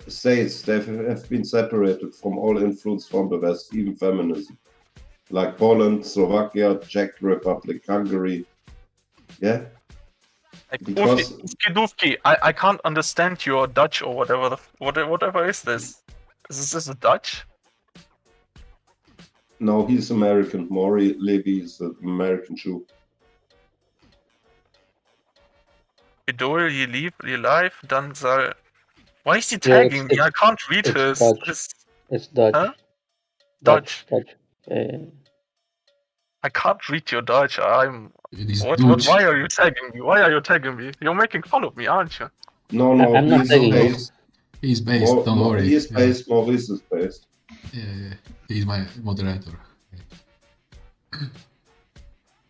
J: states they have been separated from all influence from the West, even feminism, like Poland, Slovakia, Czech Republic, Hungary. Yeah,
H: Like,
J: Because-
H: Dufki, Dufki, I, I can't understand your Dutch or whatever the f- whatever, whatever is this? Is this a Dutch?
J: no, he's American. Maury Levy is an American Jew.
H: Idol, je lief, je live, dann soll. Why is he
M: Yeah,
H: tagging me? I can't read
M: it's
H: his.
M: Dutch.
H: his
M: It's Dutch.
H: Huh?
M: Dutch. Dutch. Uh,
H: I can't read your Dutch. I'm.
A: Is
H: What, what, why are you tagging me? Why are you tagging me? You're making fun of me, aren't you?
J: No, no,
M: I'm not
J: he's
M: tagging you.
J: based.
A: He's based,
J: Mau-
A: don't
J: Mau-
A: worry.
J: He's
A: Yeah.
J: based. Maurice is based.
A: Yeah, yeah. He's my moderator.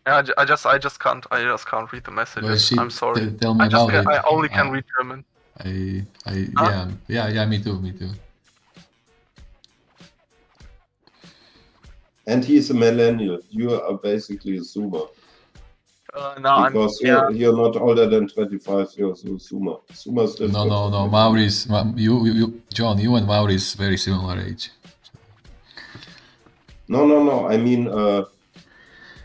H: Yeah, I, I just, I just can't, I just can't read the messages.
A: she-
H: I'm sorry.
A: t- tell me
H: I just, can, I only can
A: Uh,
H: read German.
A: I, I,
H: Huh?
A: yeah, yeah, yeah. Me too, me too.
J: And he's a millennial. You are basically a Zoomer.
H: Uh, no, I'm,
J: because you're, you're not older than 25 years old, Zoomer. Zoomer's
A: No,
J: different.
A: no, no. Maurice, Ma- you, you, you, John, you and Maurice very similar age.
J: No, no, no. I mean, uh,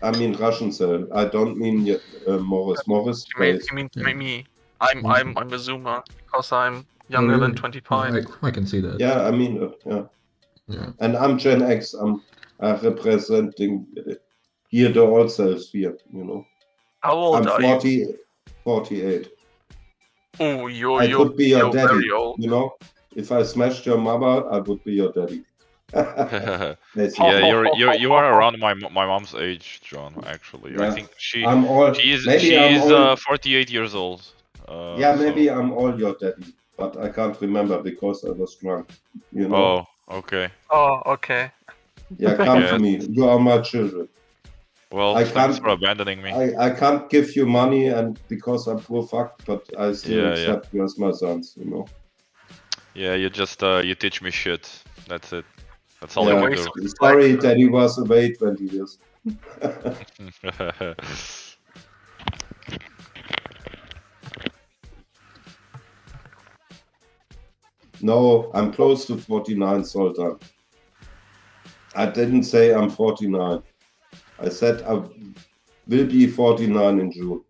J: I mean Russian cel. I don't mean y- uh, Morris. Morris
H: You mean, you mean me, me? I'm, I'm, I'm a Zoomer because I'm younger than 25.
A: I, I can see that.
J: Yeah, I mean, uh, yeah.
A: Yeah.
J: And I'm Gen X. I'm uh, representing here the old selves here, you know.
H: How old
J: I'm
H: are
J: 40,
H: you?
J: 48.
H: Oh, you're,
J: I
H: you're,
J: could be your
H: you're
J: daddy,
H: very old.
J: you know. If I smashed your mother, I would be your daddy.
R: yeah, you're you you are around my my mom's age, John. Actually, I think she
J: I'm all-
R: she's
J: maybe I'm
R: she's
J: all-
R: uh, 48 years old. Uh,
J: yeah,
R: so-
J: maybe I'm all your daddy, but I can't remember because I was drunk. You know.
R: Oh, okay.
H: Oh, okay.
J: Yeah, come
R: Yeah.
J: to me. You are my children.
R: Well,
J: I
R: thanks
J: can't-
R: for abandoning me.
J: I, I can't give you money and because I'm poor fuck, but I still
R: Yeah, yeah.
J: accept you as my sons, you know.
R: Yeah, you just uh, you teach me shit. That's it. That's all
J: Yeah,
R: I can do.
J: Sorry that he was away 20 years. No, I'm close to 49, Sultan. I didn't say I'm 49. I said I will be 49 in June.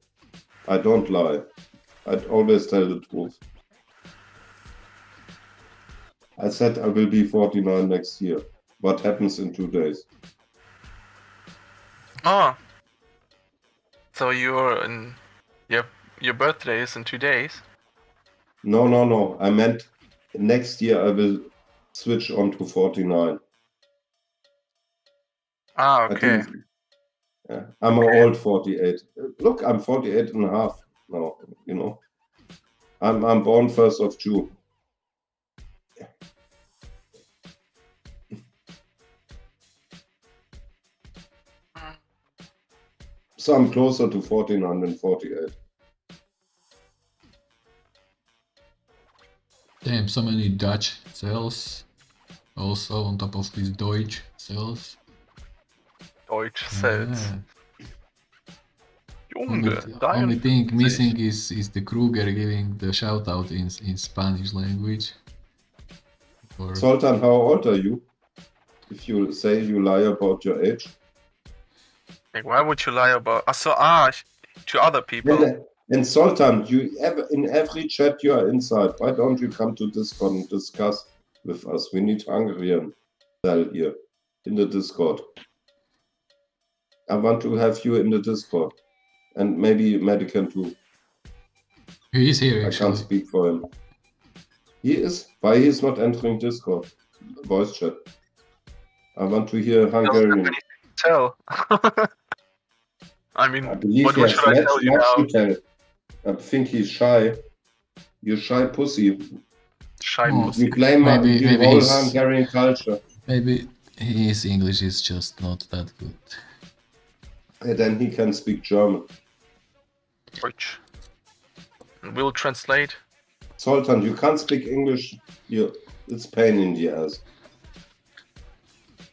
J: I don't lie. I always tell the truth. I said I will be 49 next year. What happens in two days?
H: Oh. So you're in your your birthday is in two days.
J: No, no, no. I meant next year I will switch on to 49.
H: Ah,
J: I
H: okay.
J: Think- yeah, I'm an old 48. Look, I'm 48 and a half now, you know. I'm, I'm born 1st of June. So I'm closer to 1448.
A: Damn, so many Dutch cels. Also on top of these Deutsch cels.
H: Deutsch cels.
A: Yeah.
H: Junge,
A: Only,
H: dein
A: only thing missing is is the Kruger giving the shout out in in Spanish language. Or
J: Sultan, how old are you? If you say you lie about your age.
H: Like, why would you lie about? Ah, so ah, to other people.
J: And, and Sultan, you ever in every chat you are inside. Why don't you come to Discord and discuss with us? We need Hungarian cel here in the Discord. I want to have you in the Discord, and maybe Medicann too.
A: he is here
J: I
A: actually.
J: can't speak for him. He is. Why he is not entering Discord? Voice chat. I want to hear Hungarian.
H: Tell. I mean,
J: I believe
H: what,
J: he
H: what
J: has
H: should I
J: much,
H: tell you now?
J: tell. I think he's shy. You're shy pussy.
H: Shy
A: Oh,
H: pussy.
J: You blame
A: Maybe- maybe
J: whole
A: he's-
J: Hungarian culture.
A: Maybe his English is just not that good.
J: And then he can speak German.
H: Which will translate.
J: Sultan, you can't speak English. You, it's pain in the ass.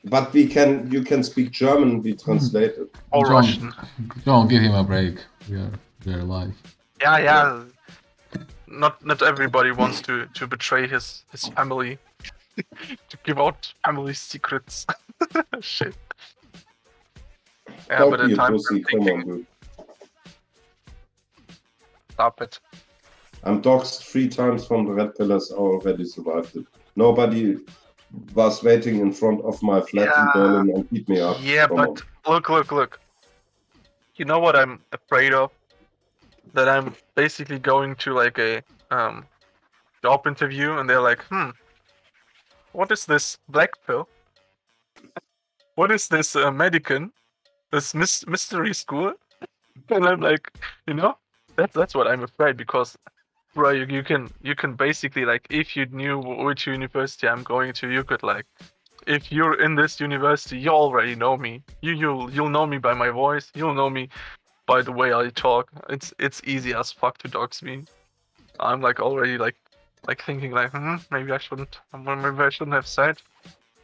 J: But we can. You can speak German. We hmm. translate it.
H: Or
A: John,
H: Russian.
A: John, give him a break. We are we are live.
H: Yeah, yeah. Not not everybody wants to to betray his his family, to give out family secrets. Shit. Yeah,
J: Don't
H: but
J: be
H: at times
J: pussy.
H: I'm
J: Come on, dude.
H: stop it.
J: I'm doxed three times from the Red Pillars. I already survived it. Nobody was waiting in front of my flat in Berlin and beat me up.
H: Yeah,
J: Come
H: but look, look, look. You know what I'm afraid of? That I'm basically going to like a um job interview and they're like, hmm, what is this black pill? What is this uh, Medicann? This mystery school? And I'm like, you know, that's that's what I'm afraid because, bro, you, you can you can basically like if you knew which university I'm going to, you could like if you're in this university, you already know me. You you'll you'll know me by my voice. You'll know me by the way I talk. It's it's easy as fuck to dox me. I'm like already like like thinking like hmm, maybe I shouldn't maybe I shouldn't have said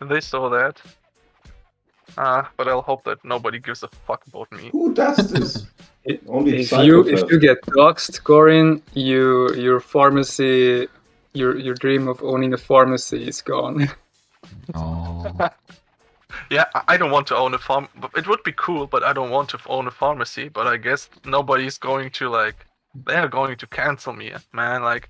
H: this or that. Uh, but I'll hope that nobody gives a fuck about me.
J: Who does this? Only
K: if you if you get doxed, Corin, you your pharmacy, your your dream of owning a pharmacy is gone.
A: Oh.
H: Yeah, I- I don't want to own a farm. It would be cool, but I don't want to own a pharmacy. But I guess nobody's going to like. They are going to cancel me, man. Like,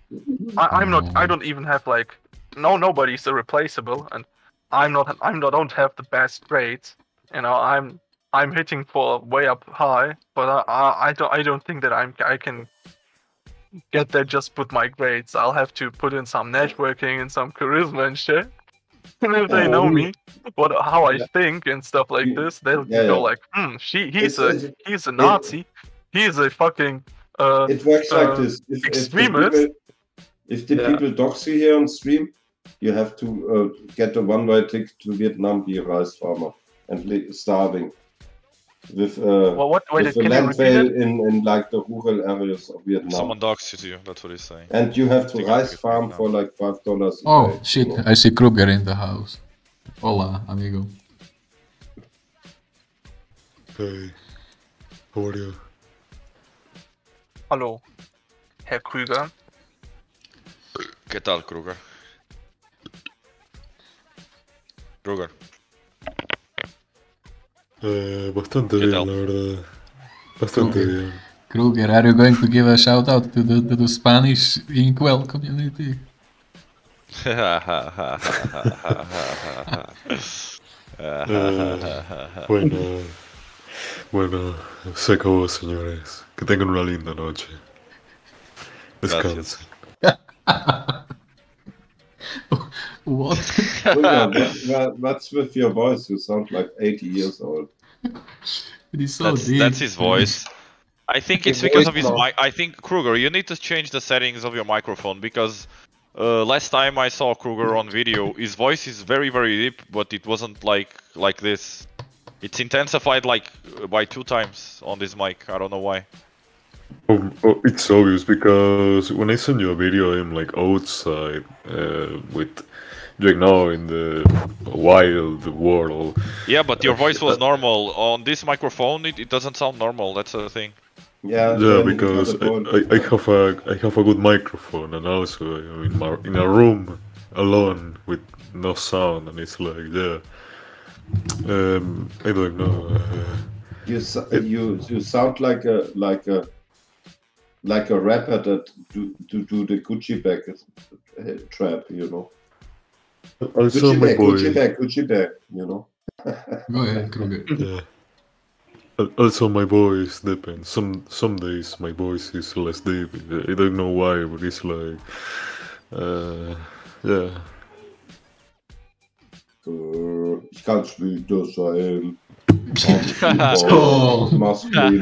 H: I, I'm not. I don't even have like. No, nobody's irreplaceable, and I'm not. I'm not. Don't have the best grades. You know, I'm. I'm hitting for way up high, but I. I, I don't. I don't think that I'm. I can get there just with my grades. I'll have to put in some networking and some charisma and shit. And if they know me, what how I think and stuff like this, they'll
J: Yeah,
H: go
J: yeah.
H: like, hmm, she he's
J: It's-
H: a
J: it's-
H: he's a Nazi, he's a fucking uh
J: It works like
H: uh,
J: this. If, if the people, if the
H: Yeah.
J: people dox you here on stream, you have to uh, get a one-way ticket to Vietnam, be a rice farmer, and li- starving. With, uh,
H: Well, what- wait,
J: with a land
H: repeat
J: veil in, in like the rural areas of Vietnam.
R: Someone doxed you, that's what he's saying.
J: And you have to rice farm for like five dollars.
A: Oh shit! I see Kruger in the house. Hola, amigo.
Q: Hey, how are you?
H: Hallo, Herr Krüger.
R: ¿Qué tal, Kruger? Kruger.
Q: Eh, bastante
R: ¿Qué
Q: bien,
R: tal?
Q: la verdad. Bastante
A: Kruger.
Q: bien.
A: Kruger, are you going to give a shout out to the, to the Spanish Inkwell community?
Q: Eh, bueno, bueno, se acabó, señores. Que tengan una linda noche. Descansen.
A: what?
J: Krüger, what, what- what's with your voice? You sound like 80 years old.
A: It is so
R: that's,
A: deep.
R: that's his voice. I think it's because of his mic. I think Kruger, you need to change the settings of your microphone because uh, last time I saw Kruger on video, his voice is very very deep, but it wasn't like like this. It's intensified like uh, by two times on this mic. I don't know why.
S: Oh, oh, it's obvious because when I send you a video, I'm like outside uh, with like now in the wild world.
R: Yeah, but your voice was normal on this microphone. It, it doesn't sound normal. That's the thing.
J: Yeah,
S: Yeah, because I, I, I have a I have a good microphone and also I'm in my in a room alone with no sound and it's like yeah. Um, I don't know. Uh,
J: You so- you you sound like a like a like a rapper that do do, do the Gucci bag uh, trap, you know.
S: Also,
J: Gucci
S: my
J: bag,
S: boy-
J: Gucci bag, Gucci bag, you know.
A: Go ahead, Kruger.
S: Yeah. Also, my voice depends. Some some days my voice is less deep. I don't know why, but it's like, uh, yeah.
J: Äh, ich kann später sein. Maskulin.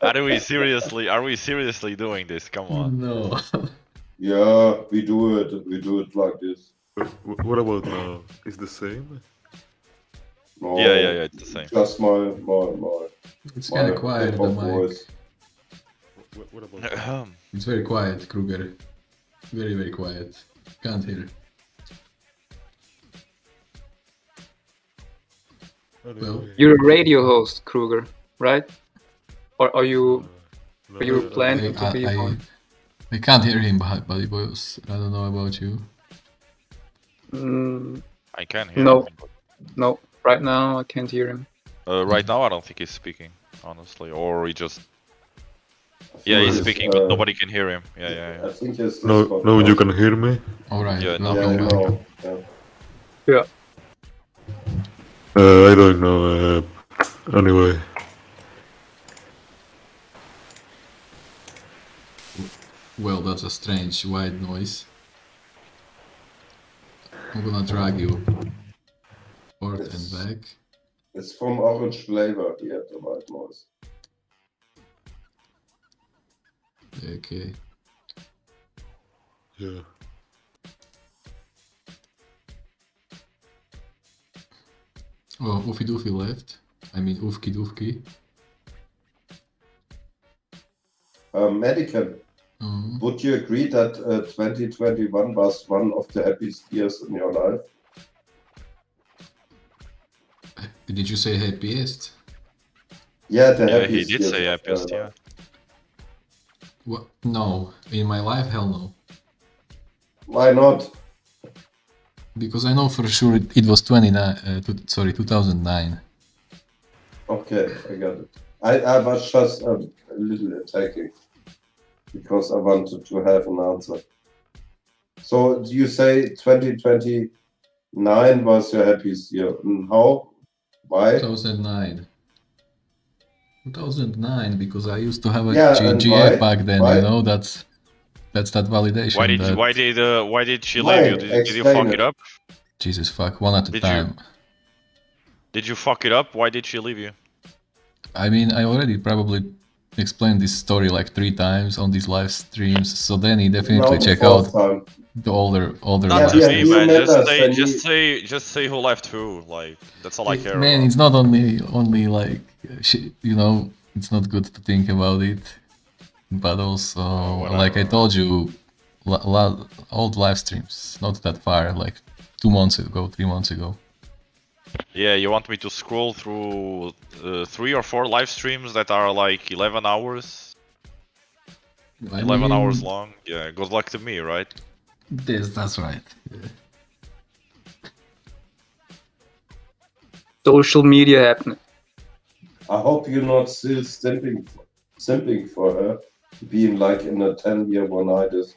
R: are we seriously? Are we seriously doing this? Come on.
A: No.
J: Yeah, we do it. We do it like this.
S: Wh- What about now? Is the same?
J: No,
R: Yeah, yeah, yeah, it's the same.
J: Just my my my.
A: It's kind of quiet, the mic.
J: voice.
S: What, what about?
A: It's very quiet, Kruger. Very, very quiet. Can't hear. Well,
K: You're a radio host, Kruger, right? Or are you uh, are you planning to
A: I,
K: be
A: I,
K: one?
A: I can't hear him, but buddy boys. I don't know about you.
K: Mm,
R: I can hear.
K: no,
R: him.
K: no. Right now I can't hear him.
R: Uh, right now, I don't think he's speaking, honestly, or he just. Yeah, he's speaking,
J: uh,
R: but nobody can hear him. Yeah, yeah, yeah.
J: I think it's
S: No, no, you can hear me.
A: All right.
R: Yeah,
A: now
R: no,
J: Yeah,
A: come back.
J: no, yeah.
K: Yeah.
S: Uh, I don't know. Uh, anyway,
A: Well, that's a strange white noise. I'm gonna drag you forth
J: It's-
A: and back.
J: It's from orange flavor. He had the white noise.
A: Okay.
S: yeah.
A: Oh, Oofy Doofy left. I mean, Oofky Doofky.
J: Um, Medican,
A: Mhm.
J: would you agree that uh, 2021 was one of the happiest years in your life?
A: Did you say happiest?
J: Yeah, the
R: Yeah, he
J: happiest
R: did
J: years
R: say happiest, yeah.
A: What? No. In my life, hell no.
J: Why not?
A: Because I know for sure it, it was 29, uh, two, sorry, 2009.
J: Okay, I got it. I, I was just um, a little attacking because I wanted to have an answer. So you say 2029 was your happiest year. And how? Why?
A: 2009. 2009, because I used to have a
J: Yeah,
A: G- GF back then,
J: Why?
A: you know, that's that's that validation.
R: Why did
A: that,
R: why did uh, why did she
J: Why?
R: leave you? Did, did you fuck
J: it.
R: it up?
A: Jesus fuck, one at a
R: Did you-
A: time.
R: Did you fuck it up? Why did she leave you?
A: I mean, I already probably explained this story like three times on these live streams, so then he definitely
J: No,
A: check out
J: fourth time.
A: the older older
R: Not
A: live
J: yeah,
R: me,
A: streams.
R: man. Just say, just
J: you-
R: say, just say who left who. Like that's all I care.
A: Man,
R: about.
A: it's not only only like sh- you know, it's not good to think about it, but also oh, like I told you, la- la- old live streams, not that far, like two months ago, three months ago.
R: Yeah, you want me to scroll through uh, three or four live streams that are like 11 hours,
A: I
R: 11 hours long? Yeah, good luck to me, right?
A: This, that's right.
K: Social media happening.
J: I hope you're not still simping, simping for her, being like in a 10 year one night is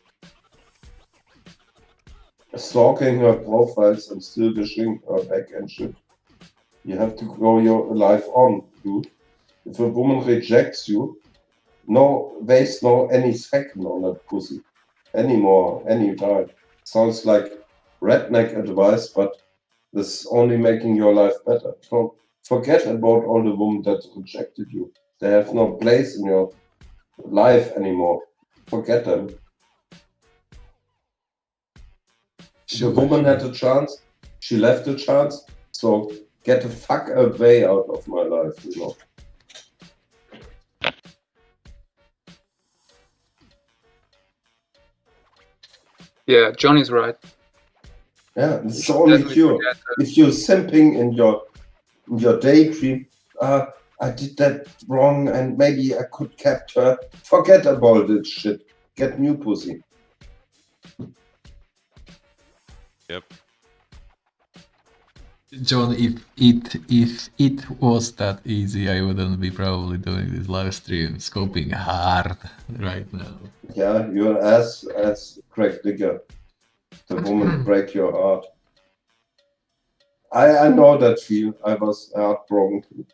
J: stalking her profiles and still wishing her back and shit. You have to go your life on, dude. If a woman rejects you, no waste no any second on that pussy anymore, any time. Sounds like redneck advice, but this is only making your life better. So forget about all the women that rejected you. They have no place in your life anymore. Forget them. The woman had a chance, she left a chance, so get the fuck away out of my life, you know.
K: Yeah, Johnny's right.
J: Yeah, it's the only cure. If you're simping in your in your daydream, uh, I did that wrong and maybe I could her. Forget about this shit. Get new pussy.
R: Yep.
A: John, if it if it was that easy, I wouldn't be probably doing this live stream, scoping hard right now.
J: Yeah, you're as as Craig Digger. The woman break your heart. I I know that feel. I was heartbroken,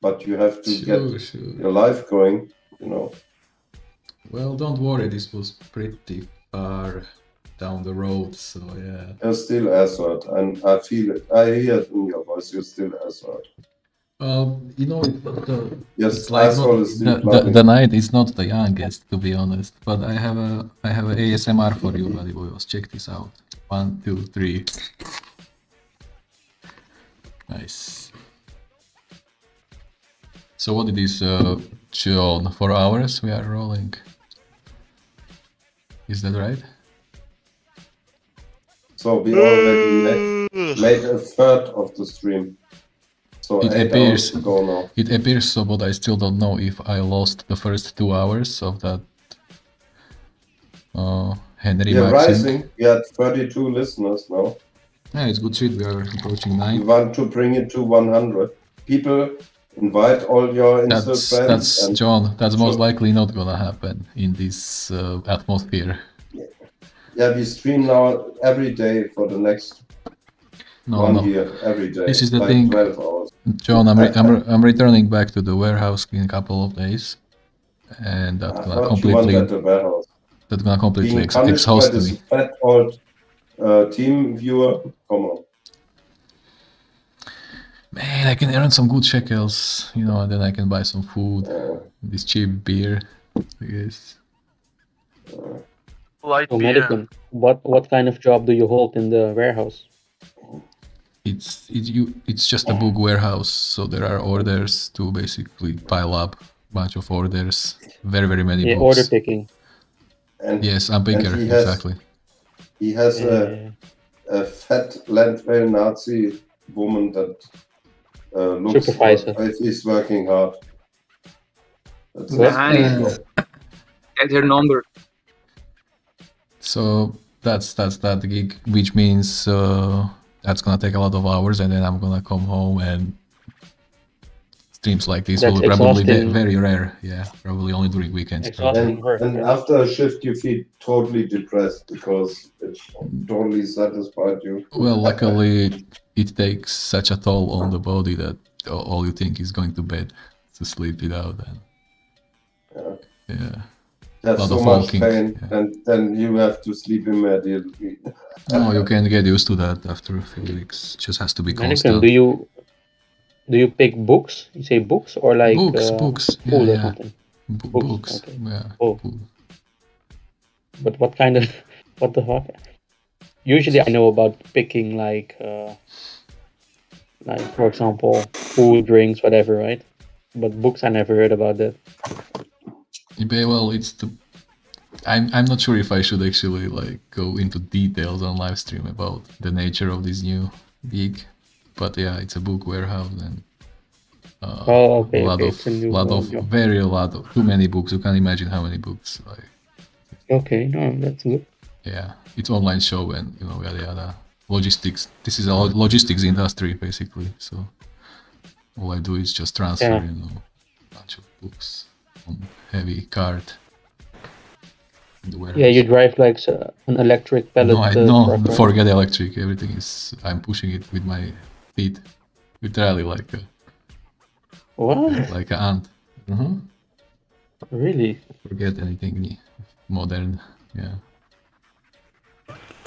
J: but you have to
A: Sure,
J: get
A: sure.
J: your life going. You know.
A: Well, don't worry, this was pretty far down the road, so yeah.
J: You're still Aswad, and I feel it. I hear it in your voice. You're still Aswad.
A: Um, you know, it, the,
J: Yes,
A: it's like not,
J: is
A: the, the, the night is not the youngest, to be honest. But I have a I have a ASMR for you, buddy boys. Check this out. One, two, three. Nice. So what it is, uh, John? Four hours we are rolling. Is that right?
J: So we already made, made a third of the stream. So
A: It appears.
J: go now.
A: It appears so, but I still don't know if I lost the first two hours of that. Uh, Henry
J: We are
A: Maxing.
J: rising. We had 32 listeners now.
A: Yeah, it's good shit. We are approaching nine.
J: We want to bring it to 100. People, invite all your Insta
A: That's
J: friends.
A: that's
J: and
A: John. That's most likely not gonna happen in this uh, atmosphere.
J: Yeah, we stream now every day for the next
A: No,
J: one
A: no.
J: year, every day.
A: This is the
J: like
A: thing,
J: 12 hours.
A: John. I'm re- I'm, re- I'm returning back to the warehouse in a couple of days, and that's
J: I
A: gonna completely
J: wanted the warehouse.
A: that's gonna completely
J: Being
A: ex- exhaust
J: this
A: me.
J: fat old uh, team viewer. Come on.
A: Man, I can earn some good shekels, you know, and then I can buy some food, this cheap beer, I guess.
H: Light
M: So,
H: beer.
M: What what kind of job do you hold in the warehouse?
A: It's it, you. It's just a book warehouse, so there are orders to basically pile up bunch of orders, very very many
M: Yeah,
A: books.
M: order picking.
J: And,
A: Yes, I'm
J: and
A: picker
J: he has-
A: exactly.
J: He has
M: Yeah.
J: a, a fat landwehr Nazi woman that uh, looks
M: Supervisor.
J: like he's working hard. That's
K: What?
J: that's-
K: Get her number.
A: So that's that's that gig, which means uh, that's gonna take a lot of hours, and then I'm gonna come home and streams like this
M: That's
A: will probably be very rare. Yeah, probably only during weekends.
J: And, and after a shift, you feel totally depressed because it totally satisfied you.
A: Well, luckily, it takes such a toll on the body that all you think is going to bed to sleep it out. And
J: Yeah.
A: yeah,
J: Have
A: lot
J: so
A: of
J: much
A: walking,
J: pain, and then you have to sleep immediately.
A: no, you can get used to that after a few weeks. It Just has to be
M: Mannequin,
A: constant.
M: do you do you pick books? You say books or like
A: Books,
M: uh,
A: books, yeah,
M: food or
A: yeah.
M: something?
A: B-
M: Books,
A: books,
M: okay.
A: yeah.
M: Oh. But what kind of what the fuck? Usually, I know about picking like uh, like for example, food, drinks, whatever, right? But books, I never heard about that.
A: Yeah, well, it's the. I'm I'm not sure if I should actually like go into details on live stream about the nature of this new gig, but yeah, it's a book warehouse and. Uh,
M: Oh, okay,
A: a lot
M: okay,
A: of
M: a
A: lot
M: one,
A: of very a lot of too many books. You can't imagine how many books. Like
M: Okay, no, that's good.
A: yeah, it's online show and you know yada yada logistics. This is a logistics industry basically. So all I do is just transfer
M: Yeah.
A: you know a bunch of books on heavy cart. in the warehouse.
M: Yeah, you drive like s- an electric pallet.
A: No, I,
M: uh,
A: no,
M: truck, right?
A: forget electric. Everything is. I'm pushing it with my feet, literally like a
M: What?
A: like an ant. Mhm.
M: Really?
A: Forget anything modern. Yeah.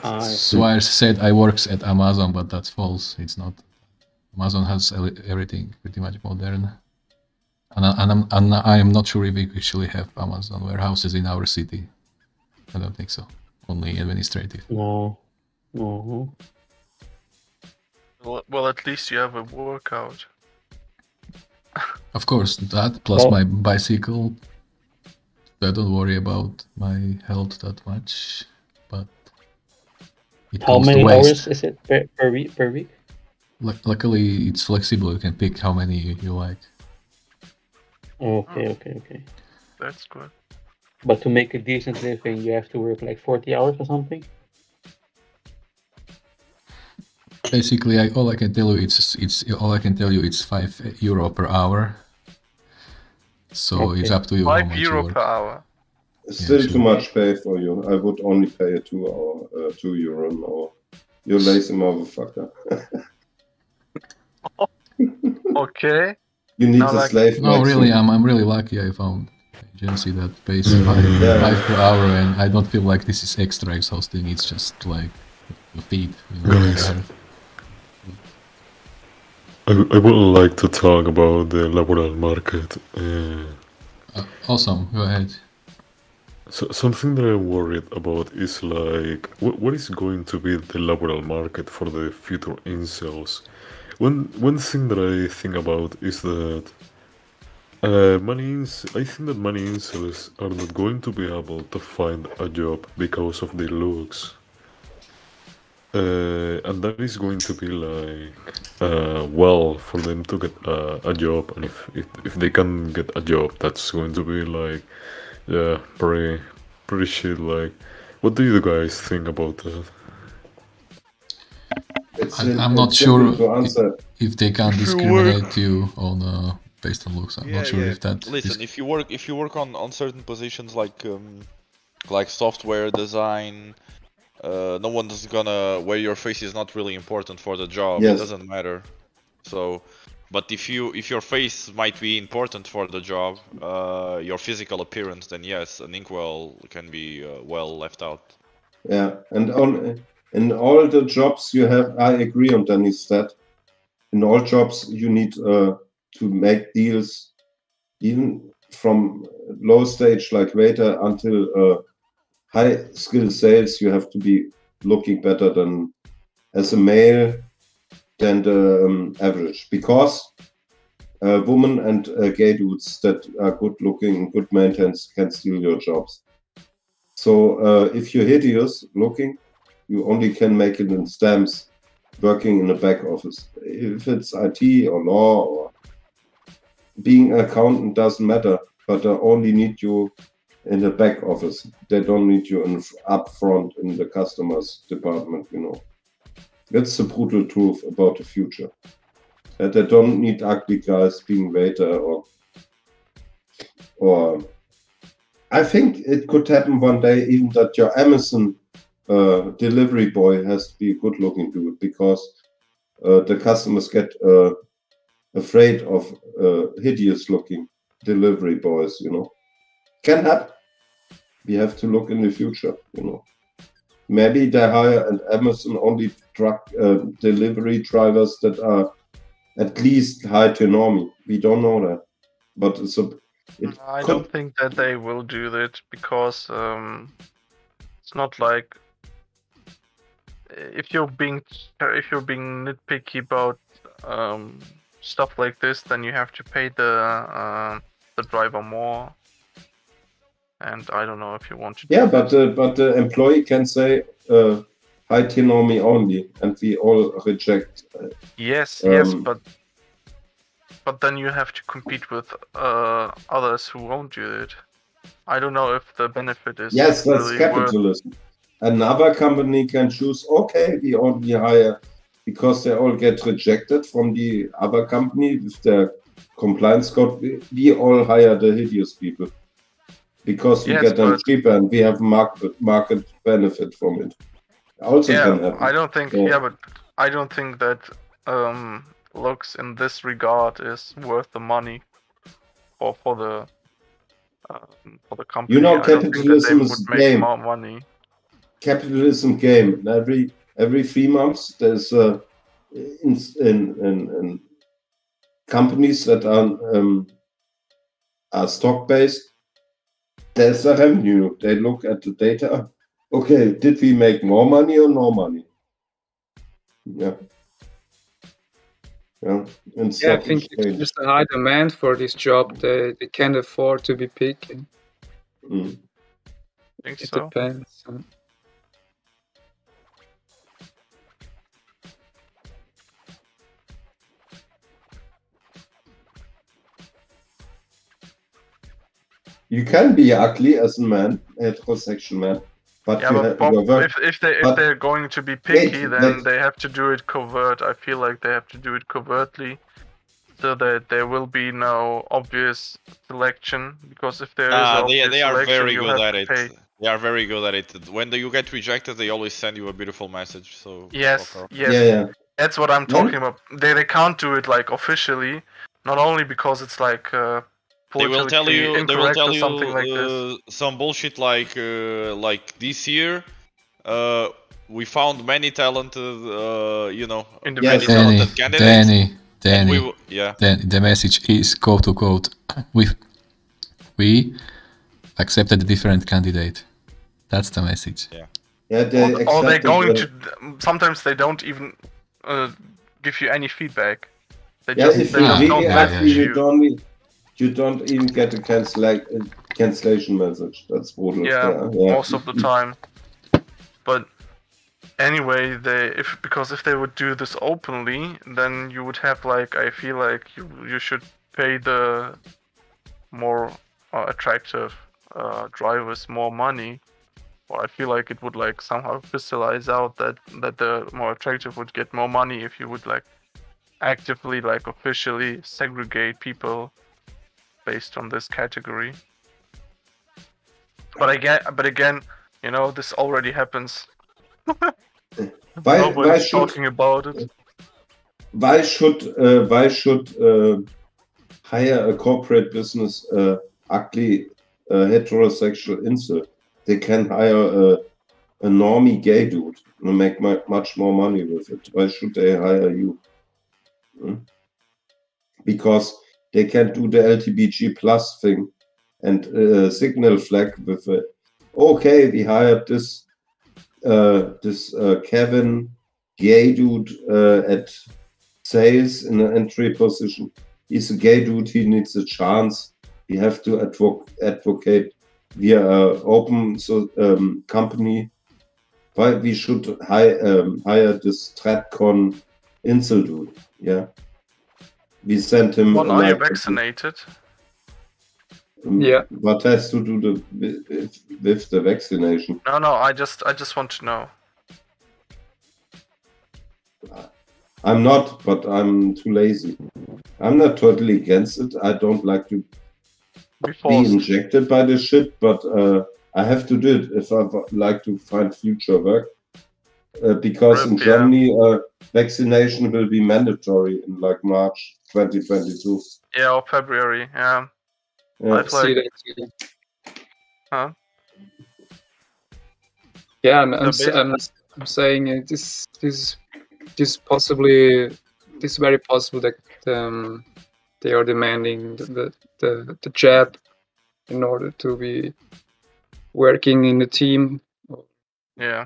M: I
A: Swire said I works at Amazon, but that's false. It's not. Amazon has everything pretty much modern. And, I, and, I'm, and I am not sure if we actually have Amazon warehouses in our city. I don't think so. Only administrative.
M: No. No.
H: Well, well, at least you have a workout.
A: Of course, that plus
M: Oh.
A: my bicycle. I don't worry about my health that much, but it
M: How many
A: waste.
M: hours is it per, per week? Per week?
A: Lu- luckily, it's flexible. You can pick how many you like.
M: Okay, okay, okay.
H: That's good.
M: But to make a decent living, you have to work like 40 hours or something?
A: Basically, I, all I can tell you it's it's all I can tell you it's five euro per hour. So it's up to you
H: Five
A: euro you
H: euro
A: work.
H: per hour.
J: Still
A: sure.
J: too much pay for you. I would only pay a two hour, uh, two euro an hour. You lazy motherfucker.
H: Okay.
J: You need
H: Now,
J: a
H: like-
J: slave.
A: No,
J: maximum.
A: really, I'm I'm really lucky. I found agency that pays five,
J: Yeah.
A: five per hour, and I don't feel like this is extra exhausting. It's just like a feed. You know,
S: Guys. I, I would like to talk about the laboral market. Uh,
A: Awesome. Go ahead.
S: so, something that I'm worried about is like, what, what is going to be the laboral market for the future incels? One one thing that I think about is that uh, many ins- I think that many incels are not going to be able to find a job because of their looks. Uh, and that is going to be like uh, well for them to get a, a job. And if, if if they can get a job that's going to be like yeah pretty pretty shit. Like what do you guys think about that
J: It's
A: I'm, I'm not sure
J: simple to answer.
A: if, if they can
R: If you
A: discriminate you on uh, based on looks. I'm
R: Yeah,
A: not sure
R: yeah.
A: if that.
R: Listen, if you work if you work on on certain positions like um, like software design, uh, no one's gonna where your face is not really important for the job. It doesn't matter. So, but if you if your face might be important for the job, uh, your physical appearance, then yes, an inkwell can be uh, well left out.
J: Yeah, and on in all the jobs you have, I agree on Danny's that. In all jobs, you need uh, to make deals, even from low stage like waiter until uh, high skill sales. You have to be looking better than as a male than the um, average because uh, women and uh, gay dudes that are good looking, good maintenance can steal your jobs. So uh, if you're hideous looking, you only can make it in stamps working in the back office. If it's IT or law or being an accountant doesn't matter, but they only need you in the back office. They don't need you in up front in the customers department, you know. That's the brutal truth about the future. That they don't need ugly guys being waiter or or I think it could happen one day even that your Amazon uh, delivery boy has to be a good looking dude because uh, the customers get uh, afraid of uh, hideous looking delivery boys, you know. Can happen. We have to look in the future, you know. Maybe they hire at Amazon only truck uh, delivery drivers that are at least high to normie. We don't know that. But it's a, it
H: I
J: could
H: don't think that they will do that because um, it's not like if you're being if you're being nitpicky about um, stuff like this, then you have to pay the uh, the driver more. And I don't know if you want to.
J: Yeah, but uh, but the employee can say uh, high tier only, and we all reject. Uh,
H: Yes, yes,
J: um,
H: but but then you have to compete with uh, others who won't do it. I don't know if the benefit is
J: yes, that's
H: really worth.
J: Another company can choose. Okay, we only hire because they all get rejected from the other company with their compliance code. We, we all hire the hideous people because we
H: Yes,
J: get them cheaper and we have market market benefit from it. Also can
H: Yeah,
J: happen.
H: I don't think.
J: So-
H: Yeah, but I don't think that um, looks in this regard is worth the money for for the um, for the company.
J: You know,
H: I don't think that they
J: capitalism
H: would
J: is
H: make
J: game.
H: more money.
J: Capitalism game. And every every three months, there's uh, in, in in in companies that are um, are stock based. There's a revenue. They look at the data. Okay, did we make more money or no money? Yeah. Yeah. And
K: Yeah, I think it's just a high demand for this job. They they can't afford to be picky.
J: Mm.
H: think
K: it
H: so.
K: depends.
J: You can be ugly as a man, heterosexual man, but
H: yeah,
J: you
H: but
J: have
H: Bob, if, if they if
J: but-
H: they're going to be
J: Wait,
H: picky, then they have to do it covert. I feel like they have to do it covertly, so that there will be no obvious selection. Because if there is
R: Ah,
H: an
R: they, they are very
H: you
R: good at it.
H: pay.
R: They are very good at it. When the, you get rejected, they always send you a beautiful message. So
H: Yes, yes.
J: Yeah, yeah.
H: That's what I'm
J: No?
H: talking about. They they can't do it like officially, not only because it's like uh,
R: They will tell you. They will tell you
H: like
R: uh, some bullshit like uh, like this year. Uh, we found many talented, uh, you know, many
J: Yes.
A: Danny,
R: talented candidates.
A: Danny,
R: and
A: Danny.
R: we w- yeah.
A: Then the message is quote to quote. We we accepted a different candidate. That's the message.
R: Yeah.
J: Yeah, they
H: or, or they're going
J: the-
H: to. Sometimes they don't even uh, give you any feedback. They
J: Yeah,
H: just
J: if
H: they
J: really
H: don't
J: ugly,
H: message
J: you
H: you.
J: don't need, you don't even get a cancella- cancellation message. That's brutal.
H: Yeah,
J: yeah.
H: most of the time. But anyway, they if because if they would do this openly, then you would have like I feel like you you should pay the more uh, attractive uh, drivers more money. Or I feel like it would like somehow crystallize out that that the more attractive would get more money if you would like actively like officially segregate people based on this category. But again, but again, you know, this already happens.
J: Why,
H: Nobody's
J: why should
H: talking about it.
J: why should uh, why should uh, hire a corporate business uh, ugly uh, heterosexual incel? They can hire a, a normie gay dude and make mu- much more money with it. Why should they hire you? Hmm? Because they can do the LTBG plus thing and uh, signal flag with it. Okay, we hired this uh, this uh, Kevin gay dude uh, at sales in an entry position. He's a gay dude. He needs a chance. We have to advo- advocate. We are an open so, um, company. Why we should hi- um, hire this Tradcon incel dude? Yeah, we sent him.
H: Well, are you vaccinated?
J: um,
K: Yeah.
J: What has to do the, with, with the vaccination?
H: No, no. I just, I just want to know.
J: I'm not, but I'm too lazy. I'm not totally against it. I don't like to
H: Be
J: be injected by this shit, but uh, I have to do it if I like to find future work. Uh, because in
H: Rip, yeah.
J: Germany, uh, vaccination will be mandatory in like March 2022.
H: Yeah, or February. Yeah.
J: Yeah.
H: I've
K: see
H: like,
K: that too.
H: huh?
K: Yeah, I'm, I'm,
H: So
K: s- I'm, I'm saying uh, this this this possibly this very possible that um, they are demanding the, the the the jab in order to be working in the team.
H: Yeah.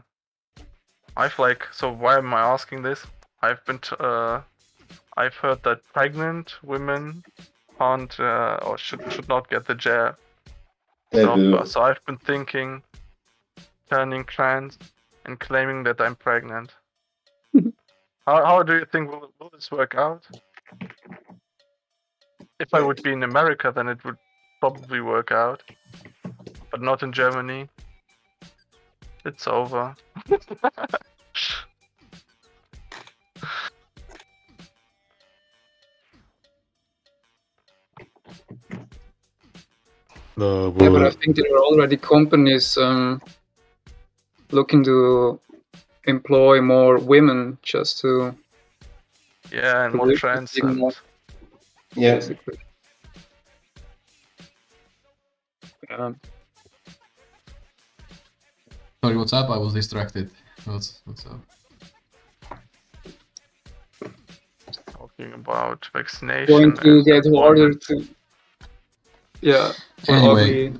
H: I've like so why am I asking this? I've been t- uh I've heard that pregnant women can't uh, or should should not get the jab. So, so I've been thinking turning trans and claiming that I'm pregnant. how how do you think will, will this work out? If I would be in America then it would probably work out. But not in Germany. It's over.
S: No,
K: Yeah, but I think there are already companies um, looking to employ more women just to
H: Yeah, and more
K: Police
H: trans and
K: more-
J: Yeah.
K: basically. Yeah.
A: Sorry, what's up? I was distracted. What's what's up?
H: Talking about vaccination.
K: Going to get harder
H: employment.
K: to. Yeah.
A: Anyway,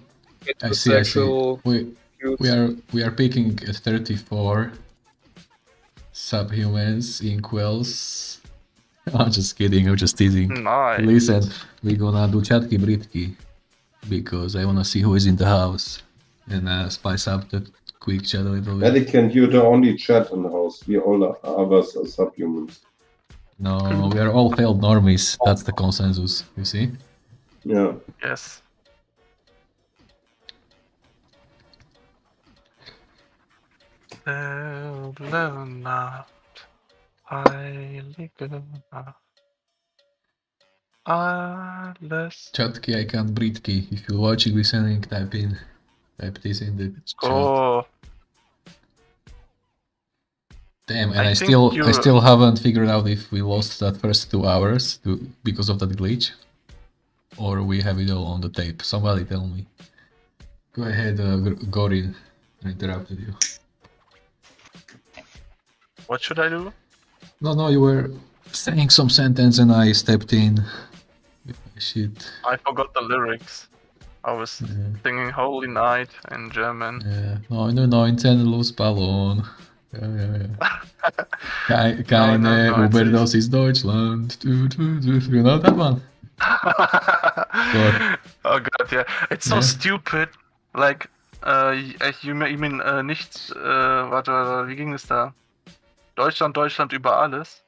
A: I see. I see. We we are we are picking at 34 subhumans in incels. I'm just kidding. I'm just teasing.
H: Nice.
A: Listen, we're gonna do chatki britki because I wanna see who is in the house and uh, spice up the quick chat a little bit.
J: Medicann, you're the only Chad in the house. We all are, others are subhumans.
A: No, we are all failed normies. That's the consensus. You see?
J: Yeah.
H: Yes. Stille Nacht, heilige Nacht. Alles.
A: Chatki, I can't breathe key. If you're watching listening, type in. Type this in the chat.
H: Oh,
A: Damn, and
H: I
A: I, still I
H: you're-
A: still haven't figured out if we lost that first two hours to, because of that glitch, or we have it all on the tape. Somebody tell me. Go ahead, uh, Goran. I interrupted you.
H: what should I do?
A: No, no, you were saying some sentence and I stepped in. Shit.
H: I forgot the lyrics. I was singing Holy Night in German.
A: Yeah. 99 Luftballon. Ja, ja, ja. Kei- Keine
H: 99.
A: Überdosis Deutschland. Du, du, du. You know that one?
H: Oh god, yeah. It's so
A: Yeah.
H: stupid. Like, uh, you mean, you mean uh, nicht, äh, warte, warte, wie ging es da? Deutschland, Deutschland über alles.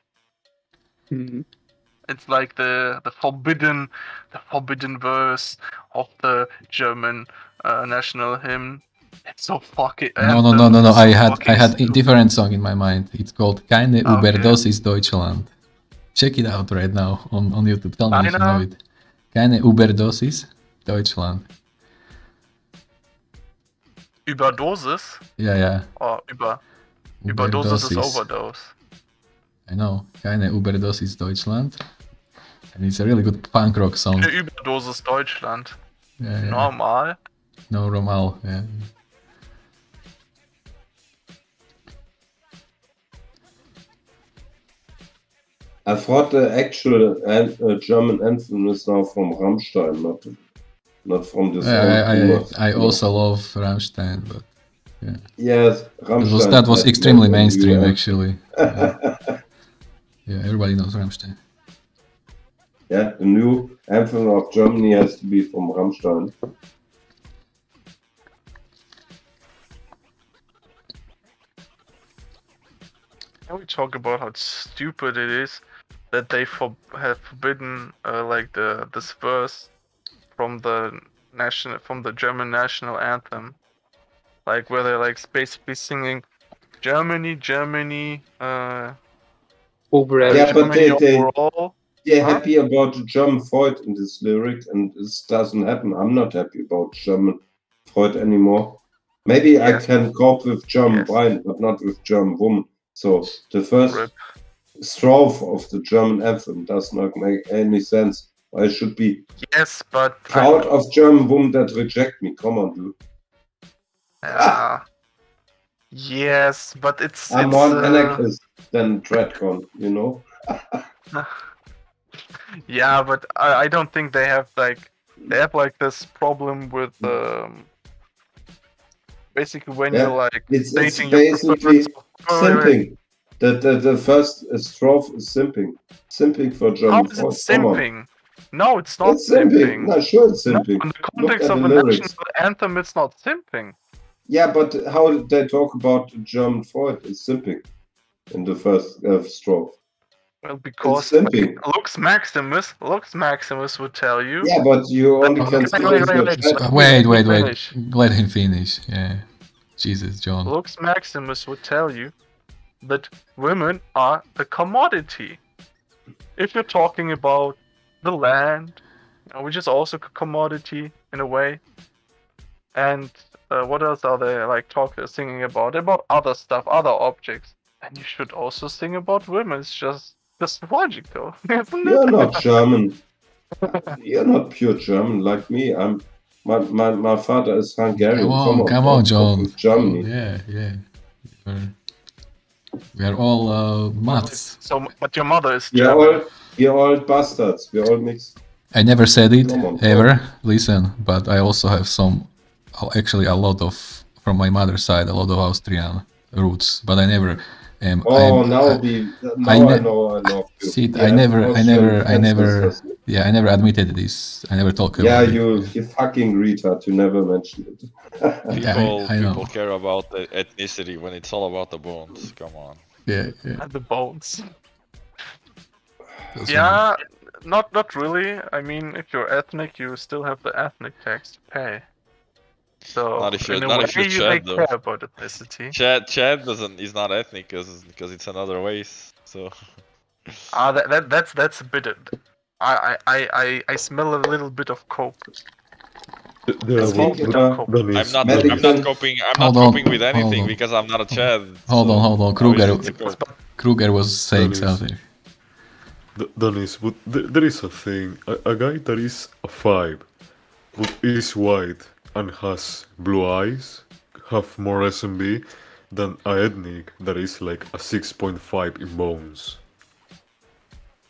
H: It's like the the forbidden, the forbidden verse of the German uh, national hymn. It's so fucking.
A: No, no, no, no, no.
H: so
A: I had I had a different song in my mind. It's called Keine
H: Okay.
A: Überdosis Deutschland. Check it out right now on, on YouTube. Tell me if you know it. Keine Überdosis Deutschland.
H: Überdosis?
A: Yeah, yeah.
H: Oh, über. Überdosis is
A: Überdosis.
H: overdose.
A: I know. Keine Überdosis Deutschland. And it's a really good punk rock song.
H: Eine Überdosis Deutschland.
A: Ja, ja.
H: Normal.
A: Normal, yeah.
J: I thought the actual an- uh, German anthem is now from Rammstein, not not from this.
A: Yeah, I, I, I also love Rammstein, but yeah.
J: Yes,
A: That was,
J: Rammstein
A: that was extremely
J: more
A: mainstream, actually. Yeah. yeah, everybody knows Rammstein.
J: Yeah, the new anthem of Germany has to be from Rammstein.
H: Can we talk about how stupid it is that they for- have forbidden uh, like the this verse from the national from the German national anthem, like where they're like basically singing Germany, Germany, uh,
K: Over
J: Yeah, but they,
H: Germany
J: they,
H: overall.
J: they're
H: Huh?
J: happy about the German Freud in this lyric, and this doesn't happen. I'm not happy about German Freud anymore. Maybe I can cope with German wine, but not with German woman. So the first strophe of the German anthem does not make any sense. I should be
H: Yes, but
J: proud of German women that reject me. Come on, dude.
H: Ah, Yes, but it's
J: I'm
H: it's,
J: more
H: uh,
J: anarchist than Tradcon, you know?
H: yeah, but I, I don't think they have like they have like this problem with um basically when
J: Yeah,
H: you're like
J: it's, it's
H: your
J: basically
H: preference of- Oh, wait, wait.
J: simping. The, the, the first strophe is simping. Simping for
H: How
J: German
H: is it
J: Freud. Come on.
H: simping? No, it's not
J: It's simping. No, sure it's
H: No,
J: simping.
H: in the context of
J: the
H: a
J: lyrics.
H: national anthem, it's not simping.
J: Yeah, but how did they talk about German Freud is simping in the first uh, strophe?
H: Well, because
J: simping.
H: like, Lux Maximus, Lux Maximus would tell you.
J: Yeah, but you only can
H: Wait,
J: see
H: wait, wait, wait,
J: the
H: wait.
A: Wait, wait, wait.
H: Finish.
A: Let him finish. Yeah. Jesus, John.
H: Lux Maximus would tell you that women are a commodity. If you're talking about the land, you know, which is also a commodity in a way, and uh, what else are they like talking, singing about? About other stuff, other objects, and you should also sing about women. It's just just logical, isn't
J: You're not German. You're not pure German like me. I'm My, my, my father is Hungarian.
A: Come on, come
J: from-
A: on, John.
J: from Germany.
A: Yeah, yeah. We're, we are all uh, maths.
H: So, but your mother is German.
J: all, we're all bastards. We're all mixed.
A: I never said it ever. Listen, but I also have some, actually a lot of from my mother's side, a lot of Austrian roots. But I never. Um,
J: Oh,
A: I'm-
J: now
A: I,
J: we, now
A: I
J: I, know, I know.
A: See,
J: Yeah,
A: I never, I never, I never. Yeah, I never admitted this. I never talk about
J: Yeah,
A: it.
J: you, you fucking retard. You never mentioned it.
A: Yeah,
R: People,
A: I, I know.
R: people care about the ethnicity when it's all about the bones. Come on.
A: Yeah, yeah.
H: And the bones.
A: That's
H: yeah, not not really. I mean, if you're ethnic, you still have the ethnic tax to pay. So
R: Not if you're-
H: in a
R: not
H: way,
R: if you're Chad,
H: they
R: though.
H: care about ethnicity.
R: Chad, Chad doesn't is not ethnic because because it's another race. So
H: Ah, that, that that's that's a bit. I I I I- I smell a little bit of coke.
S: There
H: A
S: are
H: small
S: what-
H: bit
S: what
H: of coke.
S: Dennis-
R: I'm not
J: Medical-
R: I'm not coping I'm not
A: on,
R: coping with anything because I'm not a Chad.
A: Hold on, hold on. Kruger,
R: how is it to cope?
A: Kruger was saying something.
S: D- Dennis, but there is a thing. A, a guy that is a five, but is white and has blue eyes, have more SMV than a ethnic that is like a six point five in bones.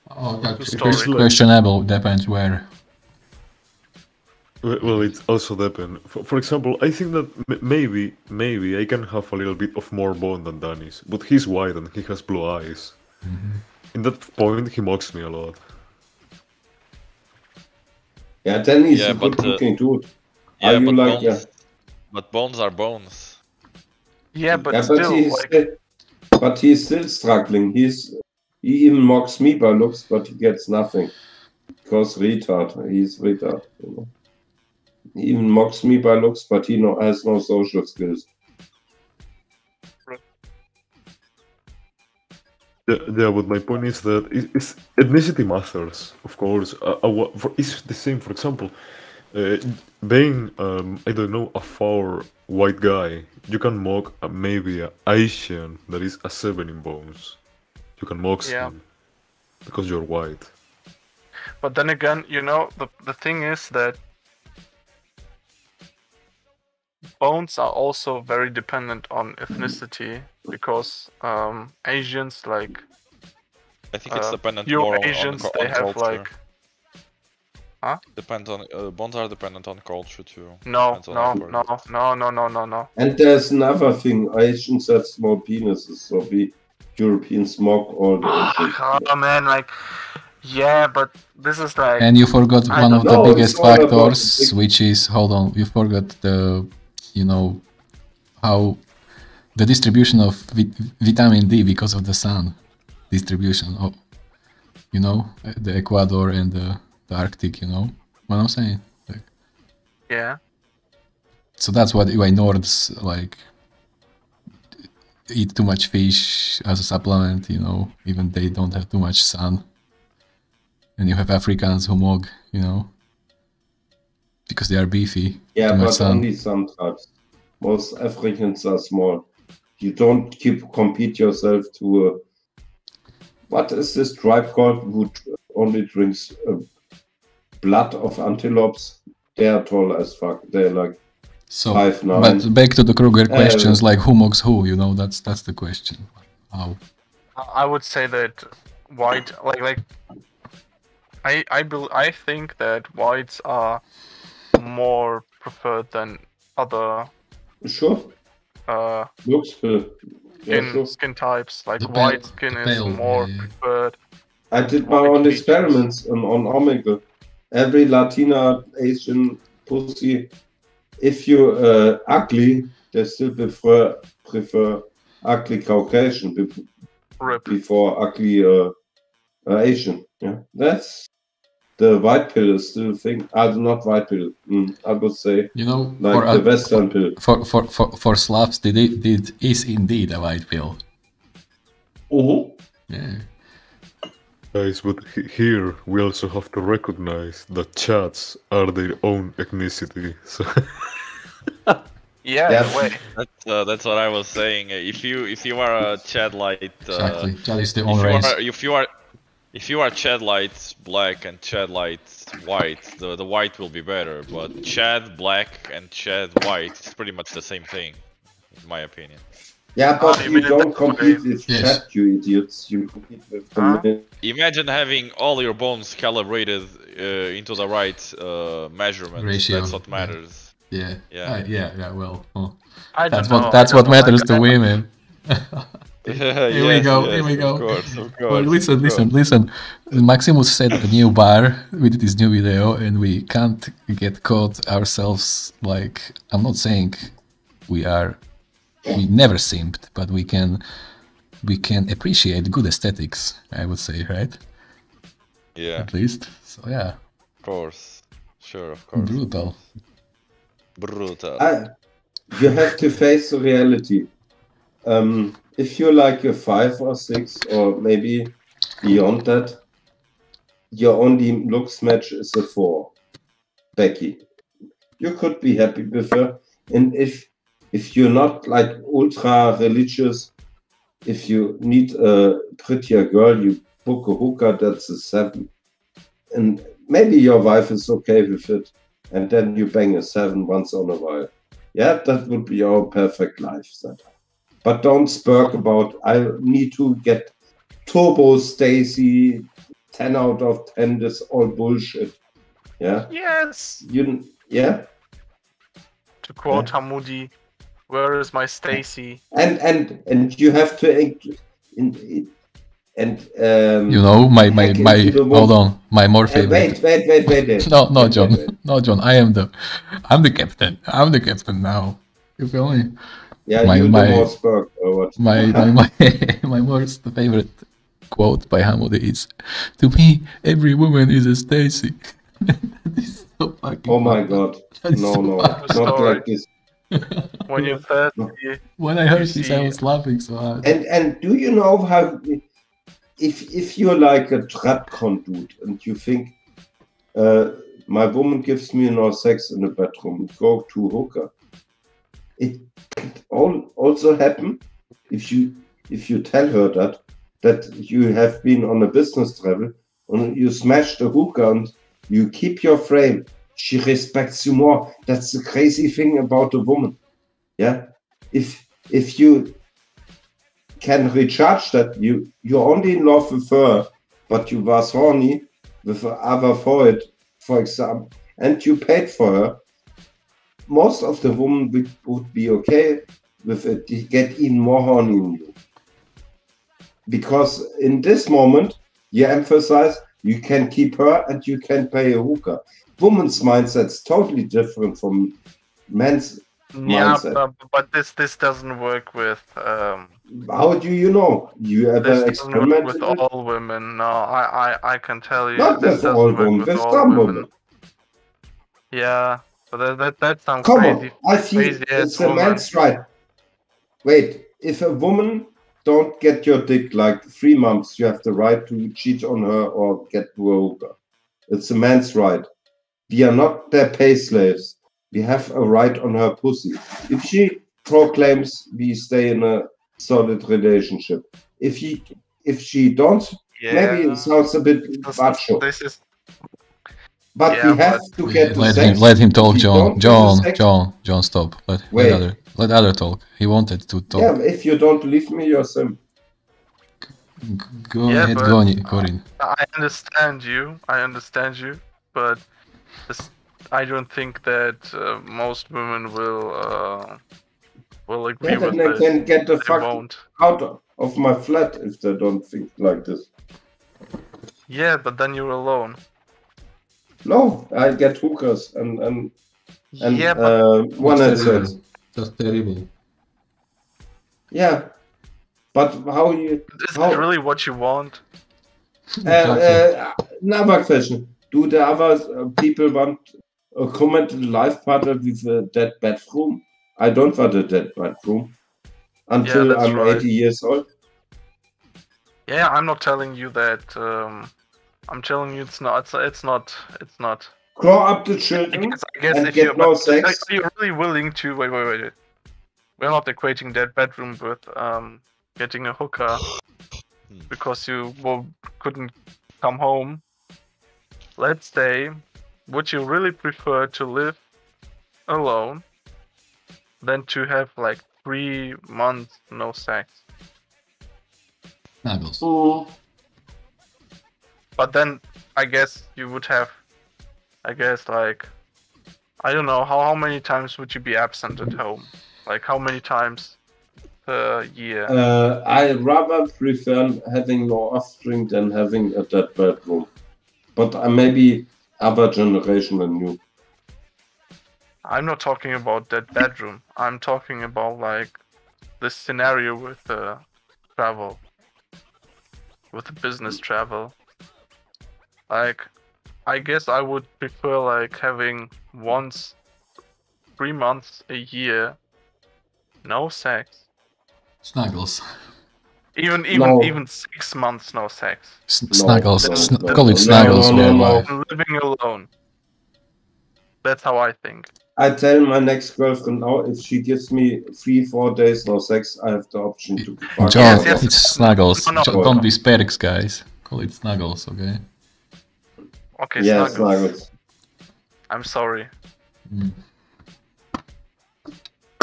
A: Oh,
H: True
S: It's like-
A: Questionable. Depends where.
S: Well, well, it also depends. For, for example, I think that maybe, maybe I can have a little bit of more bone than Dennis, but he's white and he has blue eyes. In that point, he mogs me a lot.
J: Yeah, then he's
R: Yeah,
J: a good
R: but, uh,
J: looking dude.
R: Yeah,
J: Are you
R: but
J: like,
R: bones,
J: yeah?
R: but bones are bones.
H: Yeah, but
J: yeah,
H: still,
J: but he's
H: like,
J: still, but he's still struggling. He's he even mogs me by looks, but he gets nothing because retard. He's retard. You know? He even mogs me by looks, but he no, has no social skills.
S: Yeah, yeah, but my point is that it, it's, ethnicity matters, of course. Uh, uh, for, it's the same, for example, uh, being, um, I don't know, a four white guy, you can mog uh, maybe a Asian that is a seven in bones. You can mog
H: Yeah.
S: him because you're white.
H: But then again, you know, the the thing is that bones are also very dependent on ethnicity because um, Asians like
R: I think it's
H: uh,
R: dependent
H: pure
R: more on- on
H: Asians
R: co-
H: they have
R: culture.
H: like huh?
R: Depends on uh, bones are dependent on culture too.
H: No, no, no, no, no, no, no, no.
J: And there's another thing: Asians have small penises, so we Europeans mock all the Asians.
H: Oh man, like yeah, but this is like
A: And you forgot
H: I
A: one
H: don't
A: of the
J: know,
A: biggest
J: it's all about
A: factors,
J: the-
A: which is hold on, you forgot the, you know, how the distribution of vit- vitamin D because of the sun distribution. Of, you know, the Ecuador and the, the Arctic. You know what I'm saying? Like,
H: yeah.
A: so that's what why Nords like eat too much fish as a supplement. You know, even they don't have too much sun. And you have Africans who mog, you know, because they are beefy.
J: Yeah,
A: too much
J: but
A: sun.
J: only some tribes. Most Africans are small. You don't keep compete yourself to a. What is this tribe called who only drinks uh, blood of antelopes? They are tall as fuck. They're like
A: So,
J: five nine.
A: but back to the Kruger
J: Uh,
A: questions, like who mogs who, you know, that's that's the question. How?
H: I I would say that white, like like, I I bel I think that whites are more preferred than other
J: Sure.
H: uh
J: Looks uh, yeah,
H: skin
J: sure.
H: skin types. Like
J: The pale-
H: white skin is
J: pale,
H: more
J: yeah, yeah.
H: preferred.
J: I did my own experiments on, on Omegle. Every Latina, Asian pussy, if you uh, ugly, they still prefer prefer ugly Caucasian be- before ugly uh, uh, Asian. Yeah, that's the white pill is still a thing. Uh, not white pill. Mm, I would say
A: You know,
J: like
A: for,
J: the Western pill.
A: for for for for Slavs, did it did is indeed a white pill.
J: Oh.
A: Yeah.
S: Guys, but here we also have to recognize that Chads are their own ethnicity. So
H: Yeah,
J: Yeah.
H: in way.
R: That's uh, that's what I was saying. If you if you are a Chad light, uh,
A: Exactly. Chad is the
R: if
A: own
R: you. Are, if you are If you are Chad Light black and Chad Light white, the the white will be better. But Chad black and Chad white is pretty much the same thing, in my opinion.
J: Yeah, but
R: Oh, you
J: you don't compete with
R: Yes.
J: Chad, you idiots. You compete with the
R: Imagine having all your bones calibrated uh, into the right uh, measurement.
A: Ratio,
R: That's what matters.
A: Yeah.
R: Yeah.
A: Uh, yeah. Yeah. Well. oh. That's
R: don't
A: what
R: know,
A: that's what matters to
R: I'm-
A: women. here we go.
R: yes,
A: here we go.
R: of
A: go.
R: course, of course, Well,
A: listen,
R: of
A: listen,
R: course.
A: listen. Maximus set a new bar with this new video, and we can't get caught ourselves. Like I'm not saying we are, we never simped, but we can, we can appreciate good aesthetics. I would say, right?
R: Yeah.
A: At least. So yeah,
R: Of course. Sure, of course.
A: brutal.
R: Brutal.
J: I, you have to face reality. Um, if you're like a five or six, or maybe beyond that, your only looks match is a four, Becky. You could be happy with her, and if if you're not like ultra religious, if you need a prettier girl, you book a hooker. That's a seven, and maybe your wife is okay with it, and then you bang a seven once in a while. Yeah, that would be our perfect life setup. But don't spurk about I need to get Turbo Stacy 10 out of 10. This all bullshit. Yeah.
H: Yes.
J: You yeah.
H: To quote Hamudi, where is my Stacy?
J: And and and you have to in, in, and um
A: You know, my my my. Hold on, my more
J: Uh,
A: favorite.
J: wait, wait, wait, wait, wait.
A: No, no,
J: Wait,
A: John,
J: wait, wait.
A: no, John. I am the, I'm the captain. I'm the captain now. You feel me?
J: Yeah,
A: my
J: you
A: my
J: the more spurk or what?
A: my my my, my most favorite quote by Hamudi is, "To me, every woman is a Stacy." This is so fucking
J: Oh my
A: funny.
J: god. No,
A: so
J: no,
A: fucking
J: not like this.
H: When you're thirsty.
A: When I heard
H: you
A: this, I was laughing so hard.
J: And and do you know how if if you're like a Tradcon dude and you think uh, my woman gives me no sex in the bedroom, go to hooker. It can all also happen if you if you tell her that that you have been on a business travel and you smash the hooker and you keep your frame. She respects you more. That's the crazy thing about a woman. Yeah. If if you can recharge that. You you're only in love with her, but you was horny with other for it, for example, and you paid for her. Most of the women would, would be okay with it. They get even more horny in you. Because in this moment, you emphasize you can keep her and you can pay a hooker. Woman's mindset's totally different from men's
H: Yeah,
J: mindset.
H: but, but this this doesn't work with um
J: How do you know? You ever
H: this doesn't work
J: experimented
H: with
J: it?
H: all women. No, I, I I can tell you
J: Not
H: this
J: with all
H: work
J: women,
H: with all
J: some
H: women.
J: women.
H: Yeah, that that, that sounds
J: Come
H: crazy.
J: on, I
H: crazy
J: it's a
H: woman.
J: man's right. Wait, if a woman don't get your dick like three months, you have the right to cheat on her or get to a. It's a man's right. We are not their pay slaves. We have a right on her pussy. If she proclaims we stay in a solid relationship, if he if she don't, maybe
H: Yeah.
J: it sounds a bit macho.
H: This is
J: But
H: Yeah,
J: we have
H: but-
J: to get the
A: let
J: sex.
A: him let him talk,
J: If you
A: John.
J: don't get the
A: John, John, John, stop. Let, let other let other talk. He wanted to talk.
J: Yeah, if you don't leave me, you're sim.
A: Go
H: Yeah,
A: ahead,
H: but-
A: go on, Goran.
H: I understand you. I understand you, but this, I don't think that uh, most women will uh, will agree
J: Yeah, then
H: with
J: they
H: this.
J: can get the
H: They
J: fuck
H: won't.
J: out of- of my flat if they don't think like this.
H: Yeah, but then you're alone.
J: No, I get hookers and and and
H: Yeah, but-
J: uh, one night
A: That's terrible. That's terrible.
J: Yeah, but how you?
H: Is
J: how,
H: it really what you want?
J: uh, uh, another question: Do the other uh, people want a commented life partner with a dead bedroom? I don't want a dead bedroom until
H: that's
J: I'm
H: right.
J: 80 years old.
H: Yeah, I'm not telling you that. Um, I'm telling you it's not. It's, it's not. It's not.
J: Grow up the children
H: I guess
J: and
H: if
J: get
H: you
J: no
H: but
J: sex.
H: are you really willing to wait, wait, wait? We're not equating dead bedroom with um getting a hooker because you well, couldn't come home, let's say, would you really prefer to live alone than to have like three months no sex?
A: Snuggles.
H: But then I guess you would have, I guess like, I don't know how how many times would you be absent at home? Like how many times per year?
J: Uh, I rather prefer having no offspring than having a dead bedroom. But uh, maybe other generation than you.
H: I'm not talking about that bedroom. I'm talking about like this scenario with the travel, with the business travel. Like, I guess I would prefer like having once three months a year, no sex.
A: Snuggles.
H: Even even
J: No.
H: even six months no sex.
A: S- snuggles.
H: Then-
A: Sn-
H: then-
A: call it snuggles,
J: no, no,
A: man.
J: no.
H: Living alone. That's how I think.
J: I tell my next girlfriend now if she gives me three, four days no sex, I have the option to fuck
A: John,
J: her.
A: it's snuggles.
H: No, no.
A: Jo- Don't be sperks, guys. Call it snuggles, okay?
H: Okay,
J: Yeah,
H: snuggles.
J: snuggles.
H: I'm sorry. Mm.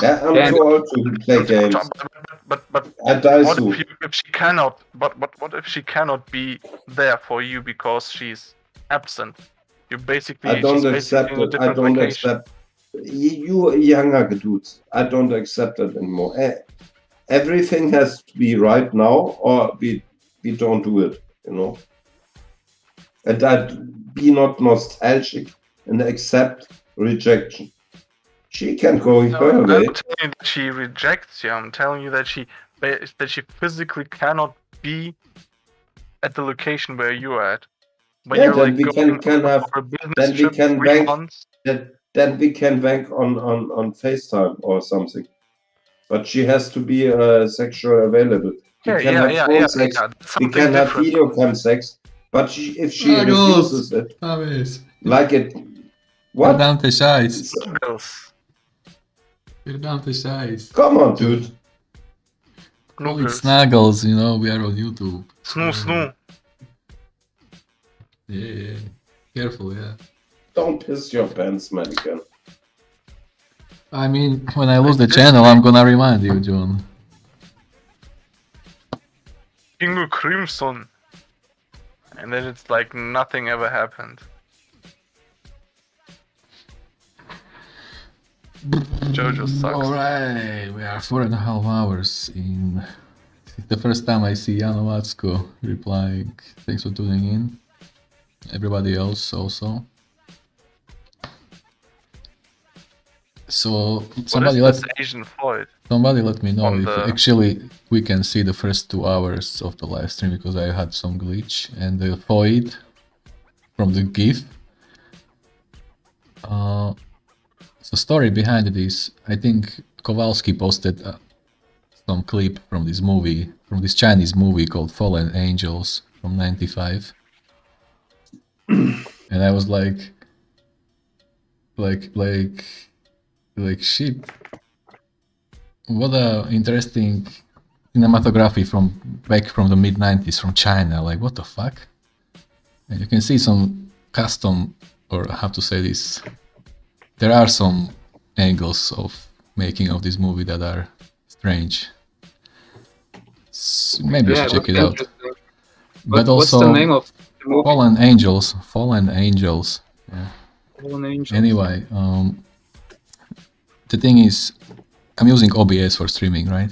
J: Yeah, I'm
H: Yeah.
J: too old to play games.
H: But but
J: I die
H: what if, you, if she cannot? But but what if she cannot be there for you because she's absent? You basically
J: I don't accept
H: basically in a
J: it. I don't
H: location.
J: accept. You, you younger dudes, I don't accept it anymore. Eh, Everything has to be right now, or we we don't do it. You know. And I'd be not nostalgic and accept rejection. She can go
H: No,
J: her
H: I'm not telling you that she rejects you. I'm telling you that she that she physically cannot be at the location where you're at. When
J: yeah,
H: you're
J: then
H: like
J: we can, can
H: on
J: have
H: a business
J: then we can bank
H: months.
J: then, then we can bank on, on, on FaceTime or something. But she has to be uh, sexual available. We
H: Yeah,
J: can
H: yeah,
J: have
H: yeah,
J: phone
H: yeah,
J: sex.
H: yeah,
J: we
H: something
J: can have video cam sex. But she, if she
A: Snuggles.
J: refuses it,
A: James.
J: like it, what?
A: Verdammte Scheiß.
H: Snuggles.
A: Verdammte Scheiß.
J: Come on, dude.
A: Call it
H: Snuggles.
A: snuggles, you know, we are on YouTube.
H: Snoo snoo.
A: Yeah, yeah. Careful, yeah.
J: Don't piss your pants, Medicann.
A: I mean, when I lose the channel, I'm gonna remind you, John.
H: King Crimson. And then it's like nothing ever happened. Jojo sucks.
A: Alright, we are four and a half hours in. The first time I see Watsko replying, thanks for tuning in. Everybody else also. So somebody let
H: Asian Floyd?
A: somebody let me know if
H: the-
A: actually we can see the first two hours of the live stream because I had some glitch and the void from the GIF. Uh, the story behind it is I think Kowalski posted uh, some clip from this movie, from this Chinese movie called Fallen Angels from '95, and I was like, like, like, like shit. What a interesting cinematography from back from the mid '90s from China. Like, what the fuck? And you can see some custom, or how to say this. There are some angles of making of this movie that are strange. S- Maybe you should check it out.
K: interesting.
A: But
K: What- what's
A: also,
K: the name of the movie?
A: Fallen Angels. Fallen Angels. Yeah.
K: Fallen Angels.
A: Anyway, um, the thing is, I'm using OBS for streaming, right?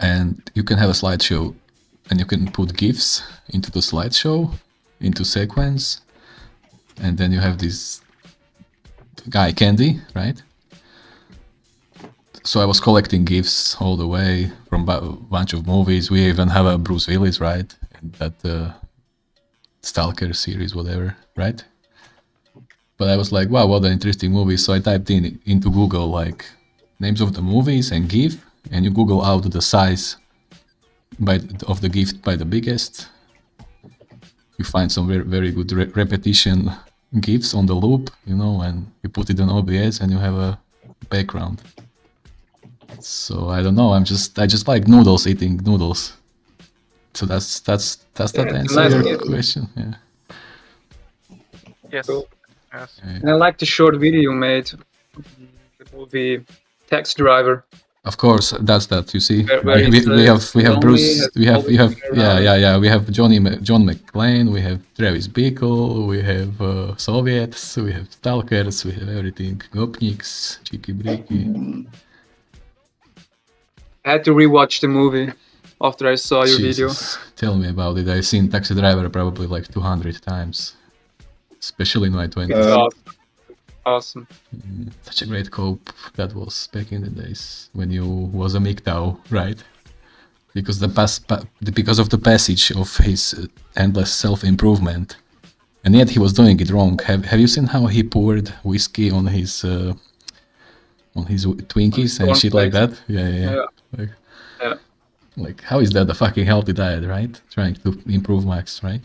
A: And you can have a slideshow, and you can put GIFs into the slideshow, into sequence, and then you have this guy Candy, right? So I was collecting gifts all the way from a bunch of movies. We even have a Bruce Willis, right? That uh, Stalker series, whatever, right? But I was like, wow, what an interesting movie. So I typed in into Google like names of the movies and GIF, and you Google out the size by of the gift by the biggest. You find some very very good re- repetition GIFs on the loop, you know, and you put it on OBS and you have a background. So I don't know. I'm just I just like noodles eating noodles. So that's that's that's that
K: Yeah,
A: answer
K: nice
A: your
K: game.
A: question. Yeah.
H: Yes. Yes.
K: And I like the short video you made, the movie Taxi Driver.
A: Of course, that's that. You see,
K: Where- where
A: we, we, have we have Bruce, we have we have yeah yeah yeah. We have Johnny John McClane, we have Travis Bickle, we have uh, Soviets, we have Stalkers, we have everything. Gopniks, Cheeki Breeki.
K: I had to rewatch the movie after I saw your video.
A: Tell me about it. I've seen Taxi Driver probably like 200 times, especially in my 20s.
K: Awesome. Awesome.
A: Mm, Such a great cope that was back in the days when you was a MGTOW, right? Because the pass, pa- because of the passage of his uh, endless self-improvement, and yet he was doing it wrong. Have Have you seen how he poured whiskey on his uh, on his w- Twinkies and shit like that? Yeah, yeah. yeah.
K: Yeah.
A: Like,
K: Yeah.
A: like, how is that a fucking healthy diet, right? Trying to improve max, right?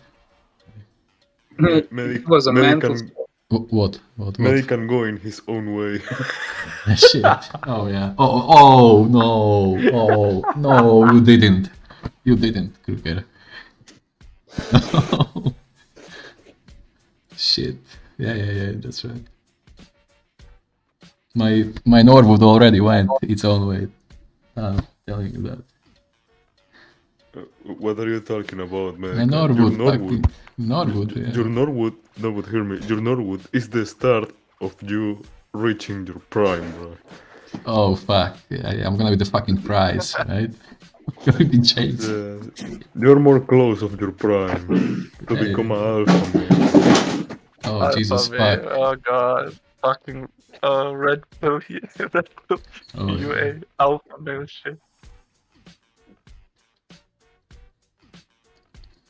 K: It was a mental
S: can,
A: Wh- What? What? What?
S: Mary can go in his own way.
A: Shit. Oh yeah. Oh, oh oh no. Oh no. You didn't. You didn't, Kruger. Shit. Yeah yeah yeah. That's right. My my Norwood already went its own way. I'm telling you that.
S: What are you talking about, man?
A: My Norwood.
S: Your
A: fucking-
S: Norwood.
A: Norwood. Yeah.
S: Your Norwood, Norwood, hear me. Your Norwood is the start of you reaching your prime, bro.
A: Oh fuck. Yeah, yeah, I'm gonna be the fucking prize, right? I'm gonna be changed.
S: Yeah, you're more close of your prime to
A: Hey.
S: become an alpha man.
A: Oh
H: Alpha
A: Jesus
H: male,
A: fuck.
H: Oh god. Fucking uh, red pill here. red pill.
A: Oh,
H: UA. Alpha male shit.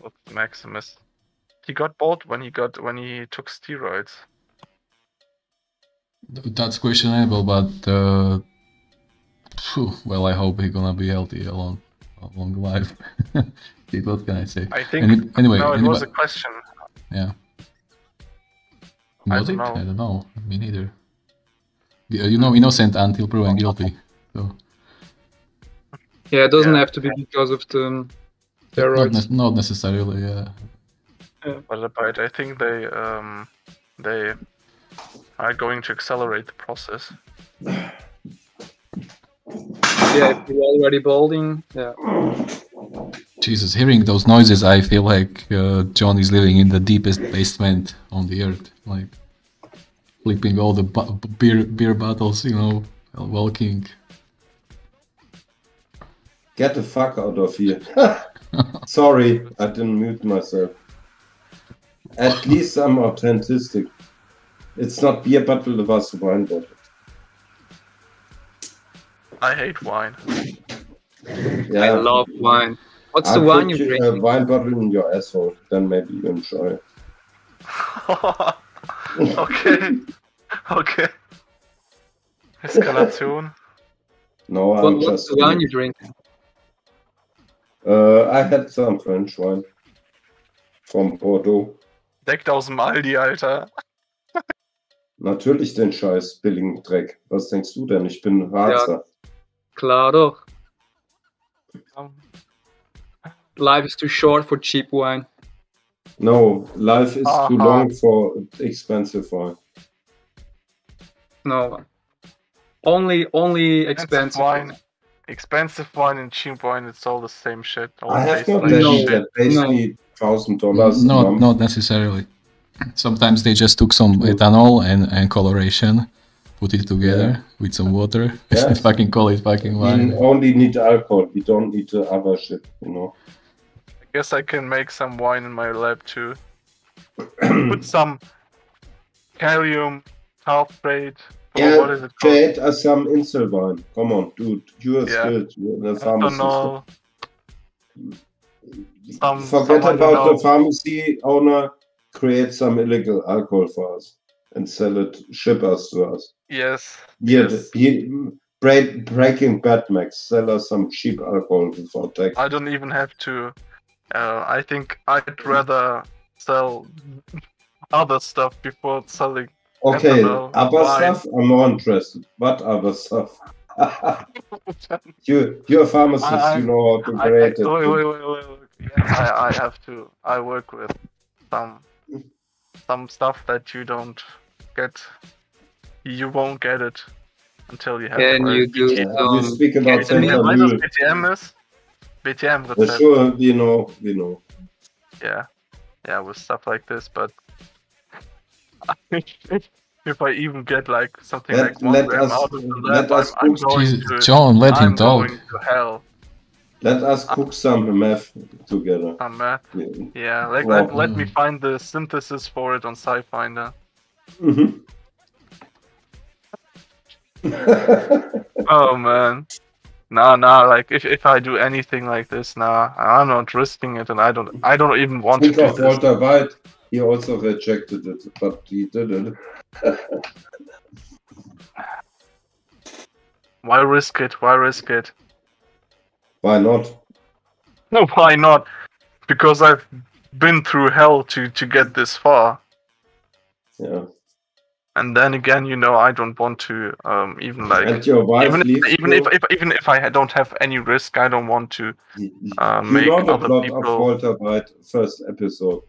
H: What's Maximus? He got bald when he got when he took steroids.
A: That's questionable, but uh, phew, well, I hope he's gonna be healthy a long, a long life. Shit, what can I say?
H: I think.
A: Any- anyway,
H: no, it was a question.
A: yeah.
H: I
A: Was
H: don't
A: it?
H: know.
A: I don't know. Me neither. Y- You know, innocent until proven guilty. So
K: Yeah, it doesn't
H: Yeah.
K: have to be because of the
A: not, ne- not necessarily. Yeah.
H: But, but I think they um they are going to accelerate the process.
K: Yeah, if you're already balding, yeah.
A: Jesus, hearing those noises, I feel like uh, John is living in the deepest basement on the earth, like flipping all the bu- beer beer bottles, you know, while walking.
J: Get the fuck out of here. Sorry, I didn't mute myself. At least I'm authentic. It's not beer bottle, it was wine bottle.
H: I hate wine.
J: Yeah.
K: I love wine. What's
J: I
K: the wine
J: put
K: you uh,
J: A
K: drink?
J: wine bottle in your asshole, then maybe you enjoy it.
H: okay. Okay. Eskalation.
J: No, I'm
K: what's
J: just.
K: the wine you drink?
J: Uh, I had some French wine from Bordeaux.
H: Deckt aus dem Aldi, Alter.
J: Natürlich den scheiß billigen Dreck. Was denkst du denn? Ich bin Harzer.
K: Klar doch. Life is too short for cheap wine.
J: No, life is too
K: Aha.
J: long for expensive wine.
K: No. Only only expensive
H: wine. Expensive wine and cheap wine, it's all the same shit. All
J: I have
H: tastes
J: not
H: like
J: daddy
H: shit.
J: that pays me thousand dollars.
A: Not not necessarily. Sometimes they just took some ethanol and, and coloration, put it together with some water,
J: Yeah.
A: and fucking call it fucking
J: We
A: wine.
J: only need alcohol. We don't need the other shit, you know.
H: I guess I can make some wine in my lab too. Put some calcium tartrate.
J: Yeah,
H: what is it called?
J: create us some incel wine. Come on, dude. You are
H: Yeah.
J: skilled. You're a
H: I don't know. Some,
J: Forget
H: some, I don't
J: about the pharmacy owner. Create some illegal alcohol for us and sell it. Ship us to us.
H: Yes.
J: Yeah,
H: yes.
J: break, breaking bad max. Sell us some cheap alcohol without tax.
H: I don't even have to. Uh, I think I'd rather sell other stuff before selling.
J: Okay, other
H: wine.
J: stuff. I'm more interested. What other stuff? you, you're a pharmacist.
H: I-
J: you know how to
H: I- I-
J: create it.
H: wait, wait, wait, wait, wait. I, I have to. I work with some some stuff that you don't get. You won't get it until you have.
K: Can
H: worked.
K: you do
J: Yeah, you speak about
H: Can you
J: Santa
H: know. BTM is? BTM
J: For
H: rezept.
J: sure, we know, we know.
H: Yeah, yeah, with stuff like this, but if I even get like something
J: Let-
H: like one
J: let
H: gram
J: us-
H: out of the
J: let
H: lab,
J: us
H: I'm, I'm going
A: Jesus,
H: to.
A: John, let him
H: I'm
A: talk.
H: going to hell.
J: Let us cook some math together.
H: I'm mad.
J: Yeah.
H: Yeah, like
J: Well,
H: let, let me find the synthesis for it on SciFinder.
J: Mhm.
H: Oh man. Nah, nah. Like if, if I do anything like this, nah, I'm not risking it, and I don't I don't even want to
J: Think
H: do
J: of
H: this.
J: Walter White. He also rejected it, but he did it.
H: Why risk it? Why risk it?
J: Why not?
H: No, why not? Because I've been through hell to to get this far.
J: Yeah.
H: And then again, you know, I don't want to um even like
J: And your wife
H: even if, even if, if even if I don't have any risk, I don't want to uh, make other
J: plot of
H: people.
J: Walter White first episode.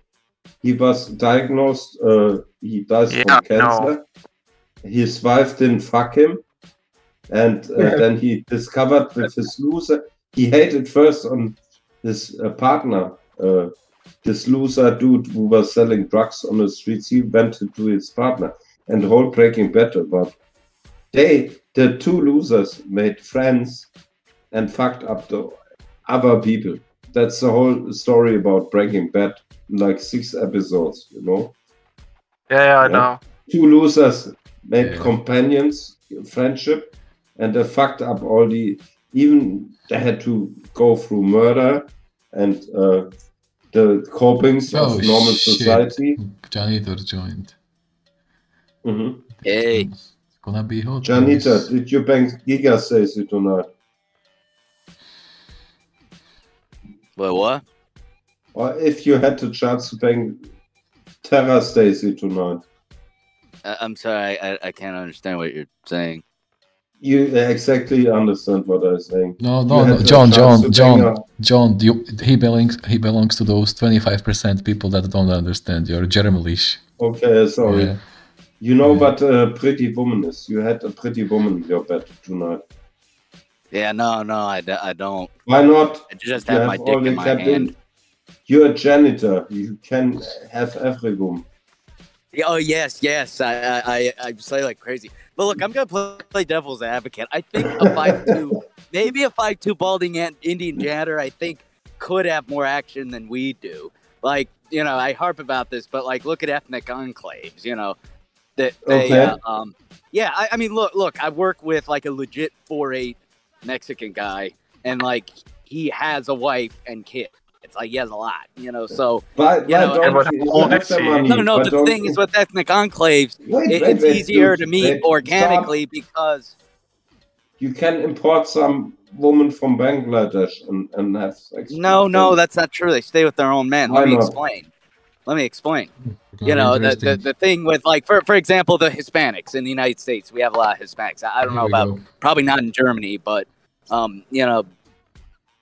J: He was diagnosed. Uh, he dies
H: Yeah,
J: from
H: I know.
J: cancer. His wife didn't fuck him, and uh, then he discovered with his loser. He hated first on his uh, partner, uh, this loser dude who was selling drugs on the streets. He went to his partner, and the whole Breaking Bad about they, the two losers, made friends and fucked up the other people. That's the whole story about Breaking Bad, like six episodes, you know.
H: Yeah, yeah, I
J: Yeah.
H: know.
J: Two losers made companions, friendship, and they fucked up all the. Even they had to go through murder and uh, the copings
A: Oh,
J: of normal
A: shit.
J: society.
A: Janitor joined.
J: Mhm.
T: Hey.
A: It's gonna be hot.
J: Janita,
A: boys.
J: did you bang Giga Stacy tonight?
T: Wait, what?
J: Or if you had the chance to bang Tera Stacy tonight?
T: I- I'm sorry, I, I can't understand what you're saying.
J: You exactly understand what I'm saying.
A: No, no, no,
J: the
A: John, John,
J: to
A: John, John. You, he belongs. He belongs to those twenty-five percent people that don't understand. You're Germanish.
J: a- Okay, sorry.
A: Yeah.
J: You know what a pretty woman is. You had a pretty woman in your bed tonight.
T: Yeah, no, no, I, d- I don't.
J: Why not?
T: I just
J: You
T: have my dick in my
J: captain.
T: hand.
J: You're a janitor. You can have every.
T: Yeah, Oh yes, yes. I I I, say like crazy. But look, I'm gonna play, play devil's advocate. I think a five two, maybe a five two balding an- Indian janitor, I think could have more action than we do. Like you know, I harp about this, but like look at ethnic enclaves. You know, that they
J: Okay.
T: uh, um yeah. I, I mean, look, look. I work with like a legit four eight Mexican guy, and like he has a wife and kids. It's like he has a lot, you know. So
J: Why,
T: you
J: why
T: know,
J: don't
T: and-
J: you, you the money?
T: no, no, no.
J: why
T: The thing
J: you-
T: is with ethnic enclaves,
J: Wait,
T: it-
J: wait,
T: it's
J: wait,
T: easier
J: dude,
T: to meet
J: wait,
T: organically because
J: You can import some woman from Bangladesh and, and have sex.
T: no, no, that's not true. They stay with their own men.
J: Why
T: Let me
J: not?
T: explain. Let me explain. You know, the, the, the thing with like for for example, the Hispanics in the United States, we have a lot of Hispanics. I, I don't
A: Here
T: know about
A: go.
T: probably not in Germany, but um, you know,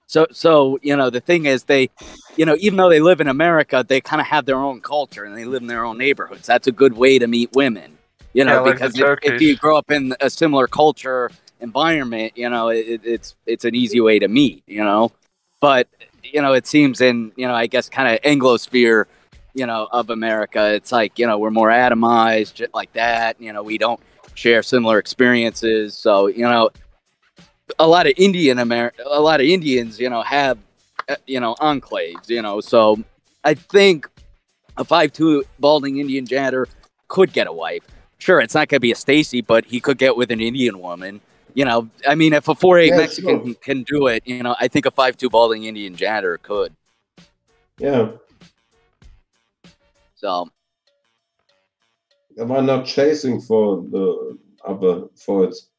T: so so you know the thing is they, you know, even though they live in America, they kind of have their own culture and they live in their own neighborhoods. That's a good way to meet women. You know,
H: Yeah, like
T: because if, if you grow up in a similar culture environment, you know, it, it's it's an easy way to meet. You know, but you know, it seems in you know, I guess kind of Anglosphere, you know, of America, it's like you know we're more atomized, like that. You know, we don't share similar experiences, so you know, a lot of Indian Amer, a lot of Indians, you know, have uh, you know enclaves, you know, so I think a five two balding Indian janitor could get a wife. Sure, it's not gonna be a Stacy, but he could get with an Indian woman. You know, I mean, if a four eight
J: Yeah,
T: Mexican
J: sure.
T: can do it, you know, I think a five two balding Indian janitor could.
J: Yeah.
T: So
J: Am I not chasing for the other foils?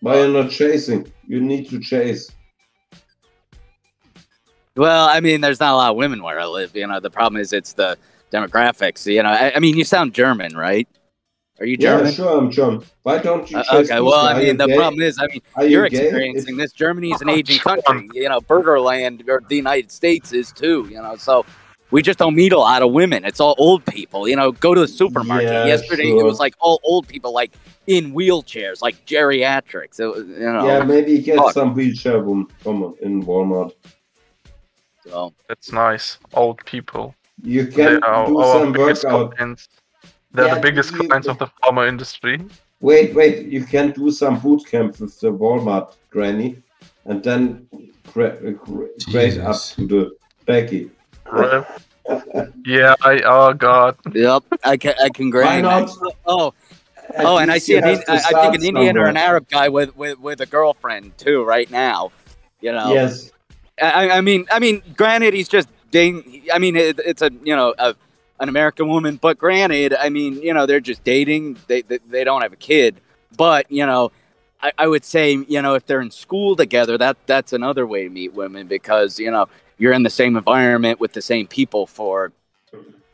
J: Why you're not chasing? You need to chase.
T: Well, I mean, there's not a lot of women where I live. You know, the problem is it's the demographics. You know, I, I mean, you sound German, right? Are you German?
J: Yeah,
T: German?
J: sure, I'm German. Why don't you
T: Uh, okay, well. I mean, the
J: gay?
T: problem is, I mean,
J: Are
T: you're
J: you gay?
T: experiencing this. Germany is an aging country. You know, Burgerland or the United States is too. You know, so we just don't meet a lot of women. It's all old people. You know, go to the supermarket.
J: Yeah,
T: Yesterday, it was like all old people, like in wheelchairs, like geriatrics. It was, you know,
J: Yeah, maybe get
T: fuck.
J: some wheelchair woman from in Walmart.
T: So
H: That's nice. Old people.
J: You
H: They
J: can
H: are
J: do
H: our
J: some
H: biggest
J: workout.
H: clients. They're
J: Yeah,
H: the biggest
J: you-
H: clients of the pharma industry.
J: Wait, wait. You can do some boot camp with the Walmart granny, and then gra- gra- grade up to the Becky.
H: Right. yeah, I oh god.
T: Yep, I can I can
J: Why
T: grade. Oh,
J: At
T: oh, oh and I see
J: you
T: an
J: have
T: In-
J: to
T: I, I think an Indian or an. Arab guy with, with with a girlfriend too right now. You know.
J: Yes.
T: I, I mean, I mean, granted, he's just dating. I mean, it, it's a you know a, an American woman, but granted, I mean, you know, they're just dating. They they, they don't have a kid, but you know, I, I would say you know if they're in school together, that that's another way to meet women because you know you're in the same environment with the same people for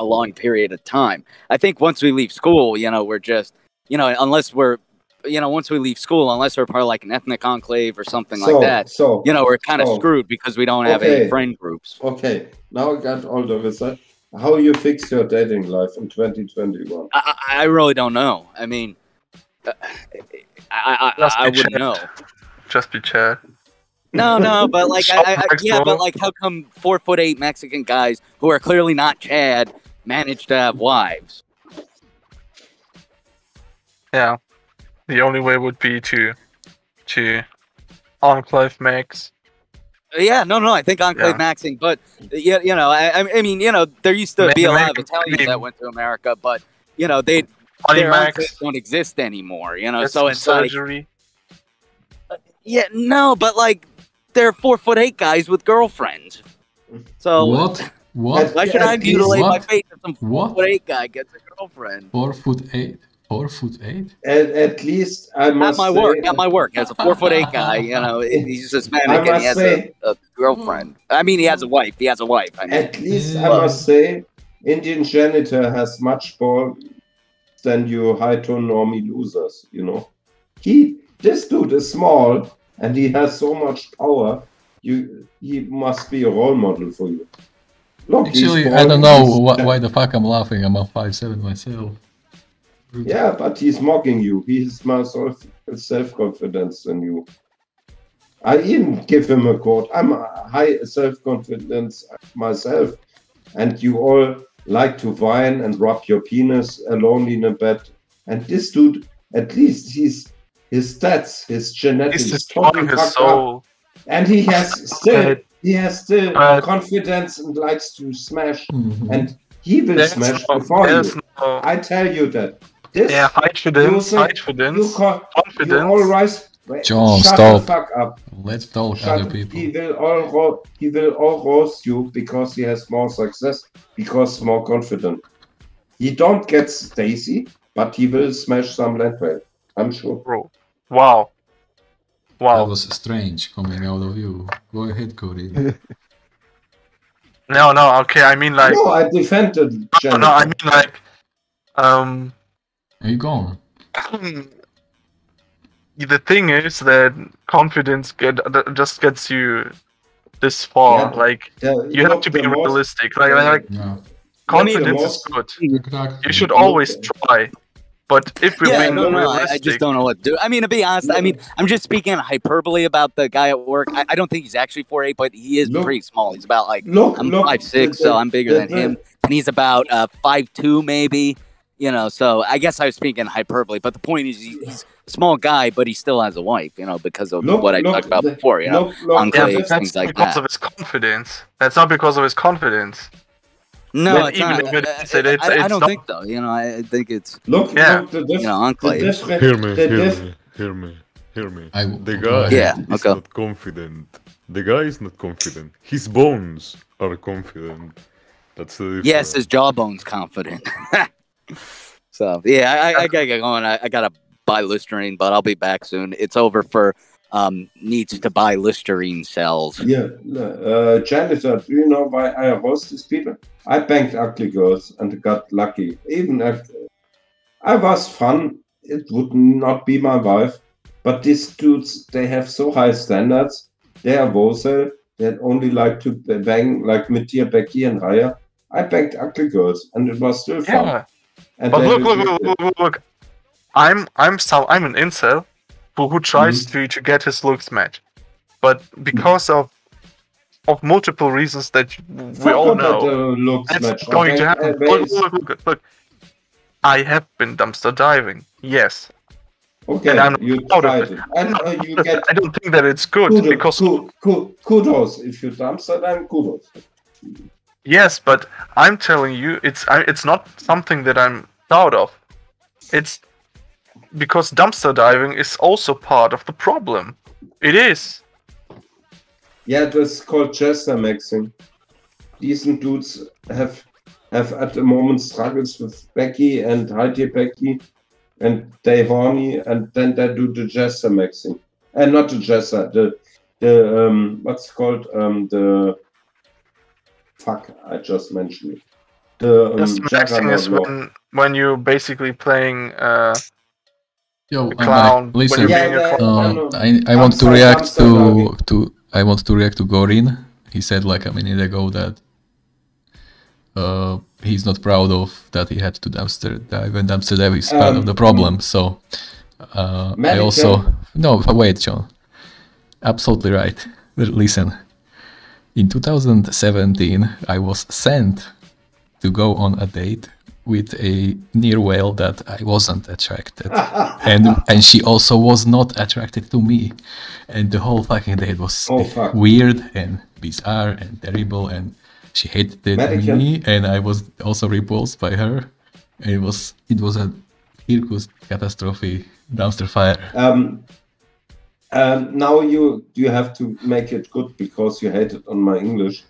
T: a long period of time. I think once we leave school, you know, we're just you know unless we're you know once we leave school, unless we're part of like an ethnic enclave or something
J: So,
T: like that,
J: so,
T: you know, we're kind of
J: so.
T: screwed because we don't have
J: Okay.
T: any friend groups.
J: Okay, now I got all of it. How you fix your dating life in 2021?
T: I, I I really don't know. I mean, uh, I I, I, I wouldn't
H: Chad.
T: know.
H: Just be Chad.
T: No, no, but like, I, I, yeah, but like, how come four foot eight Mexican guys who are clearly not Chad manage to have wives?
H: Yeah. The only way would be to to enclave Max.
T: Uh, Yeah, no, no, I think Enclave
H: Yeah.
T: Maxing, but yeah, you know, I, I mean, you know, there used to be a lot of Italians that went to America, but you know, they their
H: Max.
T: don't exist anymore. You know, so it's like, yeah, no, but like, they're four foot eight guys with girlfriends. So
A: What? What?
T: Why should I
A: At
T: mutilate
A: least-
T: my face if some four
A: What?
T: foot eight guy gets a girlfriend?
A: Four foot eight. Four foot eight.
J: At, at least I must.
T: At
J: must
T: my
J: say,
T: work, at my work, as a four foot eight guy, you know, he's Hispanic and he has
J: say-
T: a, a girlfriend. I mean, he has a wife. He has a wife. I mean,
J: At least I must say, Indian janitor has much more than you high tone normie losers. You know, he this dude is small and he has so much power. You he must be a role model for you. Look,
A: Actually, I don't know wh- why the fuck I'm laughing. I'm a five seven myself.
J: Yeah, but he's mocking you. He has more self confidence than you. I even give him a quote. I'm a high self confidence myself, and you all like to whine and rub your penis alone in a bed. And this dude, at least he's his stats, his genetics,
H: He's
J: totally
H: destroying his
J: up.
H: soul.
J: and he has still he has still
H: but-
J: confidence and likes to smash,
A: Mhm.
J: and he will
H: There's
J: smash
H: no-
J: before you.
H: no-
J: I tell you that. This
H: Yeah, confidence,
J: you
H: confidence,
J: you call,
H: confidence.
J: You all rise. Wait,
A: John,
J: shut
A: stop.
J: the fuck up.
A: Let's talk,
J: Shut-
A: other people.
J: He will all ro- he will all roast you because he has more success, because more confident. He don't get Stacy, but he will smash some land whale. I'm sure.
H: Bro. Wow. Wow.
A: That was strange coming out of you. Go ahead, Cody.
H: No, no, okay, I mean like
J: no, I defended
H: no,
J: Jennifer.
H: no, I mean like um
A: Are you gone?
H: the thing is that confidence get just gets you this far.
J: Yeah,
H: like
J: the-
H: you have to be
J: most-
H: realistic. Like, like
A: No.
H: confidence is good.
A: Exactly.
H: You should always try. But if we're
T: yeah,
H: being
T: no, no, I, I just don't know what to do. I mean, to be honest, I mean, I'm just speaking hyperbole about the guy at work. I, I don't think he's actually four eight, but he is
J: Look-
T: pretty small. He's about like
J: Look,
T: I'm
J: look,
T: five six, so I'm bigger
J: the-
T: than him, and he's about uh, five two maybe. You know, so I guess I was speaking hyperbole, but the point is he's a small guy, but he still has a wife. You know, because of
J: Look,
T: what I
J: look,
T: talked about before. You know,
J: look, look,
H: yeah,
T: enclaves,
H: but that's
T: things like
H: because
T: that.
H: of his confidence. That's not because of his confidence.
T: No, it's
H: even
T: not.
H: if it
T: I-
H: uh, it- it's-
T: I, I don't
H: not-
T: think so. You know, I I think it's
J: Look,
H: Yeah.
J: look, the, dif-
T: you know
J: the
T: enclaves.
J: difference.
S: Hear me,
J: the
S: hear
J: dif-
S: me, hear me, hear me.
A: I-
S: the guy
T: Yeah,
S: is
T: okay.
S: not confident. The guy is not confident. His bones are confident. That's the difference.
T: Yes, his jawbone's confident. so yeah, I, I, I gotta get going. I, I gotta buy Listerine, but I'll be back soon. It's over for um needs to buy Listerine cells.
J: Yeah, uh, janitor, do you know why I roast these people? I banged ugly girls and got lucky. Even if I was fun. It would not be my wife, but these dudes they have so high standards. They are Wosel. They only like to bang like Metir, Becky, and Raya. I banged ugly girls, and it was still fun.
H: Yeah.
J: And
H: but look, look, look, look, look, look. I'm I'm so I'm an incel who, who tries to, to get his looks matched. But because of of multiple reasons that we all
J: about
H: know,
J: looks
H: that's
J: match.
H: going to happen. Look, look, look, look. I have been dumpster diving, yes.
J: Okay,
H: and I'm
J: you
H: proud of it.
J: it. And uh, you get
H: I don't think that it's good
J: kudos,
H: because
J: ku- ku- kudos. If you dumpster then kudos.
H: Yes, but I'm telling you, it's I, it's not something that I'm proud of. It's because dumpster diving is also part of the problem. It is.
J: Yeah, that's called Jester maxing. Decent dudes have have at the moment struggles with Becky and Heidi Becky and Dave Horny, and then they do the Jester maxing. And not the Jester, the the um what's it called um the fuck I just mentioned it. The um,
H: maxing is when when you're basically playing uh
A: Yo,
H: a clown. when
A: listen,
H: you're being a
A: uh, I, I want to react to to I want to react to Goran. He said like a minute ago that uh, he's not proud of that he had to dumpster dive, and dumpster dive is part of
J: Um,
A: the problem. So uh, I also no wait, John. Absolutely right. Listen, in 2017, I was sent to go on a date with a near whale that I wasn't attracted, and and she also was not attracted to me, and the whole fucking date was
J: Oh, fuck.
A: weird and bizarre and terrible, and she hated
J: Medical-
A: me, and I was also repulsed by her. It was it was a circus catastrophe dumpster fire.
J: Um, um, now you you have to make it good because you hated on my English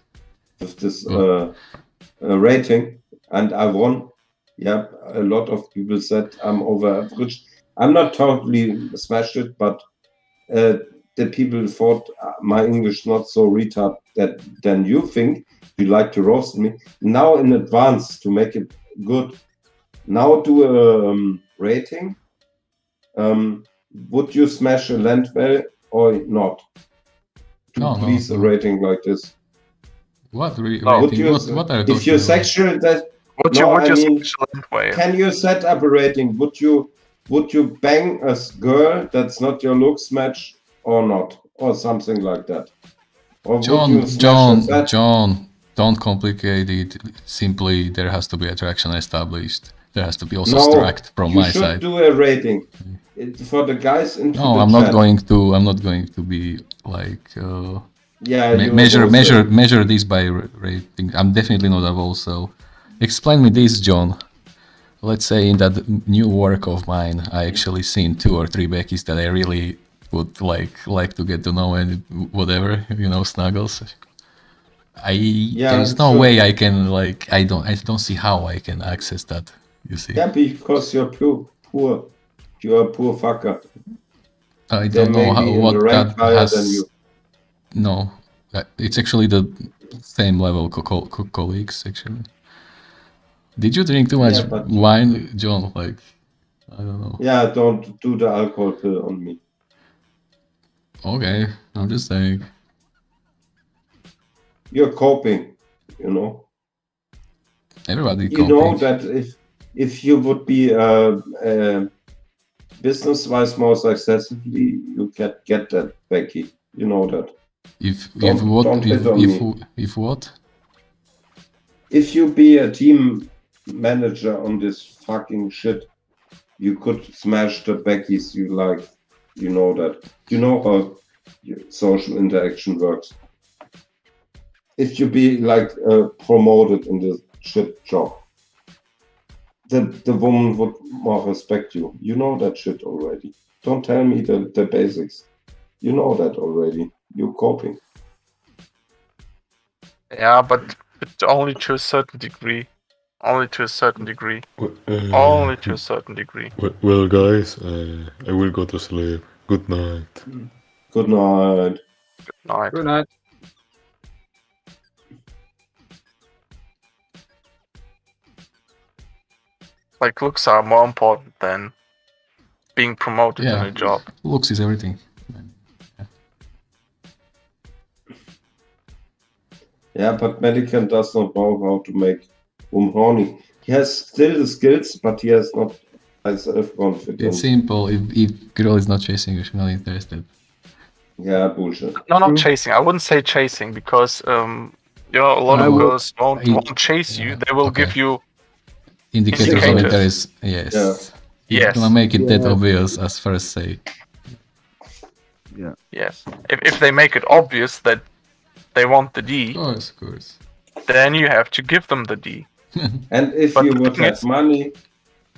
J: with this uh, uh, rating, and I won. Yeah, a lot of people said I'm over average. I'm not totally smashed it, but uh, the people thought uh, my English not so retard that than you think. You like to roast me now in advance to make it good. Now do a um, rating. Um, would you smash a land whale or not? To
A: No, no,
J: please a rating like this.
A: What re-
J: Would
A: rating?
J: you,
A: what, what are you
J: if you're sexual, that
H: Would
J: no,
H: you would
J: I mean,
H: smash a land whale?
J: can you set up a rating? Would you would you bang a girl that's not your looks match or not, or something like that? Or
A: John,
J: you smash a
A: John, John, don't complicate it. Simply, there has to be attraction established. There has to be also struct from my side.
J: you
A: my
J: should
A: side.
J: do a rating It- for the guys into
A: No,
J: the
A: I'm not going to. I'm not going to be like. Uh,
J: Yeah,
A: me- measure, measure, measure this by rating. I'm definitely not a also. Explain me this, John. Let's say in that new work of mine, I actually seen two or three Beckys that I really would like like to get to know and whatever you know snuggles. I yeah, there's no way I can like I don't I don't see how I can access that. You see.
J: Yeah, because you're poor. poor. You're a poor fucker.
A: I don't know how, what that has.
J: you.
A: No, uh, it's actually the same level co- co- co- colleagues. Actually, did you drink too much
J: Yeah, but-
A: wine, John? Like, I don't know.
J: Yeah, don't do the alcohol pill on me.
A: Okay, I'm just saying.
J: You're coping, you know.
A: Everybody
J: You know that if if you would be uh, uh, business-wise more successfully, you can get that, Becky. You know that.
A: If if
J: Don't-
A: what
J: don't
A: if if, if what?
J: If you be a team manager on this fucking shit, you could smash the Beckys you like. You know that. You know how social interaction works. If you be like uh, promoted in this shit job, the the woman would more respect you. You know that shit already. Don't tell me the, the basics. You know that already. You're coping.
H: Yeah, but, but only to a certain degree. Only to a certain degree.
S: Uh,
H: Only to a certain degree.
S: Well, well guys, uh, I will go to sleep. Good night.
J: Good night.
H: Good night.
K: Good night.
H: like looks are more important than being promoted in a job.
A: looks is everything.
J: Yeah, but Medicann does not know how to make him horny. He has still the skills, but he has not like self-confidence.
A: It's simple. If if girl is not chasing you, she's not interested.
J: Yeah, bullshit.
H: No, not chasing. I wouldn't say chasing because um, you know a lot
A: I
H: of
A: would-
H: girls won't
A: I-
H: won't chase you. They will give you
A: Indicators, of interest. Yes.
H: Yeah.
A: You're
H: Yes.
A: gonna make it that obvious as first say.
L: Yeah.
H: yes. If if they make it obvious that they want the D,
A: of course, of course,
H: then you have to give them the D.
J: And if
H: But
J: you would have money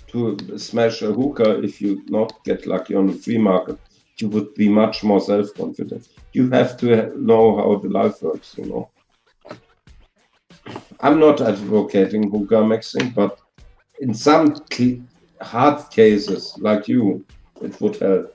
J: to smash a hooker, if you not get lucky on the free market, you would be much more self-confident. You have to know how the life works, you know. I'm not advocating hooker maxing, but in some hard cases, like you, it would help.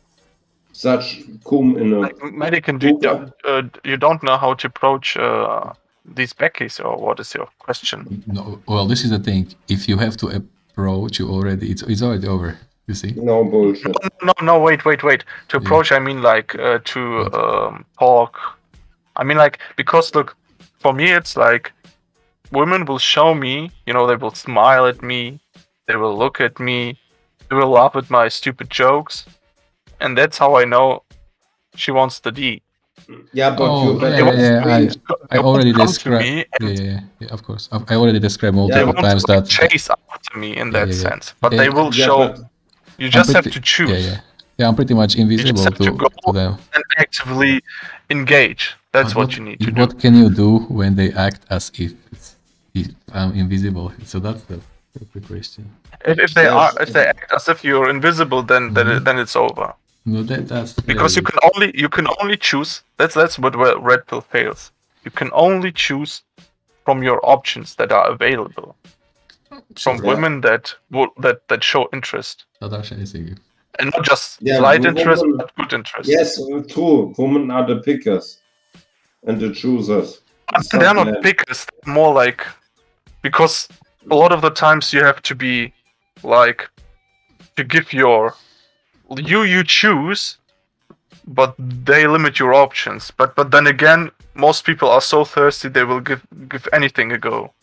J: Such cum in a
H: Medicann, do you, uh, you don't know how to approach uh, these Beckies, or what is your question?
A: No, well, this is the thing. If you have to approach, you already it's it's already over. You see?
J: No bullshit.
H: No, no, wait, wait, wait. To approach, I mean like uh, to um, talk. I mean like because look, for me it's like women will show me, you know, they will smile at me, they will look at me, they will laugh at my stupid jokes, and that's how I know she wants the D.
J: Yeah, but
A: Oh,
J: you
A: yeah, yeah, yeah, I, I already
H: come to
A: described.
H: me
A: Yeah, yeah, yeah, yeah, of course. I, I already described
H: They
A: multiple
H: won't
A: times
H: like,
A: that.
H: chase after me in that
A: yeah, yeah.
H: sense, but
A: Yeah,
H: they will
A: yeah,
H: show. You
A: I'm
H: just have to choose
A: Yeah, yeah, yeah. I'm pretty much invisible
H: have
A: to,
H: to go
A: to them.
H: and actively engage. That's
A: But
H: what you need to do.
A: What can you do when they act as if, if I'm invisible? So that's the, the question.
H: If, if they are, if they act as if you're invisible, then then,
A: Mm-hmm.
H: it, then it's over.
A: No, that that's
H: Because you can only you can only choose. That's that's what where red pill fails. You can only choose from your options that are available. From
J: Yeah.
H: women that will that that show interest
A: That are chasing
H: and not just
J: Yeah,
H: slight
J: women-
H: interest, but good interest.
J: Yes, true. Women are the pickers and the choosers.
H: they're
J: Some
H: not
J: men-
H: pickers. More like because a lot of the times you have to be like to give your you you choose, but they limit your options. But but then again, most people are so thirsty they will give give anything a go.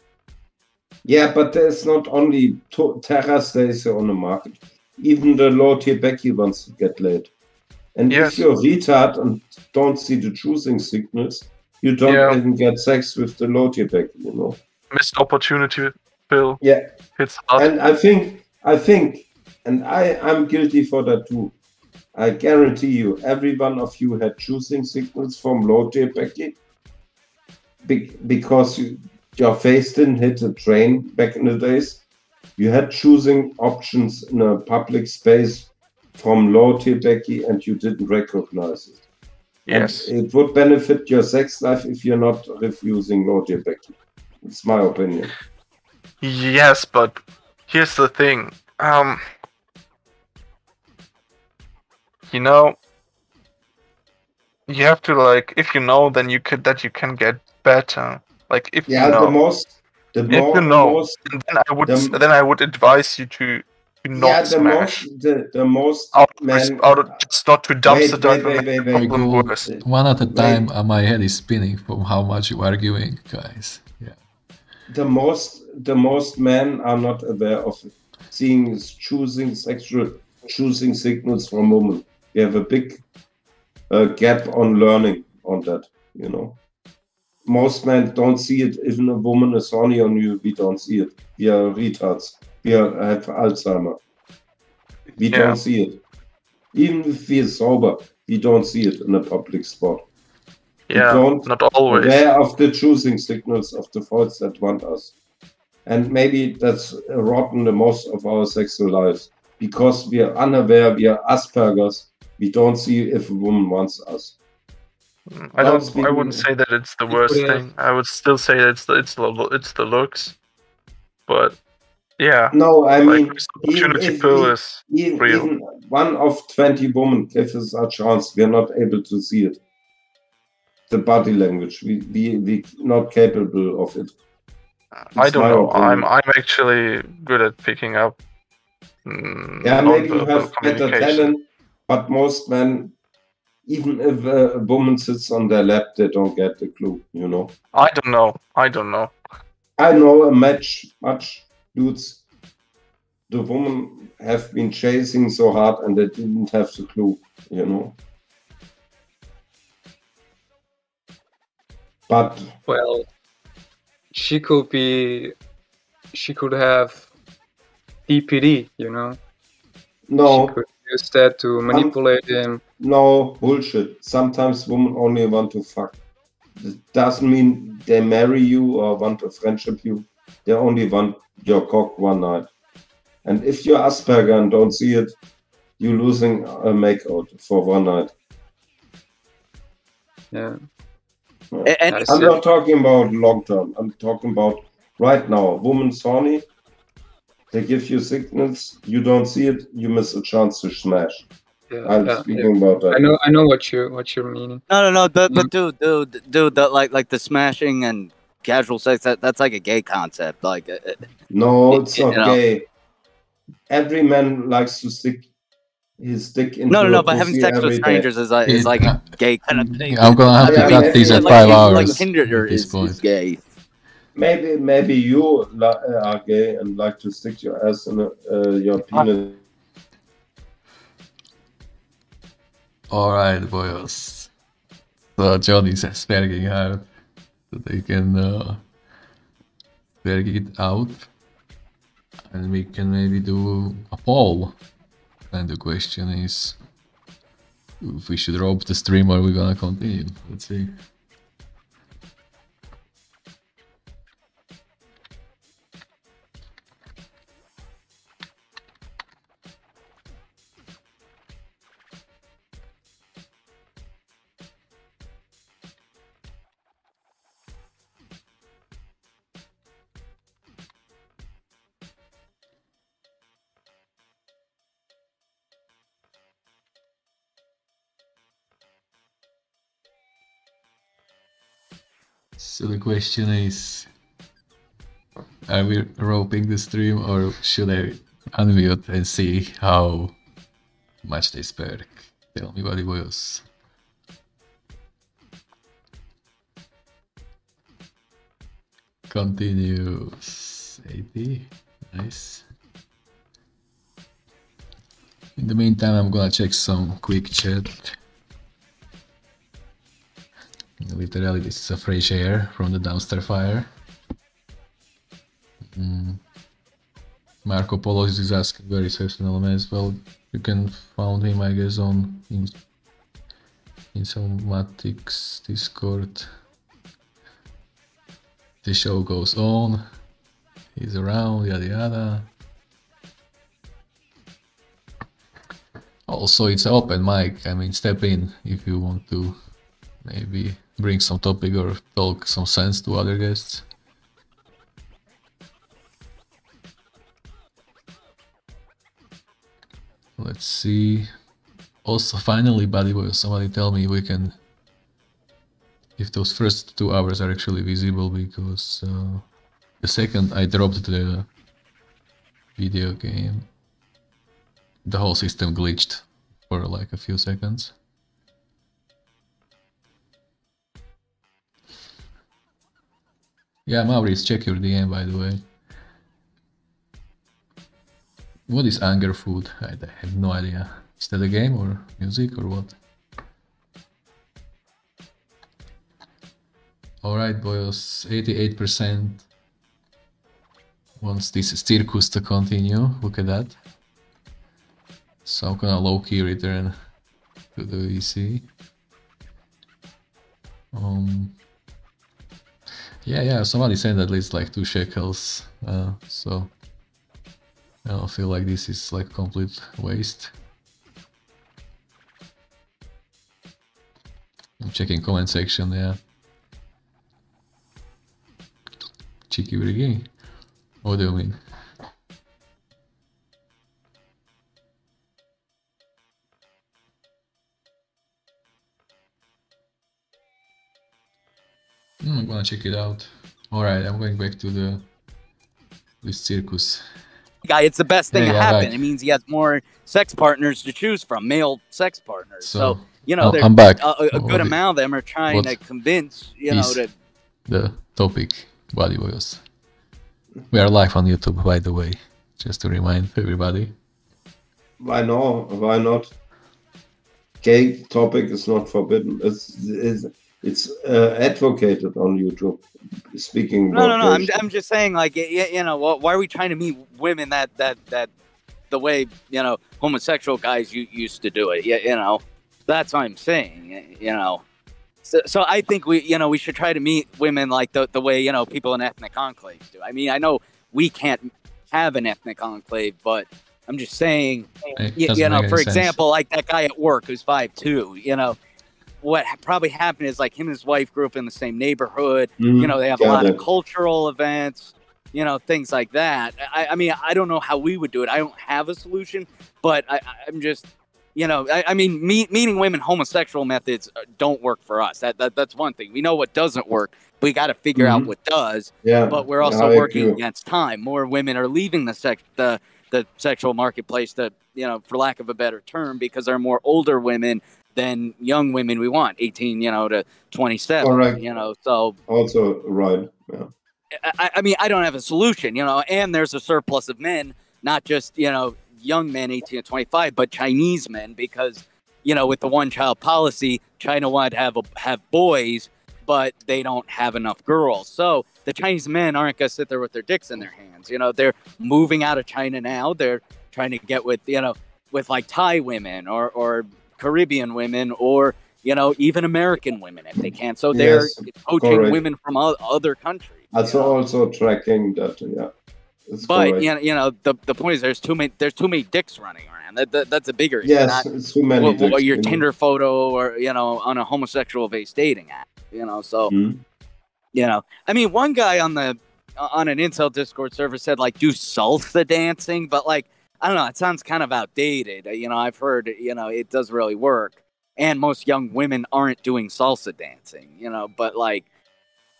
J: Yeah, but there's not only to- Terra stays on the market. Even the low tier Becky wants to get laid. And
H: Yes.
J: if you're retard and don't see the choosing signals, you don't
H: Yeah.
J: even get sex with the low tier Becky, you know.
H: Missed opportunity, Bill.
J: Yeah.
H: It's hard.
J: And I think, I think, and I, I'm guilty for that too. I guarantee you, every one of you had choosing signals from low tier Becky Be- because you, your face didn't hit a train back in the days. You had choosing options in a public space from low tier Becky and you didn't recognize it. And
H: Yes.
J: it would benefit your sex life if you're not refusing low tier Becky. It's my opinion.
H: Yes, but here's the thing. Um you know you have to like if you know then you could that you can get better. Like if
J: Yeah,
H: you know
J: the most, the
H: if
J: more,
H: you
J: the
H: know
J: most,
H: then I would
J: the-
H: then I would advise you to, to not
J: yeah, the
H: smash.
J: most, the, the most
H: out, of
J: men.
H: out of just not to dumpster
J: Wait,
H: dive
J: wait,
H: and
J: wait,
H: the
J: wait, wait.
A: Go
H: worse.
A: one at a time. uh, my head is spinning from how much you are arguing, guys. Yeah.
J: the most the most men are not aware of seeing choosing sexual choosing signals from women. We have a big uh, gap on learning on that. You know, most men don't see it. Even a woman is horny on you, we don't see it. We are retards. We are, have Alzheimer. We
H: Yeah.
J: don't see it. Even if we are sober, we don't see it in a public spot. We
H: Yeah,
J: don't
H: not always.
J: aware of the choosing signals of the thoughts that want us. And maybe that's rotten the most of our sexual lives because we are unaware, we are Asperger's. We don't see if a woman wants us.
H: I don't. I wouldn't say that it's the worst
J: have-
H: thing. I would still say it's the it's the it's the looks, but yeah.
J: No, I
H: like,
J: mean,
H: opportunity
J: if
H: is
J: even,
H: real.
J: even one of 20 women gives us a chance, we are not able to see it. The body language, we, we, we not capable of it.
H: I don't know.
J: opinion.
H: I'm I'm actually good at picking up mm,
J: Yeah, maybe you have better talent, but most men, even if a, a woman sits on their lap, they don't get the clue, you know.
H: I don't know. I don't know.
J: I know a match, much dudes. The woman have been chasing so hard and they didn't have the clue, you know. But
K: Well, she could be, she could have DPD, you know.
J: no,
K: She could use that to manipulate him.
J: no bullshit. Sometimes women only want to fuck. It doesn't mean they marry you or want to friendship you. They only want your cock one night. And if you're Asperger and don't see it, you're losing a makeout for one night.
K: Yeah.
T: And-
J: I'm not talking about long term. I'm talking about right now. Woman's horny. They give you signals. You don't see it. You miss a chance to smash.
K: Yeah,
J: I'm
K: yeah,
J: speaking
K: yeah.
J: about that.
K: I know, I know what you what you're meaning.
T: No, no, no. But,
K: Mm.
T: but dude, dude, dude, the, like, like the smashing and casual sex. That, that's like a gay concept. Like, uh, uh,
J: No, it's
T: you
J: not
T: know.
J: gay. Every man likes to stick his dick into
T: no, no, no. But having sex with
J: every day.
T: strangers is like, is like a gay kind of thing.
A: I'm gonna have to
J: Yeah,
A: cut these
J: yeah,
A: at
J: like-
A: five
T: Like
A: hours.
T: Tinder
A: at this
T: is, is gay.
J: Maybe, maybe you are gay and like to stick your ass in a, uh, your penis.
A: Alright, boys. So Johnny's sparking hard. So they can uh, it out. And we can maybe do a poll. And the question is if we should drop the stream or we're gonna continue. Let's see. So the question is Are we roping the stream or should I unmute and see how much they spark? Tell me what it was. Continues 80. Nice. In the meantime, I'm gonna check some quick chat. Literally, this is a fresh air from the dumpster fire. Mm. Marco Polo is asking where is Personal as well. You can find him, I guess, on in, in Somatics Discord. The show goes on. He's around, yada yada. Also, it's open mic. I mean, step in if you want to maybe bring some topic or talk some sense to other guests. Let's see. Also, finally, buddy boy, somebody tell me we can. If those first two hours are actually visible, because uh, the second I dropped the video game, the whole system glitched for like a few seconds. Yeah, Maurice, check your DM by the way. What is anger food? I have no idea. Is that a game or music or what? Alright boys, 88% wants this circus to continue, look at that. So I'm gonna low-key return to the VC. Um, yeah, yeah, somebody said at least like two shekels, uh, so I don't feel like this is like complete waste. I'm checking comment section, yeah. Cheeki Breeki? What do you mean? I'm gonna check it out. Alright, I'm going back to the this circus.
T: guy, it's the best thing
A: Yeah,
T: to happen.
A: right.
T: It means he has more sex partners to choose from, male sex partners. So,
A: So,
T: you know,
A: oh, I'm back.
T: A, a- a good
A: What-
T: amount of them are trying to convince, you know,
A: is
T: to
A: the topic what it. We are live on YouTube, by the way, just to remind everybody.
J: Why not? Why not? Gay topic is not forbidden. It's it's, it's uh, advocated on YouTube. Speaking
T: No,
J: about
T: no, no. I'm, I'm just saying, like, y- y- you know, why are we trying to meet women that that that the way you know homosexual guys you used to do it? You, you know, that's what I'm saying. You know, so so I think we you know we should try to meet women like the the way you know people in ethnic enclaves do. I mean, I know we can't have an ethnic enclave, but I'm just saying,
A: It
T: you know, for
A: sense.
T: example, like that guy at work who's five two. You know. What probably happened is like him and his wife grew up in the same neighborhood.
J: Mhm,
T: You know, they have a lot of cultural events, you know, things like that. I, I mean, I don't know how we would do it. I don't have a solution, but I, I'm just, you know, I, I mean, meet, meeting women homosexual methods uh, don't work for us. That, that that's one thing. We know what doesn't work. We got to figure out
J: Mhm.
T: what does.
J: Yeah,
T: But we're also
J: I
T: working against time. More women are leaving the sex the the sexual marketplace to you know, for lack of a better term, because there are more older women than young women we want, 18, you know, to 27.
J: Correct.
T: You know, so
J: Also, right. Yeah.
T: I, I mean, I don't have a solution, you know, and there's a surplus of men, not just, you know, young men, 18 to 25, but Chinese men, because, you know, with the one child policy, China wanted to have, a, have boys, but they don't have enough girls. So the Chinese men aren't going to sit there with their dicks in their hands. You know, they're moving out of China now. They're trying to get with, you know, with like Thai women or, or Caribbean women or, you know, even American women if they can. So they're
J: Yes,
T: poaching
J: correct.
T: women from other countries.
J: Also, also tracking that. Yeah.
T: But
J: correct.
T: you know, you know, the, the point is there's too many there's too many dicks running around. That, that that's a bigger issue.
J: Yes,
T: not
J: it's too many dicks,
T: your
J: you know.
T: Tinder photo or you know on a homosexual based dating app. You know, so
J: Mhm.
T: you know, I mean, one guy on the on an incel Discord server said like do salsa dancing, but like I don't know, it sounds kind of outdated. Uh, You know, I've heard you know it does really work, and most young women aren't doing salsa dancing. You know, but like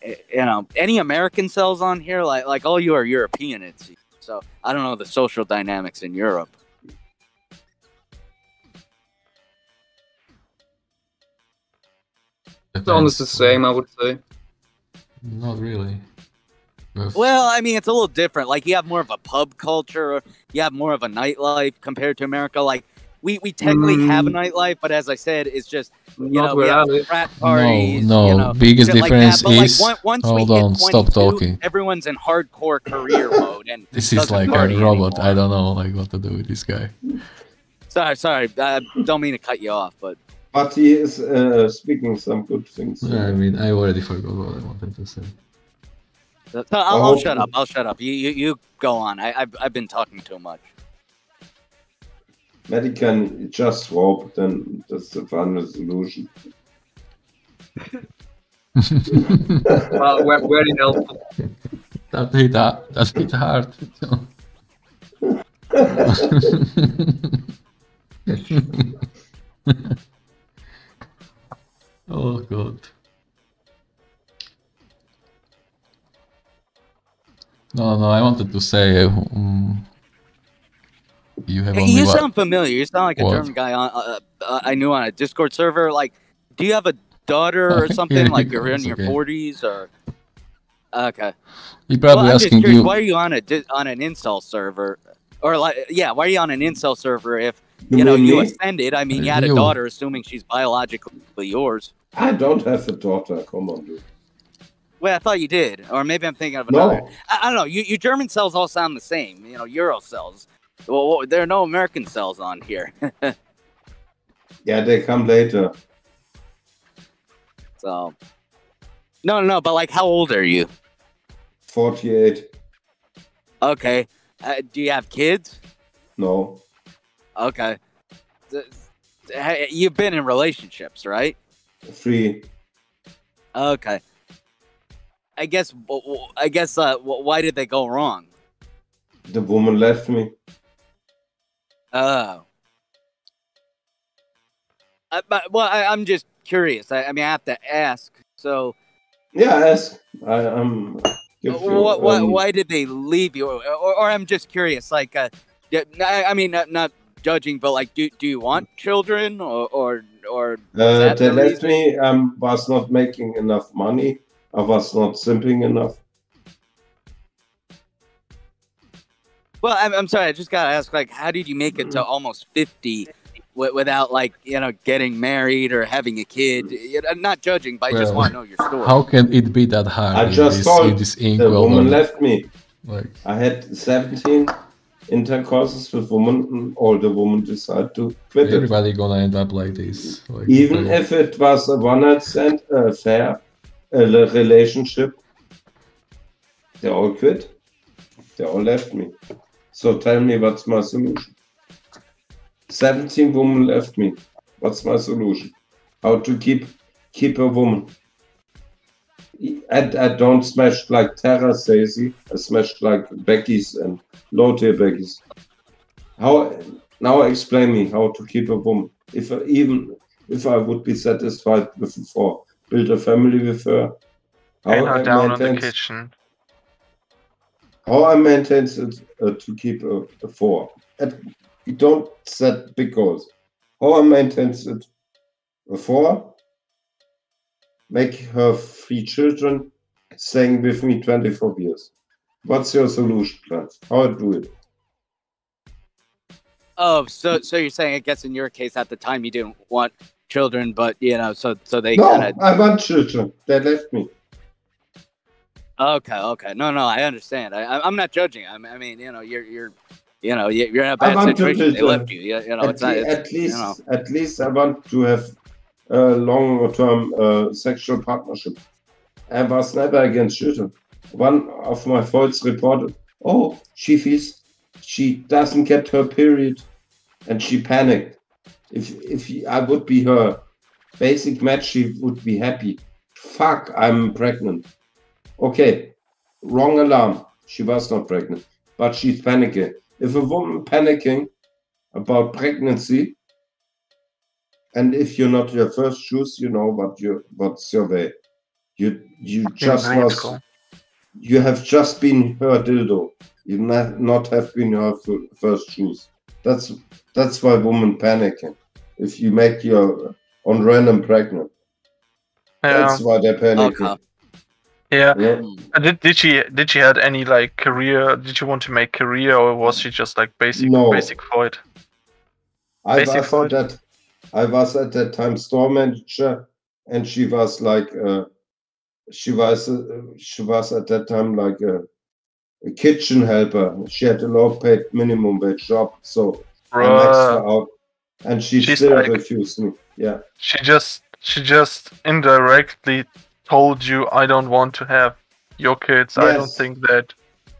T: eh, you know, any American cels on here, like like all you are European, it seems. So I don't know the social dynamics in Europe.
K: It's almost the same, I would say.
A: Not really. With-
T: Well, I mean, it's a little different. Like you have more of a pub culture, you have more of a nightlife compared to America. Like we, we technically have a nightlife, but as I said, it's just you
K: Not
T: know we
K: where I
T: have
K: live.
T: frat
A: no,
T: parties.
A: no.
T: you know,
A: biggest difference
T: like,
A: is.
T: on- once we
A: hold
T: hit
A: on, stop talking.
T: Everyone's in hardcore career mode, and
A: This is like a robot.
T: anymore.
A: I don't know like what to do with this guy.
T: Sorry, sorry. I don't mean to cut you off, but
J: But he is uh, speaking some good things.
A: Yeah, I mean, I already forgot what I wanted to say.
T: So I'll, I'll
J: Oh.
T: shut up. I'll shut up. You you, you go on. I I've, I've been talking too much.
J: Maddie can just swap, then that's the final solution.
K: Well, ve- very helpful.
A: That hit hard. That hit hard. oh god. No, no, I wanted to say um, you have only
T: you
A: one.
T: sound familiar. You sound like a
A: What?
T: German guy on uh, uh, I knew on a Discord server. Like, do you have a daughter or something?
A: Yeah,
T: like you're in
A: it's
T: your
A: okay.
T: forties or? Okay.
A: He probably
T: well, I'm just
A: asking
T: curious,
A: you.
T: Why are you on a di- on an incel server? Or like, yeah, why are you on an incel server if
J: You
T: you know
J: mean
T: you
J: me?
T: ascended? I mean, you had a daughter, assuming she's biologically yours.
J: I don't have a daughter. Come on, dude.
T: Well, I thought you did, or maybe I'm thinking of
J: No.
T: another. I, I don't know. You, you German cels all sound the same. You know, Euro cels. Well, there are no American cels on here.
J: Yeah, they come later.
T: so, no, no, no. But like, how old are you?
J: 48.
T: Okay. Uh, do you have kids?
J: No.
T: Okay. You've been in relationships, right?
J: Three.
T: Okay. I guess. I guess. Uh, why did they go wrong?
J: The woman left me.
T: Oh. I, but, well, I, I'm just curious. I, I mean, I have to ask. So,
J: Yeah, ask. I, you,
T: What, what,
J: um,
T: why did they leave you? Or, or, or I'm just curious. Like, uh, I, I mean, not, not judging, but like, do do you want children, or or or?
J: Uh, they
T: the
J: left
T: reason?
J: me. Um, was not making enough money. I was not simping enough.
T: Well, I'm, I'm sorry. I just gotta ask. Like, how did you make it to almost fifty wi- without like you know getting married or having a kid? You know, not judging, but I just
A: Well,
T: want to know your story.
A: How can it be that hard?
J: I
A: in
J: just
A: this,
J: told
A: in this
J: the woman
A: or-
J: left me.
A: Like,
J: I had 17 intercourses with women, and all the women decided to quit it.
A: everybody gonna end up like this. Like,
J: Even
A: like-
J: if it was a one night stand uh, affair, a le- Uh, relationship, they all quit. They all left me. So tell me, what's my solution? 17 women left me. What's my solution? How to keep keep a woman? I, I don't smash like Tera Stacy. I smashed like Becky's and low tier Becky's. How now explain me how to keep a woman. If I, even if I would be satisfied with four, build a family with her.
H: Pin her
J: I
H: down on the
J: maintain-
H: kitchen.
J: how I maintain it uh, to keep a, a four. And we don't set big goals. How I maintain it a four, make her three children, staying with me 24 years. What's your solution plan? How I do it?
T: Oh, so so you're saying? I guess in your case, at the time, you didn't want children, but you know, so so they
J: no,
T: kind of.
J: I want children. They left me.
T: Okay, okay. No, no, I understand. I, I'm not judging. I mean, I mean, you know, you're you're, you know, you- you're in a bad situation. They left you. You, you know,
J: at,
T: it's not. It's,
J: at least,
T: you know.
J: at least I want to have a long-term uh, sexual partnership. I was never against children. One of my folks reported, "Oh, she feels she doesn't get her period, and she panicked. If if I would be her basic match, she would be happy. Fuck, I'm pregnant. Okay, wrong alarm. She was not pregnant, but she's panicking. If a woman panicking about pregnancy, and if you're not your first choice, you know what you what's your way. You you just was you have just been her dildo. You not not have been her first choice. That's that's why women panicking. If you make your on random pregnant, that's why they're panicking.
H: Yeah.
J: Yeah.
H: Uh, Did did she did she had any like career? Did she want to make career, or was she just like basic
J: No.
H: basic foid?
J: I
H: Basic
J: was at that. I was at that time store manager, and she was like, uh, she was, uh, she was at that time like a, a kitchen helper. She had a low paid minimum wage job, so I out, and she
H: She's
J: still
H: like-
J: refused me. Yeah,
H: She just she just indirectly told you, "I don't want to have your kids. I don't think that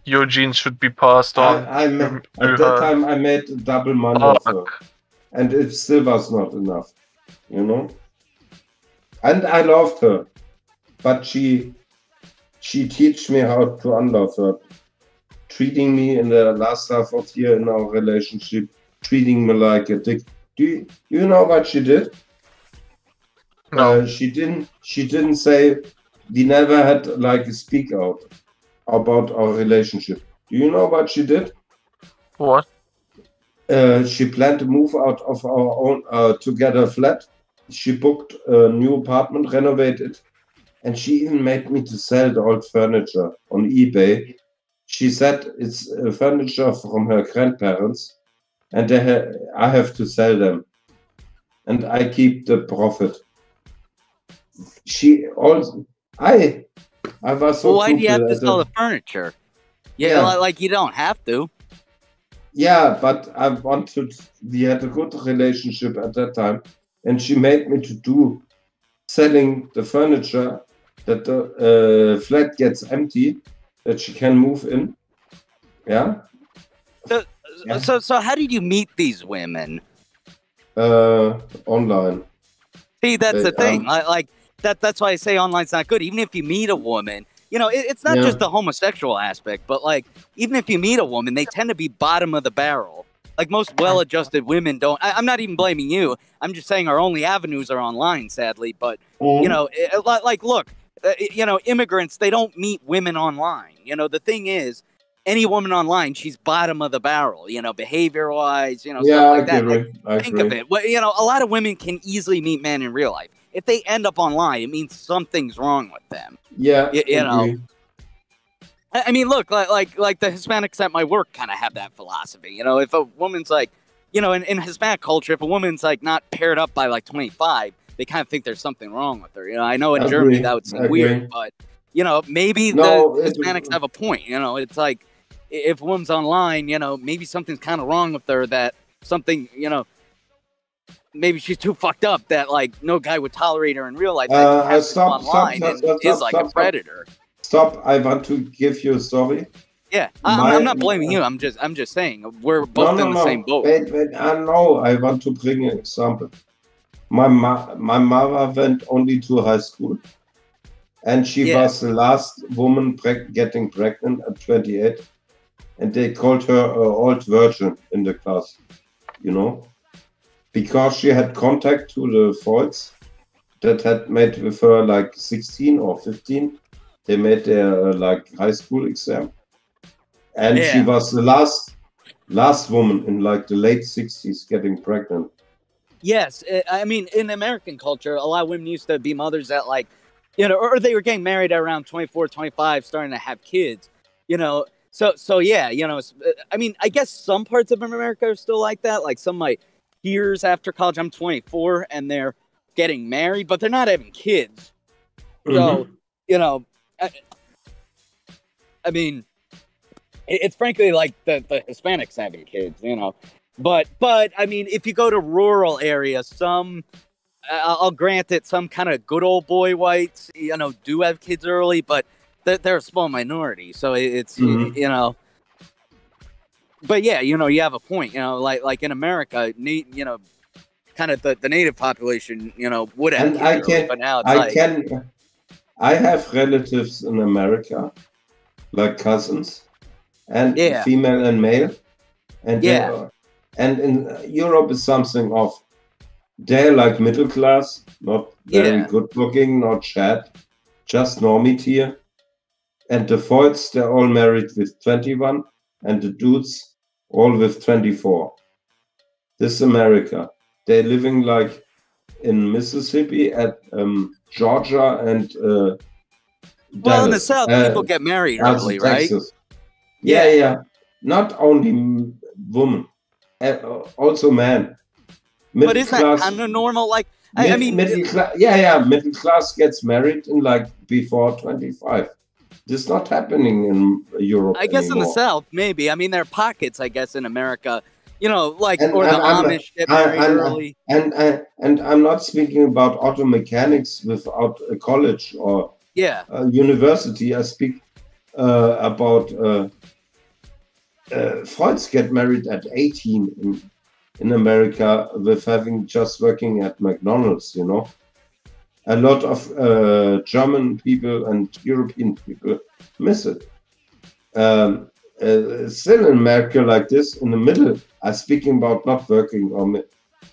H: your genes should be passed on."
J: I, I ma-
H: to
J: at that
H: her."
J: time I made double money and it still was not enough, you know. And I loved her, but she she teach me how to unlove her, treating me in the last half of year in our relationship, treating me like a dick. Do you, you know what she did? No. Uh, she didn't. She didn't say. We never had like a speak out about our relationship. Do you know what she did?
H: What?
J: Uh, she planned to move out of our own uh, together flat. She booked a new apartment, renovated, and she even made me to sell the old furniture on eBay. She said it's furniture from her grandparents, and they ha- I have to sell them, and I keep the profit. She also, I, I was so
T: well, why do you have to sell
J: the-
T: furniture? Yeah,
J: Yeah.
T: li- like you don't have to.
J: Yeah, but I wanted. We had a good relationship at that time, and she made me to do selling the furniture that the uh, flat gets empty, that she can move in. Yeah,
T: So, so, so how did you meet these women?
J: uh, online.
T: See, that's the
J: Uh,
T: thing.
J: um,
T: Like, like that. That's why I say online's not good. Even if you meet a woman, you know, it, it's not
J: Yeah.
T: just the homosexual aspect, but like, even if you meet a woman, they tend to be bottom of the barrel. Like most well-adjusted women don't. I, I'm not even blaming you. I'm just saying our only avenues are online, sadly. But
J: Mm-hmm.
T: you know, it, like, look, Uh, you know, immigrants they don't meet women online. You know, the thing is, any woman online, she's bottom of the barrel. You know, behavior wise, you know,
J: Yeah,
T: stuff like
J: I
T: that.
J: agree.
T: Like,
J: I
T: think of it. Well, you know, a lot of women can easily meet men in real life. If they end up online, it means something's wrong with them.
J: Yeah,
T: Y- you know. I I mean, look, like like like the Hispanics at my work kind of have that philosophy. You know, if a woman's like, you know, in, in Hispanic culture, if a woman's like not paired up by like 25, they kind of think there's something wrong with her. You know, I know in
J: Agree,
T: Germany that would seem
J: agree.
T: weird, but you know, maybe
J: No,
T: the Hispanics have a point. You know, it's like if a woman's online, you know, maybe something's kind of wrong with her. That something, you know. Maybe she's too fucked up that like no guy would tolerate her in real life. That
J: Uh,
T: go uh,
J: stop, stop,
T: online
J: stop,
T: and
J: stop,
T: is
J: stop,
T: like
J: stop,
T: a
J: stop.
T: predator.
J: Stop! I want to give you a story.
T: Yeah, I, I'm not blaming uh, you. I'm just I'm just saying we're both in the same boat.
J: Wait, wait. Uh, I know. I want to bring an example. My ma- my mother went only to high school, and she
T: Yeah.
J: was the last woman preg- getting pregnant at 28, and they called her a old virgin in the class. You know, because she had contact to the folks that had made with her like 16 or 15. They made their uh, like high school exam, and she was the last last woman in like the late 60s getting pregnant.
T: Yes, uh, I mean in American culture, a lot of women used to be mothers at like, you know, or they were getting married around 24, 25, starting to have kids. You know, so so yeah, you know, uh, I mean, I guess some parts of America are still like that. Like some my peers after college, I'm 24, and they're getting married, but they're not having kids. So
J: Mhm.
T: you know, I, I mean, it- it's frankly like the, the Hispanics having kids, you know. But but I mean, if you go to rural areas, some I'll grant it, some kind of good old boy whites, you know, do have kids early, but they're, they're a small minority, so it- it's
J: Mhm.
T: you know. But yeah, you know, you have a point. You know, like like in America, you know, kind of the, the native population, you know, would have kids
J: I
T: early,
J: can,
T: but now
J: I
T: like,
J: can, I have relatives in America, like cousins, and
T: Yeah.
J: female and male, and they
T: Yeah.
J: are- and in Europe is something of they're like middle class, not very
T: Yeah.
J: good looking, not Chad, just normie tier, and the foids they're all married with 21, and the dudes all with 24. This is America. They're living like in Mississippi, at um, Georgia, and uh,
T: well, in the South,
J: uh,
T: people get married early, right?
J: Texas. Yeah, yeah. Not only women, uh, also men.
T: But is that kind of normal? Like, I, I mean,
J: middle class, yeah, yeah, middle class gets married in like before 25. This is not happening in Europe.
T: I guess in the. South, maybe. I mean, there are pockets, I guess, in America, you know, like,
J: And-
T: or the
J: I'm-
T: Amish get
J: I-
T: early.
J: And, and and I'm not speaking about auto mechanics without a college or
T: Yeah.
J: a university. I speak uh, about uh, uh, Freuds get married at 18 in, in America with having just working at McDonald's, you know. A lot of uh, German people and European people miss it. Um, uh, still in America like this, in the middle, I'm speaking about not working or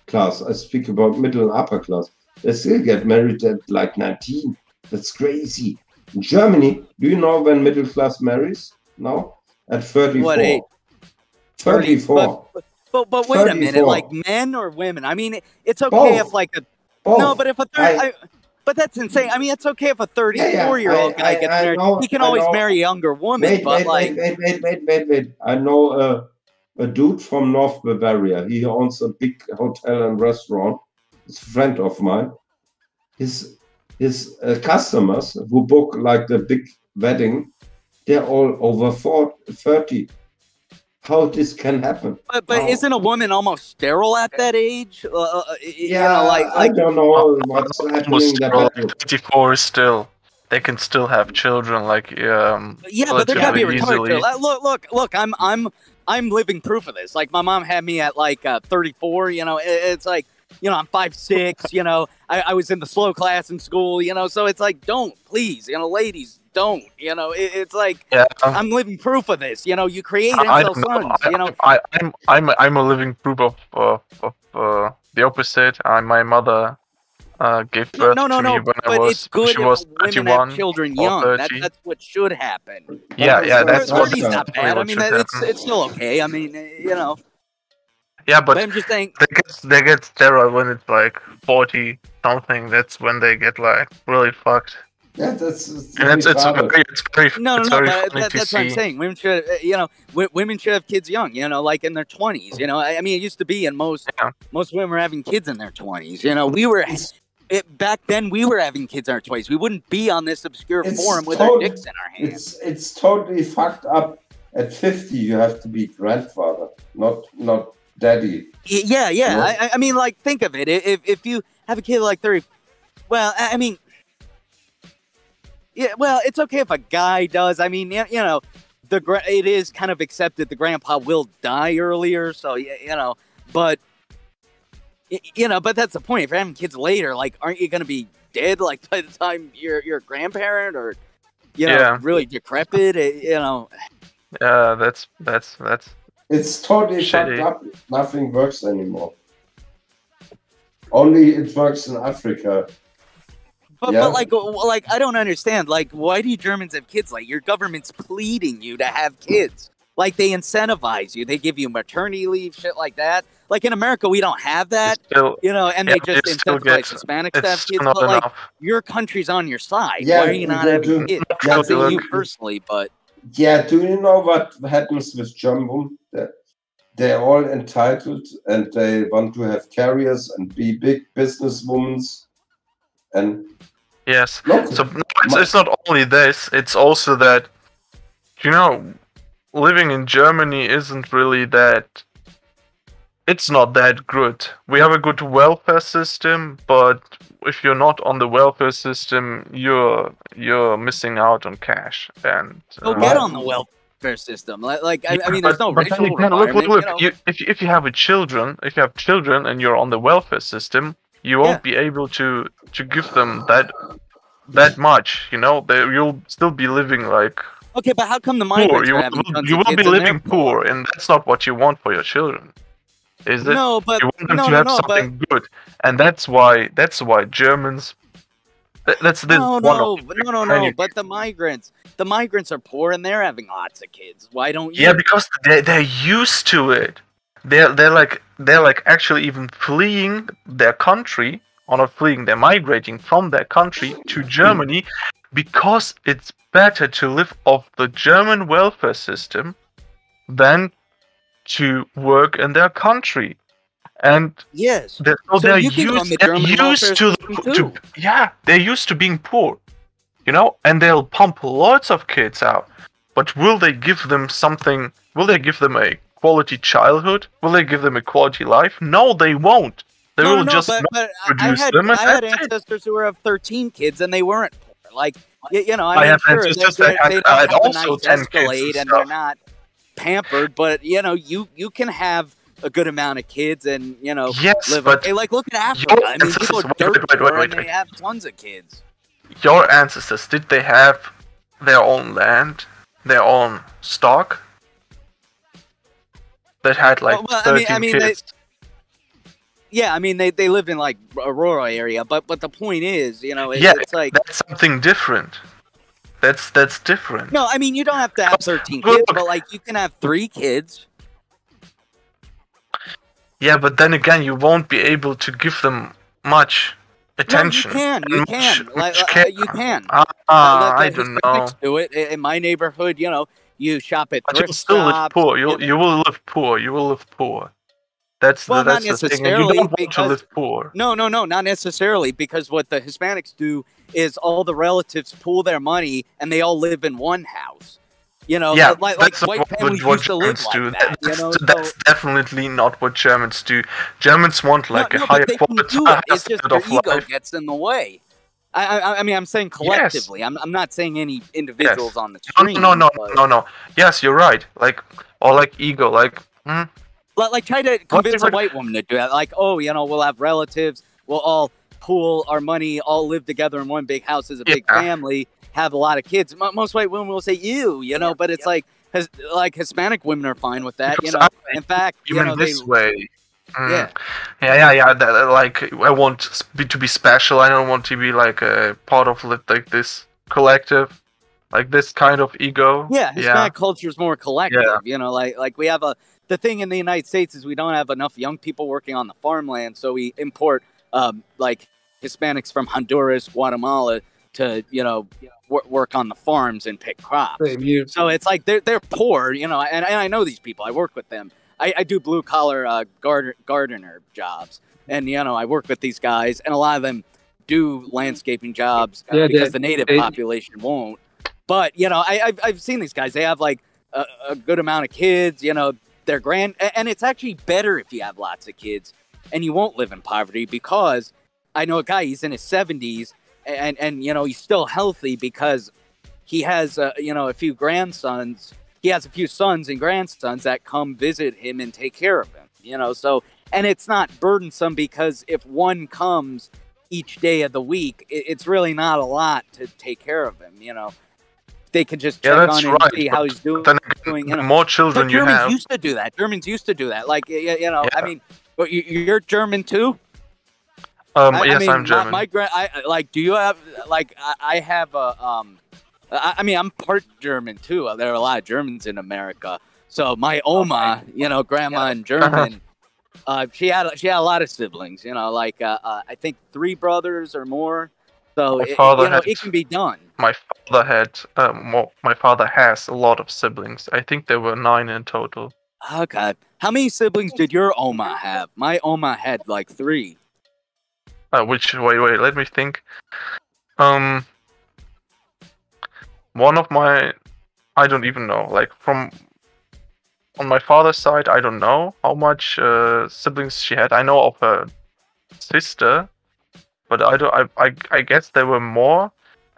J: class, I speak about middle and upper class. They still get married at like 19. That's crazy. In Germany, do you know when middle class marries now? At 34.
T: What age?
J: 34.
T: But, but, but wait a minute, like men or women? I mean, it's okay
J: Both.
T: if like a
J: Both.
T: no, but if a third,
J: I-
T: I, but that's insane. I mean, it's okay if a
J: Yeah, yeah,
T: thirty-four-year-old
J: I-
T: guy
J: I-
T: gets married.
J: know-
T: he can always marry a younger woman,
J: Wait,
T: but
J: wait,
T: like,
J: wait, wait, wait, wait, wait, wait. I know a, a dude from North Bavaria. He owns a big hotel and restaurant. He's a friend of mine. His his uh, customers who book like the big wedding, they're all over 40, 30. How this can happen?
T: but, but isn't a woman almost sterile at that age? Uh, uh, you
J: Yeah,
T: know, like,
J: I don't know what's happening.
H: Almost
J: That
H: all
J: happened.
H: 24 still. They can still have children, like um.
T: Yeah, but there gotta be a
H: relatively
T: retarded. Look, look, look! I'm, I'm, I'm living proof of this. Like my mom had me at like uh, 34. You know, it- it's like, you know, I'm five six. You know, I, I was in the slow class in school. You know, so it's like, don't please, you know, ladies, don't. You know, it, it's like
H: Yeah.
T: I'm living proof of this. You know, you create
H: I, NFL
T: I.
H: I,
T: you know,
H: I, I'm I'm a, I'm a living proof of of, of uh, the opposite. Uh, my mother uh, gave birth
T: no, no,
H: to
T: no.
H: me when I
T: But
H: was
T: it's good
H: she was
T: women
H: 31
T: have children young. That,
H: 30.
T: that's what should happen.
H: Yeah, yeah, that's what-
T: Thirty's not bad. I mean, that, it's it's still okay. I mean, eh, you know.
H: Yeah, but
T: But I'm just saying.
H: they get they get steroid when it's like forty something. That's when they get like really fucked.
J: Yeah, that's it's
H: And it's it's
J: retarded.
H: very it's very
T: No, no,
H: it's
T: no.
H: very
T: that,
H: to
T: that's what I'm saying. Women should, uh, you know, w- women should have kids young. You know, like in their 20s. You know, I, I mean, it used to be, and most most women were having kids in their 20s. You know, we were. It, back then, we were having kids in our 20s. We wouldn't be on this obscure
J: It's
T: forum with
J: tot-
T: our dicks in our hands.
J: It's it's totally fucked up. At fifty, you have to be grandfather, not not daddy.
T: Yeah, yeah.
J: No.
T: I, I- I mean, like, think of it. If if you have a kid like thirty, well, I I mean, yeah, well, it's okay if a guy does. I mean, you, you know, the gra- it is kind of accepted the grandpa will die earlier, so you know, but you know, but that's the point. If you're having kids later, like, aren't you going to be dead like by the time you're you're a grandparent or you know
H: Yeah.
T: really decrepit? eh, You know,
H: Yeah, that's that's that's
J: It's totally
H: Shitty.
J: fucked up. Nothing works anymore. Only it works in Africa.
T: But,
J: Yeah.
T: but like like I don't understand. Like why do Germans have kids? Like your government's pleading you to have kids. Like they incentivize you. They give you maternity leave, shit like that. Like in America, we don't have that.
H: still
T: you know, and
H: yeah,
T: they just incentivize
H: gets-
T: Hispanics to have kids.
H: not
T: But like your country's on your side.
J: Yeah,
T: why are you not
J: they
T: having
J: do.
T: kids?
J: Yeah,
T: not saying you personally, but
J: Yeah, do you know what happens with German? That they're all entitled and they want to have careers and be big businesswomen. And
H: Yes.
J: Look,
H: So no, it's, it's not only this. It's also that you know, living in Germany isn't really that. It's not that good. We have a good welfare system, but if you're not on the welfare system, you're you're missing out on cash. And
T: go
H: uh,
T: get on the welfare system. Like, like I, I mean, there's no
H: but
T: racial
H: again, look, look, look.
T: you know?
H: You, if if you have a children, if you have children and you're on the welfare system, you won't be able to to give them that that much. You know, they, you'll still be living like
T: Okay, but how come the
H: poor.
T: migrants
H: You will, you will be
T: they're
H: living poor, and that's not what you want for your children. Is it?
T: No, but-
H: you want them
T: no,
H: to
T: no,
H: have
T: no, but-
H: something good, and that's why that's why Germans. That's the
T: No, no, no, no, no. But the migrants, the migrants are poor and they're having lots of kids. Why don't you?
H: Yeah, because they they're used to it. They're they're like they're like actually even fleeing their country, or not fleeing, they're migrating from their country to Germany because it's better to live off the German welfare system than to work in their country. And
T: yes,
H: they're, so
T: So
H: they're
T: you can go on
H: used,
T: the
H: they're used to, to yeah, they're used to being poor, you know, and they'll pump lots of kids out. But will they give them something? Will they give them a quality childhood? Will they give them a quality life? No, they won't. They
T: no,
H: will
T: no,
H: just
T: but, but I- had,
H: them,
T: I had
H: that's it.
T: ancestors who were of 13 kids and they weren't poor. Like, you, know, I,
H: I have
T: sure,
H: ancestors
T: they,
H: that had-
T: they
H: had
T: a
H: also
T: nice
H: 10 kids and
T: and they're not pampered, but, you know, you, you can have a good amount of kids and, you know,
H: Yes,
T: live
H: but
T: okay. Like, look at Africa. I mean, people are
H: wait,
T: dirt
H: wait, wait, wait,
T: and they have tons of kids.
H: Your ancestors did they have their own land, their own stock? That had like
T: Oh, well, I mean-
H: 13
T: I mean, they-
H: kids.
T: Yeah, I mean, they, they live in, like, a rural area, but, but the point is, you know, it,
H: yeah,
T: it's like...
H: that's something different. That's that's different.
T: No, I mean you don't have to have thirteen kids, but like you can have three kids.
H: Yeah, but then again, you won't be able to give them much attention.
T: No, you can, you
H: and
T: can,
H: much-
T: like,
H: much
T: uh, you can.
H: Ah,
T: Uh, the-
H: I don't know.
T: Do it in my neighborhood. You know, you shop at
H: But you'll
T: thrift
H: still
T: shops.
H: poor. You you will live poor. You will live poor. That's
T: Well,
H: the
T: not
H: that's the thing. and You
T: necessarily
H: don't want to live poor.
T: no, no, no, not necessarily because what the Hispanics do is all the relatives pool their money and they all live in one house. You know,
H: yeah,
T: like like
H: that's not
T: white families
H: what
T: used to live like
H: do.
T: that. You
H: That's,
T: know,
H: that's
T: so,
H: definitely not what Germans do. Germans want like
T: no,
H: a
T: no,
H: higher
T: but they can
H: quality,
T: it. It's just their ego
H: life.
T: gets in the way. I, I, I mean, I'm saying collectively. I'm, I'm not saying any individuals
H: Yes.
T: on the
H: No,
T: stream.
H: no, no,
T: but-
H: no, no. Yes, you're right. Like or like ego. Like hmm,
T: Like, like try to convince a white woman to do that. Like, oh, you know, we'll have relatives. We'll all pool our money, all live together in one big house as a big family, have a lot of kids. Mo- Most white women will say, "You," you know, but it's like, his, like Hispanic women are fine with that. You know,
H: I-
T: in fact, you
H: even
T: know, they
H: this way. Mm.
T: Yeah.
H: Yeah, yeah, yeah. That, that, like, I want be, to be special. I don't want to be like a part of like this collective, like this kind of ego.
T: Yeah,
H: yeah.
T: Hispanic culture is more collective.
H: Yeah.
T: You know, like like we have a the thing in the United States is we don't have enough young people working on the farmland, so we import um, like Hispanics from Honduras, Guatemala to you know wor- work on the farms and pick crops. So it's like they're they're poor, you know, and, and I know these people. I work with them. I, I do blue collar uh, garden, gardener jobs, and you know I work with these guys, and a lot of them do landscaping jobs uh,
K: Yeah,
T: because
K: they-
T: the native
K: they-
T: population won't. But you know, I, I've I've seen these guys. They have like a, a good amount of kids. You know, they're grand, and it's actually better if you have lots of kids, and you won't live in poverty because I know a guy. He's in his seventies, and and you know he's still healthy because he has uh, you know a few grandsons. He has a few sons and grandsons that come visit him and take care of him. You know, so and it's not burdensome because if one comes each day of the week, it, it's really not a lot to take care of him. You know, they can just
H: Yeah,
T: check
H: that's
T: on him
H: right,
T: and see how he's doing.
H: then
T: doing, you
H: the
T: know.
H: more children
T: But
H: you
T: Germans
H: have-
T: used to do that. Germans used to do that. Like y- y- you know, I mean, but you, you're German too.
H: Um,
T: I, I
H: yes,
T: mean,
H: I'm
T: my-
H: German.
T: My, gra- I like. Do you have like? I, I have a um. I, I mean, I'm part German too. There are a lot of Germans in America. So my Oma, you know, grandma in German, uh, she had she had a lot of siblings. You know, like uh, uh, I think three brothers or more. So it,
H: father
T: you know,
H: had-
T: it can be done.
H: My father had, um, well, my father has a lot of siblings. I think there were nine in total.
T: Okay. How many siblings did your Oma have? My Oma had like three.
H: Uh, which wait, wait, let me think. Um, one of my, I don't even know. Like from, on my father's side, I don't know how much uh, siblings she had. I know of her sister, but I don't. I, I I guess there were more,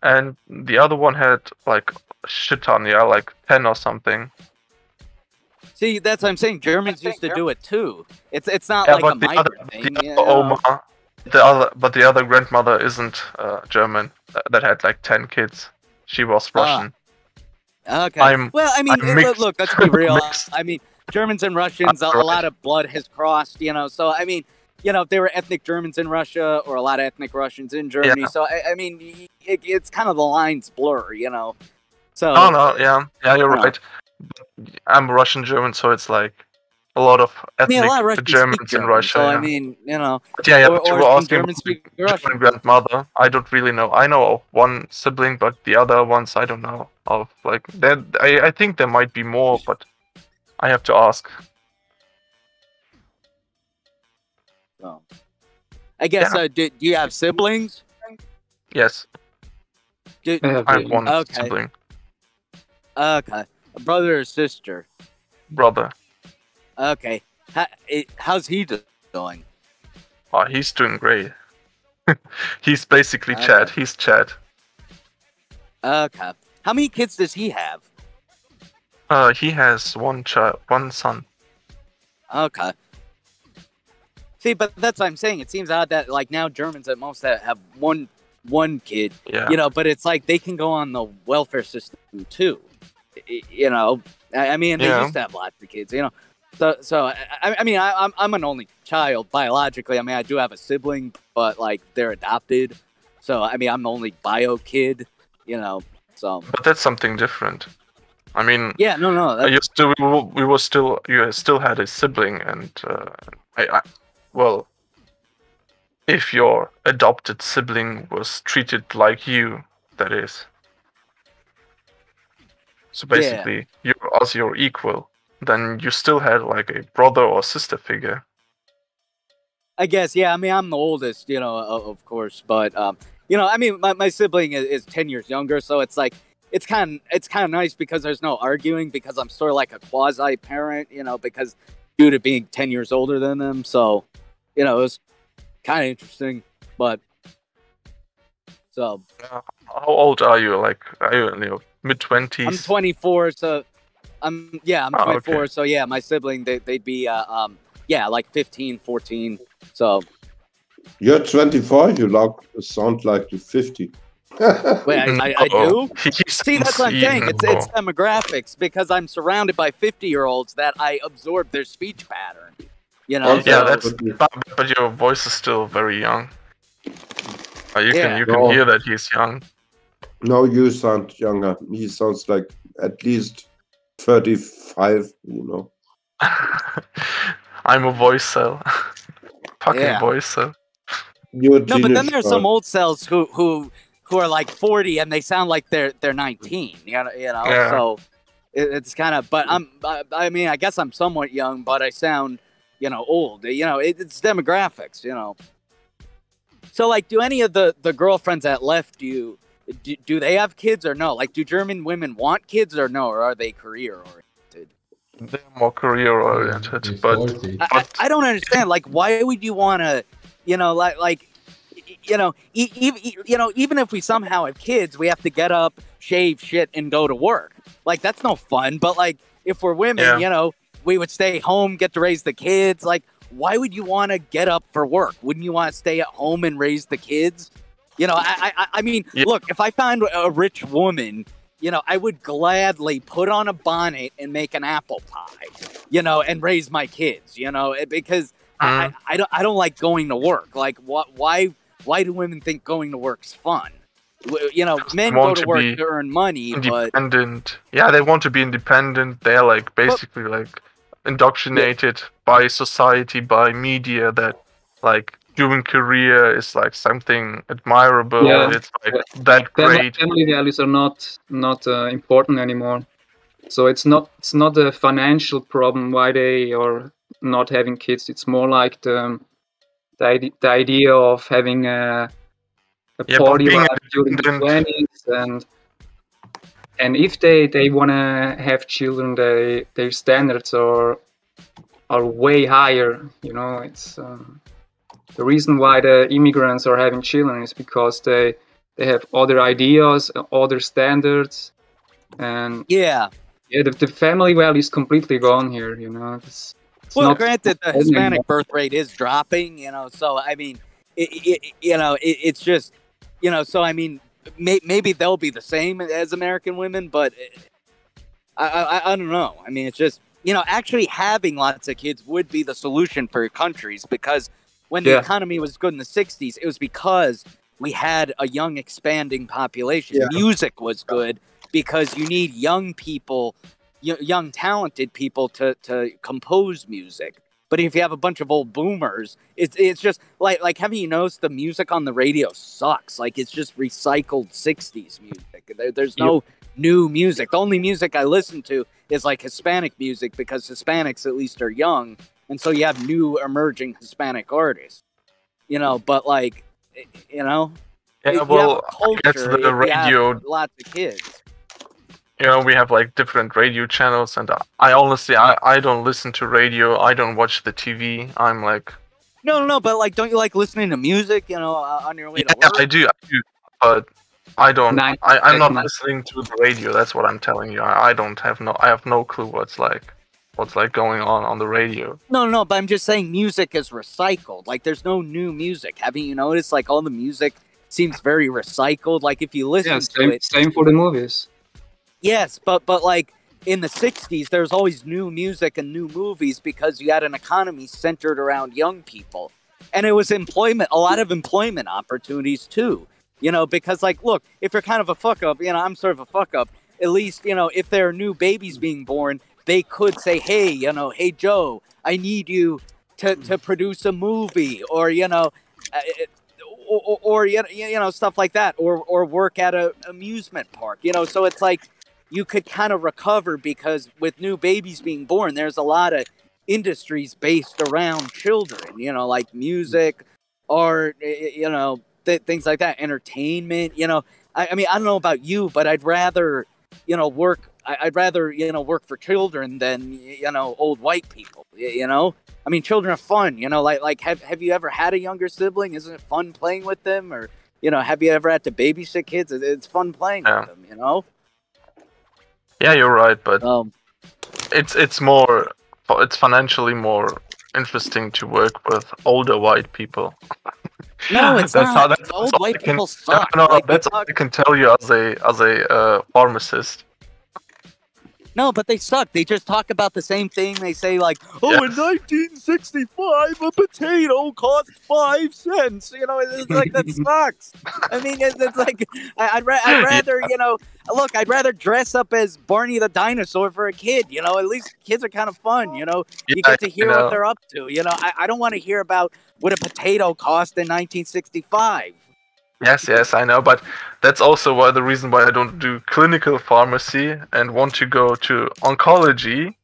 H: and the other one had like a shit ton, yeah, like ten or something.
T: See, that's what I'm saying. Germans used to do it too. It's it's not
H: Yeah,
T: like a
H: but the other,
T: migrant thing.
H: the other? Oma, the other, but the other grandmother isn't uh, German. uh, That had like ten kids. She was
T: Ah.
H: Russian.
T: Okay.
H: I'm-
T: well, I mean, look, let's be real. I mean, Germans and Russians, a, a lot of blood has crossed, you know. So, I mean, you know, if there were ethnic Germans in Russia or a lot of ethnic Russians in Germany.
H: Yeah.
T: So, I, I mean, it, it's kind of the lines blur, you know. So,
H: Oh no, yeah, yeah, you're
T: No.
H: right. I'm a Russian German, so it's like a lot of
T: I
H: ethnic
T: mean, a lot of Russians
H: Germans
T: speak
H: in Russia.
T: So,
H: yeah.
T: I mean, you know.
H: But yeah, yeah,
T: or,
H: but you
T: or
H: were
T: some
H: asking
T: Germans
H: about
T: speak
H: my
T: Russian.
H: German grandmother. I don't really know. I know of one sibling, but the other ones I don't know of. Like, there, I, I think there might be more, but I have to ask.
T: So, I guess,
H: Yeah.
T: uh, do, do you have siblings?
H: Yes,
T: Do,
H: I have one
T: okay.
H: sibling,
T: Okay. A brother or sister?
H: brother.
T: Okay. How, it, how's he doing?
H: Oh, he's doing great. he's basically
T: Okay.
H: Chad. He's Chad.
T: Okay. How many kids does he have?
H: Uh, he has one child, one son.
T: Okay. See, but that's what I'm saying. It seems odd that like now Germans at most have have one one kid.
H: Yeah.
T: You know, but it's like they can go on the welfare system too. You know, I, I mean, they
H: Yeah.
T: used to have lots of kids. You know, so so I, I mean, I, I'm I'm an only child biologically. I mean, I do have a sibling, but like they're adopted. So I mean, I'm the only bio kid. You know, so
H: But that's something different. I mean,
T: yeah, no, no, that's,
H: used to. We were, we were still. You still had a sibling, and uh, I, I. Well, if your adopted sibling was treated like you, that is. So
T: Yeah.
H: basically, you're as your equal. Then you still had like a brother or sister figure.
T: I guess, yeah. I mean, I'm the oldest, you know, of, course, but um, you know, I mean, my, my sibling is, is ten years younger, so it's like it's kind of it's kind of nice because there's no arguing because I'm sort of like a quasi parent, you know, because due to being ten years older than them, so you know, it was kind of interesting, but so
H: How old are you? Like, are you in your mid twenties?
T: I'm 24, so I'm yeah, I'm
H: Oh, okay.
T: 24, so yeah, my sibling they they'd be uh, um yeah like 15, 14, so
J: You're 24. You like sound like you're 50.
T: Wait, I, I, I do.
H: He
T: See, that's what I'm saying. It's, it's demographics because I'm surrounded by 50 year olds that I absorb their speech pattern. You know,
H: yeah,
T: so-
H: that's but, but your voice is still very young. Uh, you
T: Yeah.
H: can you can
J: No.
H: hear that he's young.
J: No, you sound younger. He sounds like at least 35, you know.
H: I'm a voice cel. Fucking
T: Yeah.
H: voice cel.
J: You're a
T: No, but then
J: teenage
T: there's some old cels who who who are like 40 and they sound like they're they're 19. You know, you know.
H: Yeah.
T: So it, it's kind of. But I'm. I, I mean, I guess I'm somewhat young, but I sound, you know, old. You know, it, it's demographics. You know. So like, do any of the the girlfriends that left you? Do, do they have kids or no? Like, do German women want kids or no? Or are they career oriented?
H: They're more career oriented, but
T: I, I, I don't understand. Like, why would you want to, you know, like, like, you know, e- e- you know, even if we somehow have kids, we have to get up, shave, shit, and go to work. Like, that's no fun. But like, if we're women,
H: Yeah.
T: you know, we would stay home, get to raise the kids. Like, why would you want to get up for work? Wouldn't you want to stay at home and raise the kids? You know, I, I, I mean, look, if I found a rich woman, you know, I would gladly put on a bonnet and make an apple pie, you know, and raise my kids, you know, eh, because I, I, I don't, I don't like going to work. Like, what, why, why do women think going to work's fun? You know, men go to
H: to
T: work to earn money, but
H: independent. Yeah, they want to be independent. They're like basically like indoctrinated by society, by media that like doing career is like something admirable.
K: Yeah.
H: It's like that great.
K: Family values are not not uh, important anymore. So it's not it's not a financial problem why they are not having kids. It's more like the the, the idea of having a, a
H: Yeah,
K: party during the twenties and and if they they want to have children, they their standards are are way higher. You know, it's um, the reason why the immigrants are having children is because they they have other ideas, other standards, and
T: yeah,
K: yeah, the, the family value is completely gone here. You know, it's, it's
T: well,
K: not
T: granted, the Hispanic birth rate is dropping, you know. So I mean, it, it, you know, it, it's just, you know, so I mean, may, maybe they'll be the same as American women, but eh, I, I, I don't know. I mean, it's just, you know, actually having lots of kids would be the solution for countries because when the
K: Yeah.
T: economy was good in the '60s, it was because we had a young, expanding population.
J: Yeah.
T: Music was good because you need young people young talented people to to compose music. But if you have a bunch of old boomers, it's it's just like like haven't you noticed the music on the radio sucks? Like it's just recycled '60s music. There, there's no new music. The only music I listen to is like Hispanic music because Hispanics at least are young, and so you have new emerging Hispanic artists. You know, but like, you know,
H: Yeah,
T: if you have
H: well,
T: a
H: I guess
T: culture,
H: the
T: if you have
H: radio
T: lots of kids.
H: you know we have like different radio channels and I- i honestly I, I don't listen to radio i don't watch the tv i'm like
T: No, no, no. But like, don't you like listening to music? You know, uh, on your way to
H: yeah
T: work.
H: i do i do but i don't
T: Nine-
H: I, i'm not
T: nine-
H: listening to the radio that's what i'm telling you I, I don't have no i have no clue what's like what's like going on on the radio
T: No, no, but I'm just saying music is recycled. Like, there's no new music. Haven't you noticed? Like, all the music seems very recycled. Like, if you listen
K: Yeah,
T: to
K: same,
T: it,
K: same for the movies.
T: yes, but but like in the '60s, there's always new music and new movies because you had an economy centered around young people, and it was employment, a lot of employment opportunities too. You know, because like, look, if you're kind of a fuck up, you know, I'm sort of a fuck up. At least, you know, if there are new babies being born, they could say, hey, you know, hey Joe, I need you to to produce a movie, or you know. Uh, or, or, or you know, stuff like that, or or work at an amusement park. You know, so it's like you could kind of recover because with new babies being born, there's a lot of industries based around children. You know, like music, art, you know, th- things like that, entertainment. You know, I, I mean, I don't know about you, but I'd rather you know work. I- I'd rather you know work for children than you know old white people. You know, I mean, children are fun. You know, like like have have you ever had a younger sibling? Isn't it fun playing with them? Or you know, have you ever had to babysit kids? It's fun playing
H: Yeah.
T: with them. You know.
H: yeah you're right but
T: Um,
H: it's it's more it's financially more interesting to work with older white people
T: No, it's
H: that's
T: not.
H: How, that's,
T: Old white
H: can,
T: people suck.
H: No, no,
T: Like,
H: that's all I can tell you as a as a uh, pharmacist.
T: No, but they suck. They just talk about the same thing. They say like, "Oh, in 1965, a potato cost five cents." You know, it's like that sucks. I mean, it's, it's like I, I'd, ra- I'd rather you know, look, I'd rather dress up as Barney the dinosaur for a kid. You know, at least kids are kind of fun. You know, you get to hear what they're up to. You know, I, I don't want to hear about what a potato cost in 1965.
H: Yes, yes, I know, but that's also why the reason why I don't do clinical pharmacy and want to go to oncology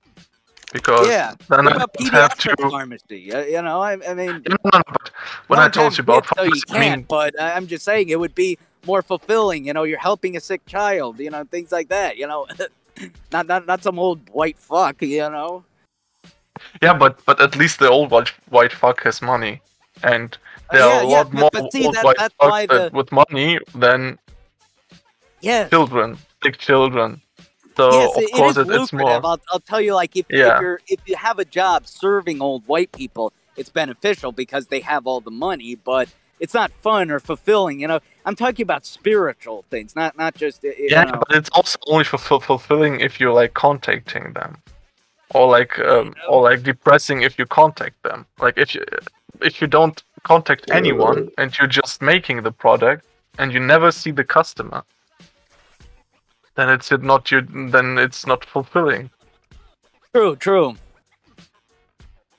H: because
T: yeah.
H: then I don't have to.
T: pharmacy? You know, I, I mean,
H: No, no, no, but when I told you about
T: so you
H: pharmacy, I mean,
T: But I'm just saying it would be more fulfilling. You know, you're helping a sick child. You know, things like that. You know, not not not some old white fuck. You know.
H: yeah, but but at least the old white white fuck has money, and there
T: Uh,
H: are
T: yeah,
H: a
T: yeah,
H: lot
T: but-
H: more
T: but see,
H: old
T: that-
H: white
T: that's why the-
H: with money than
T: Yes.
H: children, big children. So
T: yes,
H: of
T: it- it
H: course
T: is
H: it's more.
T: I'll, I'll tell you, like if,
H: Yeah.
T: if you're if you have a job serving old white people, it's beneficial because they have all the money, but it's not fun or fulfilling. You know, I'm talking about spiritual things, not not just you
H: Yeah,
T: know.
H: but it's also only fulfill- fulfilling if you're like contacting them, or like um, or like depressing if you contact them. Like if you if you don't contact anyone and you're just making the product and you never see the customer, then it's not you. Then it's not fulfilling.
T: True, true.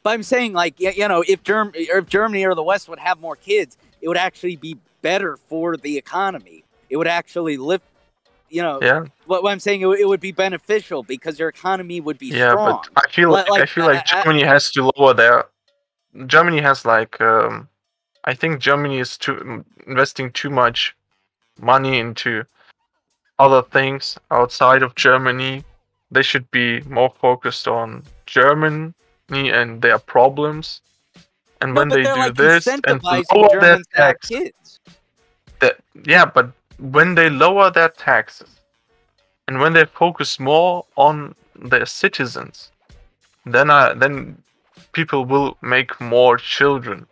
T: But I'm saying, like, you know, if Germ if Germany or the West would have more kids, it would actually be better for the economy. It would actually lift, you know.
H: Yeah.
T: What, what I'm saying, it, would- it would be beneficial because your economy would be
H: Yeah,
T: strong.
H: but I feel
T: Li-
H: like, I feel like
T: I- I-
H: Germany has to lower their. Germany has like um, I think Germany is too investing too much money into other things outside of Germany. They should be more focused on Germany and their problems. And
T: No,
H: when they do
T: like,
H: this and lower their
T: Germans to have
H: tax, that yeah, but when they lower their taxes and when they focus more on their citizens, then I, then people will make more children.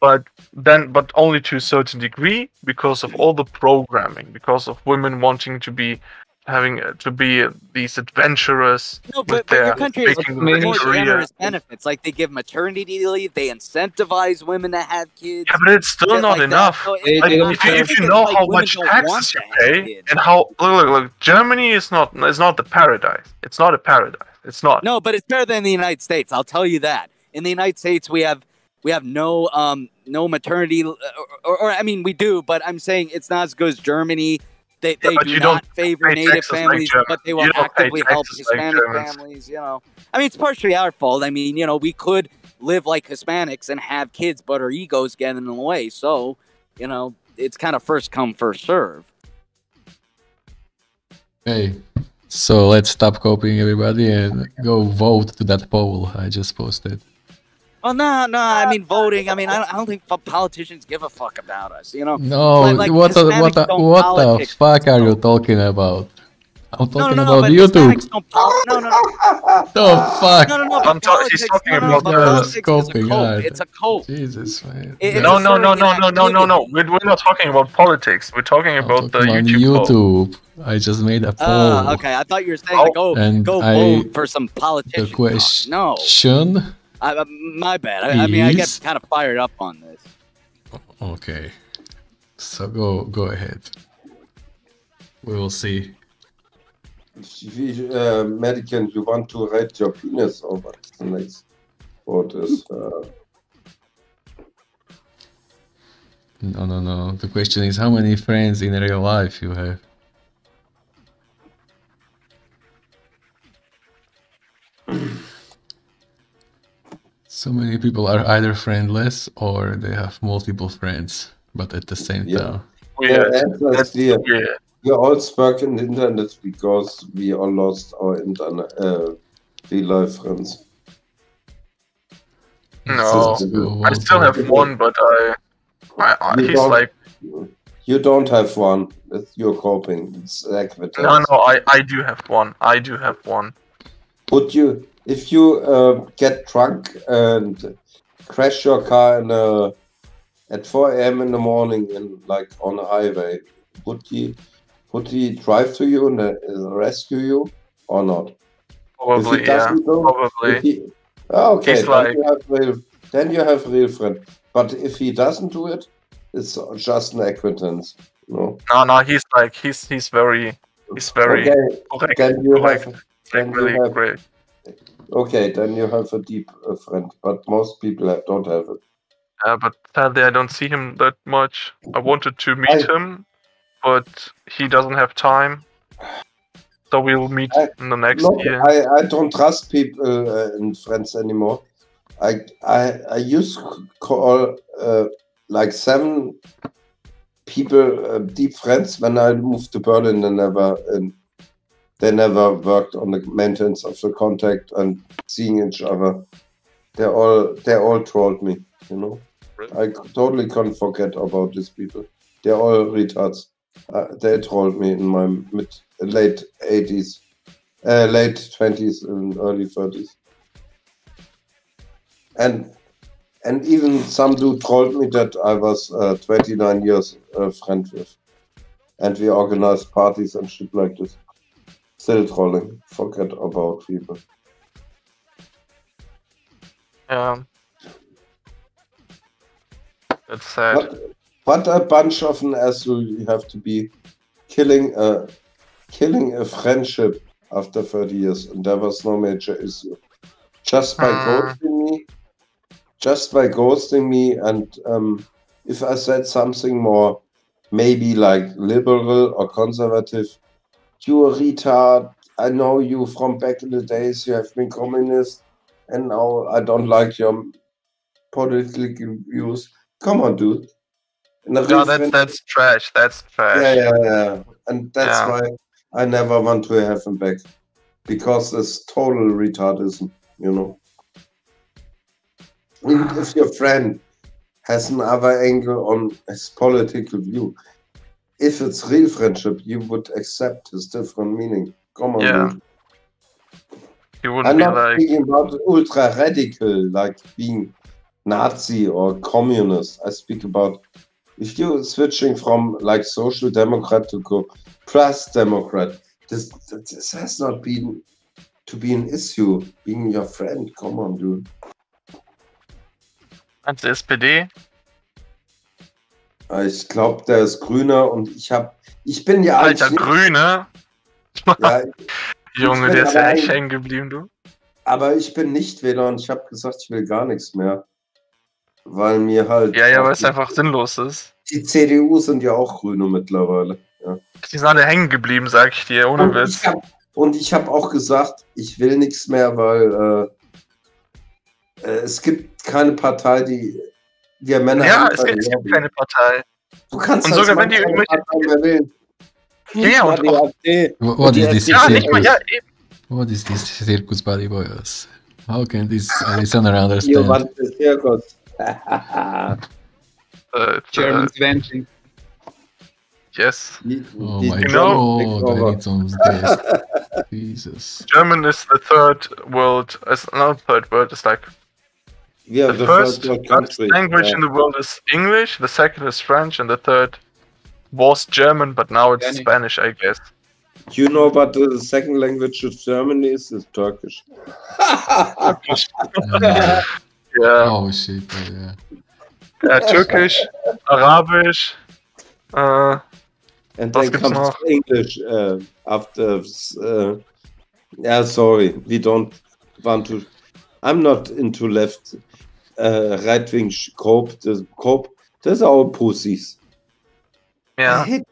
H: But then, but only to a certain degree because of all the programming, because of women wanting to be having uh, to be uh, these adventurous
T: No,
H: with
T: but, but
H: their
T: your country has more generous benefits. Like they give maternity leave, they incentivize women to have kids.
H: Yeah, but it's still not
T: like
H: enough.
T: So
H: Like, if you, if you know
T: like
H: how much taxes you pay and how look, look, look, Germany is not is not the paradise. It's not a paradise. It's not.
T: No, but it's better than the United States. I'll tell you that. In the United States, we have we have no um no maternity, or, or, or I mean we do, but I'm saying it's not as good as Germany. They they
H: but
T: do
H: you
T: not
H: don't
T: favor native
H: taxes like
T: families,
H: Germans.
T: but they will
H: You don't pay
T: actively help
H: taxes like
T: Hispanic families. You know, I mean it's partially our fault. I mean you know we could live like Hispanics and have kids, but our egos get in the way. So you know it's kind of first come first serve.
A: Hey, so let's stop copying everybody and go vote to that poll I just posted.
T: Well, no, no. I mean, voting. I mean, I don't, I don't think politicians give a fuck about us. You know.
A: No,
T: Like- like
A: what the, what the, what the fuck are you talking about? I'm
T: No,
A: talking
T: no, no,
A: about
T: but
A: YouTube.
T: Don't pol- no, no, no.
A: The fuck?
T: No, no, no.
H: I'm
T: But
H: ta- he's
T: politics,
H: talking
T: no, no,
H: about
T: but
H: the
T: politics is a cult. It's a cult.
A: Jesus, man.
T: It-
H: No, no, no, no, no, no, no, no. We're, we're not talking about politics. We're talking about the
A: on
H: YouTube. poll.
A: YouTube. I just made a poll.
T: Uh, okay, I thought you were saying to go
A: And
T: go
A: I-
T: vote for some
A: The
T: politician. talk.
A: question.
T: No, I, my bad. I, I mean, I get kind of fired up on this.
A: Okay. So go go ahead. We will see.
J: Uh, Medicann, you want to rate your penis or what's the next vote is? Uh,
A: No, no, no. The question is how many friends in real life you have. So many people are either friendless or they have multiple friends, but at the same
J: Yeah.
A: time.
J: the answer is clear. We all spoke in the internet because we all lost our internet, uh, real life friends.
H: No, I still have one, but I, I, I he's like,
J: You don't have one. It's you're coping. It's equity.
H: no, no, I, I do have one. I do have one.
J: Would you, if you uh, get drunk and crash your car in a, at 4 a.m. in the morning and like on a highway, would he, would he drive to you and uh, rescue you? or not?
H: Probably, yeah.
J: do-
H: Probably.
J: he- Ah, okay, then,
H: like-
J: you have real, then you have real friend. But if he doesn't do it, it's just an acquaintance. No.
H: No, no, he's like he's he's very he's very
J: Okay,
H: correct.
J: then you
H: correct.
J: have-
H: like
J: then you have-
H: great.
J: Okay, then you have a deep uh, friend, but most people don't have it.
H: Yeah, but sadly I don't see him that much. I wanted to meet him, but he doesn't have time. So we'll meet in the next
J: No,
H: year.
J: I, I don't trust people uh, and friends anymore. I I I used to call uh, like seven people uh, deep friends when I moved to Berlin. They never and they never worked on the maintenance of the contact and seeing each other. They all they all trolled me. You know, I totally can't forget about these people. They're all retards. Uh, they trolled me in my mid late eighties, uh, late twenties and early thirties, and and even some dude told me that I was uh, twenty nine years uh, friend with, and we organized parties and shit like this. Still trolling. Forget about people.
H: Yeah. That's sad.
J: What, what a bunch of an asshole you have to be, killing a killing a friendship after 30 years, and there was no major issue. Just by
H: Hmm.
J: ghosting me, just by ghosting me, and um, if I said something more, maybe like liberal or conservative, you a retard. I know you from back in the days. You have been communist, and now I don't like your political views. Come on, dude.
H: No, that's that's trash. That's trash.
J: yeah, yeah, yeah. And that's
H: Yeah.
J: why I never want to have him back. Because it's total retardism, you know. Even if your friend has another angle on his political view, if it's real friendship, you would accept his different meaning. Come on,
H: Yeah.
J: dude.
H: He wouldn't
J: I'm
H: be
J: not
H: like
J: speaking about ultra radical, like being Nazi or communist. I speak about if you're switching from like social democrat to go plus democrat. This this has not been to be an issue. Being your friend, come on, dude.
H: als SPD.
J: Ich glaube, der ist grüner und ich hab, ich bin ja
H: Alter
J: eigentlich-
H: Grüne.
J: Ja,
H: Junge, der ist ja echt hängen geblieben, du.
J: Aber ich bin nicht Wähler und ich habe gesagt, ich will gar nichts mehr. Weil mir halt.
H: Ja, ja, weil es einfach sinnlos ist.
J: Die CDU sind ja auch Grüne mittlerweile. Ja.
H: Die sind alle hängen geblieben, sag ich dir, ohne
J: Und
H: Witz.
J: ich hab, und ich habe auch gesagt, ich will nichts mehr, weil äh, äh, es gibt keine Partei, die wir Männer
H: Ja, es gibt, es gibt
J: Lobby.
H: keine Partei.
J: Du kannst
H: Und
J: als
H: sogar wenn die irgendwelche.
J: Wählen.
H: Ja, ja, und auch.
A: What
J: die
A: is this.
H: Ja, nicht mal, ja, eben.
A: What is this circus buddy boys? How can this listener
J: You
A: understand?
J: want the circus.
H: Äh,
K: German
H: äh,
K: Venting.
H: Yes.
A: Oh my
H: German
A: god, I need some guest. Jesus.
H: German is the third world, as not third world, it's like
J: Yeah,
H: the,
J: the
H: first
J: first country,
H: language
J: yeah.
H: in the world is English, the second is French, and the third was German, but now it's
J: Spanish.
H: Spanish, I guess.
J: You know, but the second language of Germany is, is Turkish.
H: Yeah.
A: Oh shit, oh, yeah.
H: Ja, Türkisch, Arabisch, äh,
J: And then comes
H: noch?
J: English uh, after. Uh, yeah, sorry, we don't want to. I'm not into left, uh, right wing cope. The cope. Those are all pussies. I
H: Yeah.
J: hate,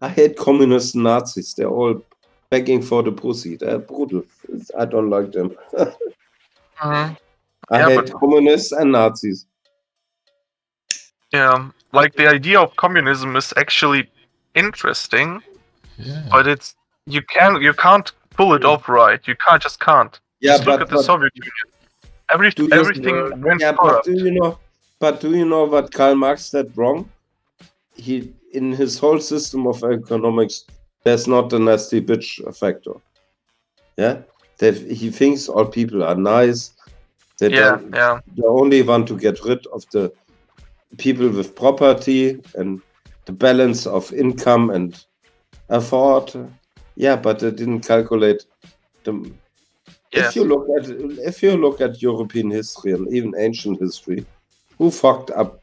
J: I hate communist Nazis. They're all begging for the pussy. They're brutal. I don't like them.
H: Mhm.
J: I
H: Yeah,
J: hate
H: but-
J: communists and Nazis.
H: Yeah, like the idea of communism is actually interesting,
A: Yeah.
H: but it's you can you can't pull it off right. You can't just can't.
J: Yeah,
H: just look at the
J: but-
H: Soviet Union. Every
J: Do you-
H: everything went
J: yeah, but do you know? But do you know what Karl Marx said wrong? He in his whole system of economics, there's not a nasty bitch factor. Yeah, that he thinks all people are nice. They
H: Yeah, yeah.
J: They only want to get rid of the people with property and the balance of income and effort. Yeah, but they didn't calculate the,
H: Yes.
J: if you look at if you look at European history and even ancient history, who fucked up?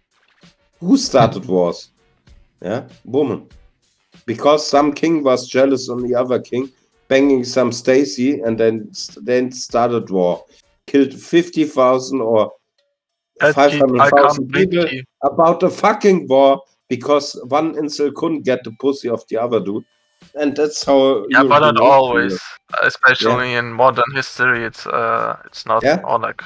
J: Who started wars? Yeah, woman. Because some king was jealous on the other king, banging some Stacy, and then then started war, killed fifty thousand or five hundred thousand people about a fucking war because one incel couldn't get the pussy of the other dude, and that's how.
H: Yeah, but not always.
J: is.
H: Especially in modern history, it's uh, it's not
J: Yeah.
H: or like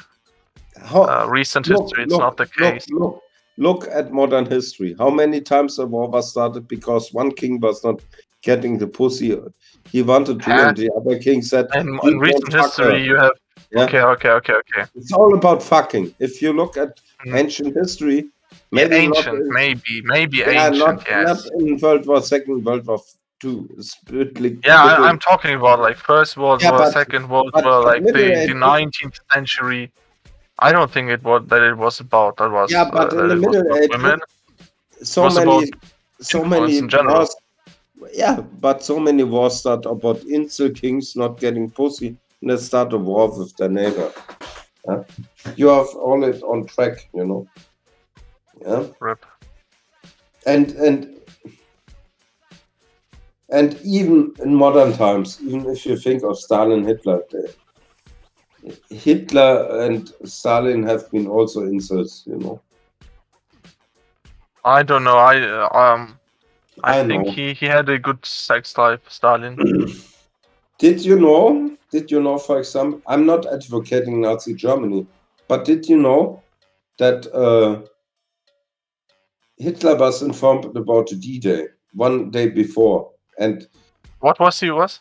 J: How,
H: uh, recent
J: look,
H: history. It's
J: look,
H: not the case.
J: Look, look at modern history. How many times a war was started because one king was not getting the pussy he wanted to, and the other king said, "You
H: in recent
J: don't her."
H: history, you have
J: Yeah.
H: okay, okay, okay, okay.
J: It's all about fucking. If you look at ancient history,
H: Mm. Yeah,
J: maybe
H: ancient,
J: in-
H: maybe, maybe
J: yeah,
H: ancient.
J: not,
H: yes.
J: not in World War Second, World War Split,
H: Yeah, I, I'm talking about like First World
J: Yeah,
H: War,
J: but-
H: Second World War, like the, the 19th century. I don't think it was that it was about that was
J: Yeah, but
H: uh,
J: in the Middle
H: women.
J: so many, so many
H: in general.
J: wars. Yeah, but so many wars start about incel kings not getting pussy, and they start a war with their neighbor. Yeah? You have all it on track, you know. Yeah.
H: Rip.
J: And and and even in modern times, even if you think of Stalin, Hitler, Hitler and Stalin have been also incels, you know.
H: I don't know. I uh, um, I,
J: I
H: think
J: know.
H: he he had a good sex life, Stalin.
J: Did you know? Did you know, for example, I'm not advocating Nazi Germany, but did you know that uh, Hitler was informed about D-Day one day before, and
H: what was he was?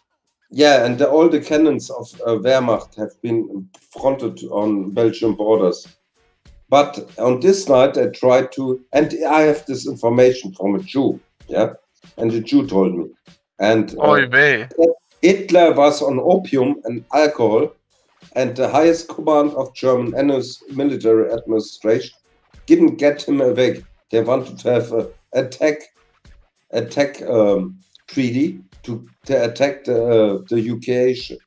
J: yeah, and the, all the cannons of uh, Wehrmacht have been fronted on Belgian borders. But on this night, I tried to, and I have this information from a Jew, yeah, and the Jew told me, and uh. Hitler was on opium and alcohol, and the highest command of German military administration didn't get him away. They wanted to have a attack attack um, treaty to, to attack the, uh, the UK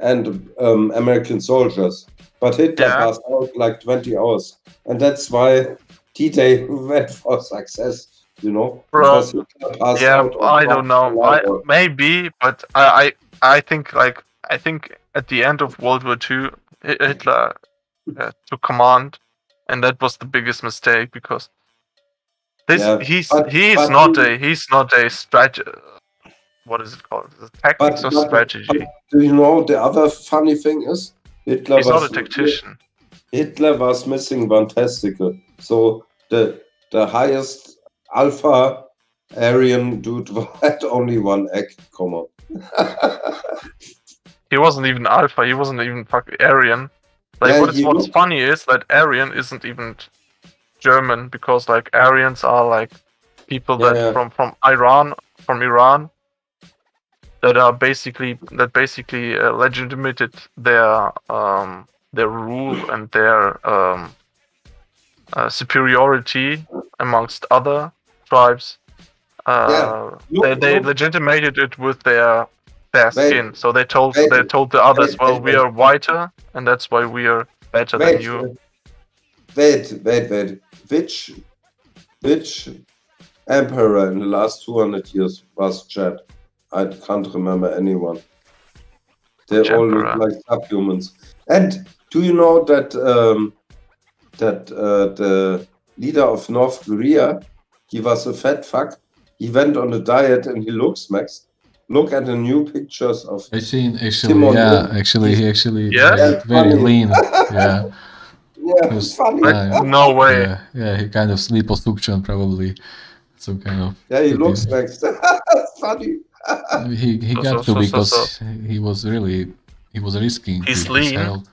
J: and um, American soldiers. But Hitler
H: Yeah.
J: passed out like 20 hours, and that's why D-Day went for success. You know,
H: Bro, yeah, I don't know. I, maybe, but I, I I think like I think at the end of World War II, Hitler uh, took command, and that was the biggest mistake because this
J: Yeah,
H: he's
J: but-
H: he is
J: but
H: not a he's not a strategy. What is it called? The tactics
J: But-
H: or
J: but-
H: strategy.
J: do you know the other funny thing is Hitler
H: He's not
J: was
H: a tactician.
J: Hitler was missing one testicle. So the the highest alpha Aryan dude had only one egg, come on.
H: He wasn't even Alpha. He wasn't even fucking Aryan. Like
J: Yeah,
H: what is what's
J: wa-
H: funny is that Aryan isn't even German because like Aryans are like people that
J: Yeah, yeah.
H: from from Iran from Iran that are basically that basically uh, legitimated their um their rule and their um uh, superiority amongst other tribes. Uh,
J: Look-
H: they they legitimated it with their their
J: Wait,
H: skin. So they told
J: wait,
H: they told the others,
J: wait,
H: well, we are whiter, and that's why we are better than you.
J: wait, wait, wait. Which which emperor in the last two hundred years was Chad? I can't remember anyone. They
H: Which
J: all look
H: emperor?
J: like subhumans. And do you know that um, that uh, the leader of North Korea, he was a fat fuck. He went on a diet and he looks max. Look at the new pictures of
A: I seen actually,
J: Timon
A: yeah,
J: Il.
A: actually, he actually
H: Yes?
A: got very lean. Yeah.
J: Yeah,
A: It was-
J: funny.
A: yeah,
H: No way.
A: Yeah, yeah, he kind of liposuction probably, some kind of.
J: Yeah, he looks max. funny.
A: He he
H: So-
A: got
H: so-
A: to
H: so- so-
A: because he was really he was risking
H: He's
A: his
H: lean.
A: health.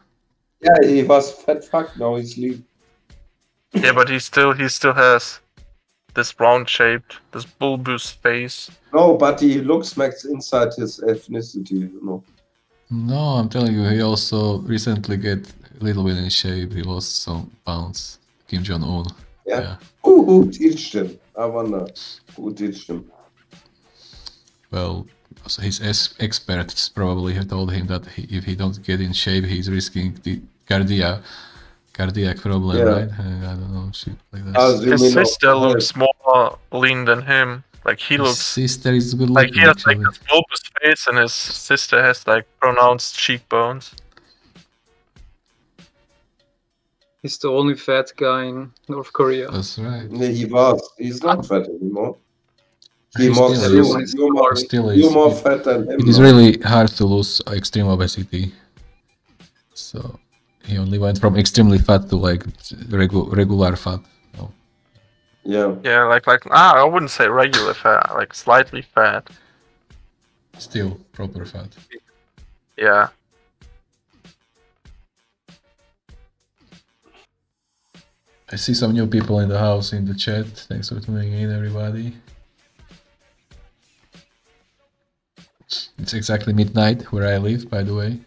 J: Yeah, he was fat fuck. Now he's lean.
H: Yeah, but he still he still has this round shaped, this bulbous face.
J: No, but he looks max inside his ethnicity. You know.
A: No, I'm telling you, he also recently get a little bit in shape. He lost some pounds. Kim Jong Un.
J: Yeah. Who who teached him? I wonder who teached him.
A: Well, So his es- experts probably have told him that he, if he don't get in shape, he's risking the cardiac cardiac problem,
J: Yeah.
A: right? Uh, I don't know, shit like that.
H: His sister looks more lean than him. Like he
A: His
H: looks
A: sister is good
H: like he has like a bulbous face, and his sister has like pronounced cheekbones.
K: He's the only fat guy in North Korea.
A: That's right.
J: Yeah, he was. He's not fat anymore. He
A: He
J: more,
A: still
J: you,
A: is.
J: you're more,
A: Still
J: you're
A: is.
J: more fat than him.
A: It is really hard to lose extreme obesity. So he only went from extremely fat to like regu- regular fat.
J: Yeah.
H: Yeah, like like ah, I wouldn't say regular fat, like slightly fat.
A: Still proper fat.
H: Yeah.
A: I see some new people in the house in the chat. Thanks for tuning in, everybody. It's exactly midnight where I live, by the way.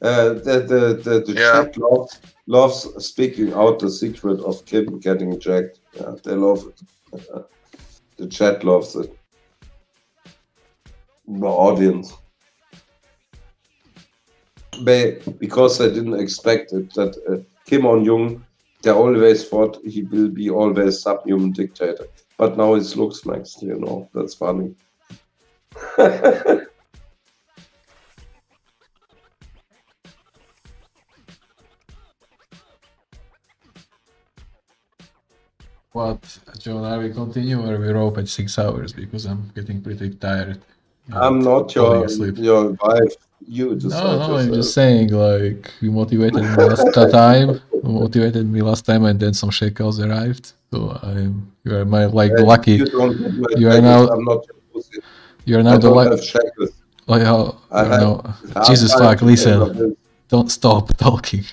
J: Uh, the the the, the chat loves, loves speaking out the secret of Kim getting jacked. Yeah, they love it. the chat loves it. The audience. They, because they didn't expect it that uh, Kim On Jung, they always thought he will be always subhuman dictator, but now it looks next. You know that's funny.
A: What, John, are we continue or we rope at six hours? Because I'm getting pretty tired.
J: I'm not your your wife. You decide
A: No, no, I'm just saying, like, you motivated me last time, motivated me last time, and then some shekels arrived. So I'm, you are my, like,
J: Uh,
A: lucky.
J: You
A: You are now,
J: I'm not
A: you are
J: I
A: now the lucky. Like, how,
J: I
A: you
J: have
A: know, Jesus fuck, listen, don't stop talking.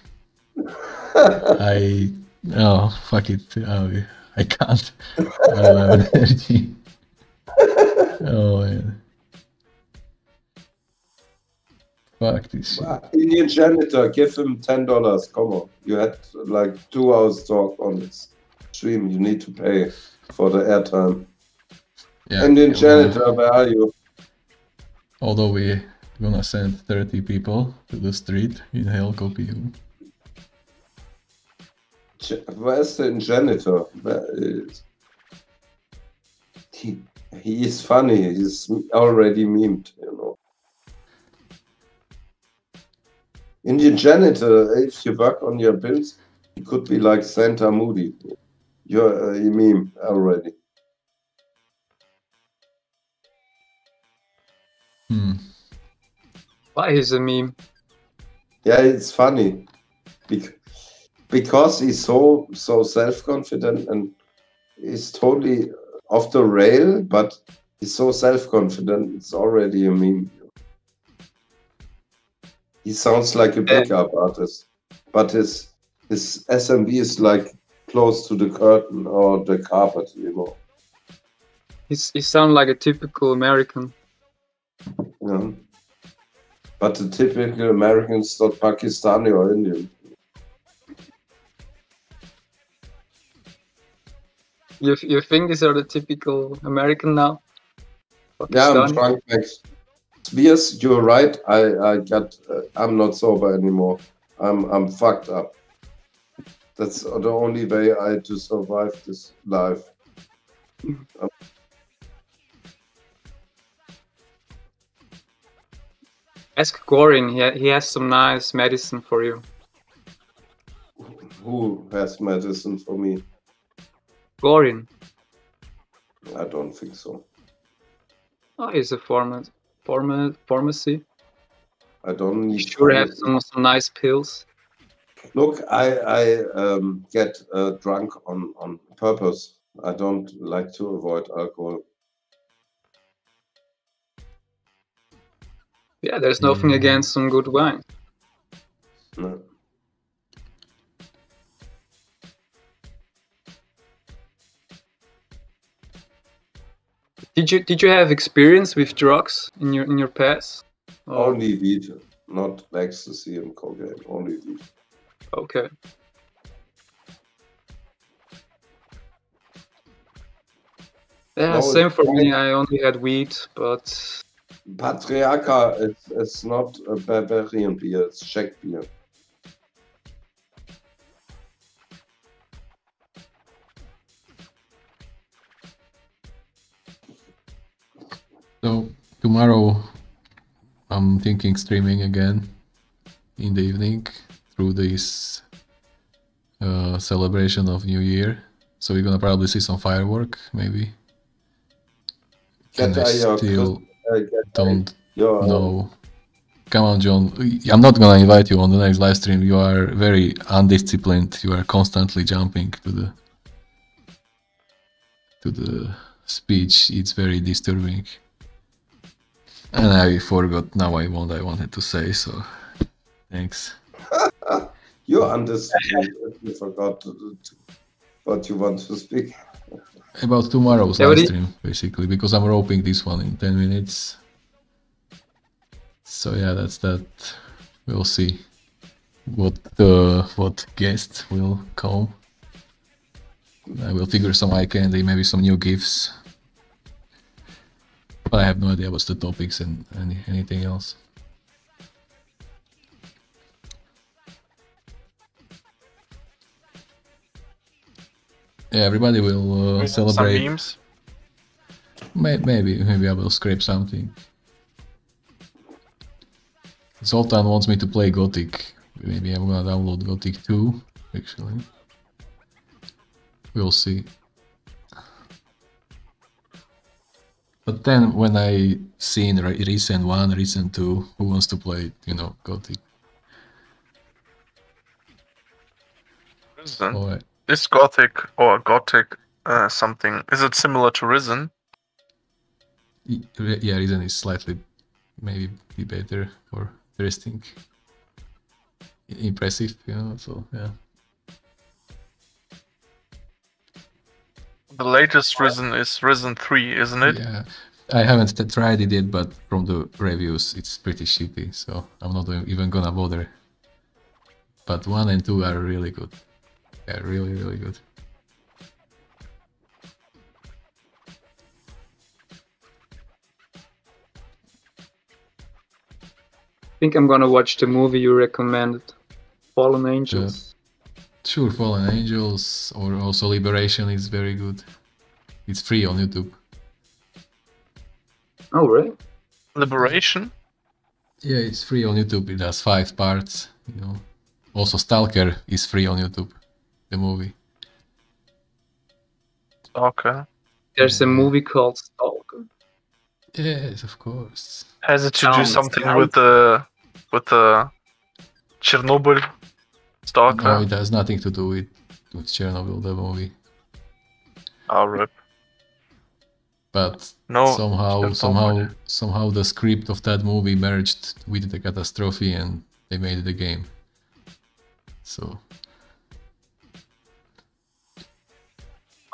A: I, oh, fuck it, oh, I can't. I don't have energy. Oh, man. Fuck this shit.
J: Indian janitor, give him ten dollars. Come on, you had like two hours talk on this stream. You need to pay for the airtime.
A: Yeah,
J: Indian janitor, where are you?
A: Although we're gonna send 30 people to the street in hell copy you.
J: Ja- Where's the janitor? Where is... He, he is funny. He's already memed, you know. Indian janitor, if you work on your bills, he could be like Santa Moody. You're a meme already.
A: Hmm.
K: Why is a meme?
J: Yeah, it's funny. Bec- because he's so so self-confident and he's totally off the rail, but he's so self-confident, it's already a meme. He sounds like a pickup artist, but his his SMV is like close to the curtain or the carpet, you know.
K: He's, he sounds like a typical American.
J: Yeah. But the typical American's not Pakistani or Indian.
K: You, you think these are the typical American now?
J: Yeah, I'm drunk next. You're right. I I got. Uh, I'm not sober anymore. I'm I'm fucked up. That's the only way I to survive this life. Um,
K: Ask Goran, he, ha- he has some nice medicine for you.
J: who has medicine for me?
K: Goran.
J: I don't think so.
K: Oh, he's a pharma, pharma, pharmacy.
J: I don't need.
K: Sure have some, some nice pills.
J: Look, I I um, get uh, drunk on on purpose. I don't like to avoid alcohol.
K: Yeah, there's nothing against some good wine.
J: No.
K: Did you did you have experience with drugs in your in your past? Or-
J: Only weed, not ecstasy and cocaine. Only weed.
K: Okay. Yeah,
J: No,
K: same for me. I only had weed, but
J: Patriarcha, it's, it's not a Bavarian beer, it's Czech beer.
A: Tomorrow I'm thinking streaming again in the evening through this uh, celebration of New Year. So we're gonna probably see some firework, maybe. And I still
J: uh,
A: don't
J: uh,
A: know. Come on, John. I'm not gonna invite you on the next live stream. You are very undisciplined. You are constantly jumping to the to the speech. It's very disturbing. And I forgot now I what I wanted to say. So, thanks.
J: you understand you forgot to, to, what you want to speak.
A: About tomorrow's
J: Yeah,
A: live stream, basically, because I'm roping this one in 10 minutes. So yeah, that's that. We'll see what the what guest will come. I will figure some eye candy, maybe some new gifts. But I have no idea what's the topics and any, anything else. Yeah, everybody will uh,
H: Maybe some
A: celebrate.
H: memes?
A: May- maybe, maybe I will scrape something. Zoltan wants me to play Gothic. Maybe I'm gonna download Gothic 2, actually. We'll see. But then when I seen re- Risen 1, Risen 2, who wants to play, you know, Gothic?
H: Risen.
A: Alright.
H: Is Gothic or Gothic uh, something? Is it similar to Risen?
A: Yeah, Risen is slightly maybe be better or interesting. Impressive, you know, so yeah.
H: The latest Risen is Risen 3, isn't it?
A: Yeah, I haven't tried it yet, but from the reviews, it's pretty shitty, so I'm not even gonna bother. But one and two are really good. Yeah, really, really good.
K: I think I'm gonna watch the movie you recommended, Fallen Angels.
A: Sure, Fallen Angels or also Liberation is very good. It's free on YouTube.
K: Oh, right.
H: Liberation?
A: Yeah, it's free on YouTube. It has five parts. You know. Also, Stalker is free on YouTube. The movie.
H: Okay.
K: There's a movie called Stalker.
A: Yes, of course.
H: Has it to do something
K: nice.
H: with the with the Chernobyl stalker?
A: No, it has nothing to do with with Chernobyl, the movie.
H: Oh, rip.
A: But
H: No,
A: somehow,
H: Chernobyl.
A: somehow, somehow, the script of that movie merged with the catastrophe, and they made the game. So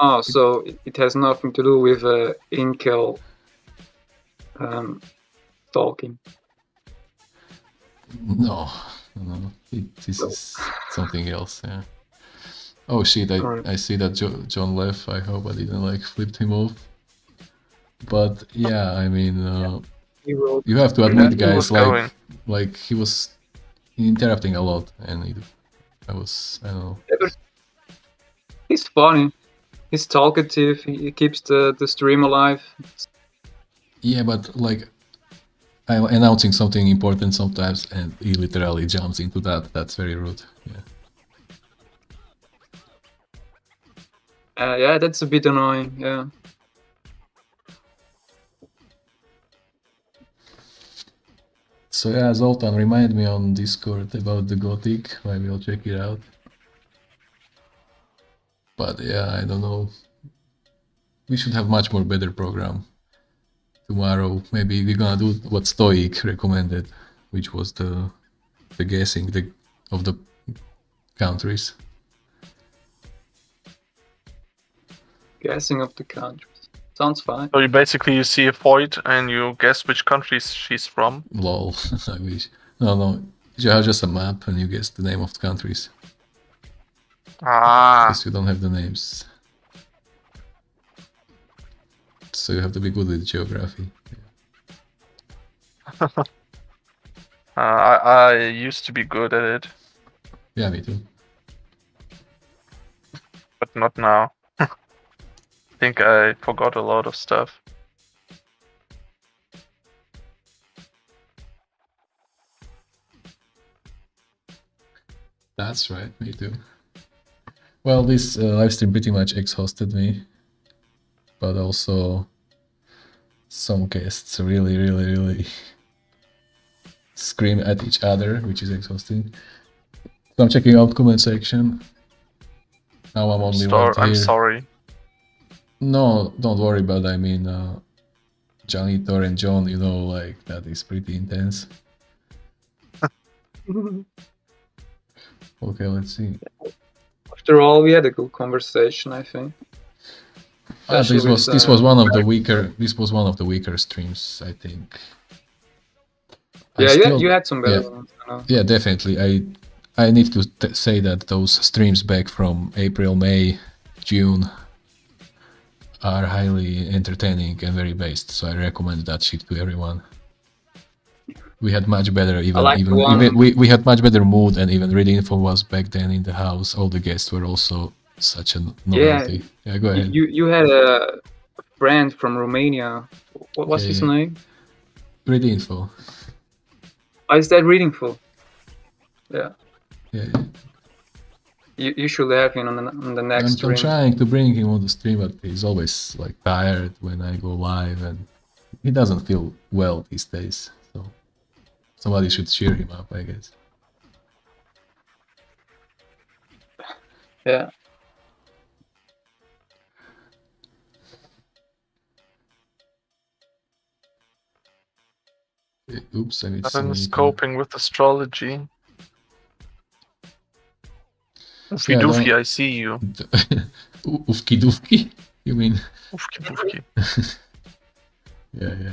K: Oh, so it- it has nothing to do with uh, incel um, stalking.
A: no, no, it, this is something else. Yeah. Oh shit! I,
K: Alright.
A: I see that jo- John left. I hope I didn't like flipped him off. But yeah, I mean, uh,
K: He wrote.
A: you have to admit, guys, like
H: going.
A: like he was interrupting a lot, and it, I was I don't know.
K: Yeah, He's funny. He's talkative. He, he keeps the, the stream alive.
A: Yeah, but like I'm announcing something important sometimes, and he literally jumps into that. That's very rude. Yeah.
K: Uh, yeah, that's a bit annoying. Yeah.
A: So yeah, Zoltan, remind me on Discord about the Gothic. Maybe I'll check it out. But yeah, I don't know. We should have much more better program tomorrow. Maybe we're gonna do what Stoic recommended, which was the the guessing the of the countries.
K: Guessing of the countries. Sounds fine.
H: So you basically you see a void and you guess which country she's from.
A: Lol, I wish. No, no, you have just a map and you guess the name of the countries.
H: Ah.
A: Because you don't have the names. So you have to be good with geography.
H: uh, I I used to be good at it,
A: Yeah, me too.
H: but not now. I think I forgot a lot of stuff.
A: That's right, me too. Well, this uh, live stream pretty much exhausted me, but also some guests really, really, really scream at each other, which is exhausting. So I'm checking out comment section. Now I'm only
H: Stor-
A: right
H: I'm sorry.
A: No, don't worry, but I mean, uh, Johnny Thor and John, you know, like that is pretty intense. Okay, let's see.
K: After all, we had a good conversation, I think.
A: Ah, this was this
K: uh,
A: was one of the weaker. This was one of the weaker streams, I think. I
K: Yeah, you, had,
A: still-
K: you had some better
A: yeah.
K: ones.
A: Yeah, definitely. I I need to say that those streams back from April, May, June are highly entertaining and very based. So I recommend that shit to everyone. We had much better even
K: like
A: even, even we, we had much better mood and even read info was back then in the house. All the guests were also such a novelty. Yeah, go ahead.
K: You you had a friend from Romania. What was his
A: Yeah.
K: name?
A: Read info.
K: Oh, is that reading full? Yeah.
A: Yeah, yeah.
K: You, you should have him on the, on the
A: I'm,
K: next
A: I'm trying to bring him on the stream, but he's always like tired when I go live, and he doesn't feel well these days. So somebody should cheer him up, I guess.
K: Yeah.
A: Oops, I need
H: I've
A: so
H: scoping with astrology. Oofy
A: Yeah,
H: doofy,
A: don't-
H: I see you.
A: U- Ufki doofki? You mean?
H: Oofky doofky.
A: Yeah, yeah.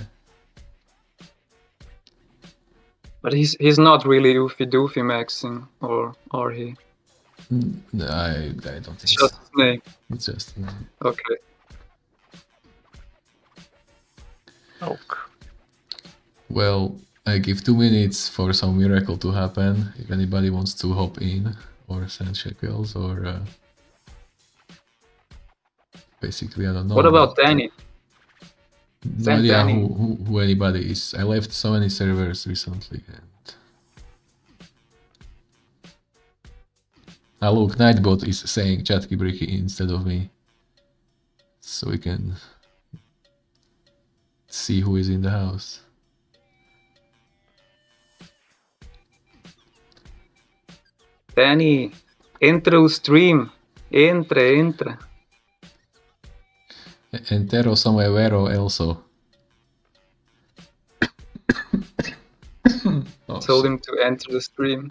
K: But he's he's not really oofy doofy maxing, or or he?
A: Mm, no, I, I don't think
K: It's
A: so.
K: just his name.
A: It's just. uh,
K: Okay.
H: Oak.
A: Well, I give two minutes for some miracle to happen. If anybody wants to hop in or send shekels or. Uh, basically, I don't know.
K: what about Danny?
A: No
K: Send
A: idea
K: Danny.
A: who, who, who anybody is. I left so many servers recently. And... Ah, look, Nightbot is saying Cheeki Breeki instead of me. So we can see who is in the house.
K: Danny, entra o stream. Entra, entra.
A: Entero somewhere vero also. Oh,
K: Told him to enter the stream.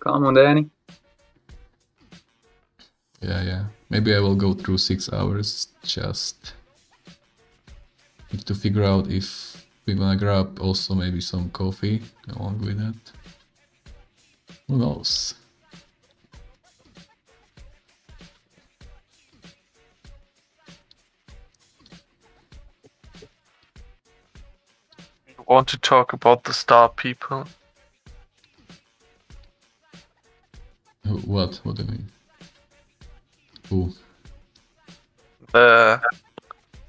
K: Come on, Danny.
A: Yeah, yeah. Maybe I will go through six hours. Just to figure out if we're gonna grab also maybe some coffee along with that. Who knows?
H: Want to talk about the star people?
A: What? What do you mean? Who?
H: The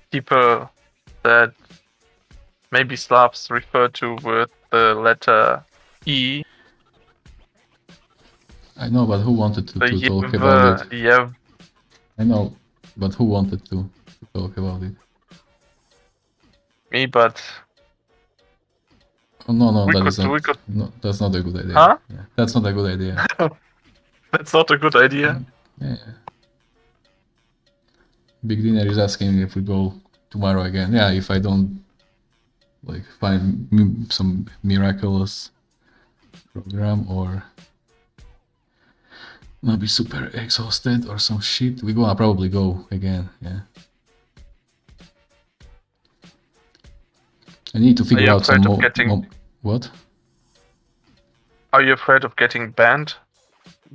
H: people that maybe Slavs refer to with the letter E.
A: I know, but who wanted to, to talk about it?
H: Yeah.
A: I know, but who wanted to, to talk about it?
H: me, but
A: Oh, no, no,
H: We
A: that
H: could- could-
A: No, that's not a good idea.
H: Huh?
A: Yeah, that's not a good idea.
H: that's not a good idea.
A: Yeah. Big Dinner is asking if we go tomorrow again. Yeah, if I don't like find some miraculous program or not be super exhausted or some shit, we gonna probably go again. Yeah. I need to figure out some more.
H: getting-
A: more- what?
H: Are you afraid of getting banned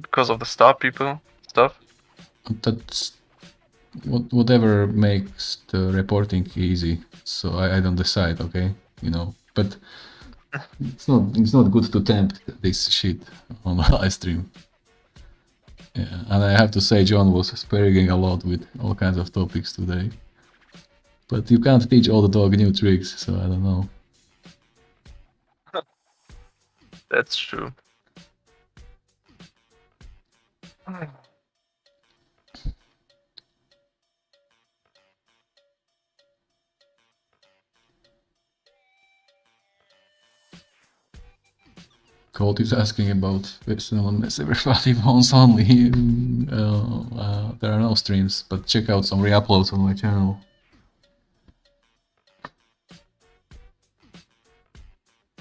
H: because of the star people stuff?
A: That's what, whatever makes the reporting easy. So I, I don't decide, okay? you know. But it's not it's not good to tempt this shit on a live stream. Yeah, and I have to say, John was sparing a lot with all kinds of topics today. But you can't teach all the dog new tricks, so I don't know.
H: That's true.
A: Colt is asking about personal mess everybody wants only. Uh, uh, there are no streams, but check out some re-uploads on my channel.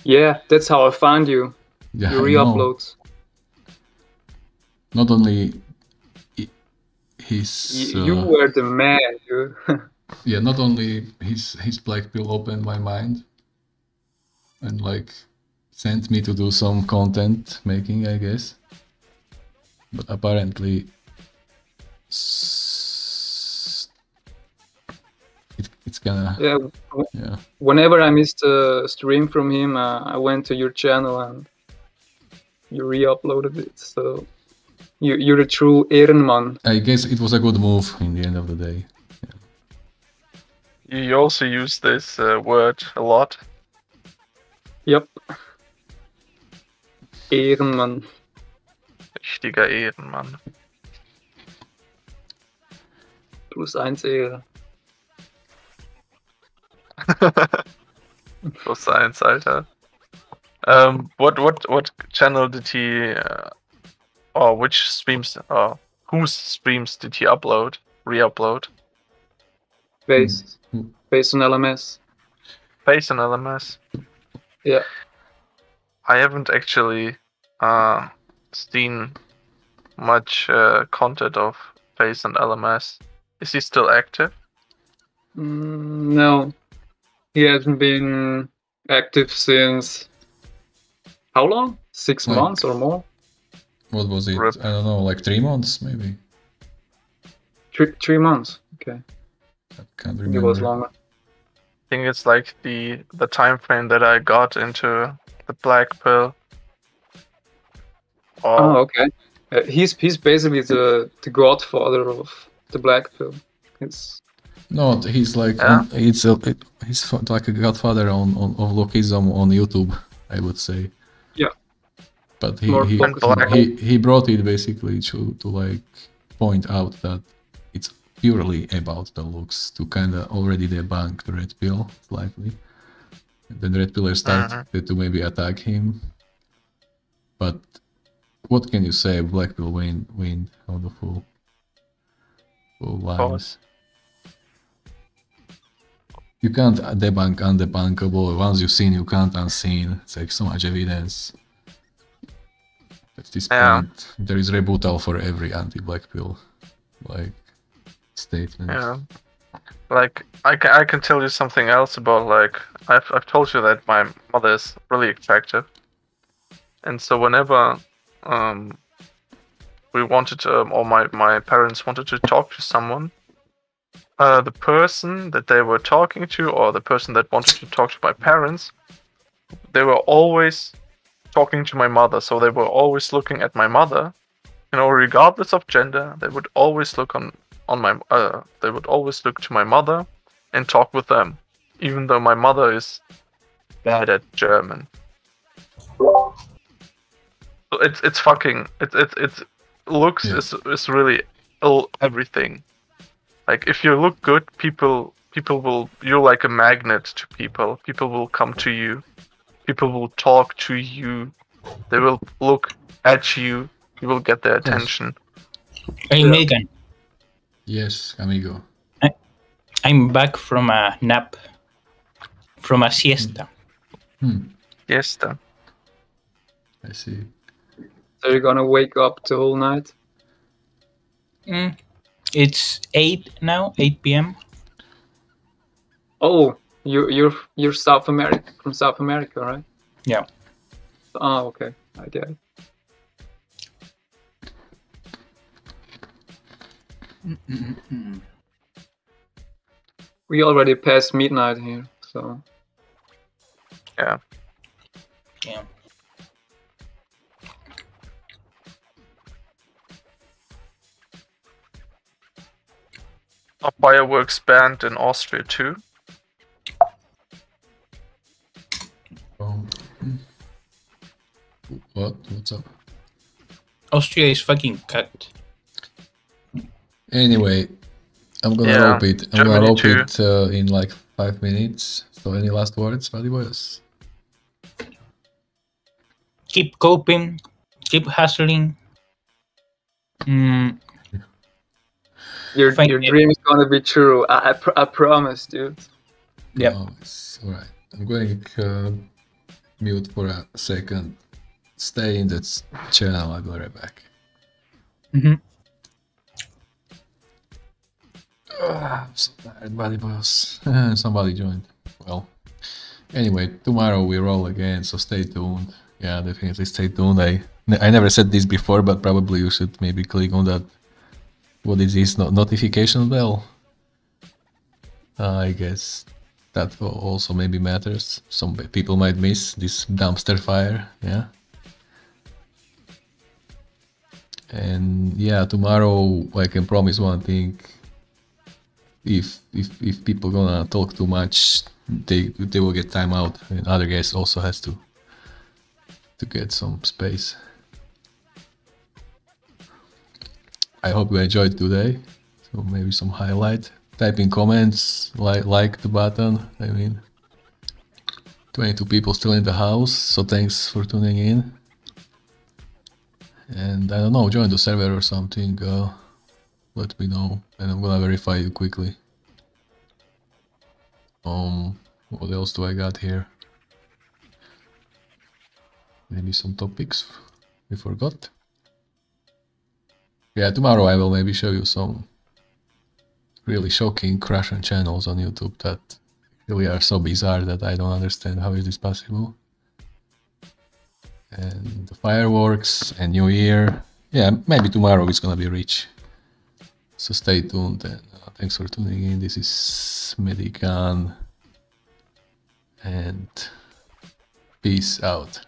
K: Yeah, that's how I found you.
A: Yeah,
K: you
A: I know.
K: re-uploads.
A: Not only his
K: Y- you
A: uh,
K: were the man. You.
A: yeah, not only his his black pill opened my mind and like sent me to do some content making, I guess. But apparently, it, it's gonna
K: yeah.
A: yeah.
K: Whenever I missed a stream from him, uh, I went to your channel and you re-uploaded it. So you you're a true Ehrenmann.
A: I guess it was a good move in the end of the day.
H: You also use this uh, word a lot.
K: Yep. Ehrenmann.
H: Richtiger Ehrenmann.
K: Plus eins Ehre.
H: Plus eins, Alter. Um, what what what channel did he, uh, or which streams, or whose streams did he upload, re-upload?
K: Based. Based on LMS.
H: Face and LMS.
K: Yeah.
H: I haven't actually uh, seen much uh, content of Face and LMS. Is he still active?
K: Mm, no. He hasn't been active since how long? Six
A: Like-
K: months or more?
A: What was it? I don't know, like three months maybe.
K: Three three months. Okay.
A: Can't
K: It was longer.
H: I think it's like the the time frame that I got into the black pill.
K: Oh, okay. Uh, he's he's basically the the godfather of the black pill. It's
A: No, he's like
H: Yeah?
A: on, it's a, it, he's like a godfather on, on of Lookism on YouTube, I would say.
K: Yeah.
A: But he
K: More
A: he, he he brought it basically to to like point out that it's purely about the looks to kind of already debunk the red pill slightly. Then red pillers started
H: Mhm.
A: to maybe attack him. But what can you say? Black pill win win on the full full lines. You can't debunk undebunkable. Once you've seen, you can't unseen. It's like so much evidence. At this
H: Yeah.
A: point, there is rebuttal for every anti-black pill, like statement.
H: Yeah. Like I can I can tell you something else about like I've I've told you that my mother is really attractive, and so whenever um we wanted to, or my my parents wanted to talk to someone, uh the person that they were talking to or the person that wanted to talk to my parents, they were always talking to my mother, so they were always looking at my mother, you know, regardless of gender, they would always look on on my uh, they would always look to my mother and talk with them, even though my mother is bad at German. So It's it's fucking it's it's it's looks is is really ill everything. Like if you look good, people people will you're like a magnet to people. People will come to you. People will talk to you. They will look at you. You will get their attention.
U: Hey, Megan,
A: Yes, amigo.
U: I'm back from a nap, from a siesta.
A: Hmm.
H: Yes, then.
A: I see.
K: so you're gonna wake up the whole night.
U: Mm. It's 8 now, 8 p.m.
K: Oh, you you're you're South America from South America, right?
U: Yeah.
K: Oh, okay, I get it. We already passed midnight here, so
H: Yeah.
U: Yeah.
H: Are fireworks banned in Austria too?
A: Um, what? What's up?
U: Austria is fucking cut.
A: Anyway, I'm gonna
H: Yeah,
A: rope it. I'm gonna
H: Germany
A: rope
H: too.
A: it uh, in like five minutes. So, any last words, Vladimos?
U: Keep coping. Keep hustling. Mm,
K: Your
U: Thank
K: your
U: you.
K: dream is gonna be true. I I, pr- I promise, dude.
U: Yeah.
A: Promise. Alright. I'm going uh, mute for a second. Stay in that channel. I'll be right back.
U: hmm
A: Tired, buddy boss. Somebody joined. Well, anyway, tomorrow we roll again, so stay tuned. Yeah, definitely stay tuned. I I never said this before, but probably you should maybe click on that. What is this no- notification bell? Uh, I guess that also maybe matters. Some people might miss this dumpster fire. Yeah. And yeah, tomorrow I can promise one thing if if if people gonna talk too much, they they will get time out, and other guys also has to to get some space. I hope you enjoyed today. So maybe some highlight. Type in comments, like like the button. I mean, 22 people still in the house, so thanks for tuning in. And I don't know, join the server or something. Uh, let me know, and I'm gonna verify you quickly. Um, what else do I got here? Maybe some topics we forgot. Yeah, tomorrow I will maybe show you some really shocking Russian channels on YouTube that really are so bizarre that I don't understand how is this possible. And the fireworks and New Year. Yeah, maybe tomorrow it's gonna be rich. So stay tuned and uh, thanks for tuning in. This is Medicann and peace out.